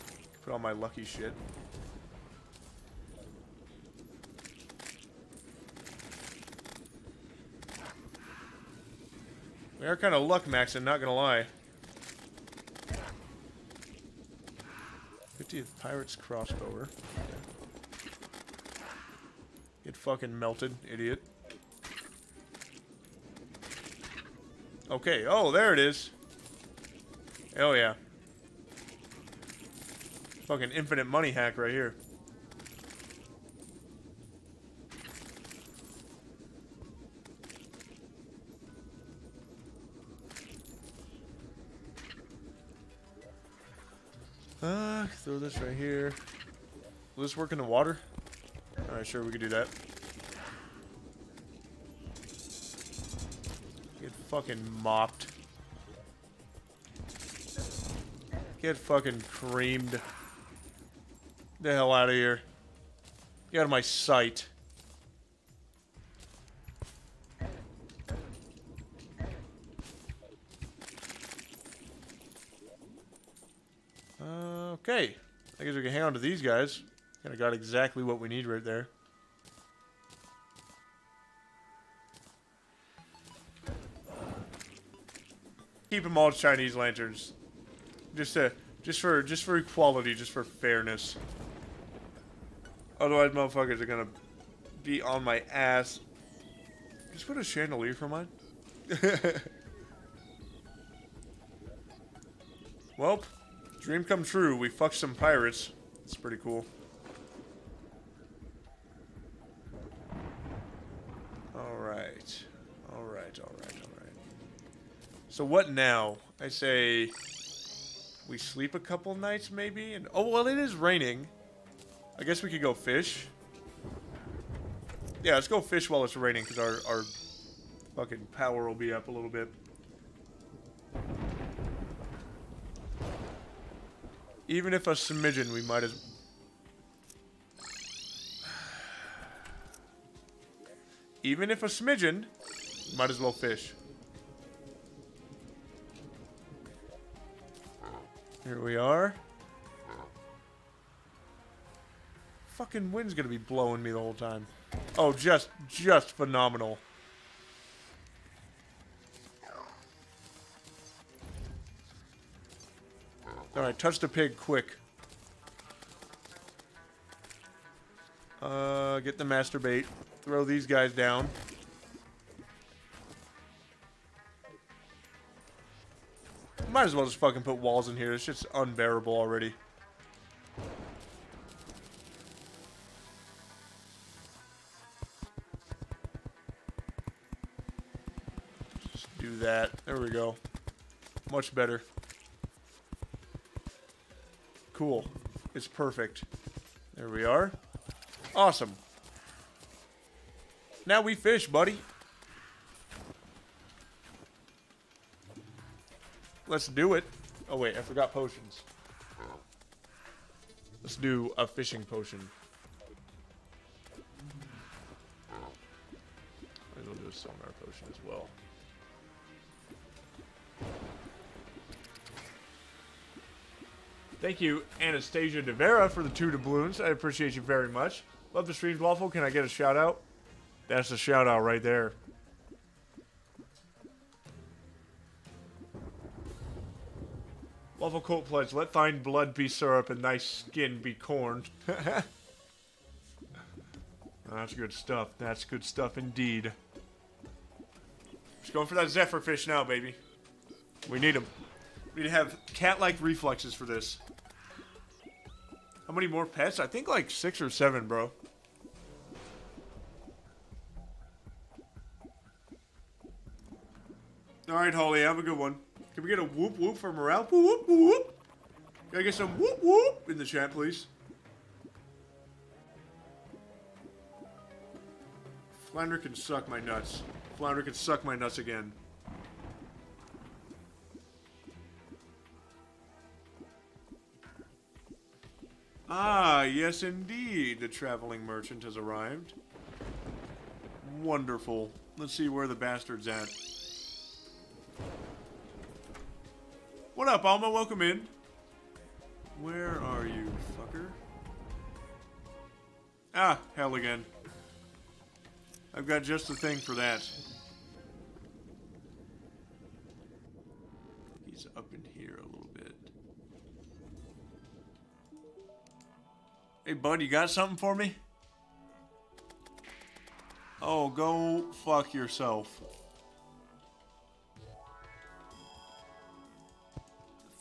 [SPEAKER 1] Put on my lucky shit. We are kind of luck maxing, not gonna lie. 50th Pirate's crossed over. Get fucking melted, idiot. Okay, oh, there it is. Hell yeah. Fucking infinite money hack right here. Throw this right here. Will this work in the water? Alright, sure, we can do that. Get fucking mopped. Get fucking creamed. the hell out of here. Get out of my sight. these guys. And I got exactly what we need right there. Keep them all Chinese lanterns. Just to, just for, just for equality, just for fairness. Otherwise, motherfuckers are gonna be on my ass. Just put a chandelier for mine. Welp, dream come true. We fucked some pirates. It's pretty cool. Alright. Alright, alright, alright. So what now? I say we sleep a couple nights maybe? and Oh, well, it is raining. I guess we could go fish. Yeah, let's go fish while it's raining because our, our fucking power will be up a little bit. Even if a smidgen, we might as... Even if a smidgen, might as well fish. Here we are. Fucking wind's gonna be blowing me the whole time. Oh, just, just phenomenal. Alright, touch the pig quick. Uh, get the Master Bait. Throw these guys down. Might as well just fucking put walls in here. It's just unbearable already. Just do that. There we go. Much better. Cool. It's perfect. There we are. Awesome. Now we fish, buddy. Let's do it. Oh, wait. I forgot potions. Let's do a fishing potion. We'll do a sonar potion as well. Thank you, Anastasia De Vera, for the two doubloons. I appreciate you very much. Love the streams, Waffle. Can I get a shout out? That's a shout out right there. Waffle Cult pledge. Let thine blood be syrup and thy skin be corn. That's good stuff. That's good stuff indeed. Just going for that Zephyr fish now, baby. We need him. We need to have cat-like reflexes for this. How many more pets? I think like six or seven, bro. Alright, Holly, have a good one. Can we get a whoop whoop for morale? Whoop whoop whoop. Can I get some whoop whoop in the chat, please? Flounder can suck my nuts. Flounder can suck my nuts again. Ah, yes indeed, the traveling merchant has arrived. Wonderful. Let's see where the bastard's at. What up, Alma? Welcome in. Where are you, fucker? Ah, hell again. I've got just the thing for that. He's up Hey, bud, you got something for me? Oh, go fuck yourself.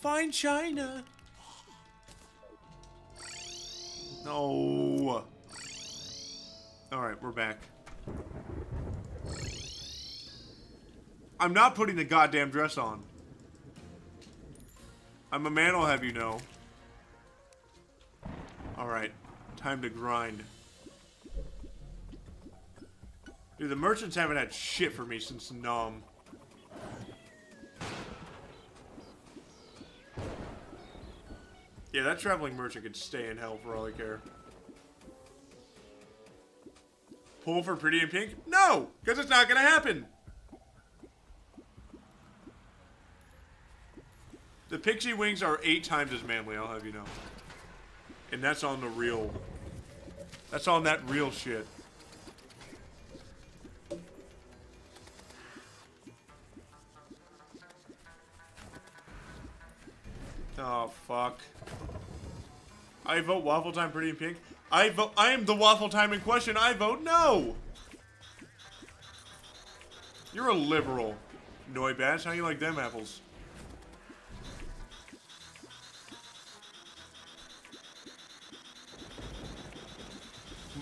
[SPEAKER 1] Find China. No. Alright, we're back. I'm not putting the goddamn dress on. I'm a man, I'll have you know. Alright, time to grind. Dude, the merchants haven't had shit for me since Nom. Yeah, that traveling merchant could stay in hell for all I care. Pull for Pretty in Pink? No! Because it's not going to happen! The pixie wings are eight times as manly, I'll have you know. And that's on the real... That's on that real shit. Oh, fuck. I vote Waffle Time Pretty in Pink. I vote. I am the Waffle Time in question. I vote no. You're a liberal. Noibash, how you like them apples?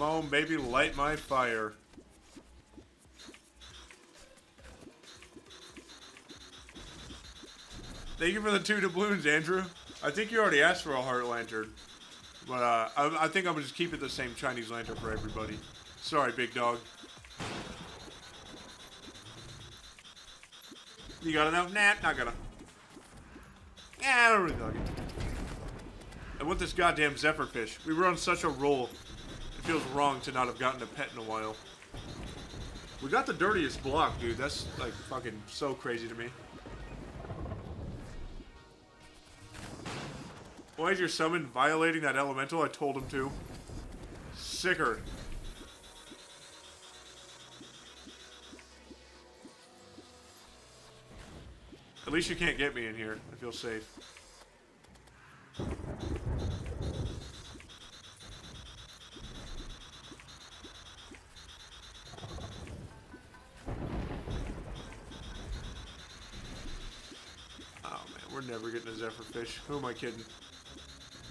[SPEAKER 1] Come on, baby, light my fire. Thank you for the two doubloons, Andrew. I think you already asked for a heart lantern. But uh, I, I think I'm going to just keep it the same Chinese lantern for everybody. Sorry, big dog. You got now? Nah, not gonna. Yeah, I don't really. I want this goddamn Zephyr fish. We were on such a roll. Feels wrong to not have gotten a pet in a while. We got the dirtiest block, dude. That's like fucking so crazy to me. Why is your summon violating that elemental? I told him to. Sicker. At least you can't get me in here. I feel safe. Never getting Zephyr fish. Who am I kidding?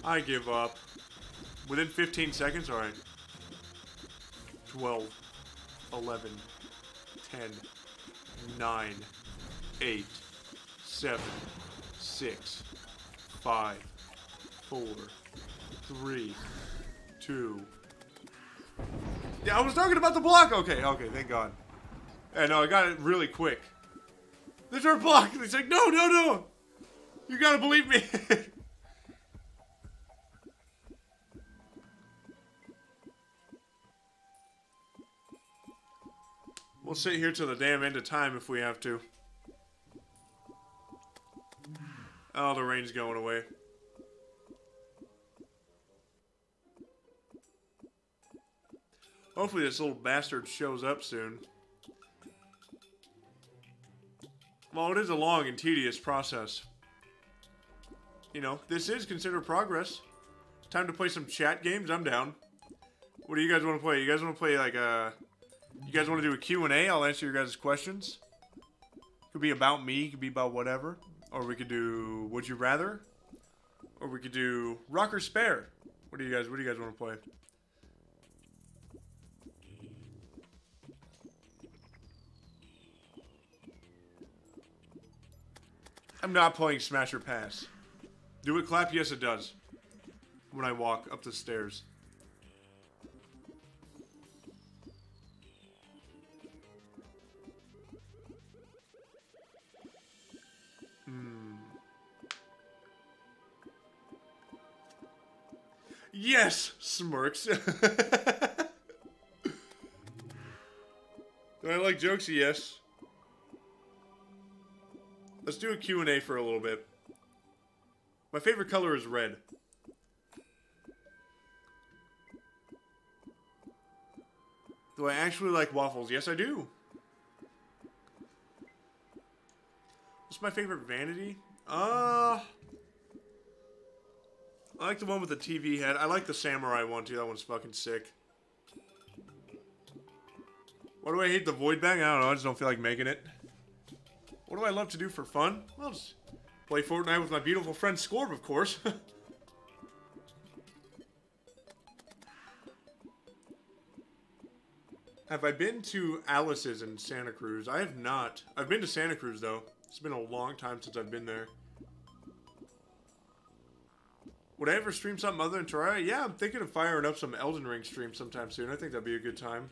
[SPEAKER 1] I give up. Within 15 seconds? Alright. 12, 11, 10, 9, 8, 7, 6, 5, 4, 3, 2. Yeah, I was talking about the block! Okay, okay, thank God. Yeah, uh, no, I got it really quick. There's our block! He's like, no, no, no! You gotta believe me! We'll sit here till the damn end of time if we have to. Oh, the rain's going away. Hopefully this little bastard shows up soon. Well, it is a long and tedious process. You know, this is considered progress. It's Time to play some chat games? I'm down. What do you guys want to play? You guys want to play like a... You guys want to do a Q&A? I'll answer your guys' questions. Could be about me, could be about whatever. Or we could do Would You Rather? Or we could do Rock or Spare. What do you guys what do you guys want to play? I'm not playing Smash or Pass. Do it clap? Yes it does. When I walk up the stairs. Hmm. Yes, smirks. Do I like jokes? Yes. Let's do a Q&A for a little bit. My favorite color is red. Do I actually like waffles? Yes, I do. What's my favorite vanity? Uh... I like the one with the TV head. I like the samurai one too. That one's fucking sick. Why do I hate the void bag? I don't know. I just don't feel like making it. What do I love to do for fun? Well, just play Fortnite with my beautiful friend Scorb, of course. have I been to Alice's in Santa Cruz? I have not. I've been to Santa Cruz, though. It's been a long time since I've been there. Would I ever stream something other than Terraria? Yeah, I'm thinking of firing up some Elden Ring stream sometime soon. I think that'd be a good time.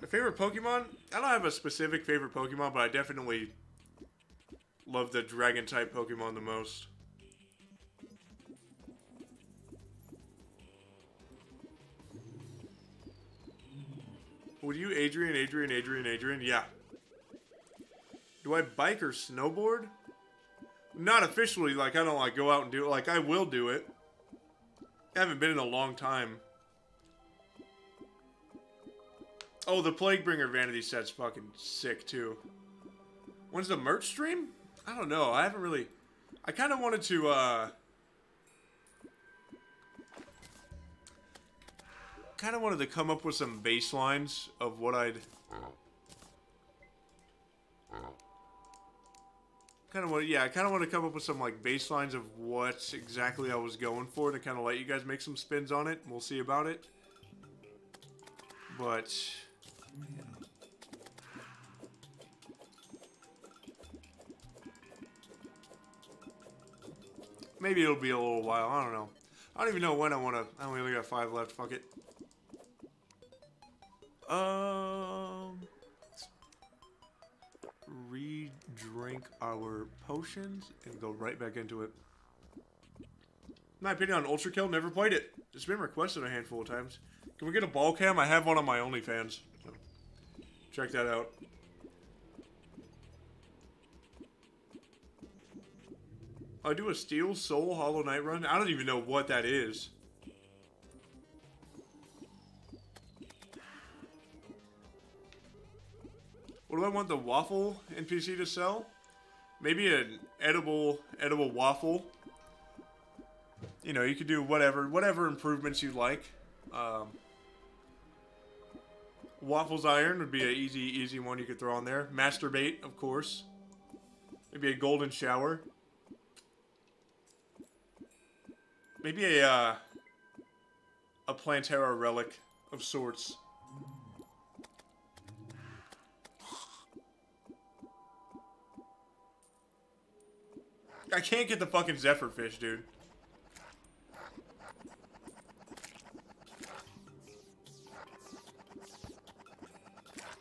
[SPEAKER 1] My favorite Pokemon? I don't have a specific favorite Pokemon, but I definitely love the Dragon-type Pokemon the most. Would you Adrian, Adrian, Adrian, Adrian? Yeah. Do I bike or snowboard? Not officially, like, I don't, like, go out and do it. Like, I will do it. I haven't been in a long time. Oh, the Plaguebringer vanity set's fucking sick, too. When's the merch stream? I don't know. I haven't really... I kind of wanted to, uh... Kind of wanted to come up with some baselines of what I'd... Kind of want, yeah, I kind of want to come up with some like baselines of what exactly I was going for to kind of let you guys make some spins on it. We'll see about it. But maybe it'll be a little while. I don't know. I don't even know when I want to. I only got five left. Fuck it. Um, re-drink our potions and go right back into it. My opinion on Ultra Kill, never played it. It's been requested a handful of times. Can we get a ball cam? I have one on my OnlyFans. So check that out. I do a Steel Soul Hollow Knight run? I don't even know what that is. What do I want the waffle NPC to sell? Maybe an edible edible waffle. You know, you could do whatever whatever improvements you like. Um, waffles iron would be an easy easy one you could throw on there. Master Bait, of course. Maybe a golden shower. Maybe a uh, a Plantera relic of sorts. I can't get the fucking Zephyr fish, dude.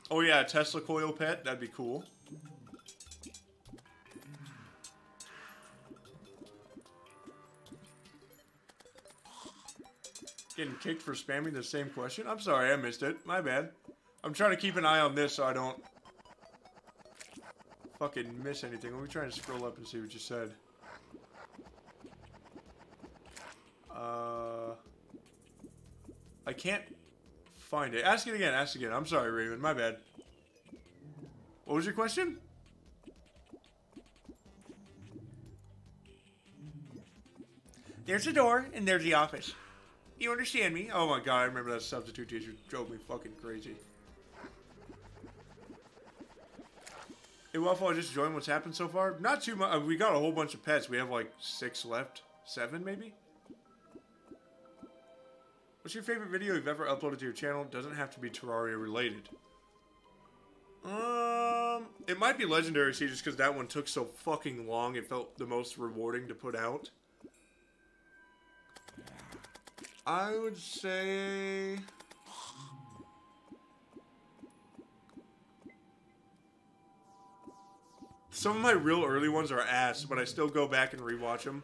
[SPEAKER 1] Oh yeah, Tesla coil pet, that'd be cool. Getting kicked for spamming the same question? I'm sorry, I missed it. My bad. I'm trying to keep an eye on this so I don't fucking miss anything. Let me try and scroll up and see what you said. Uh, I can't find it. Ask it again. Ask it again. I'm sorry, Raven. My bad. What was your question? There's the door, and there's the office. You understand me? Oh my god, I remember that substitute teacher drove me fucking crazy. Hey, Waffle, I just joined what's happened so far. Not too much. Uh, we got a whole bunch of pets. We have like six left. Seven, maybe? What's your favorite video you've ever uploaded to your channel? Doesn't have to be Terraria related. Um, it might be Legendary Sea just because that one took so fucking long. It felt the most rewarding to put out. I would say... Some of my real early ones are ass, but I still go back and rewatch them.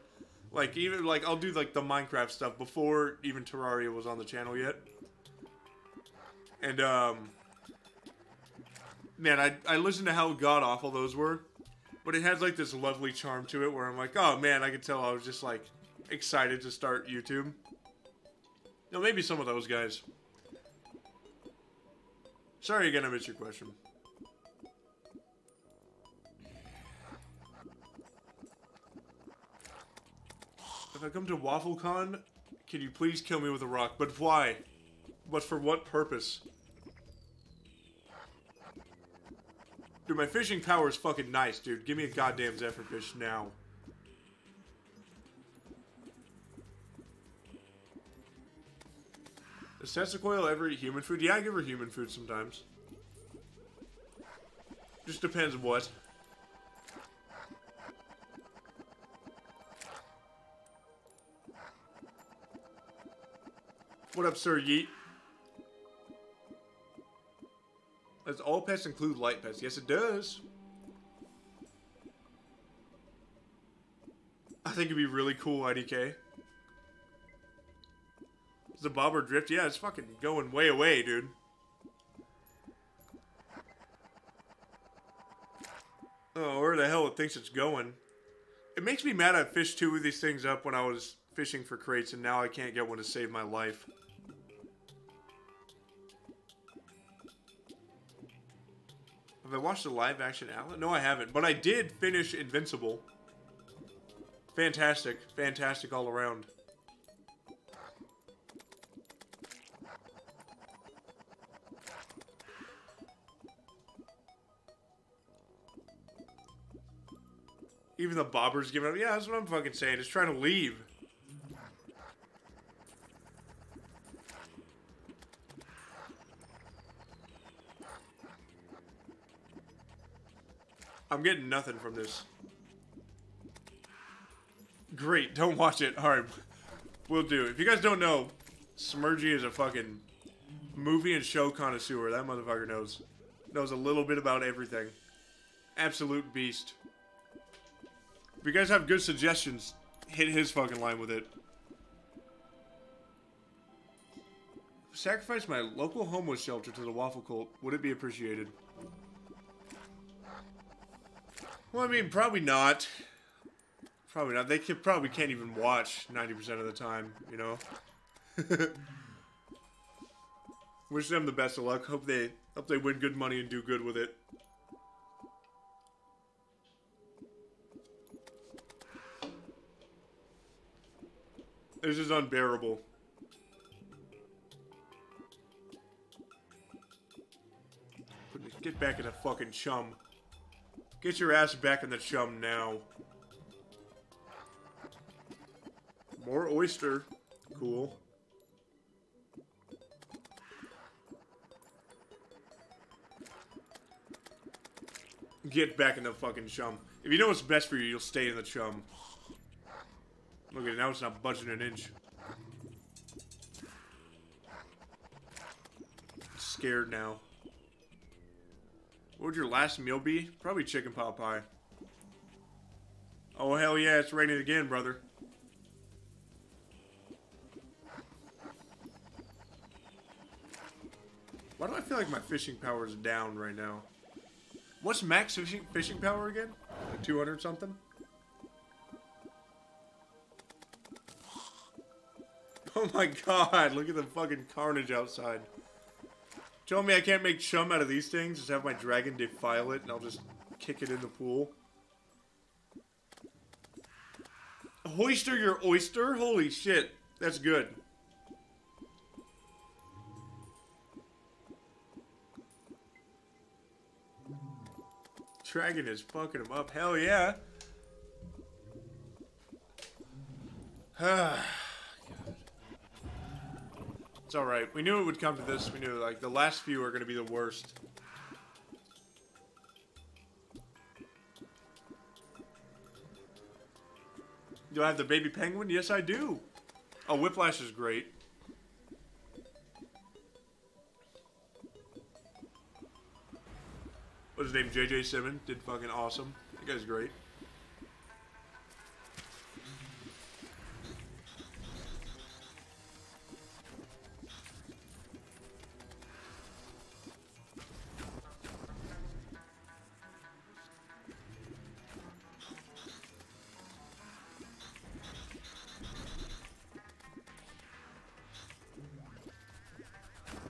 [SPEAKER 1] Like, even, like, I'll do, like, the Minecraft stuff before even Terraria was on the channel yet. And, um... Man, I, I listened to how god-awful those were. But it has, like, this lovely charm to it where I'm like, oh, man, I could tell I was just, like, excited to start YouTube. No, maybe some of those guys. Sorry again I missed your question. If I come to WaffleCon, can you please kill me with a rock? But why? But for what purpose? Dude, my fishing power is fucking nice, dude. Give me a goddamn Zephyr fish now. Does Testicoil ever eat human food? Yeah, I give her human food sometimes. Just depends what. What up, Sir Yeet? Does all pets include light pets? Yes, it does. I think it'd be really cool, IDK. The bobber drift? Yeah, it's fucking going way away, dude. Oh, where the hell it thinks it's going. It makes me mad I fished two of these things up when I was fishing for crates, and now I can't get one to save my life. Have I watched the live action Alan? No, I haven't. But I did finish Invincible. Fantastic. Fantastic all around. Even the bobber's giving up. Yeah, that's what I'm fucking saying. It's trying to leave. I'm getting nothing from this. Great, don't watch it. Alright, we'll do. If you guys don't know, Smurgy is a fucking movie and show connoisseur. That motherfucker knows. Knows a little bit about everything. Absolute beast. If you guys have good suggestions, hit his fucking line with it. Sacrifice my local homeless shelter to the Waffle Cult. Would it be appreciated? Well, I mean, probably not. Probably not. They probably can't even watch 90% of the time, you know? Wish them the best of luck. Hope they hope they win good money and do good with it. This is unbearable. Get back in the fucking chum. Get your ass back in the chum now. More oyster. Cool. Get back in the fucking chum. If you know what's best for you, you'll stay in the chum. Look at it, now it's not budging an inch. Scared now. What would your last meal be? Probably chicken pot pie. Oh, hell yeah, it's raining again, brother. Why do I feel like my fishing power is down right now? What's max fishing, fishing power again? Like 200 something? Oh my god, look at the fucking carnage outside. Tell me I can't make chum out of these things, just have my dragon defile it and I'll just kick it in the pool. Hoister your oyster? Holy shit, that's good. Dragon is fucking him up. Hell yeah. it's alright. We knew it would come to this. We knew, like, the last few are going to be the worst. Do I have the baby penguin? Yes, I do. Oh, Whiplash is great. What's his name? JK Simmons did fucking awesome. That guy's great.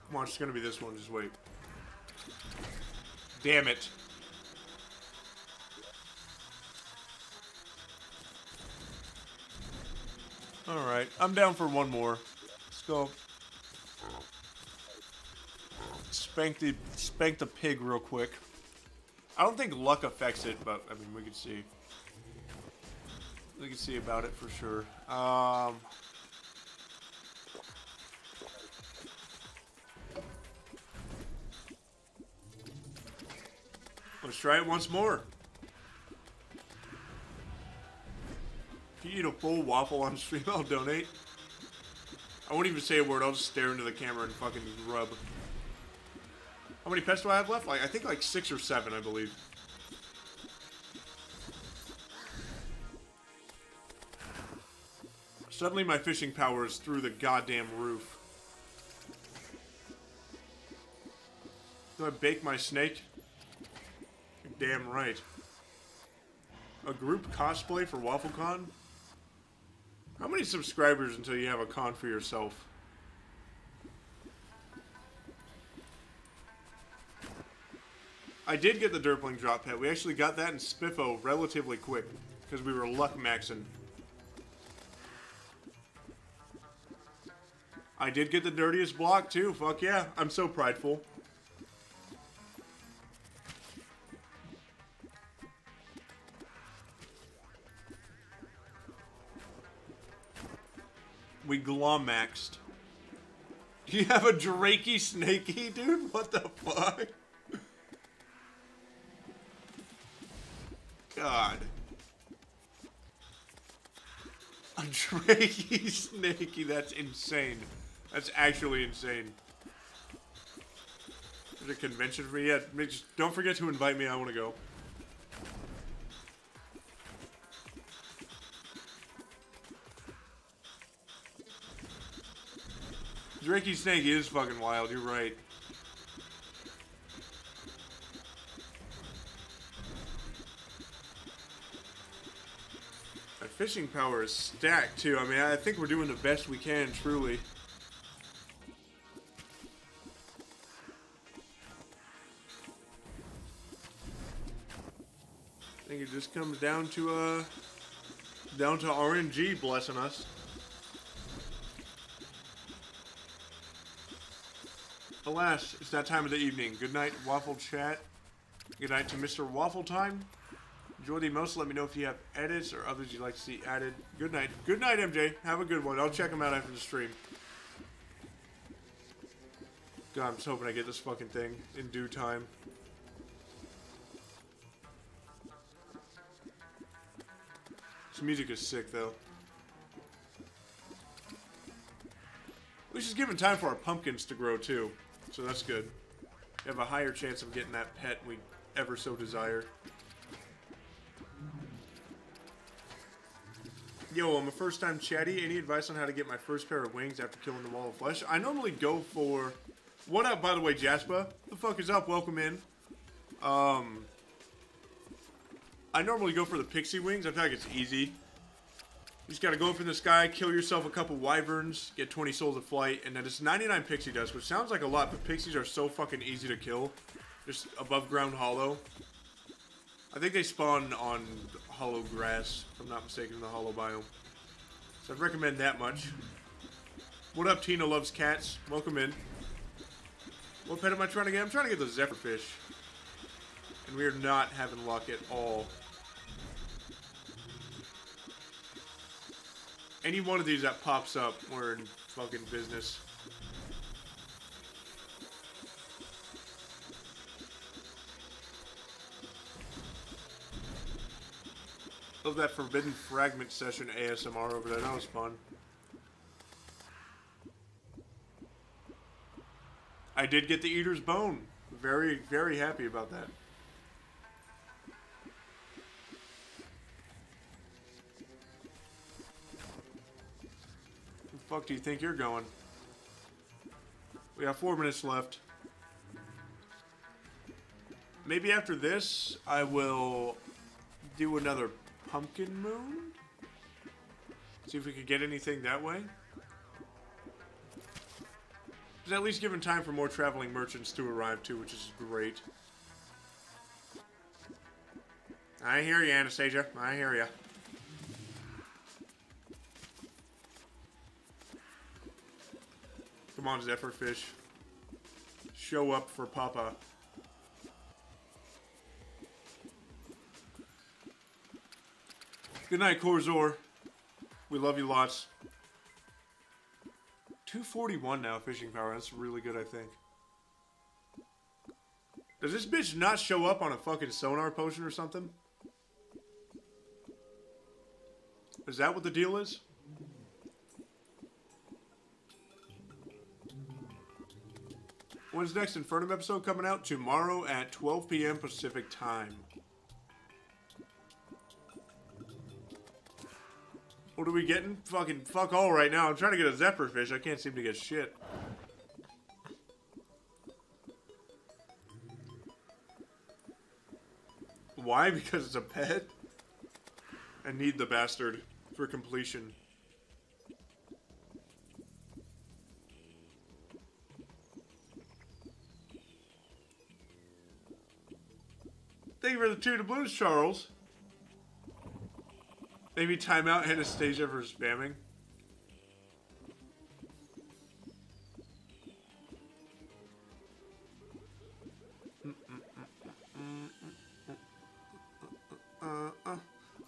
[SPEAKER 1] Come on, it's gonna be this one. Just wait. Damn it. Alright, I'm down for one more. Let's go. Spank the spank the pig real quick. I don't think luck affects it, but I mean we can see. We can see about it for sure. Um Let's try it once more. If you eat a full waffle on stream, I'll donate. I won't even say a word, I'll just stare into the camera and fucking rub. How many pets do I have left? Like, I think like six or seven, I believe. Suddenly my fishing power is through the goddamn roof. Do I bake my snake? Damn right. A group cosplay for WaffleCon? How many subscribers until you have a con for yourself? I did get the Derpling drop pet. We actually got that in Spiffo relatively quick because we were luck maxing. I did get the dirtiest block too. Fuck yeah. I'm so prideful. We glomaxed. You have a Drakey Snakey, dude? What the fuck? God. A Drakey Snakey, that's insane. That's actually insane. There's a convention for me. Yeah, just don't forget to invite me. I want to go. Drakey Snake is fucking wild, you're right. My fishing power is stacked too. I mean, I think we're doing the best we can, truly. I think it just comes down to, uh, down to RNG blessing us. Alas, it's that time of the evening. Good night, Waffle Chat. Good night to Mr. Waffle Time. Enjoy the most. Let me know if you have edits or others you'd like to see added. Good night. Good night, MJ. Have a good one. I'll check them out after the stream. God, I'm just hoping I get this fucking thing in due time. This music is sick, though. At least it's giving time for our pumpkins to grow, too. So that's good. We have a higher chance of getting that pet we ever so desire. Yo, I'm a first time chatty. Any advice on how to get my first pair of wings after killing the wall of flesh? I normally go for... What up, by the way, Jasper? The fuck is up? Welcome in. Um... I normally go for the pixie wings. I feel like it's easy. You just gotta go up in the sky, kill yourself a couple wyverns, get 20 souls of flight, and then it's 99 pixie dust, which sounds like a lot, but pixies are so fucking easy to kill. Just above ground hollow. I think they spawn on hollow grass, if I'm not mistaken, in the Hallow biome. So I'd recommend that much. What up, Tina Loves Cats? Welcome in. What pet am I trying to get? I'm trying to get the zephyrfish. And we are not having luck at all. Any one of these that pops up, we're in fucking business. Love that Forbidden Fragment session ASMR over there. That was fun. I did get the Eater's Bone. Very, very happy about that. Fuck do you think you're going? We have four minutes left. Maybe after this, I will do another pumpkin moon? See if we could get anything that way? It's at least given time for more traveling merchants to arrive too, which is great. I hear you, Anastasia. I hear you. Come on, Zephyrfish. Show up for Papa. Good night, Corzor. We love you lots. 241 now, fishing power. That's really good, I think. Does this bitch not show up on a fucking sonar potion or something? Is that what the deal is? When's next Infernum episode coming out? Tomorrow at 12 p.m. Pacific time. What are we getting? Fucking fuck all right now. I'm trying to get a Zephyr fish. I can't seem to get shit. Why? Because it's a pet? I need the bastard for completion. Thank you for the two doubloons, Charles. Maybe timeout Anastasia for spamming.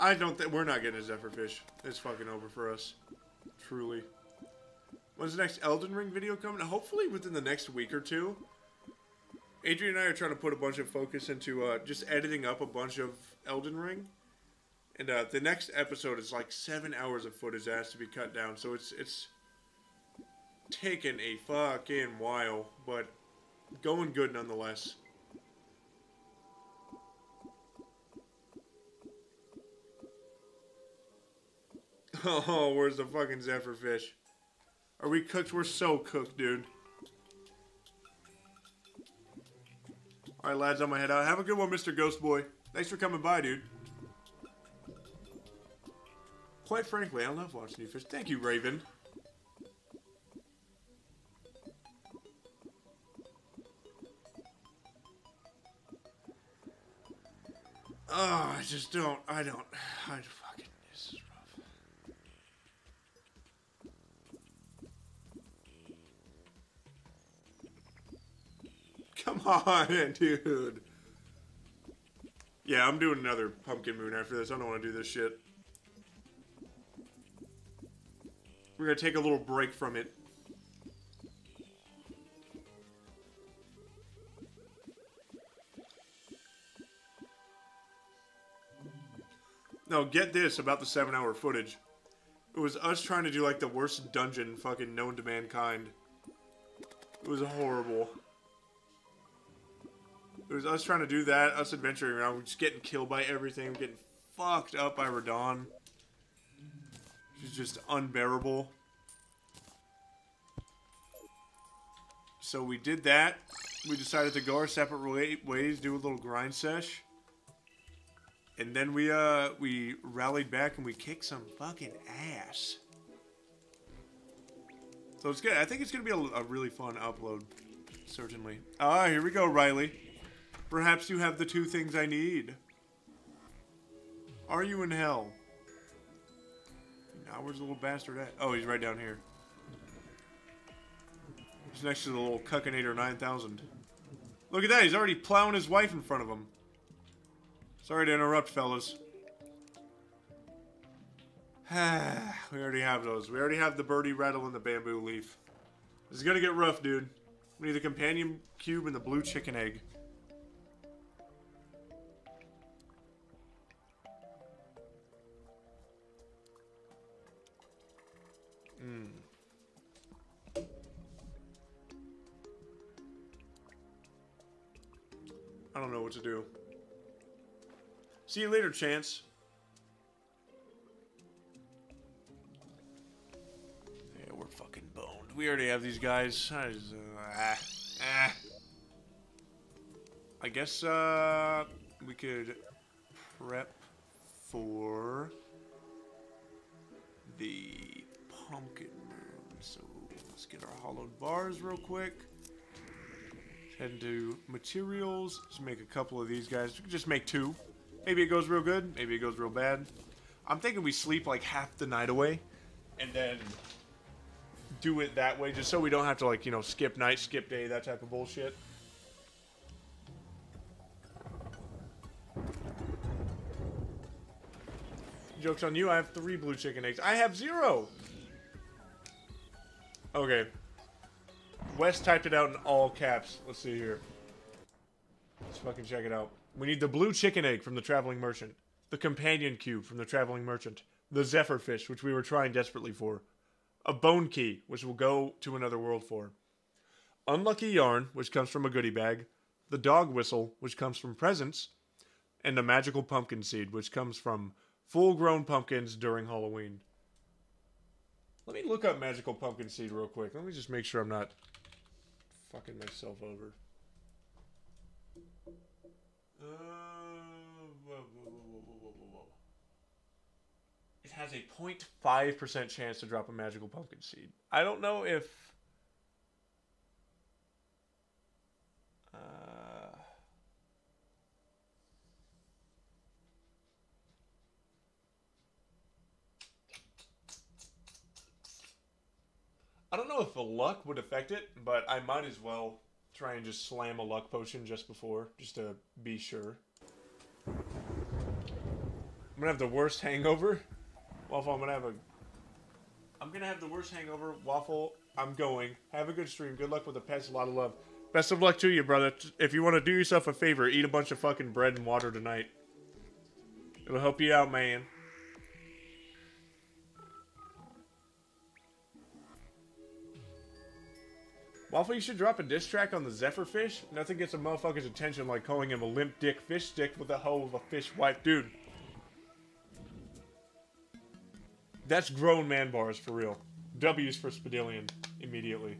[SPEAKER 1] I don't think we're not getting a Zephyr Fish. It's fucking over for us. Truly. When's the next Elden Ring video coming? Hopefully within the next week or two. Adrian and I are trying to put a bunch of focus into uh, just editing up a bunch of Elden Ring. And uh, the next episode is like seven hours of footage that has to be cut down. So it's it's taken a fucking while, but going good nonetheless. Oh, where's the fucking Zephyr fish? Are we cooked? We're so cooked, dude. Alright, lads, I'm gonna head out. Have a good one, Mr. Ghost Boy. Thanks for coming by, dude. Quite frankly, I love watching you fish. Thank you, Raven. Oh, I just don't. I don't. I Come on, dude. Yeah, I'm doing another pumpkin moon after this. I don't want to do this shit. We're gonna take a little break from it. No, get this about the seven hour footage. It was us trying to do like the worst dungeon fucking known to mankind. It was horrible. It was us trying to do that, us adventuring around, we're just getting killed by everything, getting fucked up by Radon. She's just unbearable. So we did that. We decided to go our separate ways, do a little grind sesh. And then we uh we rallied back and we kicked some fucking ass. So it's good. I think it's gonna be a, a really fun upload, certainly. Ah, here we go, Riley. Perhaps you have the two things I need. Are you in hell? Now where's the little bastard at? Oh, he's right down here. He's next to the little Cuckinator 9000. Look at that, he's already plowing his wife in front of him. Sorry to interrupt, fellas. we already have those. We already have the birdie rattle and the bamboo leaf. This is gonna get rough, dude. We need the companion cube and the blue chicken egg. I don't know what to do. See you later, Chance. Yeah, we're fucking boned. We already have these guys. I, just, uh, ah, ah. I guess uh, we could prep for the pumpkin moon. So let's get our Hallowed bars real quick. Head into materials. Just make a couple of these guys. Just make two. Maybe it goes real good. Maybe it goes real bad. I'm thinking we sleep like half the night away, and then do it that way, just so we don't have to like you know skip night, skip day, that type of bullshit. Joke's on you, I have three blue chicken eggs. I have zero! Okay. Wes typed it out in all caps. Let's see here. Let's fucking check it out. We need the blue chicken egg from the traveling merchant, the companion cube from the traveling merchant, the zephyr fish, which we were trying desperately for, a bone key, which we'll go to another world for, unlucky yarn, which comes from a goodie bag, the dog whistle, which comes from presents, and a magical pumpkin seed, which comes from full grown pumpkins during Halloween. Let me look up magical pumpkin seed real quick. Let me just make sure I'm not fucking myself over. Uh, whoa, whoa, whoa, it has a 0.5% chance to drop a magical pumpkin seed. I don't know if. I don't know if the luck would affect it, but I might as well try and just slam a luck potion just before, just to be sure. I'm gonna have the worst hangover. Waffle, I'm gonna have a. I'm gonna have the worst hangover. Waffle, I'm going. Have a good stream. Good luck with the pets. A lot of love. Best of luck to you, brother. If you want to do yourself a favor, eat a bunch of fucking bread and water tonight. It'll help you out, man. Waffle, you should drop a diss track on the Zephyr fish. Nothing gets a motherfucker's attention like calling him a limp dick fish stick with a hoe of a fish wife. Dude. That's grown man bars for real. W's for Spadillion immediately.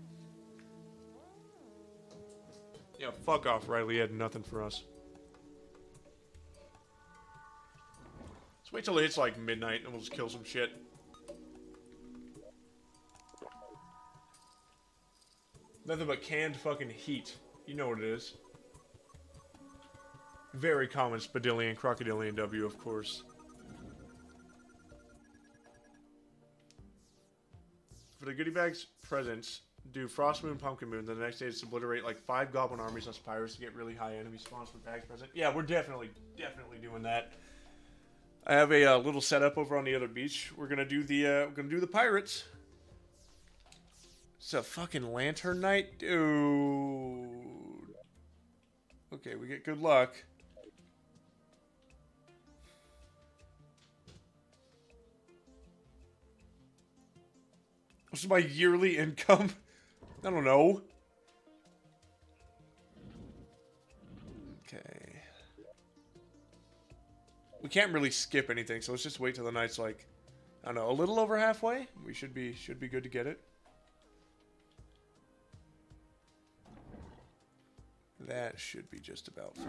[SPEAKER 1] Yeah, fuck off, Riley. Had nothing for us. Let's wait till it hits like midnight and we'll just kill some shit. Nothing but canned fucking heat. You know what it is. Very common Spadillion, Crocodilian W, of course. For the goodie bags presents, do Frost Moon, Pumpkin Moon. Then the next day is obliterate like five Goblin armies on Spyros to get really high enemy spawns for bags present. Yeah, we're definitely, definitely doing that. I have a uh, little setup over on the other beach. We're gonna do the, uh, we're gonna do the pirates. It's a fucking lantern night, dude. Okay, we get good luck. What's my yearly income? I don't know. Okay. We can't really skip anything, so let's just wait till the night's like, I don't know, a little over halfway. We should be should be good to get it. That should be just about fine.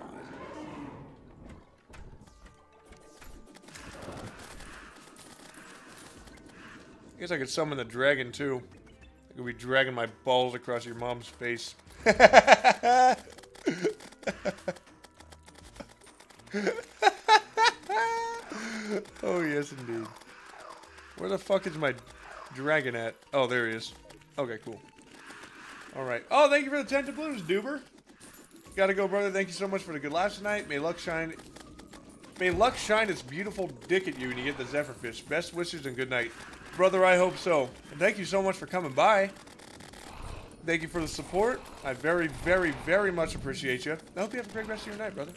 [SPEAKER 1] I guess I could summon the dragon too. I could be dragging my balls across your mom's face. oh yes indeed. Where the fuck is my dragon at? Oh, there he is. Okay, cool. Alright. Oh, thank you for the 10 doubloons, Duber. Gotta go, brother. Thank you so much for the good laughs tonight. May luck shine. May luck shine its beautiful dick at you when you get the Zephyr fish. Best wishes and good night. Brother, I hope so. And thank you so much for coming by. Thank you for the support. I very, very, very much appreciate you. I hope you have a great rest of your night, brother.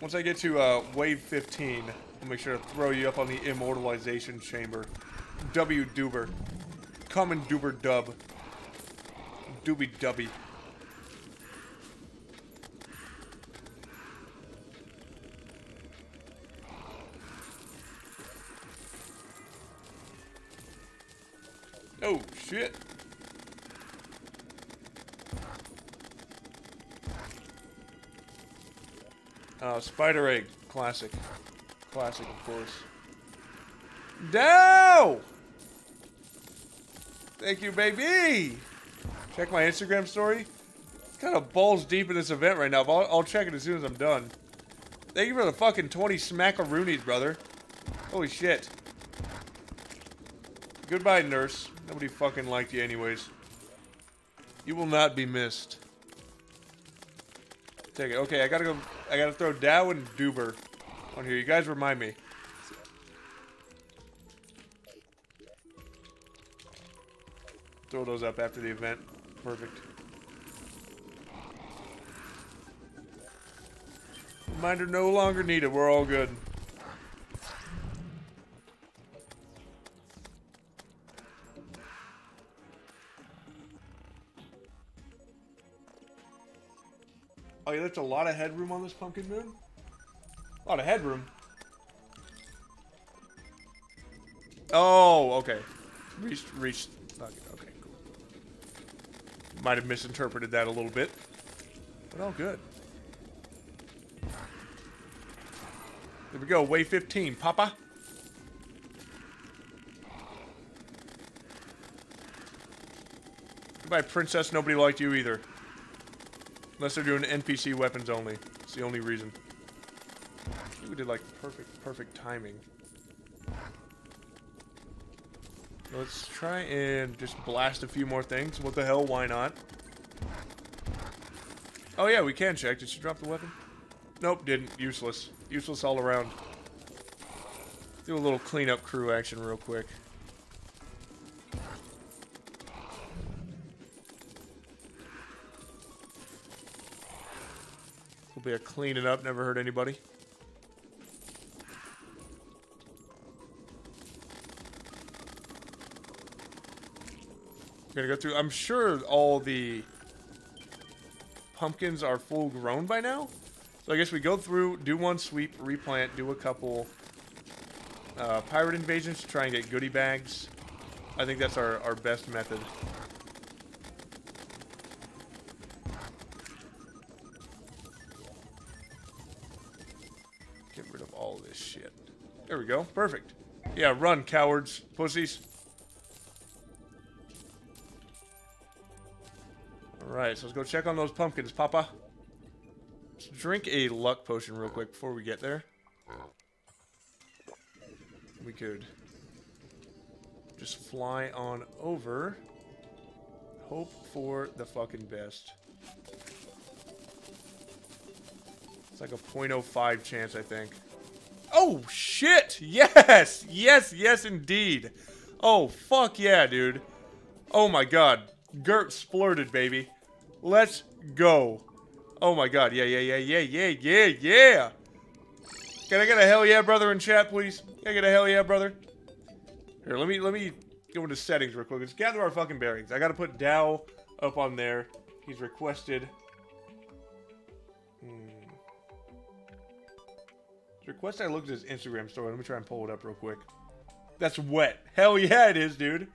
[SPEAKER 1] Once I get to uh, wave 15, I'll make sure to throw you up on the immortalization chamber. W Duber. Common Duber dub. Doobie dubby. Oh, shit. Uh, Spider Egg. Classic. Classic, of course. Dow! Thank you, baby! Check my Instagram story. It's kind of balls deep in this event right now, but I'll, I'll check it as soon as I'm done. Thank you for the fucking 20 smackaroonies, brother. Holy shit. Goodbye, nurse. Nobody fucking liked you anyways. You will not be missed. Take it. Okay, I gotta go. I gotta throw Dow and Duber on here. You guys remind me. Throw those up after the event. Perfect. Reminder no longer needed. We're all good. Oh, you left a lot of headroom on this pumpkin moon? A lot of headroom. Oh, okay. Reached, reached. Okay. Might have misinterpreted that a little bit. But all good. There we go, wave 15. Papa. Goodbye, princess. Nobody liked you either. Unless they're doing NPC weapons only. It's the only reason. We did like perfect, perfect timing. Let's try and just blast a few more things. What the hell, why not? Oh yeah, we can check. Did she drop the weapon? Nope, didn't. Useless. Useless all around. Do a little cleanup crew action real quick. Will be a cleaning up, never hurt anybody. Gonna go through. I'm sure all the pumpkins are full grown by now. So I guess we go through, do one sweep, replant, do a couple uh, pirate invasions to try and get goodie bags. I think that's our, our best method. Get rid of all this shit. There we go. Perfect. Yeah, run, cowards. Pussies. Alright, so let's go check on those pumpkins, Papa. Let's drink a luck potion real quick before we get there. We could just fly on over. Hope for the fucking best. It's like a 0.05 chance, I think. Oh, shit! Yes! Yes, yes, indeed. Oh, fuck yeah, dude. Oh my god. Gert splurted, baby. Let's go. Oh my god. Yeah, yeah, yeah, yeah, yeah, yeah, yeah. Can I get a hell yeah, brother in chat, please? Can I get a hell yeah, brother? Here, let me let me go into settings real quick. Let's gather our fucking bearings. I gotta put Dow up on there. He's requested. Hmm. He's requested I look at his Instagram story. Let me try and pull it up real quick. That's wet. Hell yeah, it is, dude.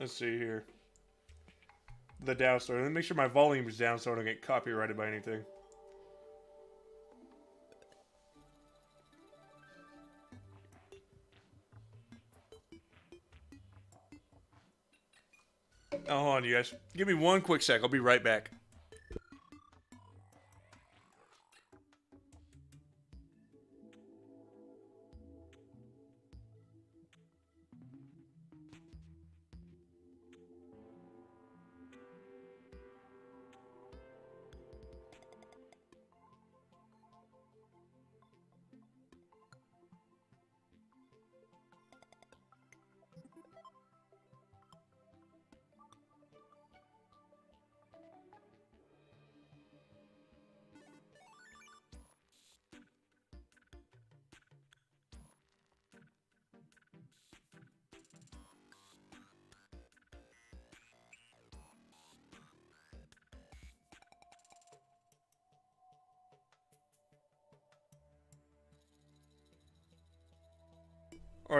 [SPEAKER 1] Let's see here. The Dow story. Let me make sure my volume is down so I don't get copyrighted by anything. Oh, hold on, you guys. Give me one quick sec. I'll be right back.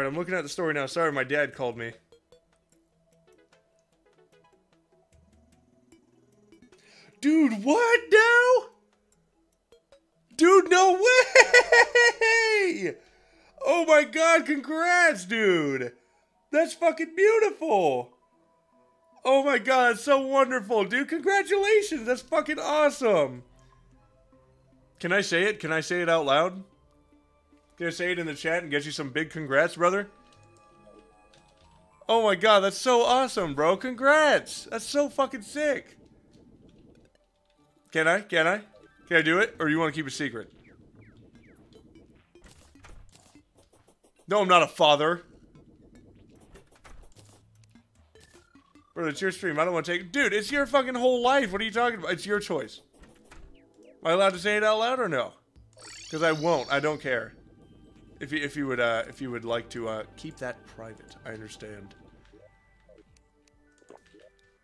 [SPEAKER 1] I'm looking at the story now. Sorry, my dad called me. Dude, what now? Dude, no way! Oh my god, congrats, dude! That's fucking beautiful! Oh my god, so wonderful, dude. Congratulations, that's fucking awesome. Can I say it? Can I say it out loud? Can I say it in the chat and get you some big congrats, brother? Oh my god, that's so awesome, bro. Congrats! That's so fucking sick. Can I? Can I? Can I do it? Or you want to keep it secret? No, I'm not a father. Brother, it's your stream. I don't want to take... Dude, it's your fucking whole life. What are you talking about? It's your choice. Am I allowed to say it out loud or no? Because I won't. I don't care. If you, if you would uh, if you would like to uh, keep that private, I understand.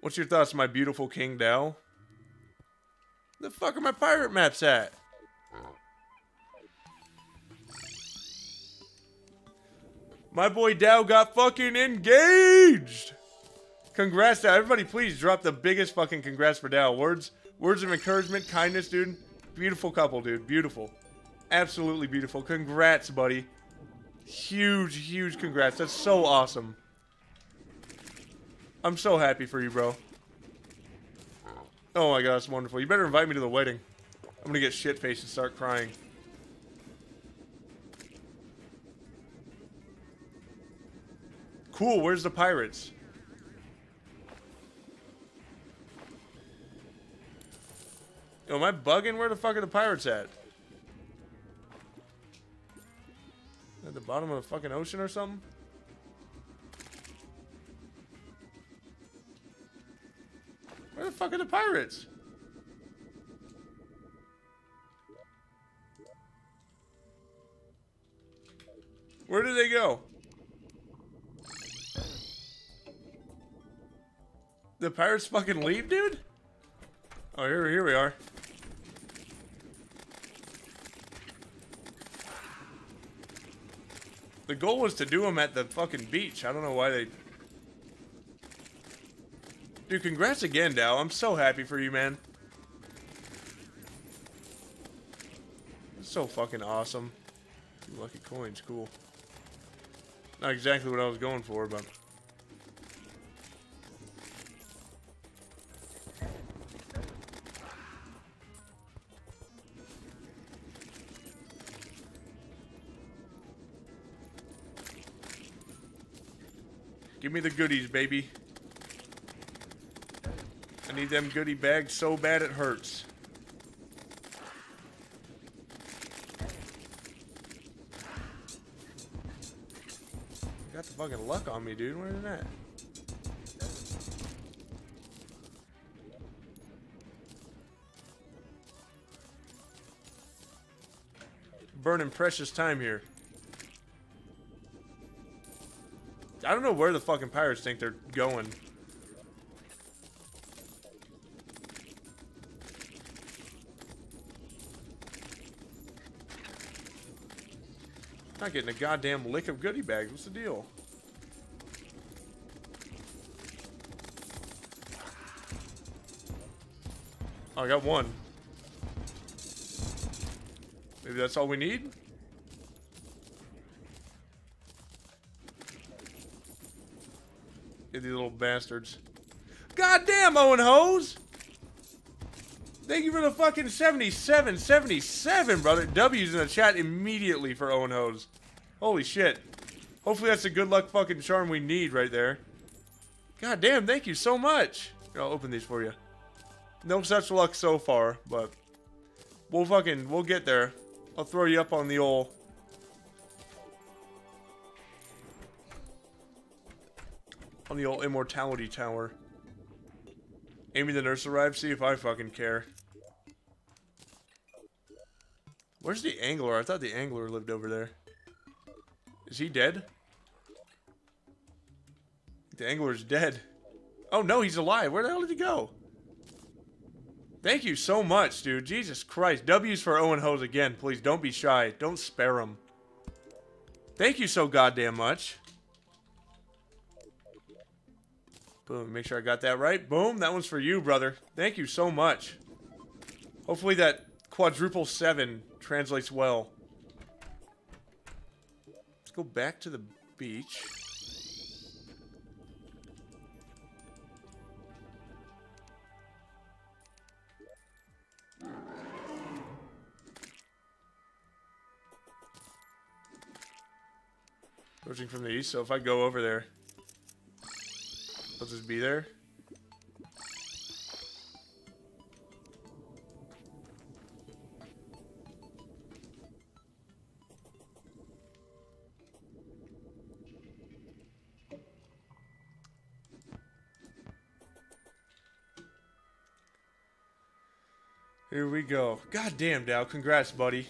[SPEAKER 1] What's your thoughts, my beautiful King Dow? The fuck are my pirate maps at? My boy Dow got fucking engaged. Congrats to everybody. Please drop the biggest fucking congrats for Dow. Words, words of encouragement, kindness, dude. Beautiful couple, dude. Beautiful. Absolutely beautiful. Congrats, buddy. Huge, huge congrats. That's so awesome. I'm so happy for you, bro. Oh my god, that's wonderful. You better invite me to the wedding. I'm gonna get shit faced and start crying. Cool, where's the pirates? Yo, am I bugging? Where the fuck are the pirates at? At the bottom of the fucking ocean or something? Where the fuck are the pirates? Where did they go? The pirates fucking leave, dude? Oh, here, here we are. The goal was to do them at the fucking beach. I don't know why they... Dude, congrats again, Dow. I'm so happy for you, man. So fucking awesome. Lucky coins, cool. Not exactly what I was going for, but... Give me the goodies, baby. I need them goodie bags so bad it hurts. Got the fucking luck on me, dude. Where's that? Burning precious time here. I don't know where the fucking pirates think they're going. Not getting a goddamn lick of goodie bags. What's the deal? Oh, I got one. Maybe that's all we need? These little bastards. Goddamn, Owen Hose! Thank you for the fucking 77, 77, brother. W's in the chat immediately for Owen Hose. Holy shit. Hopefully that's a good luck fucking charm we need right there. God damn, thank you so much. Here, I'll open these for you. No such luck so far, but we'll fucking, we'll get there. I'll throw you up on the old on the old immortality tower. Amy the nurse arrived. See if I fucking care. Where's the angler? I thought the angler lived over there. Is he dead? The angler's dead. Oh no, he's alive. Where the hell did he go? Thank you so much, dude. Jesus Christ. W's for Owen Hose again. Please don't be shy. Don't spare him. Thank you so goddamn much. Boom, make sure I got that right. Boom, that one's for you, brother. Thank you so much. Hopefully that quadruple seven translates well. Let's go back to the beach. Approaching from the east, so if I go over there, I'll just be there. Here we go. God damn, Dow. Congrats, buddy.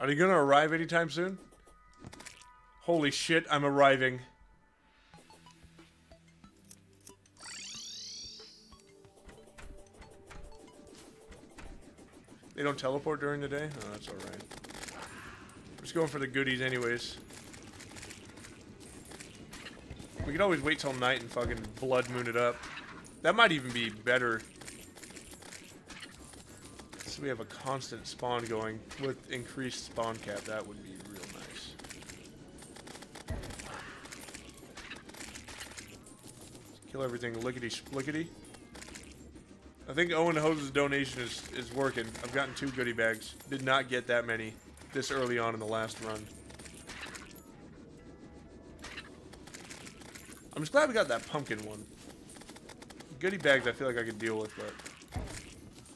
[SPEAKER 1] Are you gonna arrive anytime soon? Holy shit, I'm arriving. They don't teleport during the day? Oh, that's alright. I'm just going for the goodies anyways. We could always wait till night and fucking blood moon it up. That might even be better we have a constant spawn going with increased spawn cap, that would be real nice. Kill everything lickety splickety. I think Owen Hose's donation is, is working. I've gotten two goodie bags. Did not get that many this early on in the last run. I'm just glad we got that pumpkin one. Goodie bags I feel like I could deal with, but...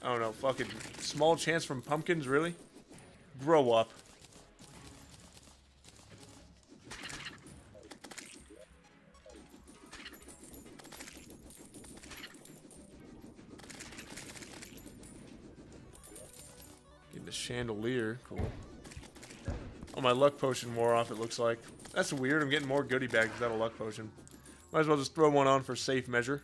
[SPEAKER 1] I don't know, fucking small chance from pumpkins, really? Grow up. Getting the chandelier, cool. Oh, my luck potion wore off, it looks like. That's weird, I'm getting more goodie bags without a luck potion. Might as well just throw one on for safe measure.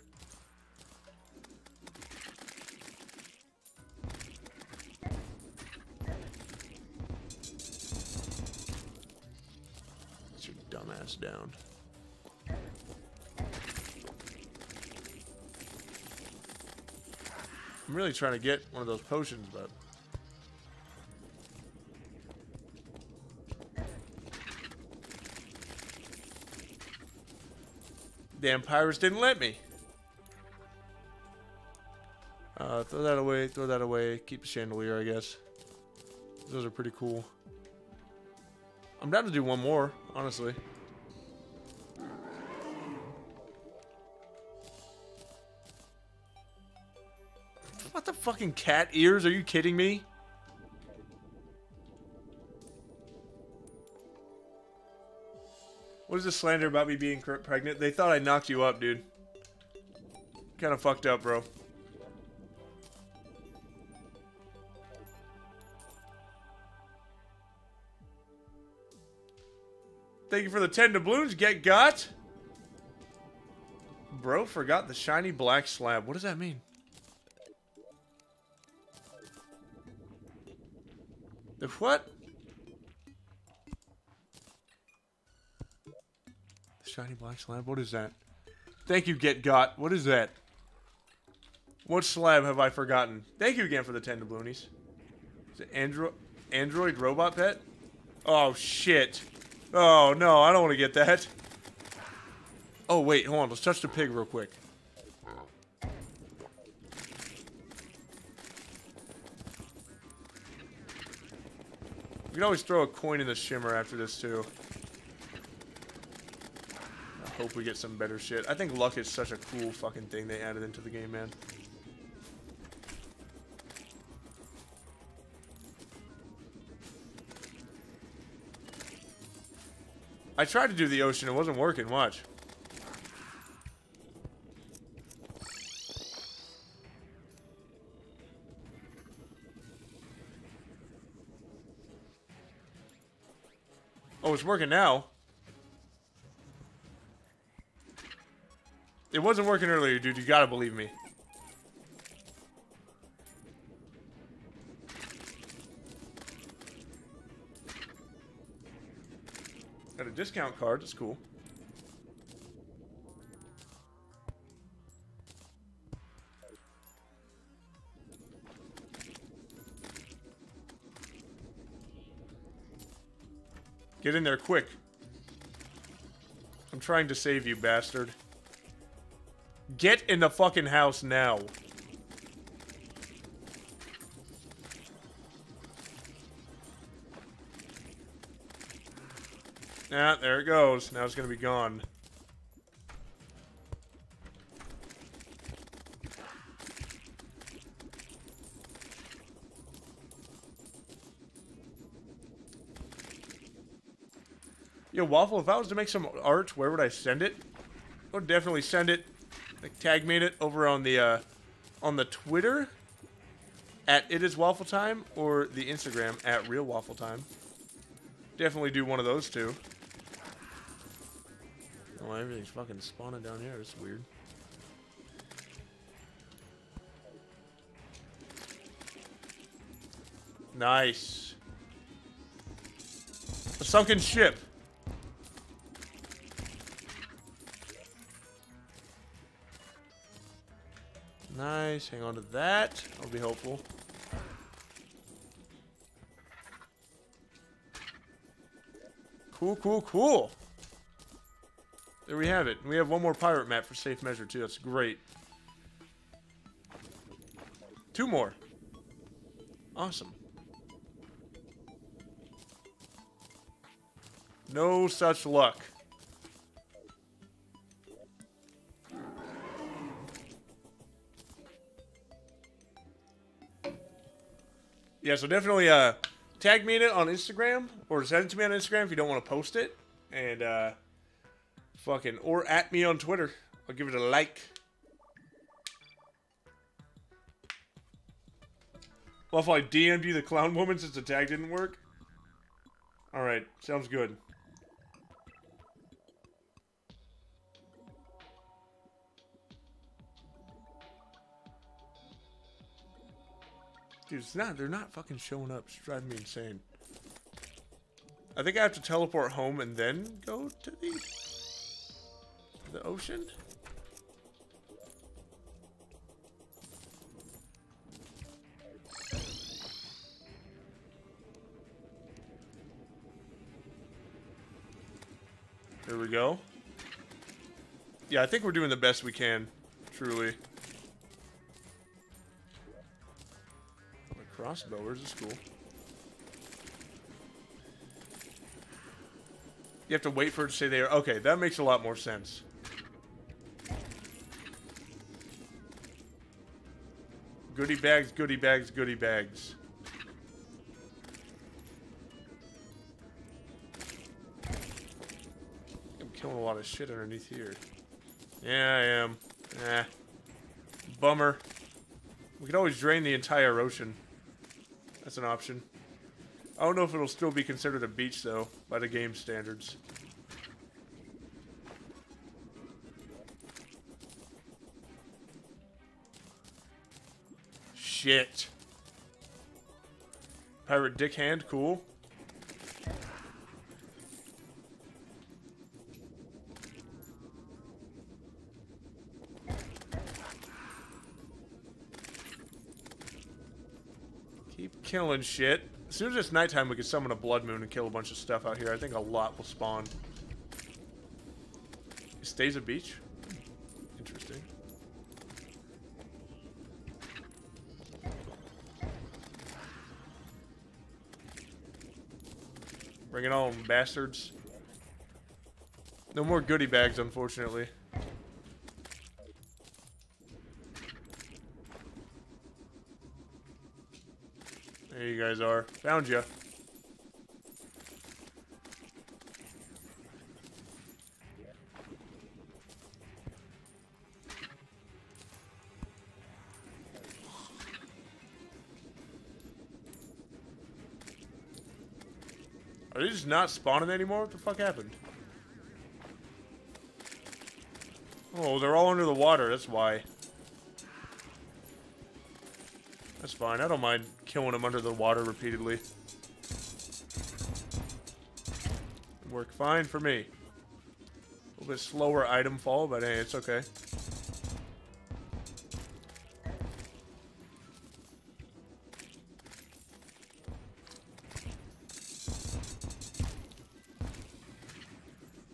[SPEAKER 1] Really trying to get one of those potions, but... Damn pirates didn't let me. Uh, throw that away, throw that away. Keep the chandelier, I guess. Those are pretty cool. I'm down to do one more, honestly. Fucking cat ears? Are you kidding me? What is this slander about me being pregnant? They thought I knocked you up, dude. Kind of fucked up, bro. Thank you for the 10 doubloons, get got. Bro forgot the shiny black slab. What does that mean? The what? The shiny black slab? What is that? Thank you, Get Got. What is that? What slab have I forgotten? Thank you again for the 10 doubloonies. Is it Android Android robot pet? Oh shit. Oh no, I don't want to get that. Oh wait, hold on. Let's touch the pig real quick. Can always throw a coin in the shimmer after this too. I hope we get some better shit. I think luck is such a cool fucking thing they added into the game, man. I tried to do the ocean, it wasn't working, watch. Oh, it's working now. It wasn't working earlier, dude. You gotta believe me. Got a discount card. That's cool. Get in there quick. I'm trying to save you, bastard. Get in the fucking house now. Ah, there it goes. Now it's gonna be gone. Yo, Waffle, if I was to make some art, where would I send it? I would definitely send it, like tag made it over on the, uh, on the Twitter at It Is Waffle Time or the Instagram at Real Waffle Time. Definitely do one of those two. Oh, everything's fucking spawning down here. It's weird. Nice. A sunken ship. Nice. Hang on to that. That'll be helpful. Cool, cool, cool. There we have it. We have one more pirate map for safe measure, too. That's great. Two more. Awesome. No such luck. Yeah, so definitely uh, tag me in it on Instagram or send it to me on Instagram if you don't want to post it. And uh, fucking, or at me on Twitter. I'll give it a like. Well, if I DM'd you the clown woman since the tag didn't work. Alright, sounds good. Dude, it's not, they're not fucking showing up. It's driving me insane. I think I have to teleport home and then go to the, the ocean? There we go. Yeah, I think we're doing the best we can. Truly. Crossbow, where's the school? You have to wait for it to say there. Okay, that makes a lot more sense. Goodie bags, goodie bags, goodie bags. I'm killing a lot of shit underneath here. Yeah, I am. Eh. Bummer. We could always drain the entire ocean. That's an option. I don't know if it'll still be considered a beach, though, by the game standards. Shit. Pirate Dick Hand, cool. Killing shit. As soon as it's nighttime, we can summon a blood moon and kill a bunch of stuff out here. I think a lot will spawn. It stays a beach? Interesting. Bring it on, bastards. No more goodie bags, unfortunately. There you guys are. Found you. Are they just not spawning anymore? What the fuck happened? Oh, they're all under the water, that's why. Fine, I don't mind killing them under the water repeatedly. Work fine for me. A little bit slower item fall, but hey, it's okay.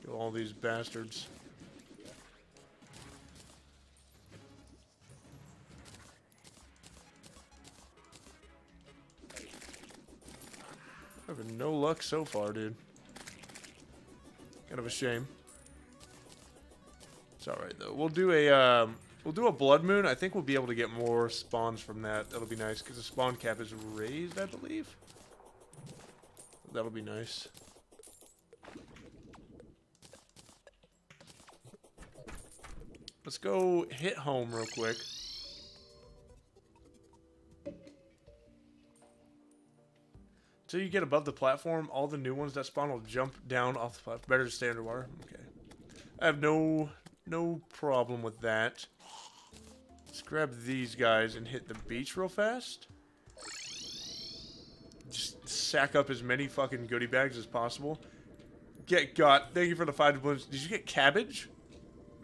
[SPEAKER 1] Kill all these bastards. Luck so far, dude. Kind of a shame. It's alright though. We'll do a um, we'll do a blood moon. I think we'll be able to get more spawns from that. That'll be nice because the spawn cap is raised, I believe. That'll be nice. Let's go hit home real quick. Until you get above the platform, all the new ones that spawn will jump down off the platform. Better to stay underwater. Okay. I have no no problem with that. Let's grab these guys and hit the beach real fast. Just sack up as many fucking goodie bags as possible. Get got. Thank you for the five balloons. Did you get cabbage?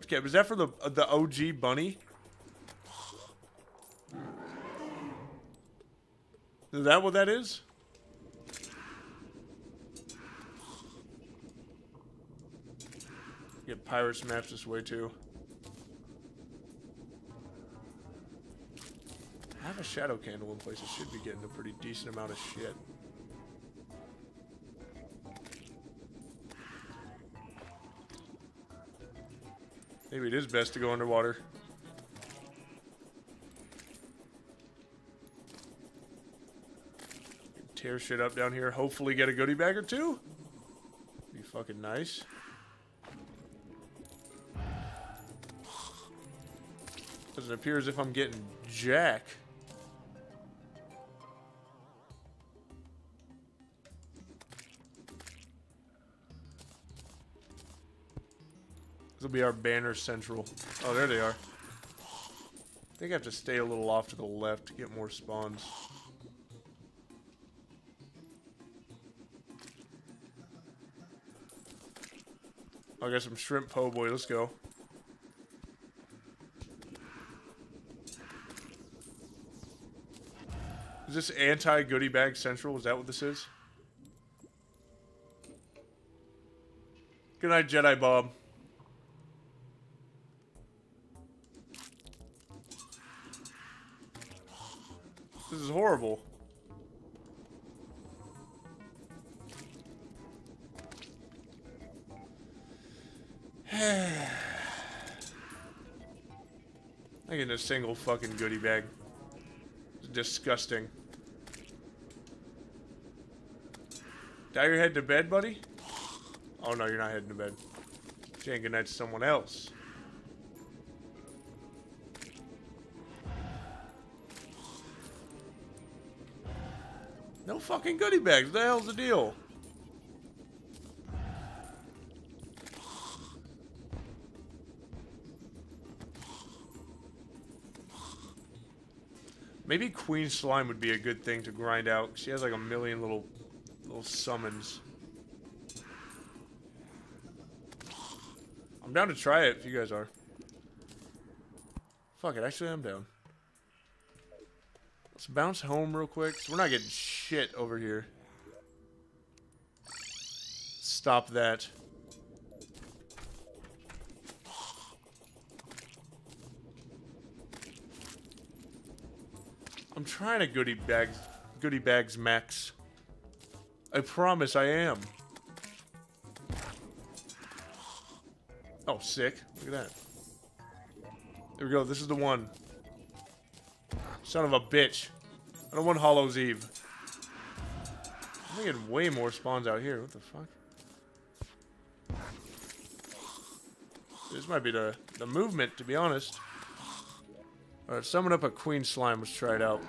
[SPEAKER 1] Okay, was that for the uh, the OG bunny? Is that what that is? Get pirates maps this way too. I have a shadow candle in place. I should be getting a pretty decent amount of shit. Maybe it is best to go underwater. Tear shit up down here. Hopefully get a goodie bag or two. Be fucking nice. Doesn't appear as if I'm getting jack. This will be our banner central. Oh, there they are. I think I have to stay a little off to the left to get more spawns. Oh, I got some shrimp po' boy. Let's go. Is this anti goodie bag central? Is that what this is? Good night, Jedi Bob. This is horrible. I get a single fucking goodie bag. It's disgusting. Dye your head to bed, buddy? Oh no, you're not heading to bed. Saying goodnight to someone else. No fucking goodie bags. What the hell's the deal? Maybe Queen Slime would be a good thing to grind out. She has like a million little little summons. I'm down to try it if you guys are. Fuck it, actually I'm down. Let's bounce home real quick. So we're not getting shit over here. Stop that. I'm trying to goodie bags, goodie bags max. I promise I am. Oh, sick. Look at that. There we go. This is the one. Son of a bitch. I don't want Hollow's Eve. I'm getting way more spawns out here. What the fuck? This might be the, the movement, to be honest. Alright, summon up a Queen Slime. Let's try it out.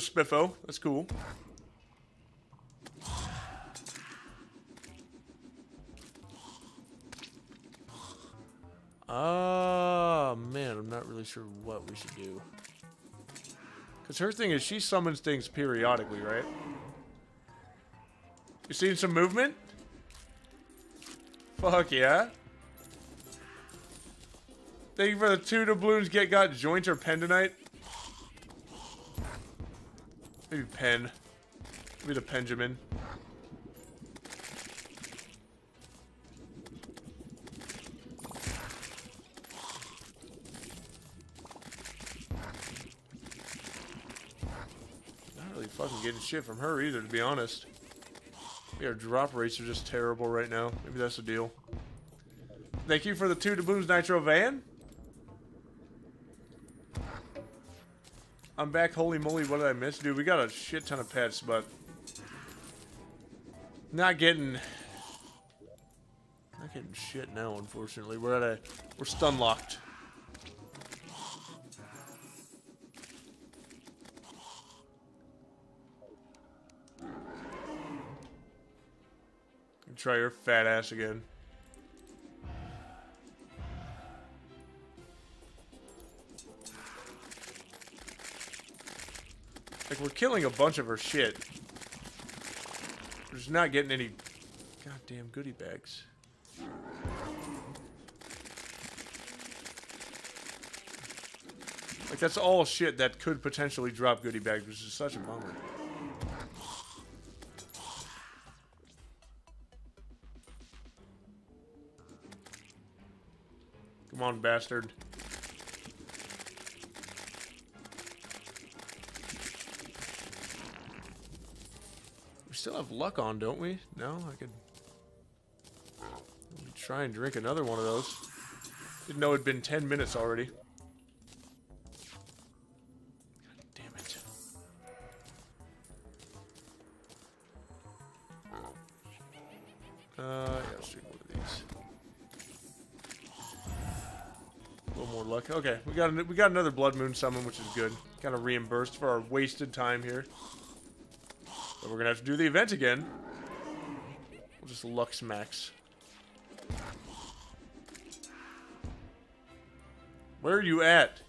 [SPEAKER 1] Spiffo. That's cool. Oh, man. I'm not really sure what we should do. Because her thing is she summons things periodically, right? You seen some movement? Fuck yeah. Thank you for the two doubloons. Get got joint or pendonite. Maybe pen. Maybe the Benjamin. Not really fucking getting shit from her either, to be honest. Our drop rates are just terrible right now. Maybe that's the deal. Thank you for the two doubloons nitro van. I'm back. Holy moly, what did I miss? Dude, we got a shit ton of pets, but... Not getting... Not getting shit now, unfortunately. We're at a... We're stun locked. Try your fat ass again. Like, we're killing a bunch of her shit. We're just not getting any goddamn goodie bags. Like, that's all shit that could potentially drop goodie bags, which is such a bummer. Come on, bastard. Still have luck on, don't we? No, I could try and drink another one of those. Didn't know it'd been 10 minutes already. God damn it. Uh, yeah, let's drink one of these. A little more luck. Okay, we got we got another Blood Moon summon, which is good. Kind of reimbursed for our wasted time here. But we're gonna have to do the event again. We'll just Lux Max. Where are you at?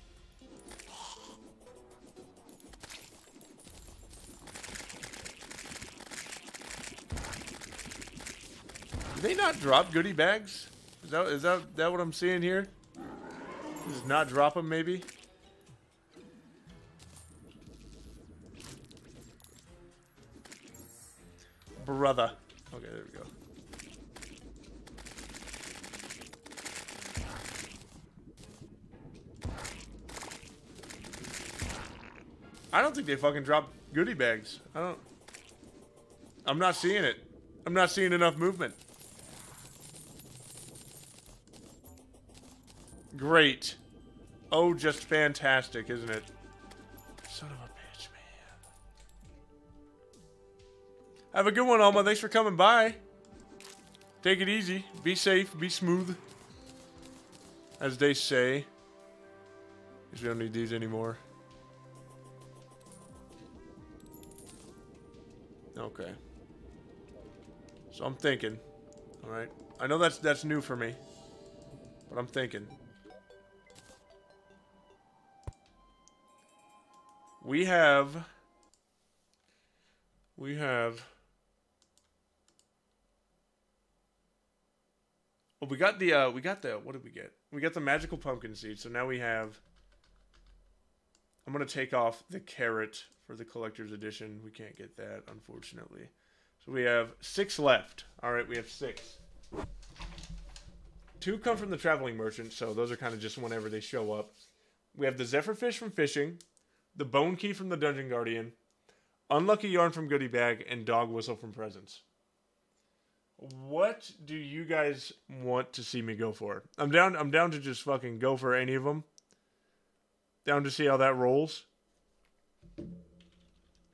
[SPEAKER 1] Do they not drop goodie bags? Is that is that that what I'm seeing here? Just not drop them, maybe. Brother. Okay, there we go. I don't think they fucking drop goodie bags. I don't. I'm not seeing it. I'm not seeing enough movement. Great. Oh, just fantastic, isn't it? Have a good one, Alma. Thanks for coming by. Take it easy. Be safe. Be smooth. As they say. Because we don't need these anymore. Okay. So I'm thinking. Alright. I know that's that's new for me. But I'm thinking. We have we have Well, we got the uh we got the what did we get? We got the magical pumpkin seed. So now we have I'm to take off the carrot for the collector's edition. We can't get that, unfortunately. So we have six left. All right, we have six. Two come from the traveling merchant, so those are kind of just whenever they show up. We have the Zephyr Fish from fishing, the Bone Key from the Dungeon Guardian, Unlucky Yarn from Goodie Bag, and Dog Whistle from Presents. What do you guys want to see me go for? I'm down. I'm down to just fucking go for any of them. Down to see how that rolls.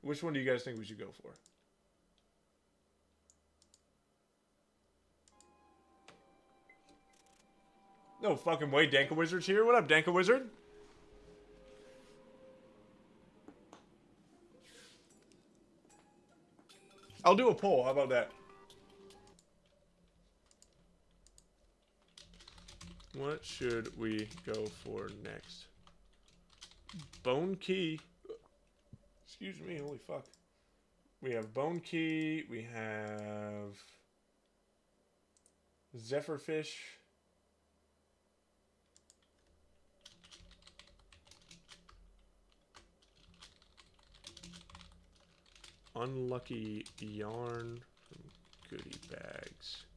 [SPEAKER 1] Which one do you guys think we should go for? No fucking way, Danka Wizard's here. What up, Danka Wizard? I'll do a poll. How about that? What should we go for next? Bone Key. Excuse me, holy fuck. We have Bone Key, we have Zephyrfish. Unlucky Yarn from Goodie Bags.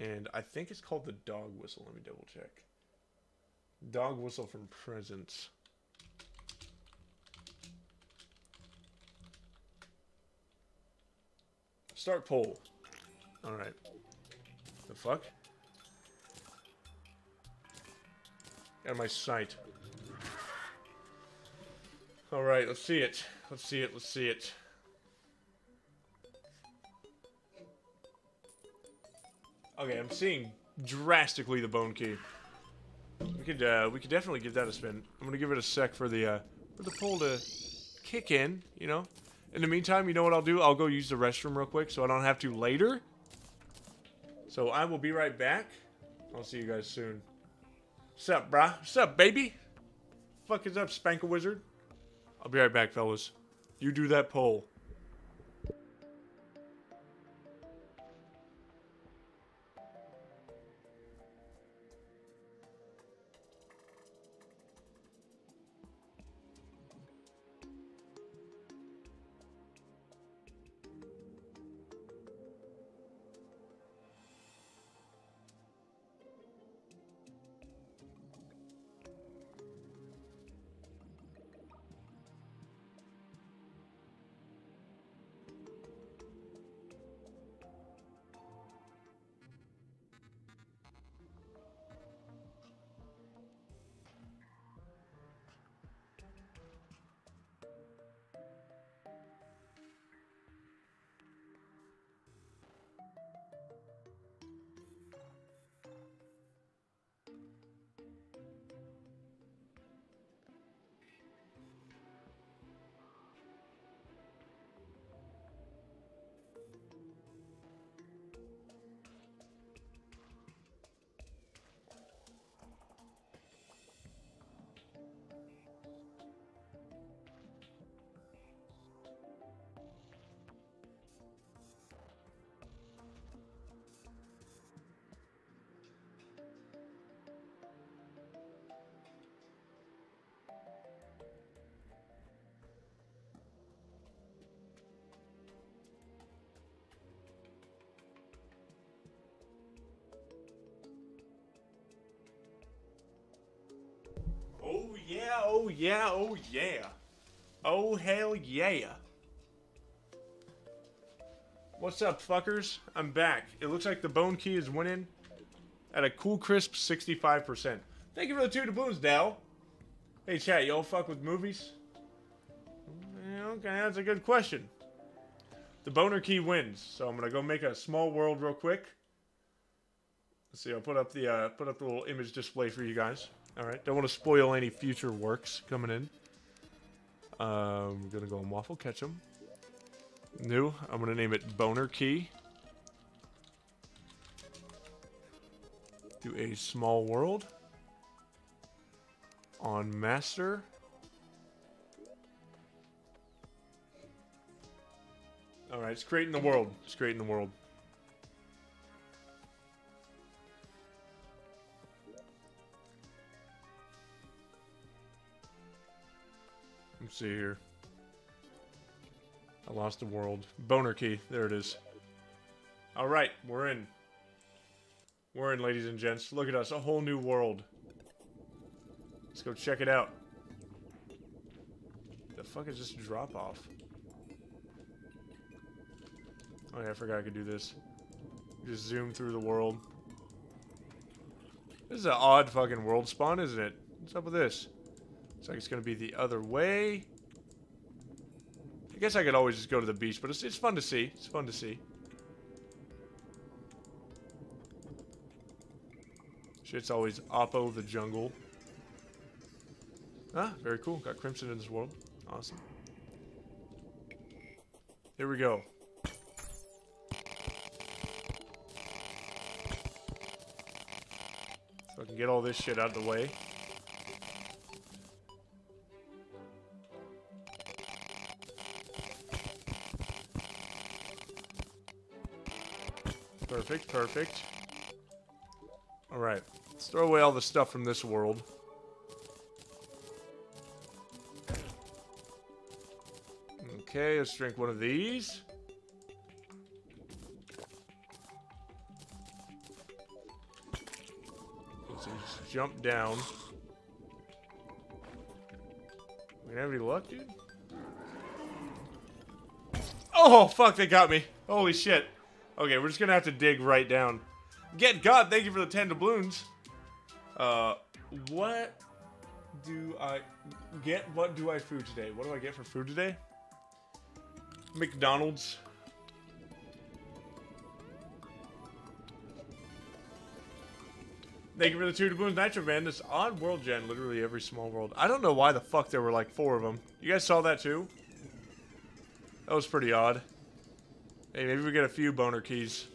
[SPEAKER 1] And I think it's called the Dog Whistle. Let me double check. Dog Whistle from Presence. Start poll. Alright. The fuck? Out of my sight. Alright, let's see it. Let's see it, let's see it. Okay, I'm seeing drastically the bone key. We could uh, we could definitely give that a spin. I'm gonna give it a sec for the uh, for the poll to kick in, you know. In the meantime, you know what I'll do? I'll go use the restroom real quick so I don't have to later. So I will be right back. I'll see you guys soon. What's up, brah? What's up, baby? Fuck is up, Spanker Wizard? I'll be right back, fellas. You do that poll. Yeah, oh yeah. Oh hell yeah. What's up, fuckers? I'm back. It looks like the Bone Key is winning at a cool crisp 65%. Thank you for the two doubloons, Dal. Hey, chat, y'all fuck with movies? Okay, that's a good question. The Boner Key wins, so I'm gonna go make a small world real quick. Let's see, I'll put up the uh, put up the little image display for you guys. All right, don't want to spoil any future works coming in. Um, gonna go on Waffle Ketchum. New, I'm gonna name it Boner Key. Do a small world on Master. All right, it's creating the world. It's creating the world. Let's see here. I lost the world. Boner key. There it is. All right, we're in. We're in, ladies and gents. Look at us, a whole new world. Let's go check it out. The fuck is this drop off? Oh yeah, I forgot I could do this. Just zoom through the world. This is an odd fucking world spawn, isn't it? What's up with this? Like it's gonna be the other way. I guess I could always just go to the beach, but it's, it's fun to see. It's fun to see. Shit's always Oppo the jungle. Ah, very cool. Got Crimson in this world. Awesome. Here we go. So I can get all this shit out of the way. Perfect. Alright, let's throw away all the stuff from this world. Okay, let's drink one of these. Let's just jump down. We have any luck, dude? Oh, fuck, they got me. Holy shit. Okay, we're just gonna have to dig right down. Get God, thank you for the 10 doubloons. Uh, what do I get? What do I food today? What do I get for food today? McDonald's. Thank you for the two doubloons, Nitro Man. This odd world gen, literally every small world. I don't know why the fuck there were like four of them. You guys saw that too? That was pretty odd. Hey, maybe we get a few boner keys.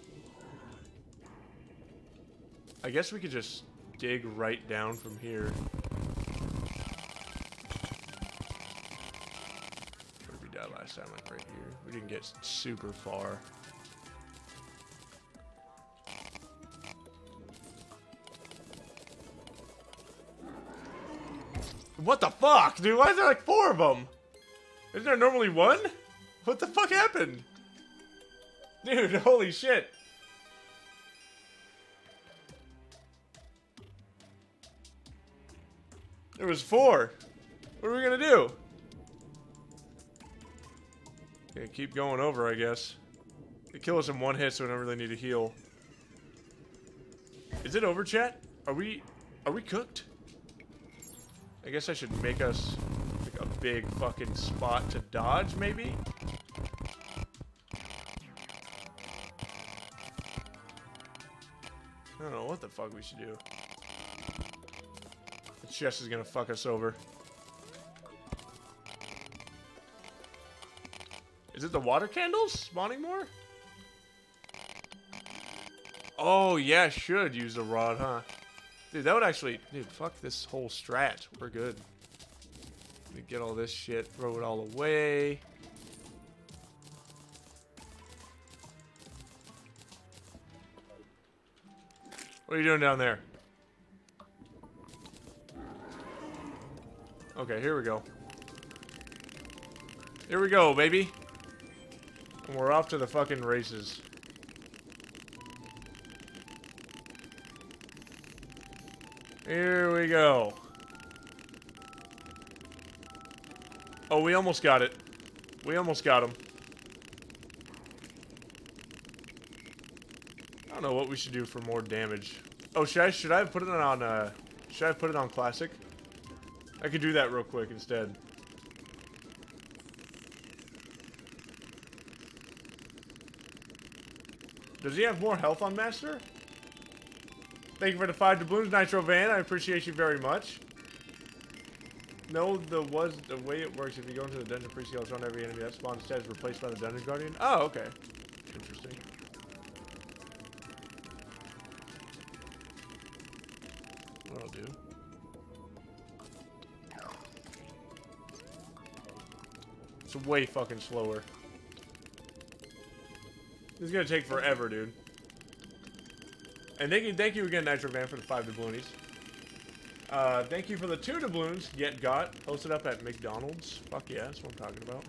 [SPEAKER 1] I guess we could just dig right down from here. Where we die last time? Like right here. We didn't get super far. What the fuck, dude? Why is there like four of them? Isn't there normally one? What the fuck happened? Dude, holy shit. There was four. What are we gonna do? Okay, keep going over, I guess. They kill us in one hit, so we don't really need to heal. Is it over, chat? Are we... Are we cooked? I guess I should make us like a big fucking spot to dodge, maybe? What the fuck we should do. The chest is gonna fuck us over. Is it the water candles spawning more? Oh, yeah, should use the rod, huh? Dude, that would actually... Dude, fuck this whole strat. We're good. Let me get all this shit, throw it all away. What are you doing down there? Okay, here we go. Here we go, baby. And we're off to the fucking races. Here we go. Oh, we almost got it. We almost got him. Don't know what we should do for more damage. Oh, should I should I put it on uh should I put it on classic? I could do that real quick instead. Does he have more health on Master? Thank you for the five doubloons, Nitro Van. I appreciate you very much. No, the was the way it works. If you go into the dungeon pre-Skeletron every enemy that spawns instead is replaced by the dungeon guardian. Oh, okay. It's way fucking slower. This is gonna take forever, dude. And thank you, thank you again, Nitro Van, for the five doubloonies. Uh, thank you for the two doubloons. Get got posted up at McDonald's. Fuck yeah, that's what I'm talking about.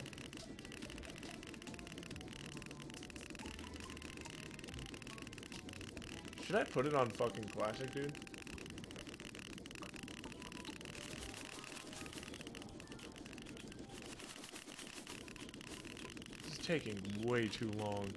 [SPEAKER 1] Should I put it on fucking classic, dude? Taking way too long.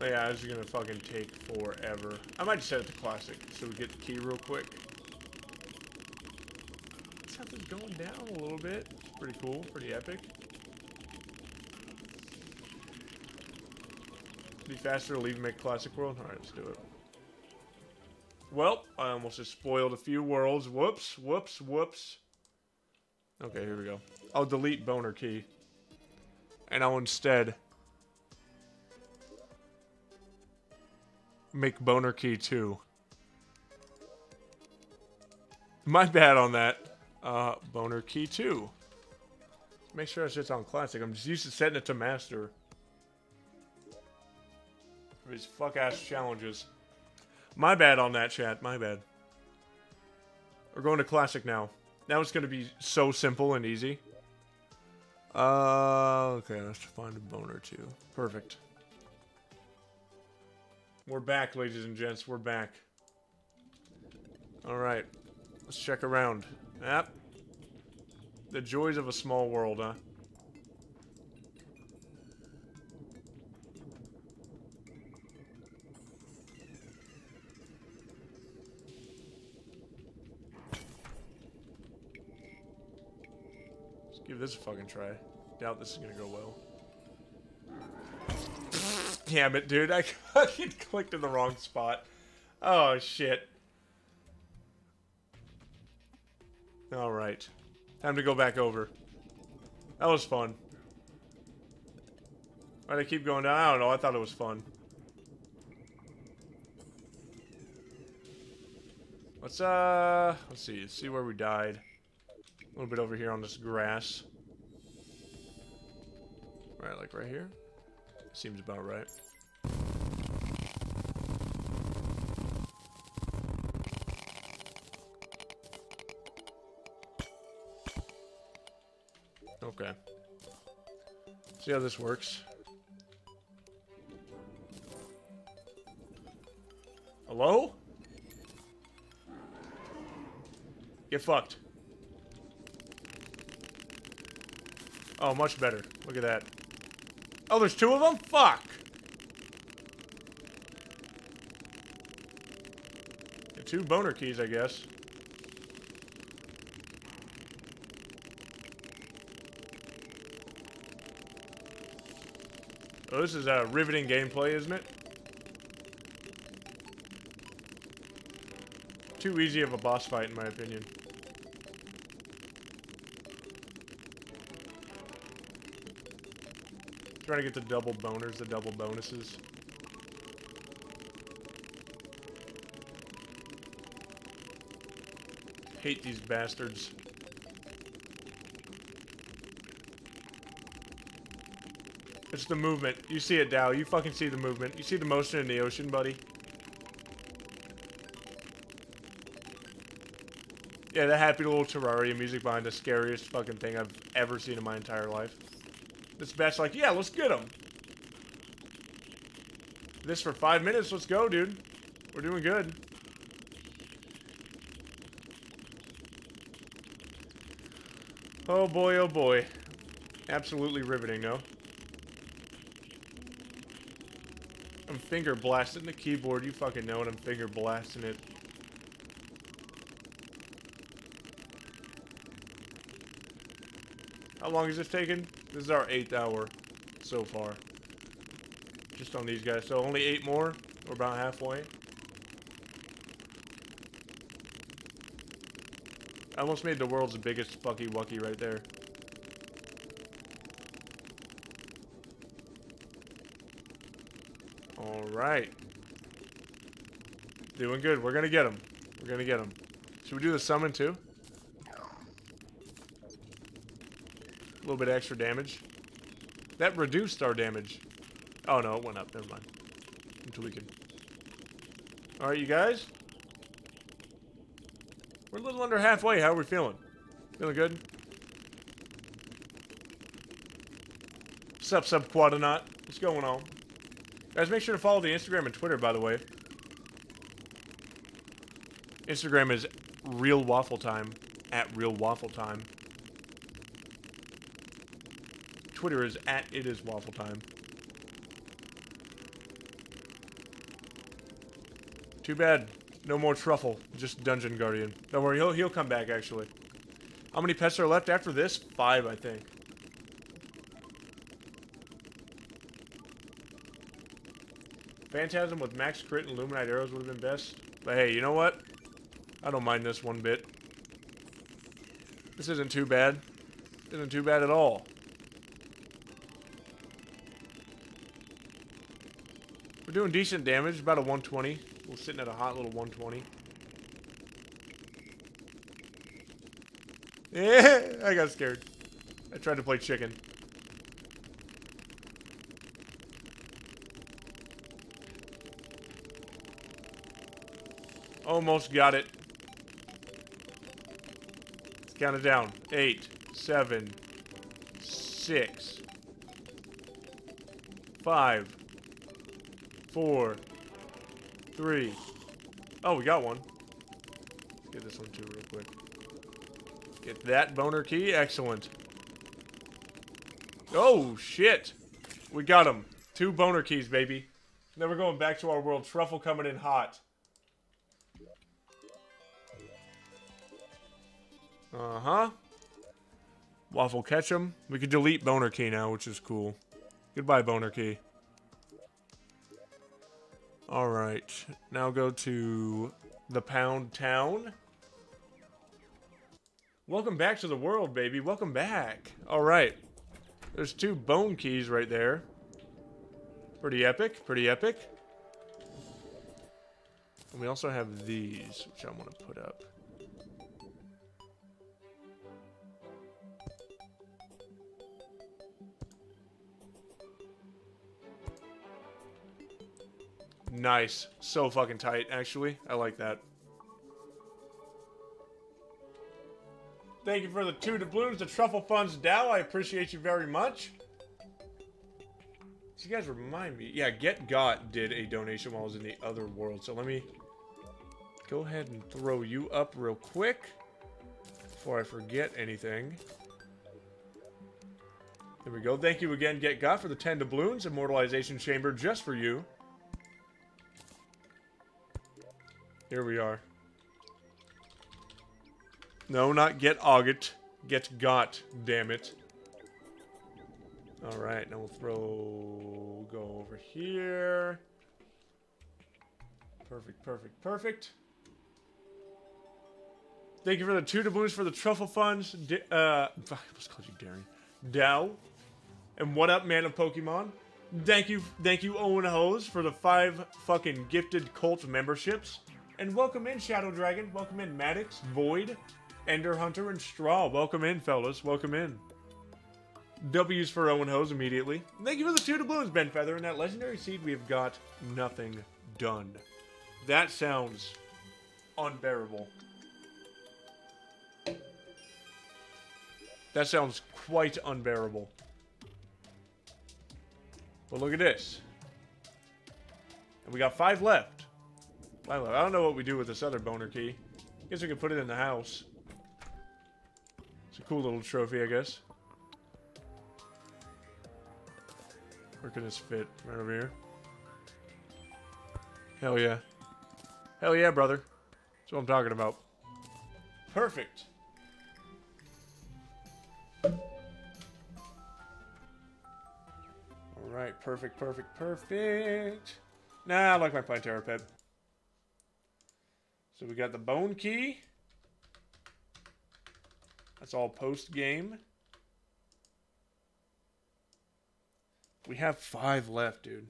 [SPEAKER 1] Yeah, this is gonna fucking take forever. I might just set it to classic so we get the key real quick. Something's going down a little bit. Pretty cool, pretty epic. Faster leave make classic world? Alright, let's do it. Well, I almost just spoiled a few worlds. Whoops, whoops, whoops. Okay, here we go. I'll delete boner key. And I'll instead make boner key 2. My bad on that. Uh, boner key 2. Make sure that shit's on classic. I'm just used to setting it to master. These fuck ass challenges. My bad on that chat. My bad. We're going to classic now. Now it's going to be so simple and easy. Uh, okay, let's find a boner 2. Perfect. We're back, ladies and gents. We're back. Alright. Let's check around. Yep. The joys of a small world, huh? Give this a fucking try. Doubt this is gonna go well. Damn it, dude. I fucking clicked in the wrong spot. Oh, shit. Alright. Time to go back over. That was fun. Why'd I keep going down? I don't know. I thought it was fun. Let's, uh... Let's see. Let's see where we died. A little bit over here on this grass. Right, like right here? Seems about right. Okay. See how this works. Hello? Get fucked. Oh, much better. Look at that. Oh, there's two of them? Fuck! Two boner keys, I guess. Oh, this is a riveting gameplay, isn't it? Too easy of a boss fight, in my opinion. Trying to get the double boners, the double bonuses. Hate these bastards. It's the movement. You see it, Dow. You fucking see the movement. You see the motion in the ocean, buddy? Yeah, the happy little Terraria music behind the scariest fucking thing I've ever seen in my entire life. This bat's like, yeah, let's get him. This for five minutes, let's go, dude. We're doing good. Oh boy, oh boy. Absolutely riveting, no? I'm finger blasting the keyboard. You fucking know it. I'm finger blasting it. How long is this taken? This is our eighth hour so far. Just on these guys. So only eight more. We're about halfway. I almost made the world's biggest fucky wucky right there. Alright. Doing good. We're gonna get him. We're gonna get him. Should we do the summon too? Little bit extra damage. That reduced our damage. Oh no, it went up. Never mind. Until we can. Alright, you guys? We're a little under halfway. How are we feeling? Feeling good? Sup, sub quadonaut? What's going on? Guys, make sure to follow the Instagram and Twitter, by the way. Instagram is Real Waffle Time. At Real Waffle Time. Twitter is at It Is Waffle Time. Too bad. No more truffle. Just Dungeon Guardian. Don't worry, he'll, he'll come back, actually. How many pets are left after this? Five, I think. Phantasm with max crit and Luminite arrows would have been best. But hey, you know what? I don't mind this one bit. This isn't too bad. Isn't too bad at all. We're doing decent damage, about a 120. We're sitting at a hot little 120. Yeah, I got scared. I tried to play chicken. Almost got it. Let's count it down. Eight, seven, six, five, four, three. Oh, we got one. Let's get this one too real quick. Get that boner key. Excellent. Oh, shit. We got him. Two boner keys, baby. Then we're going back to our world. Truffle coming in hot. Uh-huh. Waffle catch him. We could delete Boner Key now, which is cool. Goodbye, Boner Key. Alright. Now go to the Pound Town. Welcome back to the world, baby. Welcome back. Alright. There's two bone keys right there. Pretty epic. Pretty epic. And we also have these, which I want to put up. Nice. So fucking tight, actually. I like that. Thank you for the two doubloons, the Truffle Funds Dow. I appreciate you very much. So you guys remind me. Yeah, Get Got did a donation while I was in the other world. So let me go ahead and throw you up real quick before I forget anything. There we go. Thank you again, Get Got, for the 10 doubloons. Immortalization Chamber just for you. Here we are. No, not get auget. Get got, damn it. Alright, now we'll throw... Go over here. Perfect, perfect, perfect. Thank you for the two doubloons for the truffle funds. D uh, I was called you Darren. Dow. And what up, man of Pokemon? Thank you, thank you, Owen Hose, for the five fucking gifted cult memberships. And welcome in, Shadow Dragon. Welcome in, Maddox, Void, Ender Hunter, and Straw. Welcome in, fellas. Welcome in. W's for Owen Hose immediately. Thank you for the two doubloons, Ben Feather. And that legendary seed, we have got nothing done. That sounds unbearable. That sounds quite unbearable. But look at this. And we got five left. I don't know what we do with this other boner key. Guess we could put it in the house. It's a cool little trophy, I guess. Where can this fit? Right over here. Hell yeah. Hell yeah, brother. That's what I'm talking about. Perfect. Alright, perfect, perfect, perfect. Nah, I like my Plantera pet. So we got the bone key. That's all post game. We have five left, dude.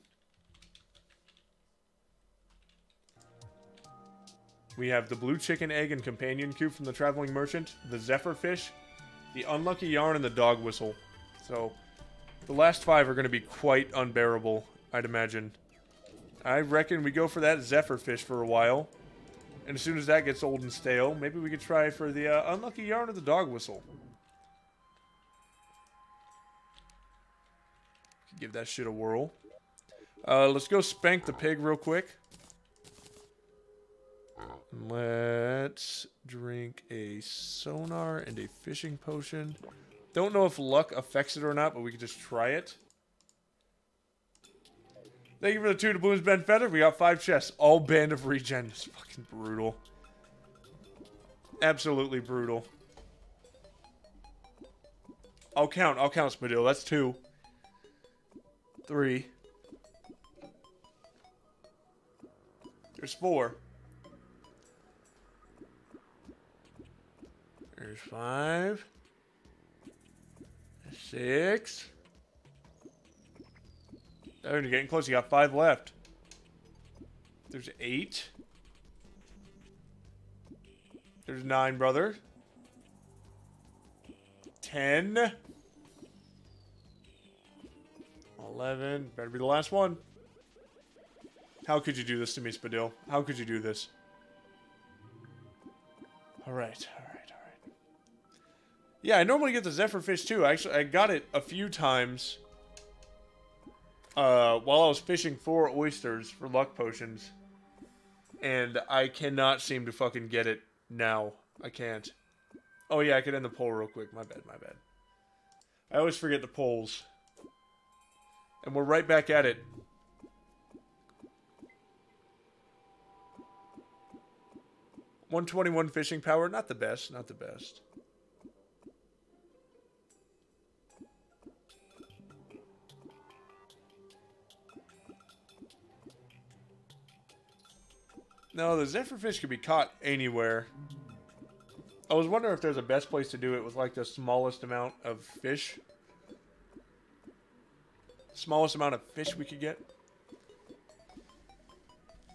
[SPEAKER 1] We have the blue chicken egg and companion cube from the traveling merchant, the zephyr fish, the unlucky yarn, and the dog whistle. So, the last five are going to be quite unbearable, I'd imagine. I reckon we go for that zephyr fish for a while. And as soon as that gets old and stale, maybe we could try for the uh, unlucky yarn or the dog whistle. Give that shit a whirl. Uh, let's go spank the pig real quick. Let's drink a sonar and a fishing potion. Don't know if luck affects it or not, but we can just try it. Thank you for the two doubloons, Ben Feather. We got five chests, all band of regen. It's fucking brutal. Absolutely brutal. I'll count. I'll count, Spadil. That's two. Three. There's four. There's five. Six. Oh, you're getting close. You got five left. There's eight. There's nine, brother. Ten. Eleven. Better be the last one. How could you do this to me, Spadil? How could you do this? Alright, alright, alright. Yeah, I normally get the Zephyr fish too. Actually, I got it a few times uh, while I was fishing for oysters for luck potions. And I cannot seem to fucking get it now. I can't. Oh yeah, I could end the poll real quick. My bad, my bad. I always forget the polls. And we're right back at it. One twenty one fishing power, not the best, not the best. No, the zephyrfish could be caught anywhere. I was wondering if there's a best place to do it with like the smallest amount of fish. Smallest amount of fish we could get.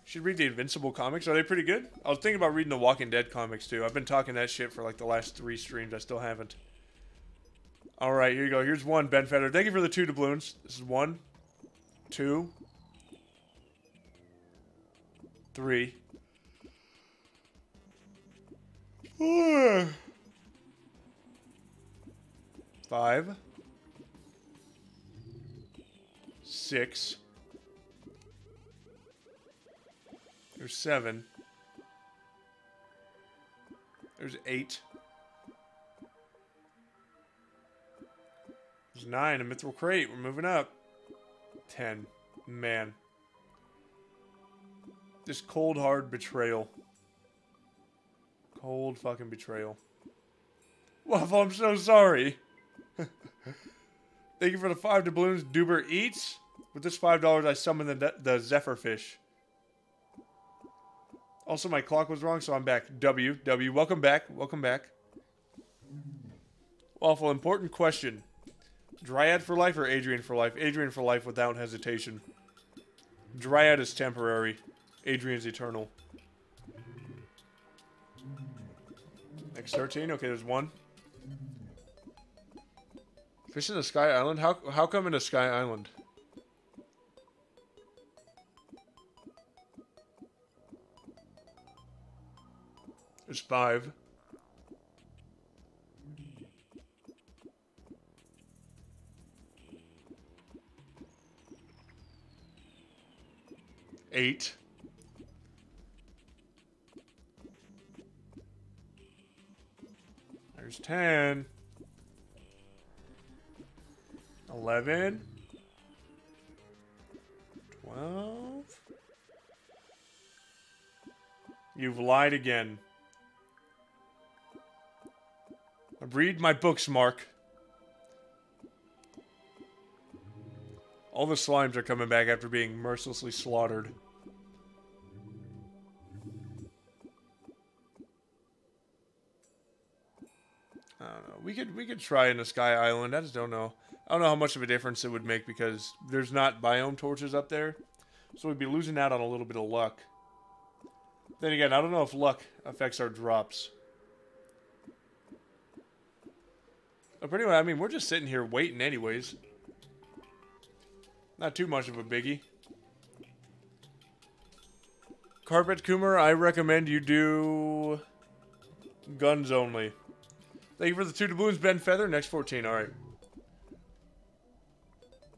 [SPEAKER 1] Should read the Invincible comics. Are they pretty good? I was thinking about reading the Walking Dead comics too. I've been talking that shit for like the last three streams. I still haven't. All right, here you go. Here's one, Ben Feather. Thank you for the two doubloons. This is one, two, three, Five. Six. There's seven. There's eight. There's nine. A mithril crate. We're moving up. Ten. Man. This cold hard betrayal. Cold fucking betrayal. Waffle, I'm so sorry. Thank you for the five doubloons. Duber eats. With this five dollars, I summon the the Zephyr fish. Also, my clock was wrong, so I'm back. W W. Welcome back. Welcome back. Waffle, important question. Dryad for life or Adrian for life? Adrian for life without hesitation. Dryad is temporary. Adrian's eternal. 13? Okay, there's one. Fish in the Sky Island? How, how come in a Sky Island? There's five. Eight. There's 10. 11. 12. You've lied again. Read my books, Mark. All the slimes are coming back after being mercilessly slaughtered. Don't know. We could we could try in the Sky Island. I just don't know. I don't know how much of a difference it would make because there's not biome torches up there. So we'd be losing out on a little bit of luck. Then again, I don't know if luck affects our drops. But anyway, I mean, we're just sitting here waiting anyways. Not too much of a biggie. Carpet Coomer, I recommend you do guns only. Thank you for the two doubloons, Ben Feather. Next 14, alright.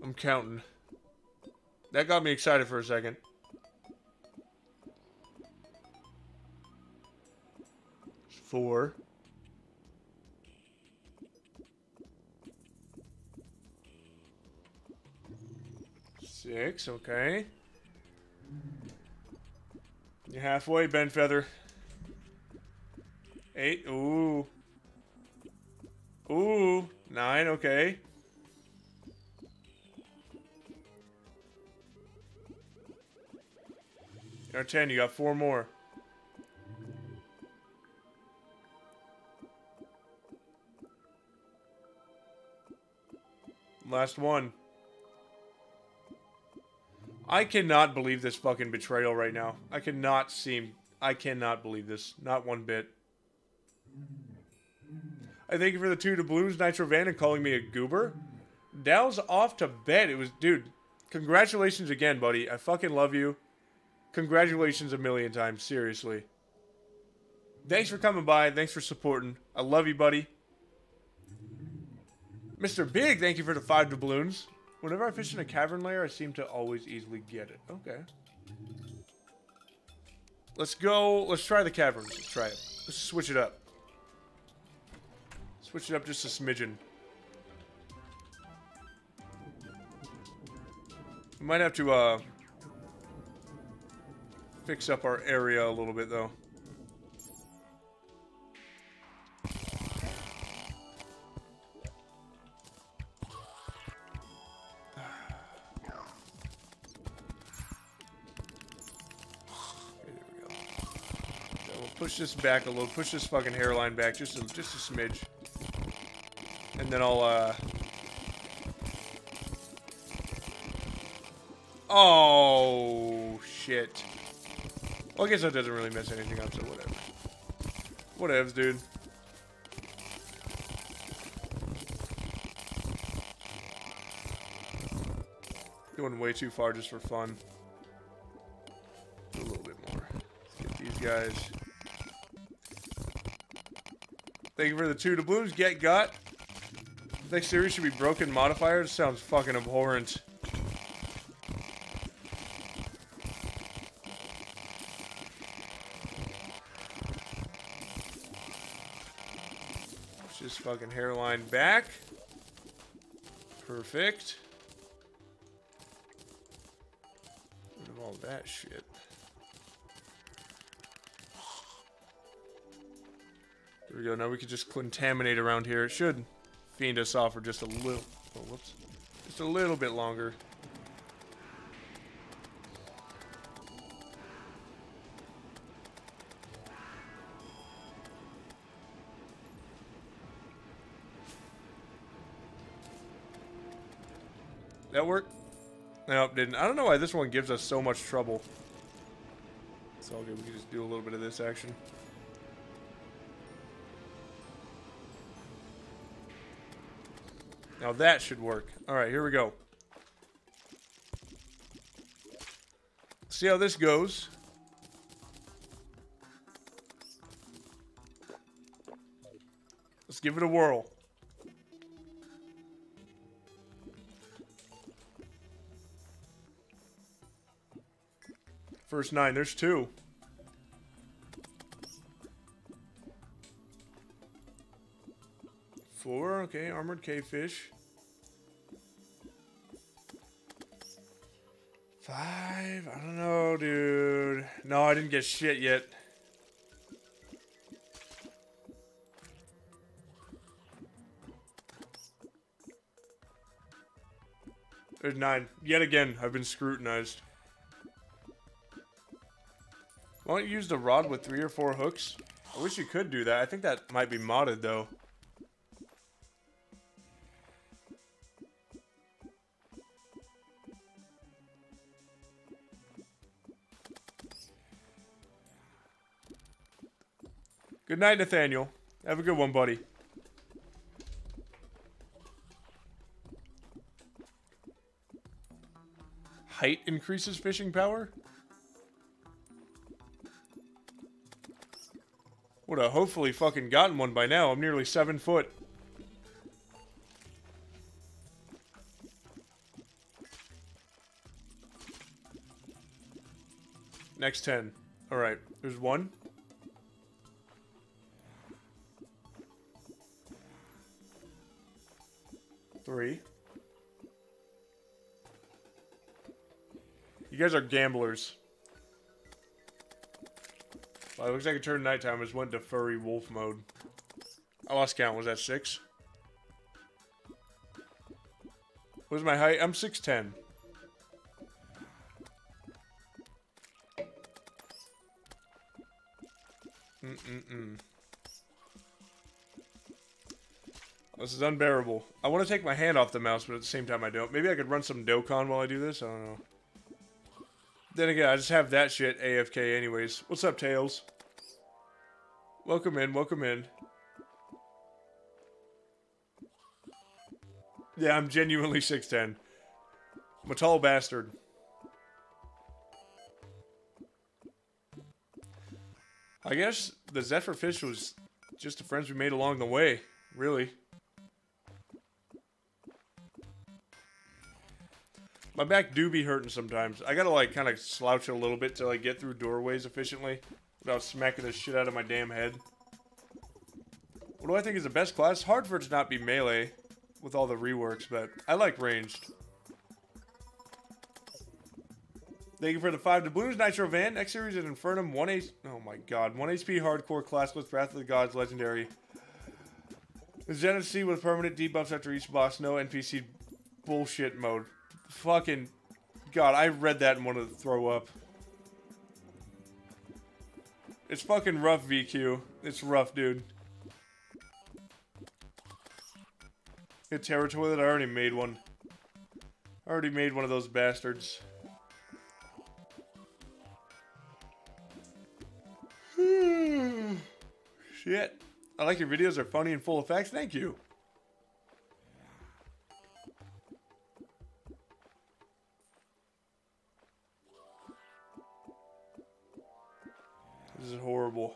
[SPEAKER 1] I'm counting. That got me excited for a second. Four. Six, okay. You're halfway, Ben Feather. Eight, ooh. Ooh, nine, okay. You're 10, you got four more. Last one. I cannot believe this fucking betrayal right now. I cannot seem... I cannot believe this. Not one bit. I thank you for the two doubloons, Nitro Van, and calling me a goober. Dow's off to bed. It was... Dude, congratulations again, buddy. I fucking love you. Congratulations a million times. Seriously. Thanks for coming by. Thanks for supporting. I love you, buddy. Mr. Big, thank you for the five doubloons. Whenever I fish in a cavern layer, I seem to always easily get it. Okay. Let's go. Let's try the caverns. Let's try it. Let's switch it up. Switch it up just a smidgen. We might have to, uh... Fix up our area a little bit, though. There we go. We'll push this back a little. Push this fucking hairline back just a, just a smidge. And then I'll, uh... Oh, shit. Well, I guess that doesn't really mess anything up, so whatever. Whatevs, dude. Going way too far just for fun. A little bit more. Let's get these guys. Thank you for the two doubloons. Get got. Next series should be broken modifiers. Sounds fucking abhorrent. Just fucking hairline back. Perfect. Rid of all that shit. There we go. Now we can just contaminate around here. It should fiend us off for just a little. Oh, whoops. Just a little bit longer. That work? Nope, didn't. I don't know why this one gives us so much trouble. It's all good. We can just do a little bit of this action. Now that should work. Alright, here we go. See how this goes. Let's give it a whirl. First nine. There's two. Okay, armored cavefish. Five. I don't know, dude. No, I didn't get shit yet. There's nine. Yet again, I've been scrutinized. Why don't you use the rod with three or four hooks? I wish you could do that. I think that might be modded, though. Good night, Nathaniel. Have a good one, buddy. Height increases fishing power? Would have hopefully fucking gotten one by now. I'm nearly seven foot. Next ten. Alright, there's one. Three. You guys are gamblers. Well, it looks like it turned nighttime. I just went to furry wolf mode. I lost count. Was that six? What's my height? I'm 6'10". Mm-mm-mm. This is unbearable. I want to take my hand off the mouse, but at the same time I don't. Maybe I could run some Dokkan while I do this? I don't know. Then again, I just have that shit AFK anyways. What's up, Tails? Welcome in, welcome in. Yeah, I'm genuinely 6'10". I'm a tall bastard. I guess the Zephyr fish was just the friends we made along the way, really. My back do be hurting sometimes. I gotta like kind of slouch a little bit to like get through doorways efficiently without smacking the shit out of my damn head. What do I think is the best class? Hard for it to not be melee with all the reworks, but I like ranged. Thank you for the five doubloons, Nitro Van. X series at Infernum, one H. Oh my god, one HP hardcore class with Wrath of the Gods legendary. Zenith with permanent debuffs after each boss, no NPC bullshit mode. Fucking God, I read that and wanted to throw up. It's fucking rough, VQ. It's rough, dude. Get Terror Toilet, I already made one. I already made one of those bastards. Hmm. Shit. I like your videos, they're funny and full of facts. Thank you. This is horrible.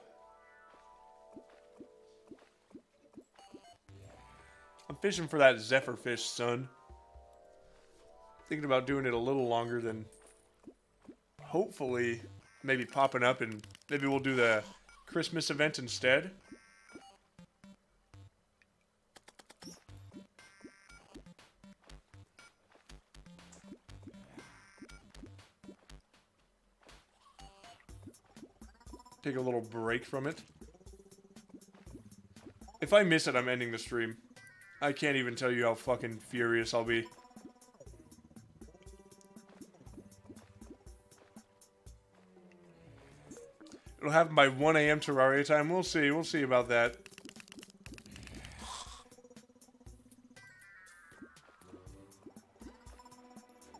[SPEAKER 1] I'm fishing for that Zephyr fish, son. Thinking about doing it a little longer than hopefully maybe popping up and maybe we'll do the Christmas event instead. Take a little break from it. If I miss it, I'm ending the stream. I can't even tell you how fucking furious I'll be. It'll happen by 1 a.m. Terraria time. We'll see. We'll see about that.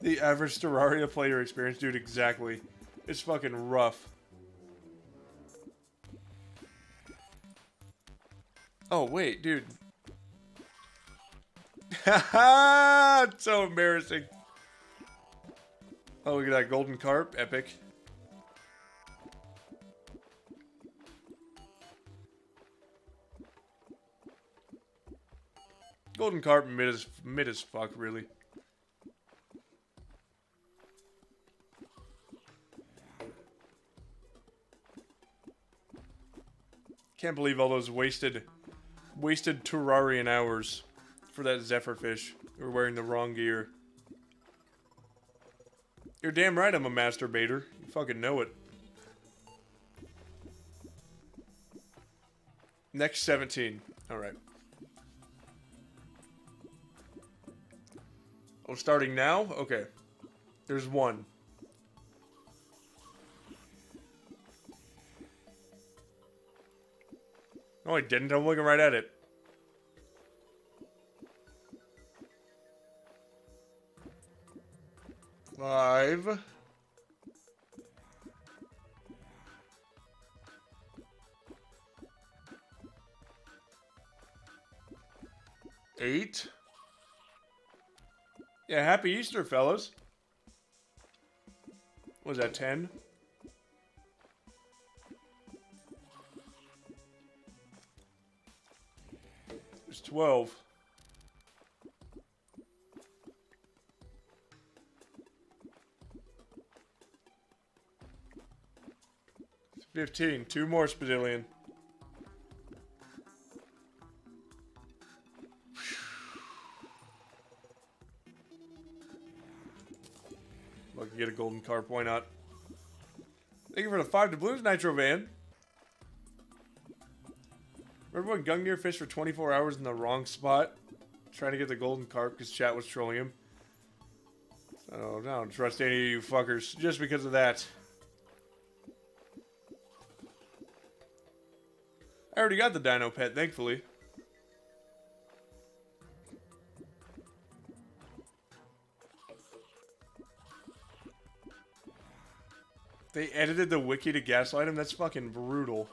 [SPEAKER 1] The average Terraria player experience, dude, exactly. It's fucking rough. Oh, wait, dude. so embarrassing. Oh, look at that golden carp. Epic. Golden carp mid as, mid as fuck, really. Can't believe all those wasted wasted Terrarian hours for that Zephyrfish. We're wearing the wrong gear. You're damn right I'm a masturbator. You fucking know it. Next 17. Alright. Oh, starting now? Okay. There's one. No, I didn't. I'm looking right at it. Five. Eight. Yeah, happy Easter, fellas. Was that 10? It's 12. It's 15. Two more Spadillion. Look, get a golden carp. Why not? Thank you for the five doubloons, Nitro Van. Remember when Gungnir fished for 24 hours in the wrong spot? Trying to get the golden carp because chat was trolling him. So, I don't trust any of you fuckers just because of that. I already got the dino pet, thankfully. They edited the wiki to gaslight him? That's fucking brutal.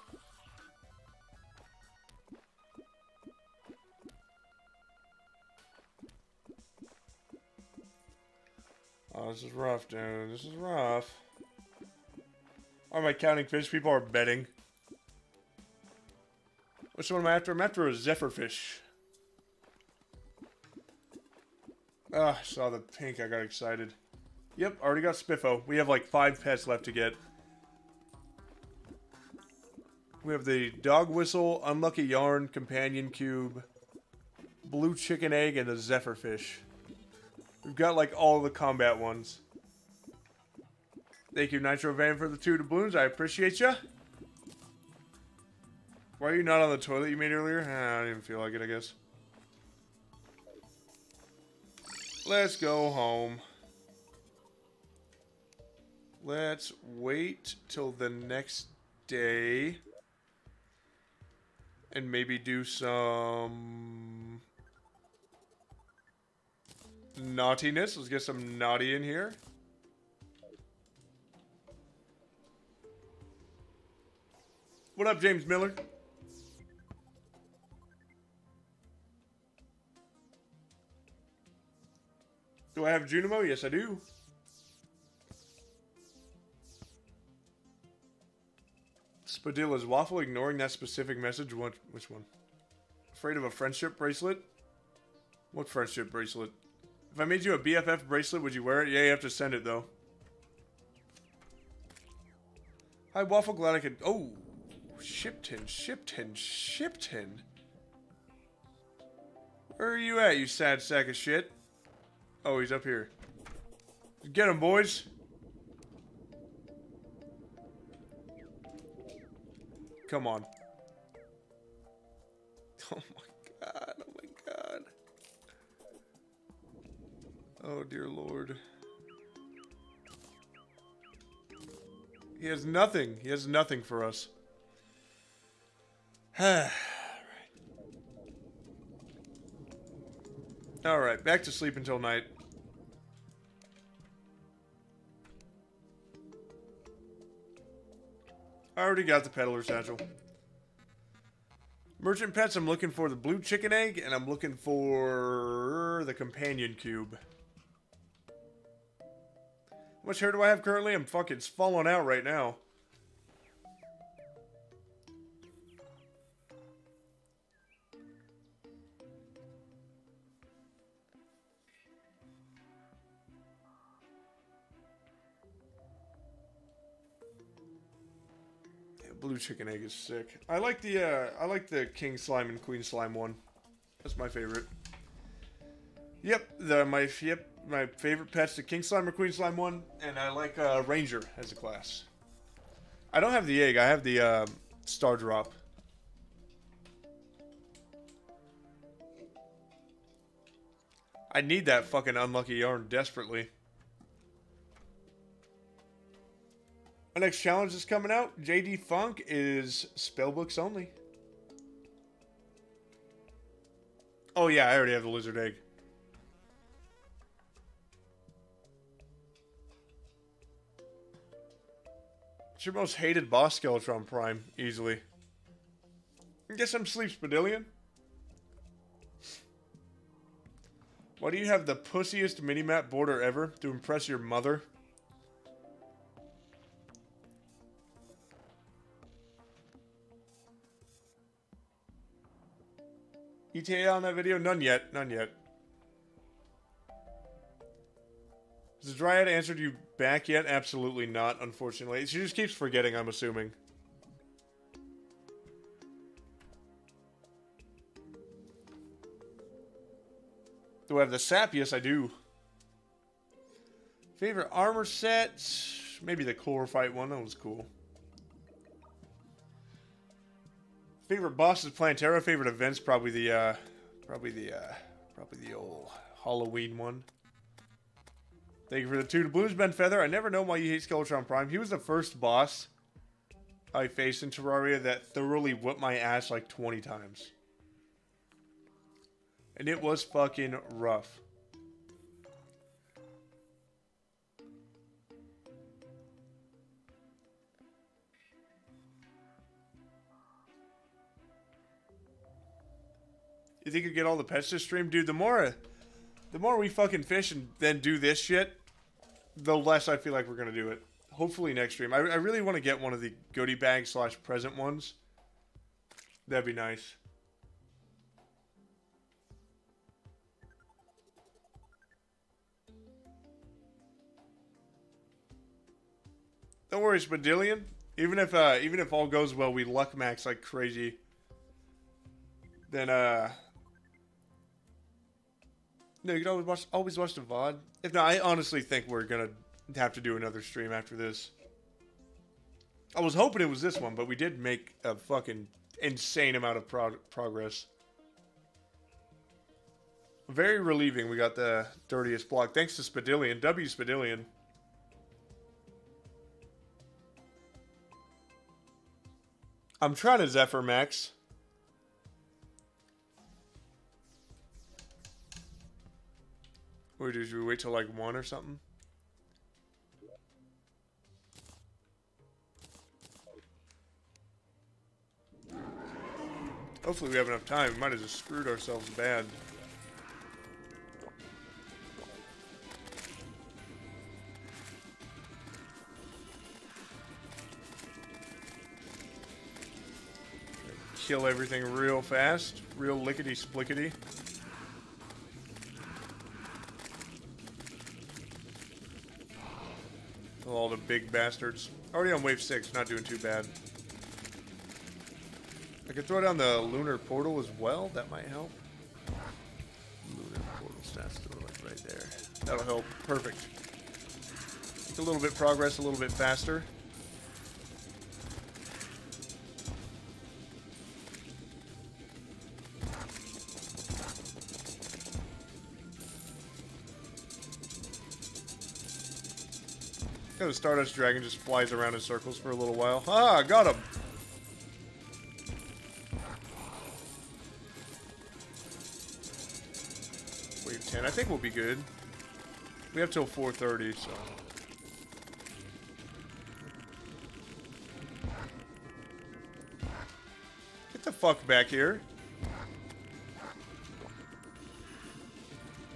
[SPEAKER 1] Oh, this is rough, dude. This is rough. Why am I counting fish? People are betting. Which one am I after? I'm after a zephyrfish. Ah, I saw the pink. I got excited. Yep, already got Spiffo. We have like five pets left to get. We have the dog whistle, unlucky yarn, companion cube, blue chicken egg, and the zephyrfish. We've got like all the combat ones. Thank you, Nitro Van, for the two doubloons. I appreciate you. Why are you not on the toilet you made earlier? I didn't even feel like it, I guess. Let's go home. Let's wait till the next day. And maybe do some naughtiness. Let's get some naughty in here. What up, James Miller? Do I have Junimo? Yes, I do. Spadilla, is Waffle ignoring that specific message? What? Which one? Afraid of a friendship bracelet? What friendship bracelet? If I made you a BFF bracelet, would you wear it? Yeah, you have to send it, though. Hi, Waffle. Glad I could... Oh! Shipton, Shipton, Shipton. Where are you at, you sad sack of shit? Oh, he's up here. Get him, boys. Come on. Oh dear lord. He has nothing. He has nothing for us. Alright. Alright, back to sleep until night. I already got the peddler satchel. Merchant pets, I'm looking for the blue chicken egg, and I'm looking for the companion cube. Much hair do I have currently? I'm fucking falling out right now. blue chicken egg is sick. I like the uh, I like the king slime and queen slime one. That's my favorite. Yep, the my yep my favorite pet's the king slime or queen slime one, and I like uh, ranger as a class. I don't have the egg. I have the uh, star drop. I need that fucking unlucky yarn desperately. Our next challenge is coming out. JD Funk is spellbooks only. Oh yeah, I already have the lizard egg. Your most hated boss Skeletron Prime, easily. Get some sleep, Spadillion. Why do you have the pussiest minimap border ever to impress your mother? ETA on that video? None yet. None yet. Has Dryad answered you back yet? Absolutely not, unfortunately. She just keeps forgetting, I'm assuming. Do I have the sap? Yes, I do. Favorite armor set? Maybe the chlorophyte one. That was cool. Favorite boss is Plantera. Favorite events probably the uh, probably the uh, probably the old Halloween one. Thank you for the two doubloons Ben Feather. I never know why you hate Skeletron Prime. He was the first boss I faced in Terraria that thoroughly whipped my ass like 20 times. And it was fucking rough. You think you get all the pets to stream? Dude, the more the more we fucking fish and then do this shit, the less I feel like we're gonna do it. Hopefully next stream. I, I really want to get one of the goodie bag slash present ones. That'd be nice. Don't worry, Spadillion. Even if uh, even if all goes well, we luck max like crazy. Then uh, no, you can always watch always watch the VOD. If not, I honestly think we're gonna have to do another stream after this. I was hoping it was this one, but we did make a fucking insane amount of prog progress. Very relieving we got the dirtiest block. Thanks to Spadillion. W Spadillion. I'm trying to Zephyr Max. Or did we wait till like one or something? Hopefully we have enough time. We might have just screwed ourselves bad. Kill everything real fast. Real lickety-splickety. All the big bastards. Already on wave 6, not doing too bad. I could throw down the lunar portal as well. That might help. Lunar portal stats the right there. That'll help. Perfect. A little bit progress, a little bit faster. The Stardust Dragon just flies around in circles for a little while. Ah, got him! Wave 10. I think we'll be good. We have till 4.30, so... Get the fuck back here.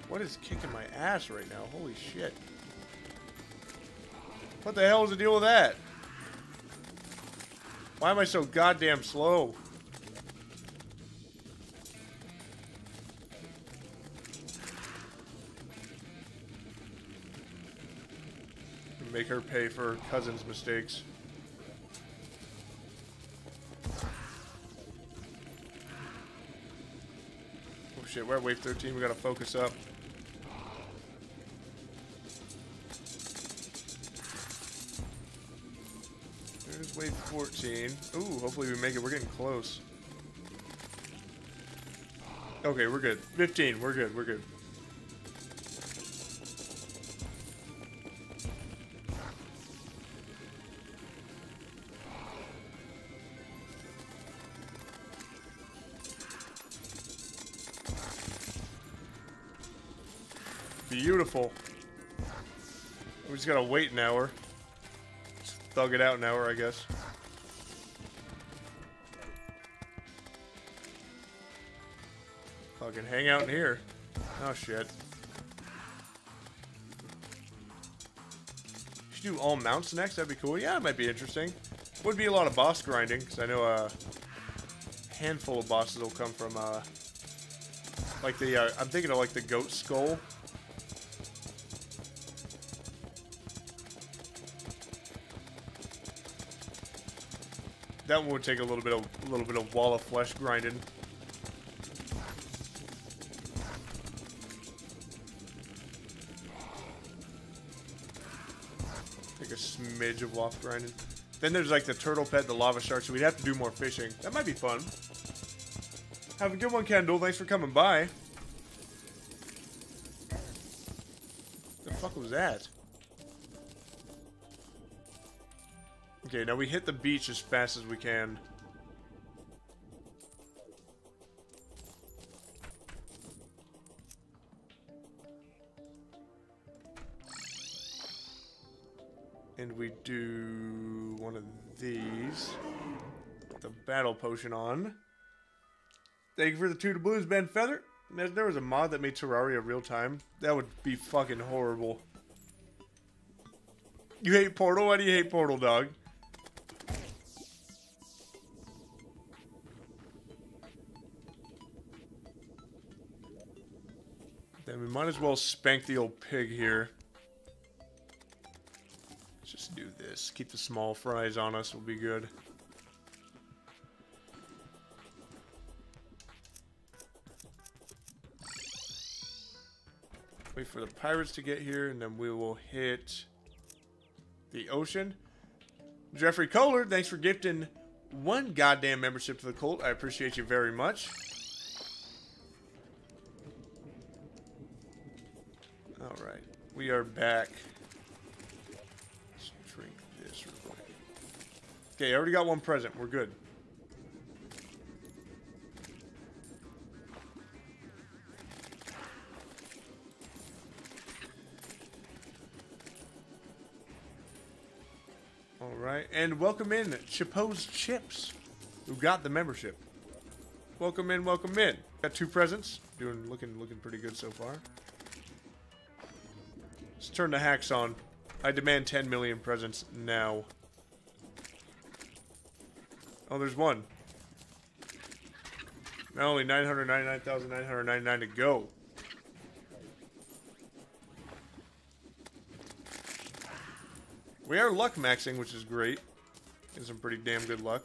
[SPEAKER 1] What is kicking my ass right now? Holy shit. What the hell is the deal with that? Why am I so goddamn slow? Make her pay for her cousin's mistakes. Oh shit, we're at wave 13, we gotta focus up. 14. Ooh, hopefully we make it. We're getting close. Okay, we're good. 15, we're good, we're good. Beautiful. We just gotta wait an hour. Just thug it out an hour, I guess. Fucking hang out in here. Oh shit. Should do all mounts next, that'd be cool. Yeah, it might be interesting. Would be a lot of boss grinding, because I know a handful of bosses will come from, uh, like the, uh, I'm thinking of like the goat skull. That one would take a little bit of, a little bit of wall of flesh grinding. Of WoF grinding. Then there's like the turtle pet, the lava shark, so we'd have to do more fishing. That might be fun. Have a good one, Kendall. Thanks for coming by. The fuck was that? Okay, now we hit the beach as fast as we can. Potion on. Thank you for the two doubloons, Ben Feather. There was a mod that made Terraria real time, that would be fucking horrible. You hate Portal? Why do you hate Portal, dog? Then we might as well spank the old pig here. Let's just do this. Keep the small fries on us We'll be good. Wait for the pirates to get here, and then we will hit the ocean. Jeffrey Kohler, thanks for gifting one goddamn membership to the cult. I appreciate you very much. Alright, we are back. Let's drink this real quick. Okay, I already got one present. We're good. Alright, and welcome in Chipo's Chips, who got the membership. Welcome in, welcome in. Got two presents. Doing looking looking pretty good so far. Let's turn the hacks on. I demand 10 million presents now. Oh, there's one. Now only 999,999 to go. We are luck maxing, which is great. Getting some pretty damn good luck.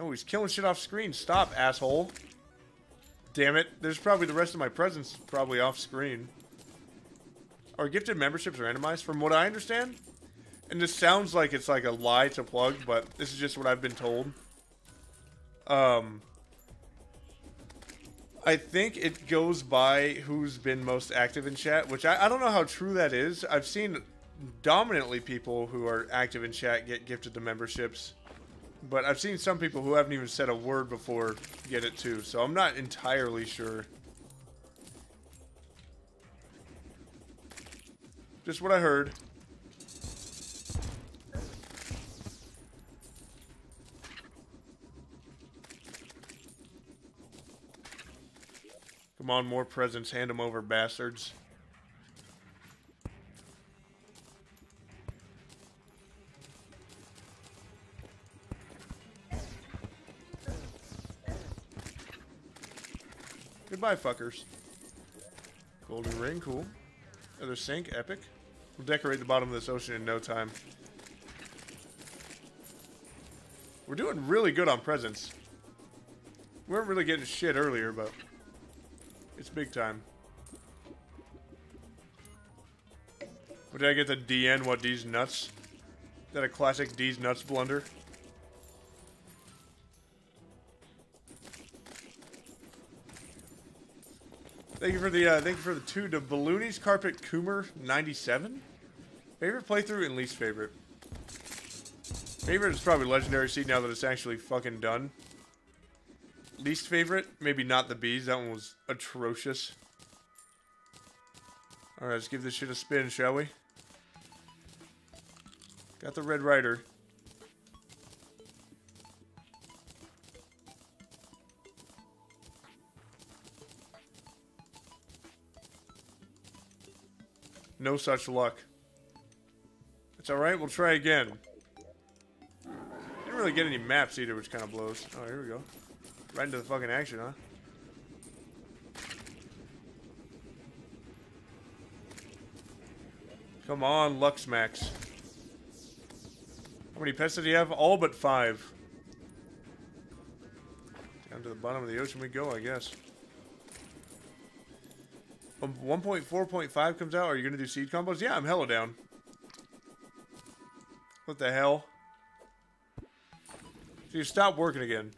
[SPEAKER 1] Oh, he's killing shit off screen. Stop, asshole. Damn it. There's probably the rest of my presents probably off screen. Our gifted memberships are randomized, from what I understand. And this sounds like it's like a lie to plug, but this is just what I've been told. Um, I think it goes by who's been most active in chat, which I, I don't know how true that is. I've seen dominantly people who are active in chat get gifted the memberships. But I've seen some people who haven't even said a word before get it too, so I'm not entirely sure. Just what I heard. Come on, more presents. Hand them over, bastards. Goodbye, fuckers. Golden ring, cool. Another sink, epic. We'll decorate the bottom of this ocean in no time. We're doing really good on presents. We weren't really getting shit earlier, but it's big time. What did I get the DN what D's nuts? Is that a classic D's nuts blunder? Thank you for the uh, thank you for the two to Balloonies Carpet Coomer 97. Favorite playthrough and least favorite. Favorite is probably Legendary Seed now that it's actually fucking done. Least favorite, maybe not the bees. That one was atrocious. Alright, let's give this shit a spin, shall we? Got the Red Ryder. No such luck. It's alright, we'll try again. Didn't really get any maps either, which kind of blows. Oh, here we go. Right into the fucking action, huh? Come on, Luxmax. How many pets did he have? All but five. Down to the bottom of the ocean we go, I guess. Um, 1.4.5 comes out. Are you going to do seed combos? Yeah, I'm hella down. What the hell? You stop working again.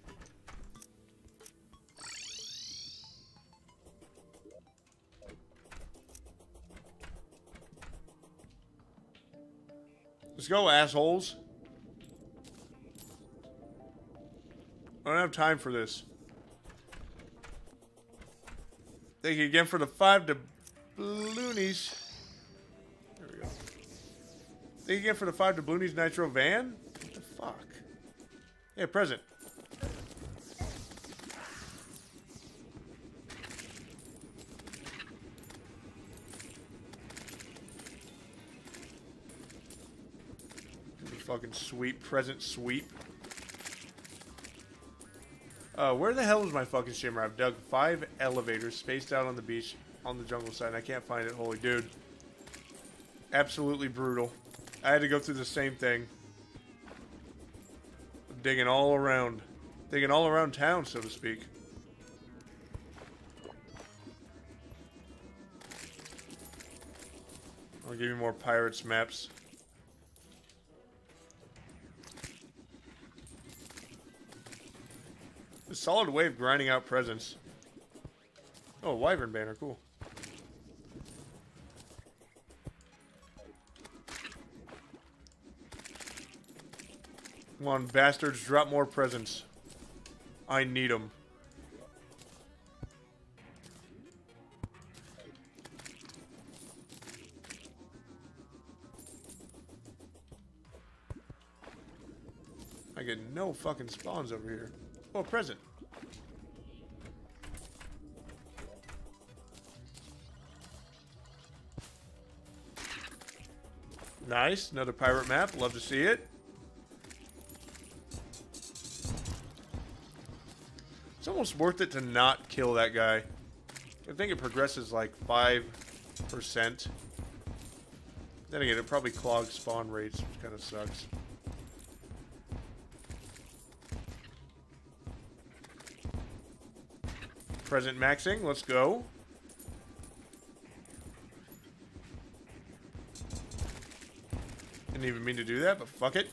[SPEAKER 1] Let's go, assholes. I don't have time for this. Thank you again for the five to Bloonies. There we go. Thank you again for the five to Bloonies Nitro Van. What the fuck? Yeah, present. Fucking sweep, present sweep. Uh, where the hell is my fucking shimmer? I've dug five elevators spaced out on the beach on the jungle side. And I can't find it. Holy dude. Absolutely brutal. I had to go through the same thing. Digging all around. Digging all around town, so to speak. I'll give you more pirates maps. Solid way of grinding out presents. Oh, Wyvern banner, cool. Come on, bastards, drop more presents. I need them. I get no fucking spawns over here. Oh, present. Nice. Another pirate map. Love to see it. It's almost worth it to not kill that guy. I think it progresses like 5%. Then again, it probably clogs spawn rates, which kind of sucks. Present maxing, let's go. Didn't even mean to do that, but fuck it.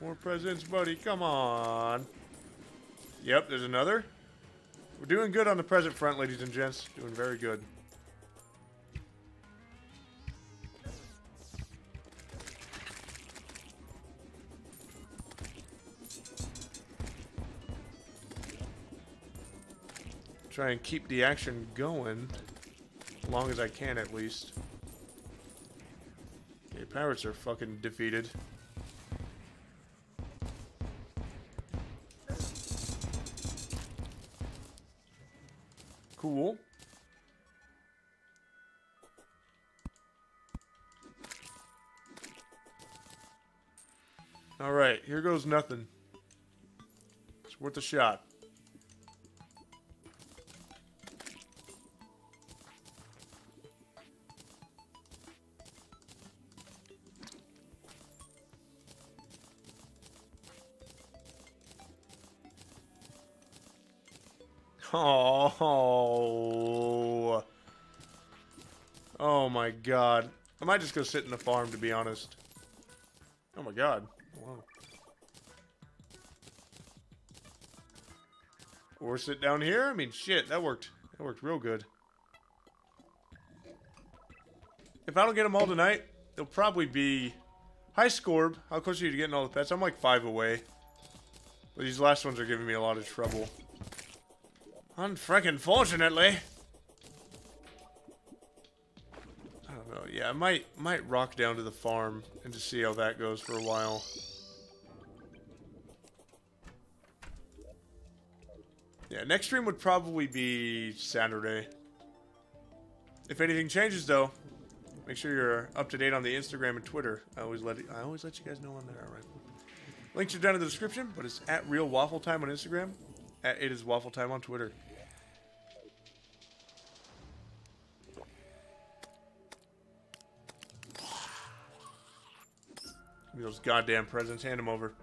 [SPEAKER 1] More presents, buddy. Come on. Yep, there's another. We're doing good on the present front, ladies and gents. Doing very good. Try and keep the action going. As long as I can, at least. Okay, pirates are fucking defeated. Cool. Alright, here goes nothing. It's worth a shot. Oh. Oh my god. I might just go sit in the farm, to be honest. Oh my god. Wow. Or sit down here? I mean, shit, that worked. That worked real good. If I don't get them all tonight, they'll probably be... Hi, Scorb. How close are you to getting all the pets? I'm like five away. But these last ones are giving me a lot of trouble. Unfreaking fortunately. I don't know. Yeah, I might might rock down to the farm and just see how that goes for a while. Yeah, next stream would probably be Saturday. If anything changes, though, make sure you're up to date on the Instagram and Twitter. I always let I always let you guys know on there. All right. Links are down in the description, but it's at Real Waffle Time on Instagram, at It Is Waffle Time on Twitter. Give me those goddamn presents. Hand them over.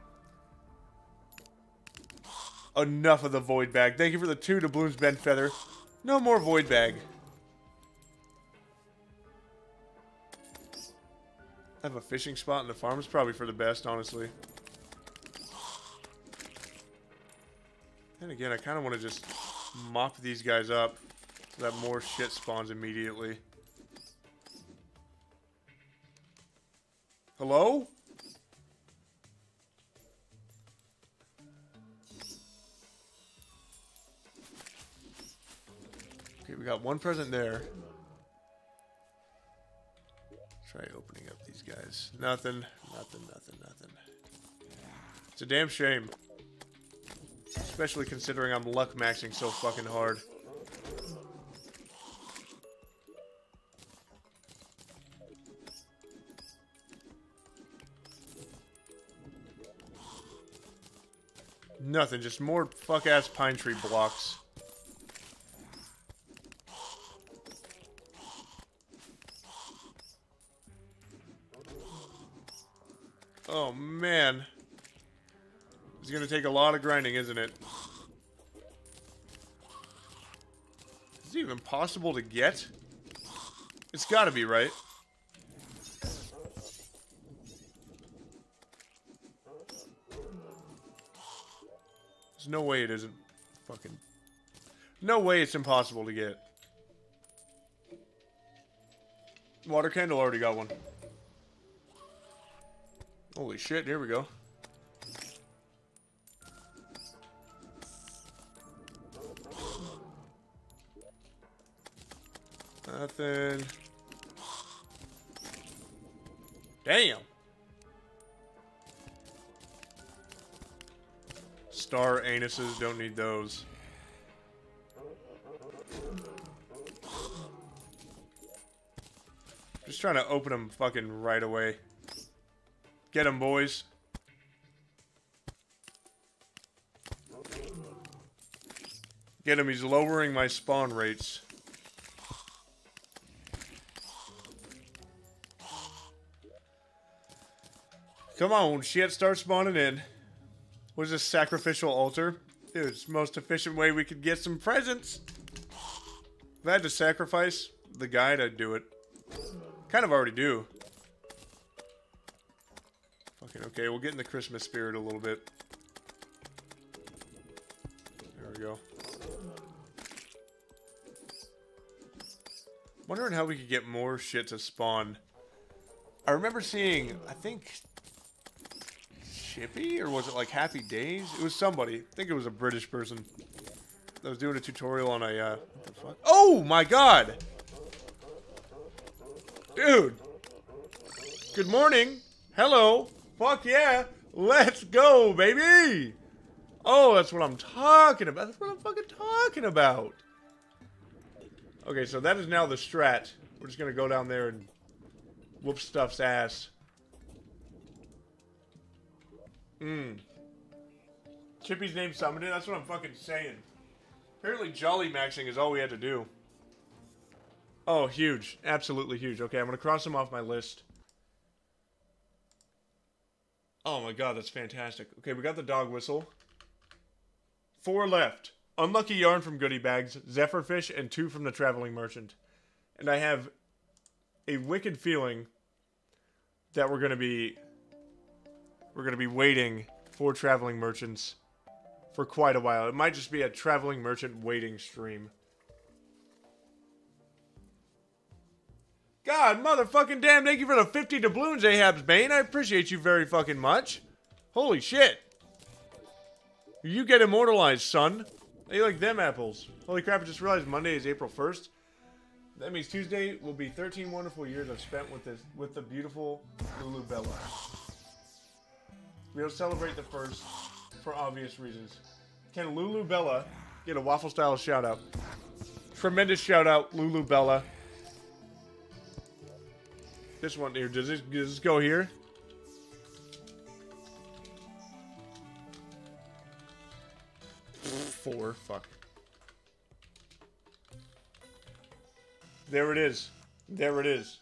[SPEAKER 1] Enough of the void bag. Thank you for the two to Bloom's bent feather. No more void bag. I have a fishing spot in the farm. It's probably for the best, honestly. And again, I kind of want to just mop these guys up so that more shit spawns immediately. Hello? Okay, we got one present there. Try opening up these guys. Nothing, nothing, nothing, nothing. It's a damn shame. Especially considering I'm luck maxing so fucking hard. Nothing, just more fuck ass pine tree blocks. Oh man. It's gonna take a lot of grinding, isn't it? Is it even possible to get? It's gotta be, right? There's no way it isn't fucking... No way it's impossible to get. Water candle already got one. Holy shit, here we go. Nothing. Damn. Star anuses, don't need those. Just trying to open them fucking right away. Get them, boys. Get him, he's lowering my spawn rates. Come on, shit, start spawning in. What is this sacrificial altar? Dude, it's the most efficient way we could get some presents. If I had to sacrifice the guide, I'd do it. Kind of already do. Fucking okay, we'll get in the Christmas spirit a little bit. There we go. Wondering how we could get more shit to spawn. I remember seeing, I think, Chippy? Or was it like Happy Days? It was somebody. I think it was a British person. That was doing a tutorial on a, uh, what the fuck? Oh my god! Dude! Good morning! Hello! Fuck yeah! Let's go, baby! Oh, that's what I'm talking about. That's what I'm fucking talking about. Okay, so that is now the strat. We're just gonna go down there and whoop stuff's ass. Mmm. Chippy's name summoned it? That's what I'm fucking saying. Apparently jolly maxing is all we had to do. Oh, huge. Absolutely huge. Okay, I'm gonna cross him off my list. Oh my god, that's fantastic. Okay, we got the dog whistle. Four left. unlucky yarn from Goodie Bags, Zephyrfish, and two from the Traveling Merchant. And I have a wicked feeling that we're gonna be we're gonna be waiting for Traveling Merchants for quite a while. It might just be a Traveling Merchant waiting stream. God, motherfucking damn, thank you for the 50 doubloons, Ahab's Bane. I appreciate you very fucking much. Holy shit. You get immortalized, son. You like them apples? Holy crap, I just realized Monday is April 1st. That means Tuesday will be 13 wonderful years I've spent with this with the beautiful Lulu Bella. We'll celebrate the first for obvious reasons. Can Lulu Bella get a waffle style shout out? Tremendous shout out, Lulu Bella. This one here, does this, does this go here? Four, fuck. There it is. There it is.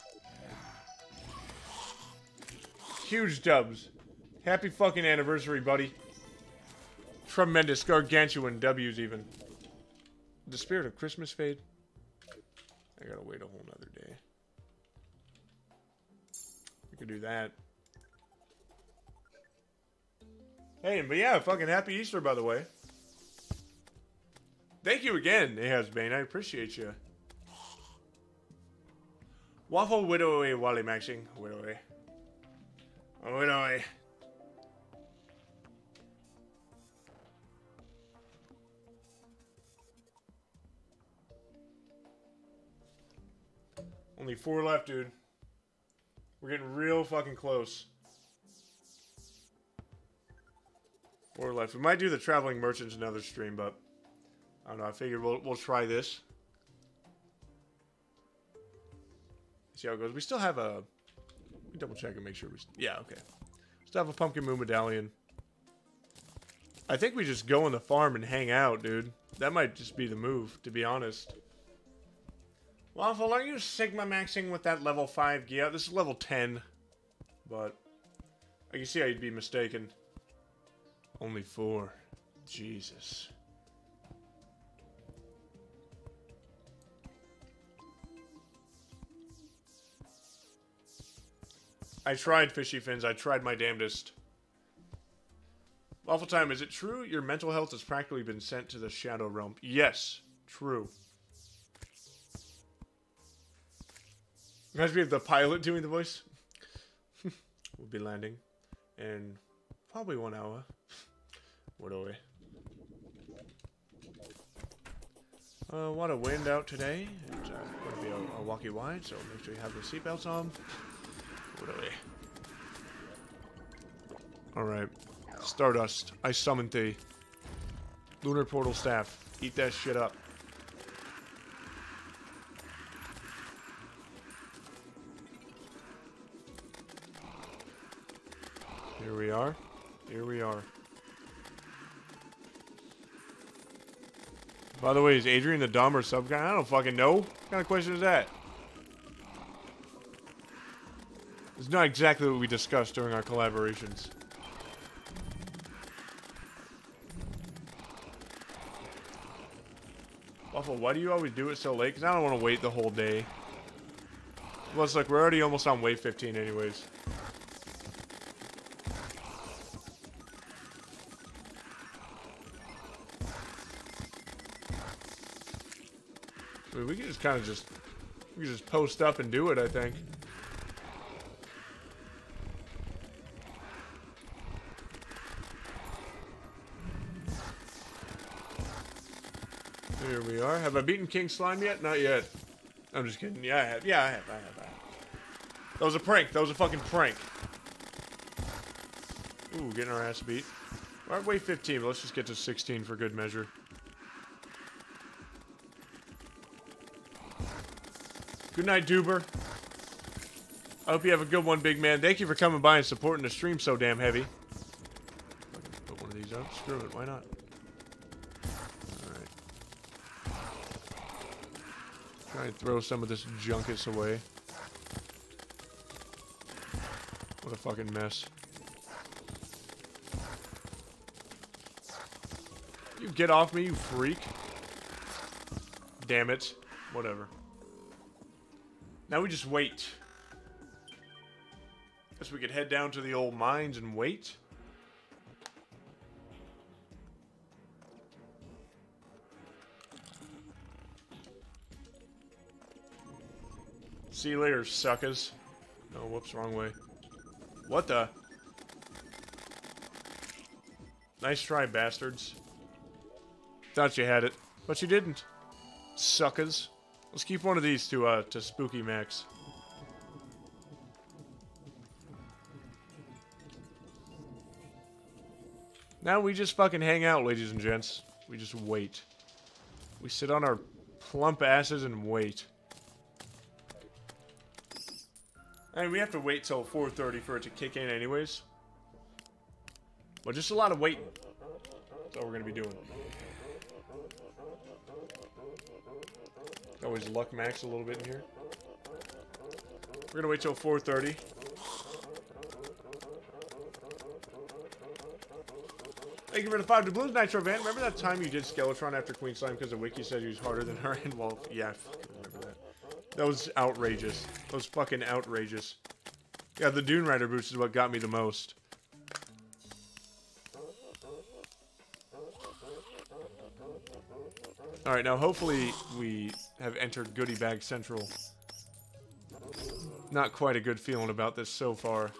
[SPEAKER 1] Huge dubs. Happy fucking anniversary, buddy. Tremendous, gargantuan W's even. The spirit of Christmas fade. I gotta wait a whole nother day. We could do that. Hey, but yeah, fucking happy Easter, by the way. Thank you again, Ahab's Bane. I appreciate you. Waffle Widowy Wally Maxing. Widowy. Widowy. Only four left, dude. We're getting real fucking close. Four left. We might do the Traveling Merchants another stream, but I don't know. I figured we'll, we'll try this. See how it goes. We still have a... Double check and make sure we... Yeah, okay. Still have a Pumpkin Moon Medallion. I think we just go on the farm and hang out, dude. That might just be the move, to be honest. Waffle, are you Sigma maxing with that level 5 gear? This is level 10. But I can see how you'd be mistaken. Only four. Jesus. I tried, Fishy Fins. I tried my damnedest. Waffle time, is it true your mental health has practically been sent to the Shadow Realm? Yes, true. Reminds me of the pilot doing the voice. we'll be landing in probably one hour. what are we? Uh, what a wind out today. It's uh, going to be a, a walkie wide, so make sure you have your seatbelts on. What are we? Alright. Stardust, I summon thee. Lunar Portal Staff, eat that shit up. Here we are. Here we are. By the way, is Adrian the Dahmer sub guy? I don't fucking know. What kind of question is that? It's not exactly what we discussed during our collaborations. Waffle, why do you always do it so late? Because I don't want to wait the whole day. Plus, look, we're already almost on wave 15 anyways. Kind of just, can just post up and do it, I think. Here we are. Have I beaten King Slime yet? Not yet. I'm just kidding. Yeah, I have. Yeah, I have. I have. I have. That was a prank. That was a fucking prank. Ooh, getting our ass beat. We're wave 15, but let's just get to 16 for good measure. Good night, Duber. I hope you have a good one, big man. Thank you for coming by and supporting the stream so damn heavy. Put one of these up. Screw it. Why not? Alright. Try and throw some of this junkus away. What a fucking mess. You get off me, you freak? Damn it. Whatever. Now we just wait. Guess we could head down to the old mines and wait. See you later, suckers. No, whoops, wrong way. What the? Nice try, bastards. Thought you had it, but you didn't. Suckers. Let's keep one of these to, uh, to Spooky Max. Now we just fucking hang out, ladies and gents. We just wait. We sit on our plump asses and wait. I mean, we have to wait till 4.30 for it to kick in anyways. But just a lot of waiting. That's all we're going to be doing. Oh, Always luck max a little bit in here. We're to wait till 4.30. Thank you for the five to doubloons, Nitro Van. Remember that time you did Skeletron after Queen Slime because the wiki said he was harder than her? And well, yeah, remember that. That was outrageous. That was fucking outrageous. Yeah, the Dunerider boots is what got me the most. Alright, now hopefully we have entered Goodie Bag Central. Not quite a good feeling about this so far.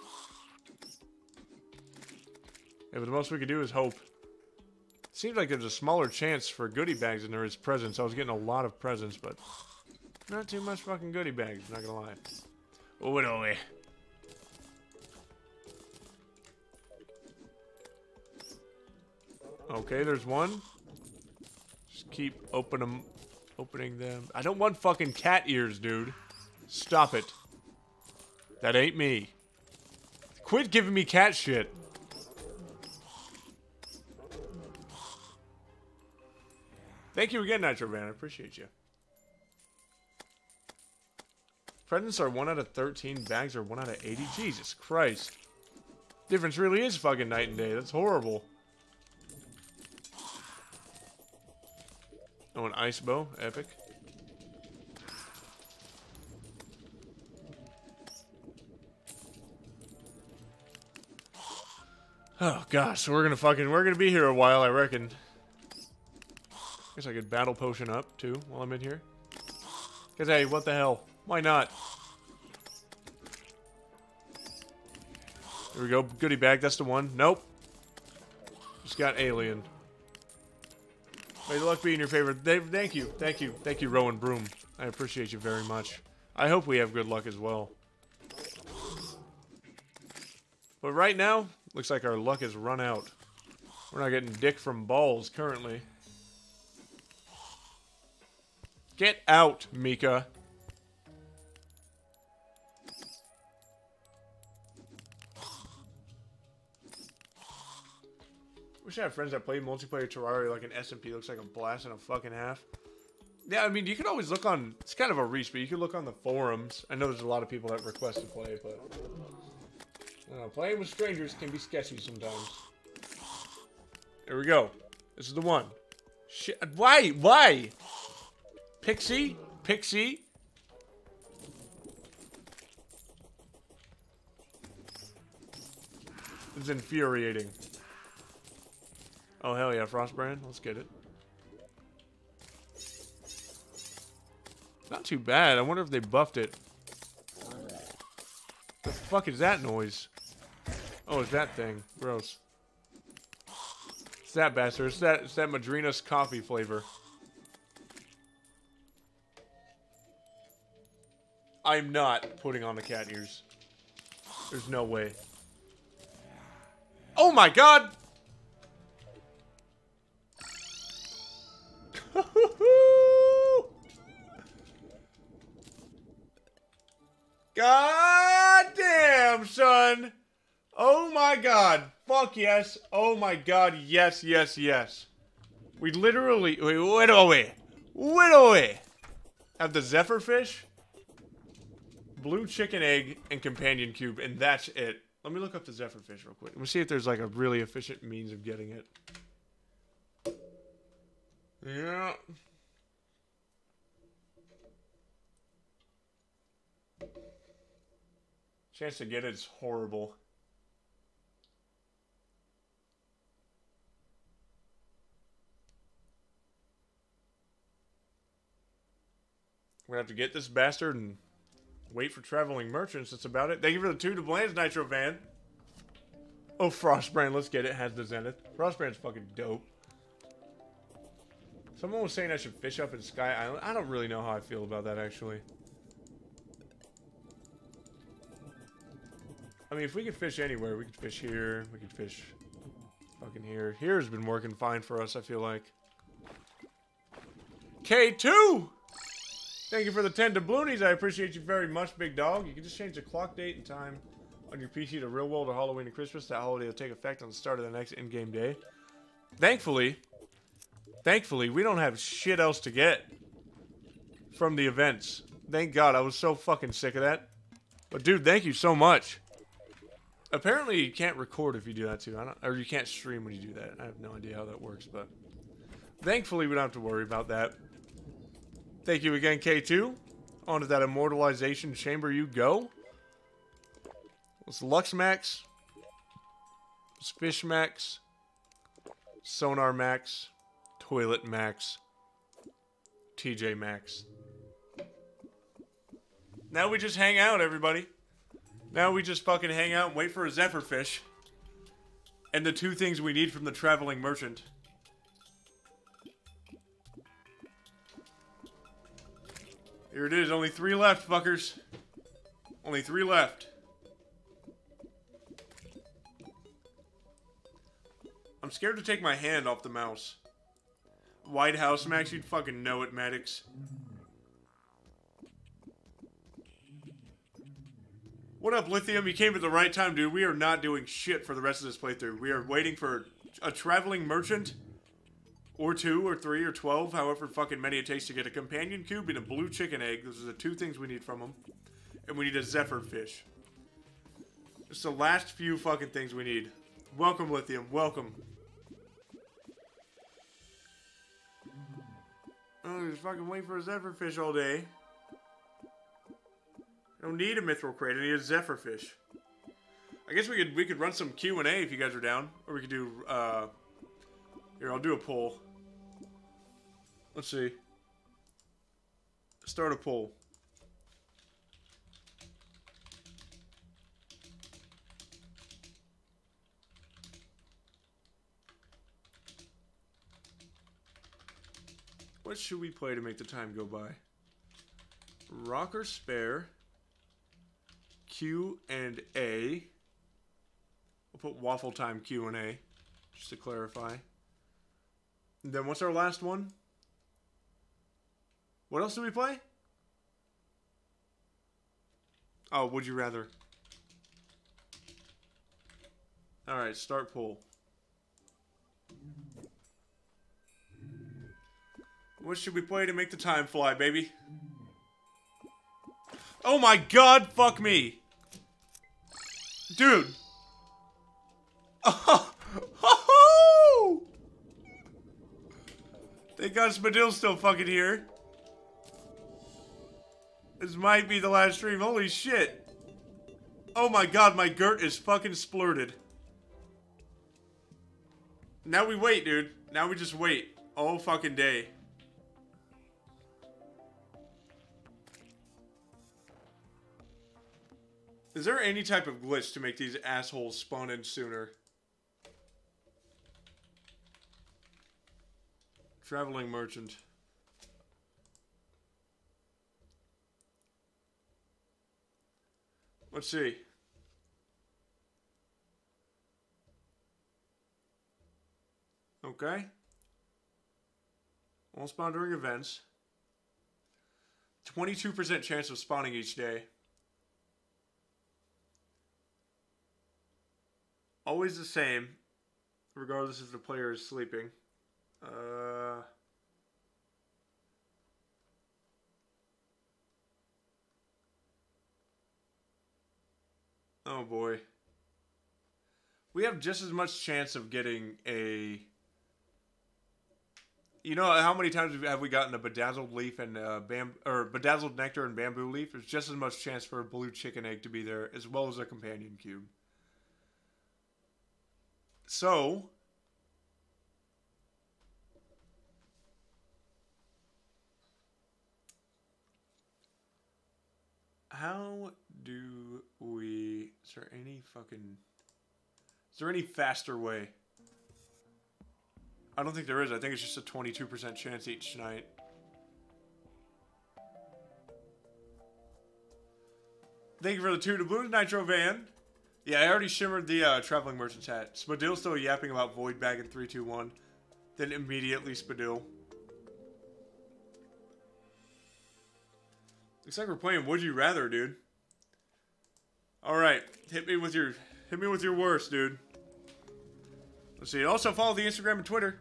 [SPEAKER 1] Yeah, but the most we could do is hope. Seems like there's a smaller chance for goodie bags than there is presents. I was getting a lot of presents, but not too much fucking goodie bags, not gonna lie. Oh, it away. Oh, okay, there's one. Just keep opening them, opening them. I don't want fucking cat ears, dude. Stop it. That ain't me. Quit giving me cat shit. Thank you again, Nitro Man. I appreciate you. Presents are 1 out of 13, bags are 1 out of 80. Jesus Christ. Difference really is fucking night and day. That's horrible. Oh, an ice bow. Epic. Oh gosh, so we're gonna fucking we're gonna be here a while, I reckon. Guess I could battle potion up too while I'm in here. Cause hey, what the hell? Why not? Here we go. Goodie bag. That's the one. Nope. Just got alien. May the luck be in your favor. Thank you. Thank you. Thank you, Rowan Broom. I appreciate you very much. I hope we have good luck as well. But right now, looks like our luck has run out. We're not getting dick from balls currently. Get out, Mika. Wish I had friends that play multiplayer Terraria like an SMP looks like a blast and a fucking half. Yeah, I mean, you can always look on... It's kind of a reach, but you can look on the forums. I know there's a lot of people that request to play, but... Playing with strangers can be sketchy sometimes. There we go. This is the one. Shit. Why? Why? Pixie? Pixie? It's infuriating. Oh, hell yeah, Frostbrand. Let's get it. Not too bad. I wonder if they buffed it. The fuck is that noise? Oh, it's that thing. Gross. It's that bastard. It's that, it's that Madrina's coffee flavor. I'm not putting on the cat ears. There's no way. Oh my god! god damn, son! Oh my god. Fuck yes. Oh my god. Yes, yes, yes. We literally... Wait, wait away. Wait away. Have the Zephyr fish? blue chicken egg and companion cube, and that's it. Let me look up the Zephyr fish real quick. Let me see if there's like a really efficient means of getting it. Yeah. Chance to get it's horrible. We're gonna have to get this bastard and wait for traveling merchants. That's about it. Thank you for the two to Bland's Nitro Van. Oh, Frostbrand, let's get it. Has the Zenith. Frostbrand's fucking dope. Someone was saying I should fish up in Sky Island. I don't really know how I feel about that, actually. I mean, if we could fish anywhere, we could fish here. We could fish fucking here. Here's been working fine for us, I feel like. K2! Thank you for the 10 doubloonies. I appreciate you very much, big dog. You can just change the clock date and time on your PC to real world or Halloween and Christmas. That holiday will take effect on the start of the next in-game day. Thankfully, thankfully, we don't have shit else to get from the events. Thank God. I was so fucking sick of that. But dude, thank you so much. Apparently, you can't record if you do that too. I don't, or you can't stream when you do that. I have no idea how that works, but thankfully, we don't have to worry about that. Thank you again, K2. On to that immortalization chamber you go. It's Lux Max. It's Fish Max. Sonar Max. Toilet Max. TJ Max. Now we just hang out, everybody. Now we just fucking hang out and wait for a Zephyrfish. And the two things we need from the traveling merchant. Here it is. Only three left, fuckers. Only three left. I'm scared to take my hand off the mouse. White House Max, you'd fucking know it, Maddox. What up, Lithium? You came at the right time, dude. We are not doing shit for the rest of this playthrough. We are waiting for a traveling merchant or two, or three, or twelve, however fucking many it takes to get a companion cube and a blue chicken egg. Those are the two things we need from them. And we need a zephyr fish. It's the last few fucking things we need. Welcome, Lithium. Welcome. Oh, just fucking wait for a zephyr fish all day. I don't need a mythril crate. I need a zephyr fish. I guess we could we could run some Q and A if you guys are down, or we could do. uh... Here, I'll do a poll. Let's see. Start a poll. What should we play to make the time go by? Rocker Spare, Q and A. We'll put Waffle Time Q and A, just to clarify. And then what's our last one? What else do we play? Oh, would you rather? Alright, start pool. What should we play to make the time fly, baby? Oh my god, fuck me! Dude! Oh! oh! Thank God Spadill's still fucking here. This might be the last stream. Holy shit. Oh my god, my girt is fucking splurted. Now we wait, dude. Now we just wait. All fucking day. Is there any type of glitch to make these assholes spawn in sooner? Traveling merchant. Let's see. Okay. Won't spawn during events. 22% chance of spawning each day. Always the same, regardless if the player is sleeping. Uh... Oh boy. We have just as much chance of getting a You know how many times have we gotten a bedazzled leaf and uh, bam or bedazzled nectar and bamboo leaf? There's just as much chance for a blue chicken egg to be there as well as a companion cube. So, how do we? Is there any fucking? Is there any faster way? I don't think there is. I think it's just a 22% chance each night. Thank you for the two to Blue Nitro Van. Yeah, I already shimmered the uh, traveling merchant's hat. Spadil still yapping about Void Bag in 321. Then immediately Spadil. Looks like we're playing Would You Rather, dude. Alright, hit me with your hit me with your worst, dude. Let's see. Also follow the Instagram and Twitter.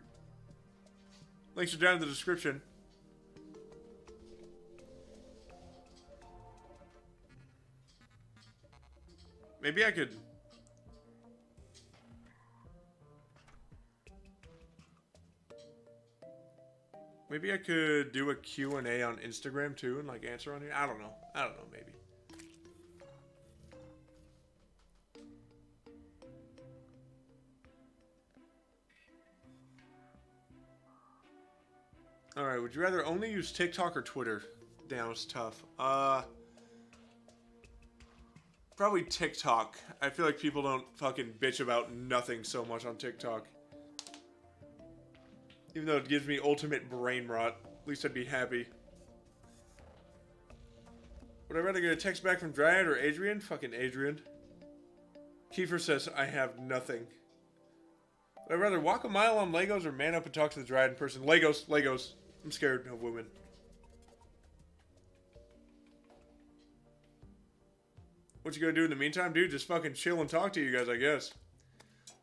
[SPEAKER 1] Links are down in the description. Maybe I could... Maybe I could do a Q&A on Instagram too and like answer on here. I don't know. I don't know, maybe. Alright, would you rather only use TikTok or Twitter? Damn, it's tough. Uh... Probably TikTok. I feel like people don't fucking bitch about nothing so much on TikTok. Even though it gives me ultimate brain rot. At least I'd be happy. Would I rather get a text back from Dryad or Adrian? Fucking Adrian. Kiefer says, I have nothing. Would I rather walk a mile on Legos or man up and talk to the Dryad in person? Legos, Legos. I'm scared of women. What you gonna do in the meantime, dude? Just fucking chill and talk to you guys, I guess.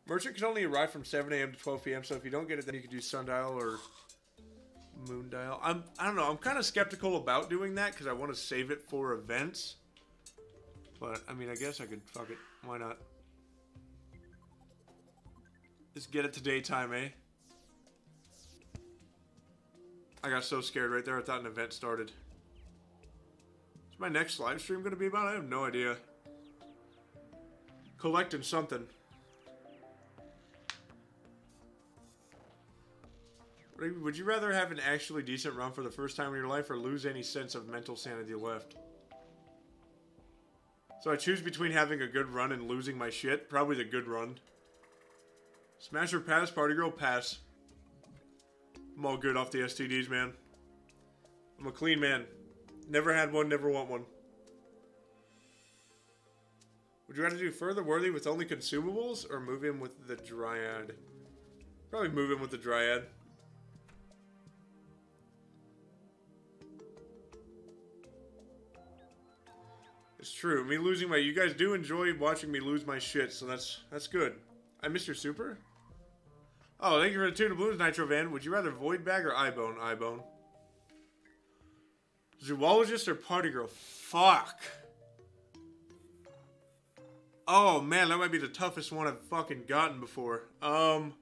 [SPEAKER 1] Merchant can only arrive from 7 a.m. to 12 p.m. So if you don't get it, then you can do sundial or moondial. I'm I don't know. I'm kind of skeptical about doing that because I want to save it for events. But I mean, I guess I could fuck it. Why not? Just get it to daytime, eh? I got so scared right there. I thought an event started. My next live stream going to be about? I have no idea. Collecting something. Would you rather have an actually decent run for the first time in your life or lose any sense of mental sanity left? So I choose between having a good run and losing my shit. Probably the good run. Smasher pass, party girl pass. I'm all good off the STDs, man. I'm a clean man. Never had one, never want one. Would you rather do For the Worthy with only consumables or move in with the dryad? Probably move in with the dryad. It's true. Me losing my you guys do enjoy watching me lose my shit, so that's that's good. I missed your super? Oh, thank you for the two doubloons, Nitro Van. Would you rather Void Bag or Eyebone? Eyebone. Zoologist or Party Girl? Fuck. Oh, man, that might be the toughest one I've fucking gotten before. Um,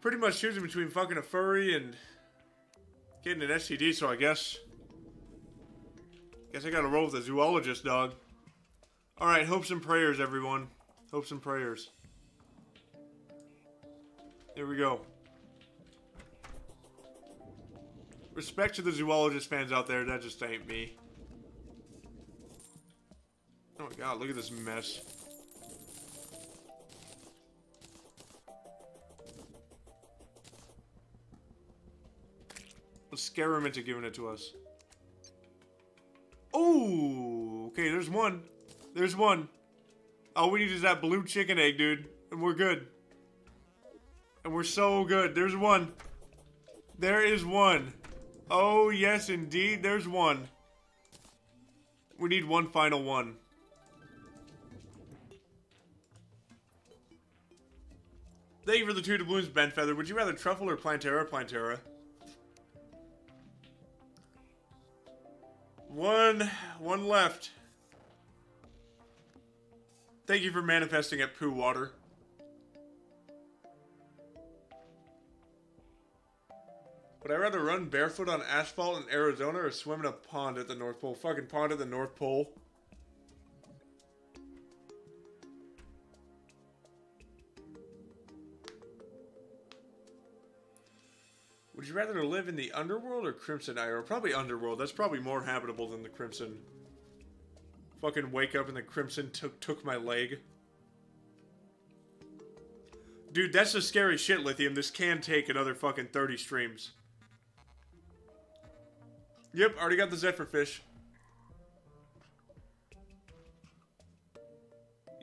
[SPEAKER 1] pretty much choosing between fucking a furry and getting an STD, so I guess... Guess I gotta roll with a zoologist, dog. Alright, hopes and prayers, everyone. Hopes and prayers. Here we go. Respect to the zoologist fans out there, that just ain't me. Oh my god, look at this mess. Let's scare him into giving it to us. Oh, okay, there's one. There's one. All we need is that blue chicken egg, dude. And we're good. And we're so good. There's one. There is one. Oh, yes, indeed. There's one. We need one final one. Thank you for the two doubloons, Ben Feather. Would you rather truffle or Plantera? Plantera. One, one left. Thank you for manifesting at Poo Water. Would I rather run barefoot on asphalt in Arizona or swim in a pond at the North Pole? Fucking pond at the North Pole. Would you rather live in the underworld or Crimson Isle? Probably underworld. That's probably more habitable than the Crimson. Fucking wake up and the Crimson took took my leg. Dude, that's the scary shit, Lithium. This can take another fucking 30 streams. Yep, already got the Zephyr fish.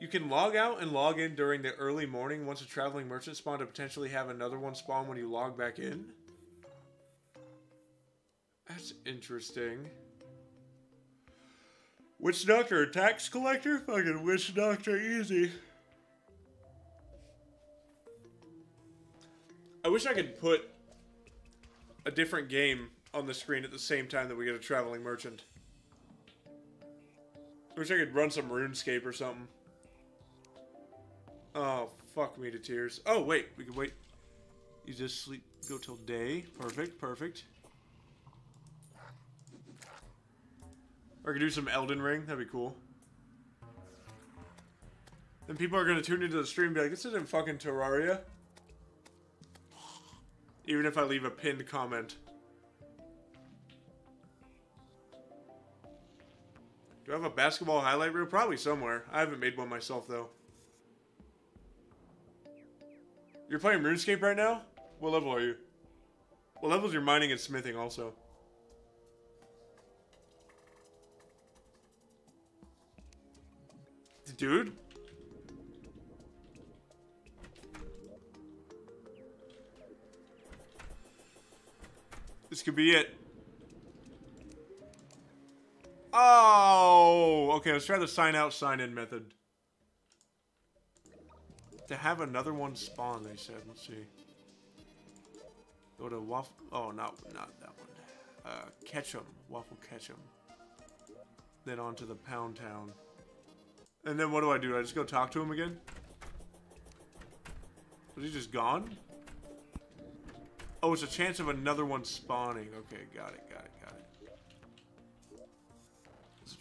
[SPEAKER 1] You can log out and log in during the early morning once a traveling merchant spawn to potentially have another one spawn when you log back in. That's interesting. Witch Doctor, tax collector? Fucking Witch Doctor, easy. I wish I could put a different game on the screen at the same time that we get a traveling merchant. Wish I could run some RuneScape or something. Oh, fuck me to tears. Oh, wait, we can wait. You just sleep, go till day. Perfect, perfect. Or I could do some Elden Ring, that'd be cool. Then people are gonna tune into the stream and be like, this isn't fucking Terraria. Even if I leave a pinned comment. Do I have a basketball highlight reel? Probably somewhere. I haven't made one myself, though. You're playing RuneScape right now? What level are you? What level is your mining and smithing also? Dude? This could be it. Oh! Okay, let's try the sign out, sign in method. To have another one spawn, they said. Let's see. Go to waffle. Oh, not not that one. Uh, Ketchum. Waffle Ketchum. Then on to the Pound Town. And then what do I do? I just go talk to him again? Was he just gone? Oh, it's a chance of another one spawning. Okay, got it, got it, got it.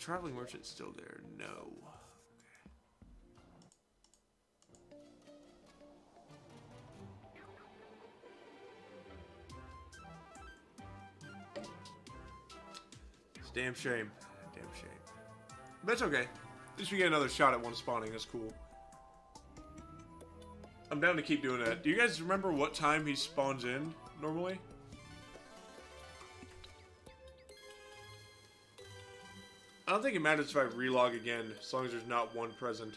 [SPEAKER 1] Traveling merchant still there? No. It's damn shame. Damn shame. But it's okay. At least we get another shot at one spawning. That's cool. I'm down to keep doing that. Do you guys remember what time he spawns in, normally? I don't think it matters if I relog again, as long as there's not one present.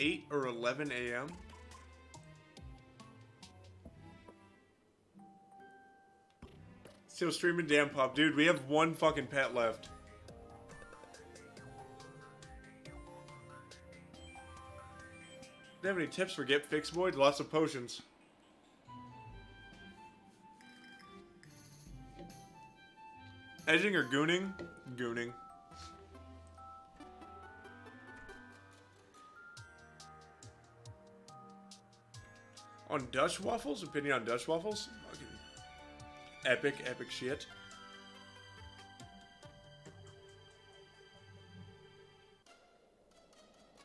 [SPEAKER 1] Eight or eleven a.m. Still streaming Damn Pop. Dude, we have one fucking pet left. Do you have any tips for Get Fixed Boi? Lots of potions. Edging or gooning? Gooning. On Dutch waffles? Opinion on Dutch waffles? Fucking epic, epic shit.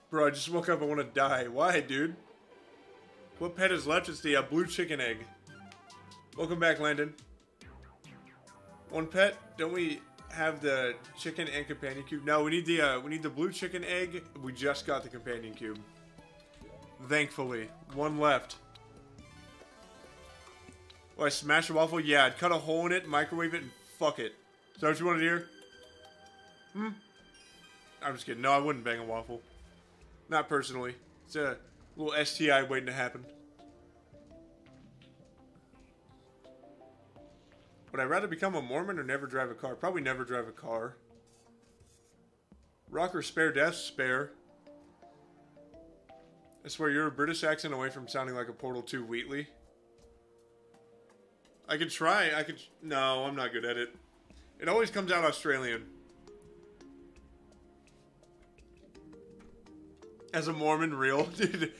[SPEAKER 1] Bro, I just woke up. I want to die. Why, dude? What pet is left? It's the uh, blue chicken egg. Welcome back, Landon. One pet? Don't we have the chicken and companion cube? No, we need the uh, we need the blue chicken egg. We just got the companion cube. Thankfully, one left. Oh, I smash a waffle? Yeah, I'd cut a hole in it, microwave it, and fuck it. Is that what you wanted to hear? Hmm? I'm just kidding. No, I wouldn't bang a waffle. Not personally. It's a little STI waiting to happen. Would I rather become a Mormon or never drive a car? Probably never drive a car. Rocker spare death spare. I swear you're a British accent away from sounding like a Portal 2 Wheatley. I could try. I could. No, I'm not good at it. It always comes out Australian. As a Mormon, real dude.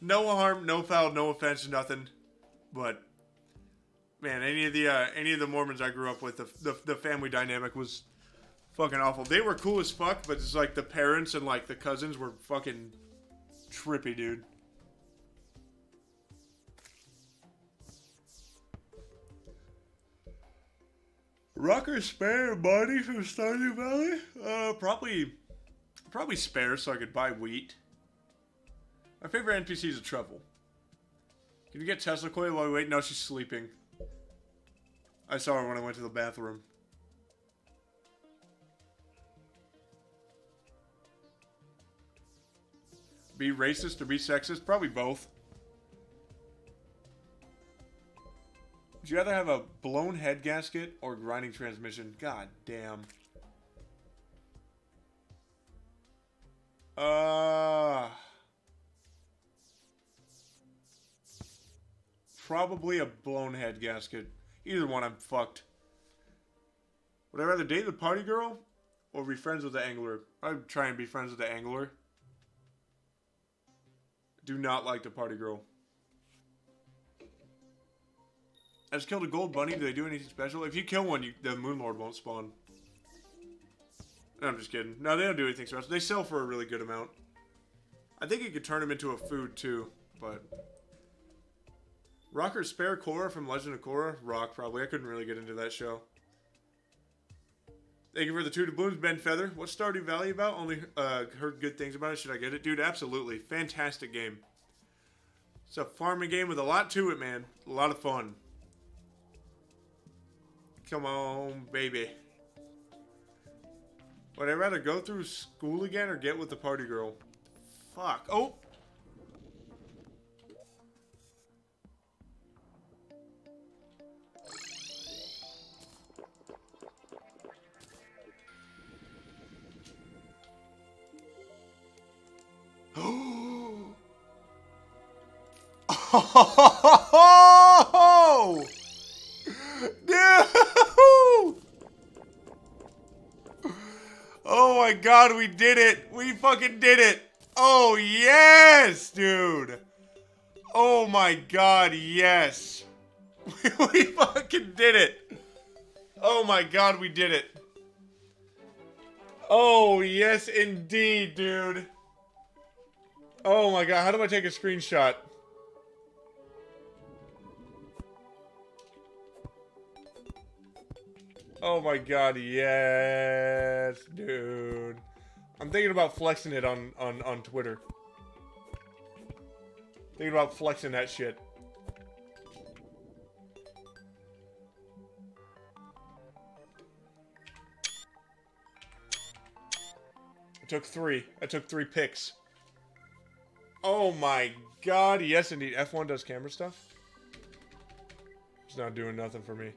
[SPEAKER 1] No harm, no foul, no offense, nothing. But man, any of the uh, any of the Mormons I grew up with, the, the the family dynamic was fucking awful. They were cool as fuck, but it's like the parents and like the cousins were fucking trippy, dude. Rocker spare money from Stardew Valley? Uh, probably, probably spare so I could buy wheat. My favorite NPC is a truffle. Can you get Tesla Coil while we wait? No, she's sleeping. I saw her when I went to the bathroom. Be racist or be sexist? Probably both. Would you rather have a blown head gasket or grinding transmission? God damn. Uh... Probably a blown head gasket. Either one, I'm fucked. Would I rather date the party girl or be friends with the angler? I'd try and be friends with the angler. Do not like the party girl. I just killed a gold bunny. Do they do anything special? If you kill one, you, the Moon Lord won't spawn. No, I'm just kidding. No, they don't do anything special. They sell for a really good amount. I think you could turn them into a food too, but... Rocker Spare Korra from Legend of Korra? Rock, probably. I couldn't really get into that show. Thank you for the two doubloons, Ben Feather. What's Stardew Valley about? Only uh, heard good things about it. Should I get it? Dude, absolutely. Fantastic game. It's a farming game with a lot to it, man. A lot of fun. Come on, baby. Would I rather go through school again or get with the party girl? Fuck. Oh! Oh! No! Oh my god, we did it! We fucking did it! Oh yes, dude! Oh my god, yes! we fucking did it! Oh my god, we did it! Oh yes, indeed, dude! Oh my god, how do I take a screenshot? Oh my god, yes, dude. I'm thinking about flexing it on, on, on Twitter. Thinking about flexing that shit. I took three. I took three picks. Oh my god, yes indeed. F1 does camera stuff? It's not doing nothing for me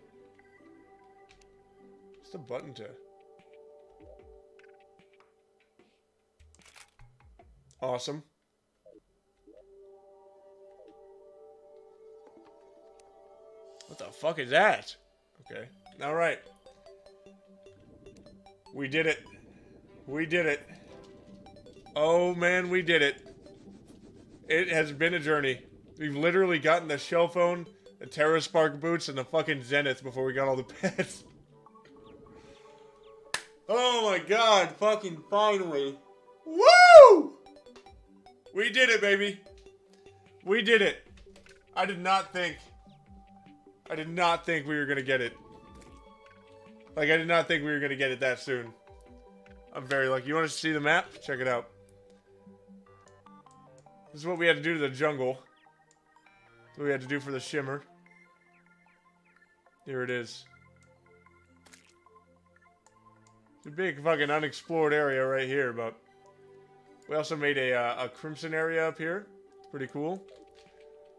[SPEAKER 1] the button to... Awesome. What the fuck is that? Okay. Alright. We did it. We did it. Oh man, we did it. It has been a journey. We've literally gotten the Shellphone, the Terraspark boots, and the fucking Zenith before we got all the pets. Oh my god, fucking finally. Woo! We did it, baby. We did it. I did not think. I did not think we were gonna get it. Like, I did not think we were gonna get it that soon. I'm very lucky. You want to see the map? Check it out. This is what we had to do to the jungle. What we had to do for the shimmer. Here it is. A big fucking unexplored area right here, but we also made a, uh, a crimson area up here. It's pretty cool.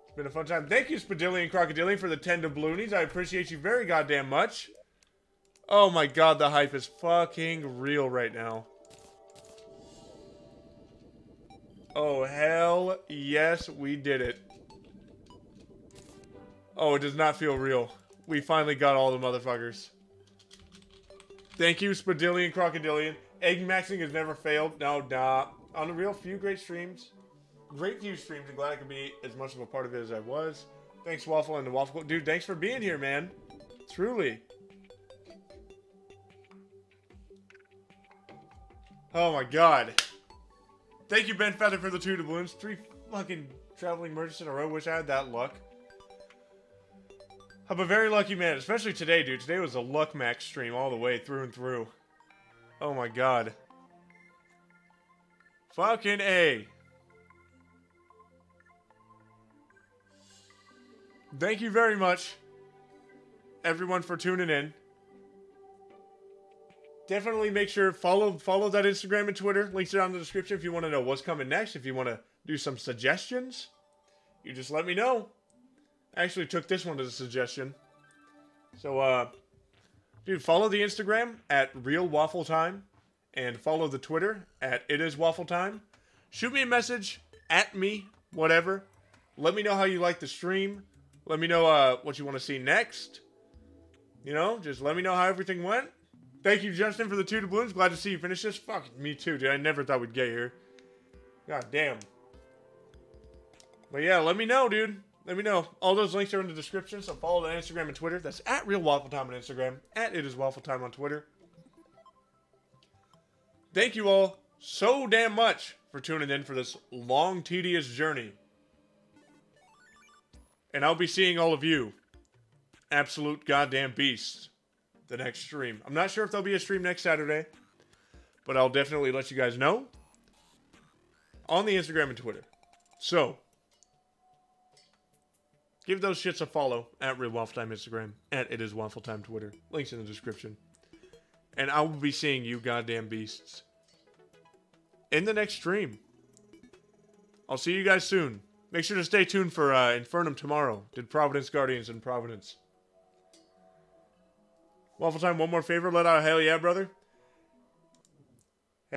[SPEAKER 1] It's been a fun time. Thank you, Spadillion Crocodilian, for the 10 doubloonies. I appreciate you very goddamn much. Oh my god, the hype is fucking real right now. Oh, hell yes, we did it. Oh, it does not feel real. We finally got all the motherfuckers. Thank you, Spadillion Crocodilian. Egg maxing has never failed. No, nah. on the real few great streams. Great few streams. I'm glad I could be as much of a part of it as I was. Thanks, Waffle and the Waffle. Dude, thanks for being here, man. Truly. Oh my god. Thank you, Ben Feather, for the two doubloons. Three fucking traveling merchants in a row. Wish I had that luck. I'm a very lucky man, especially today, dude. Today was a luck max stream all the way through and through. Oh my god. Fucking A. Thank you very much, everyone, for tuning in. Definitely make sure follow follow that Instagram and Twitter. Links are down in the description if you want to know what's coming next. If you want to do some suggestions, you just let me know. Actually took this one as a suggestion. So, uh, dude, follow the Instagram at Real Waffle Time, and follow the Twitter at It Is Waffle Time. Shoot me a message at me, whatever. Let me know how you like the stream. Let me know uh, what you want to see next. You know, just let me know how everything went. Thank you, Justin, for the two doubloons. Glad to see you finish this. Fuck, me too, dude. I never thought we'd get here. God damn. But yeah, let me know, dude. Let me know. All those links are in the description, so follow the Instagram and Twitter. That's at Real Waffle Time on Instagram, at It Is Waffle Time on Twitter. Thank you all so damn much for tuning in for this long, tedious journey. And I'll be seeing all of you, absolute goddamn beasts, the next stream. I'm not sure if there'll be a stream next Saturday, but I'll definitely let you guys know on the Instagram and Twitter. So, give those shits a follow at Real Waffle Time Instagram, at It Is Waffle Time Twitter. Links in the description. And I will be seeing you goddamn beasts in the next stream. I'll see you guys soon. Make sure to stay tuned for uh, Infernum tomorrow. Did Profaned Guardians in Providence. Waffle Time, one more favor. Let out a hell yeah, brother.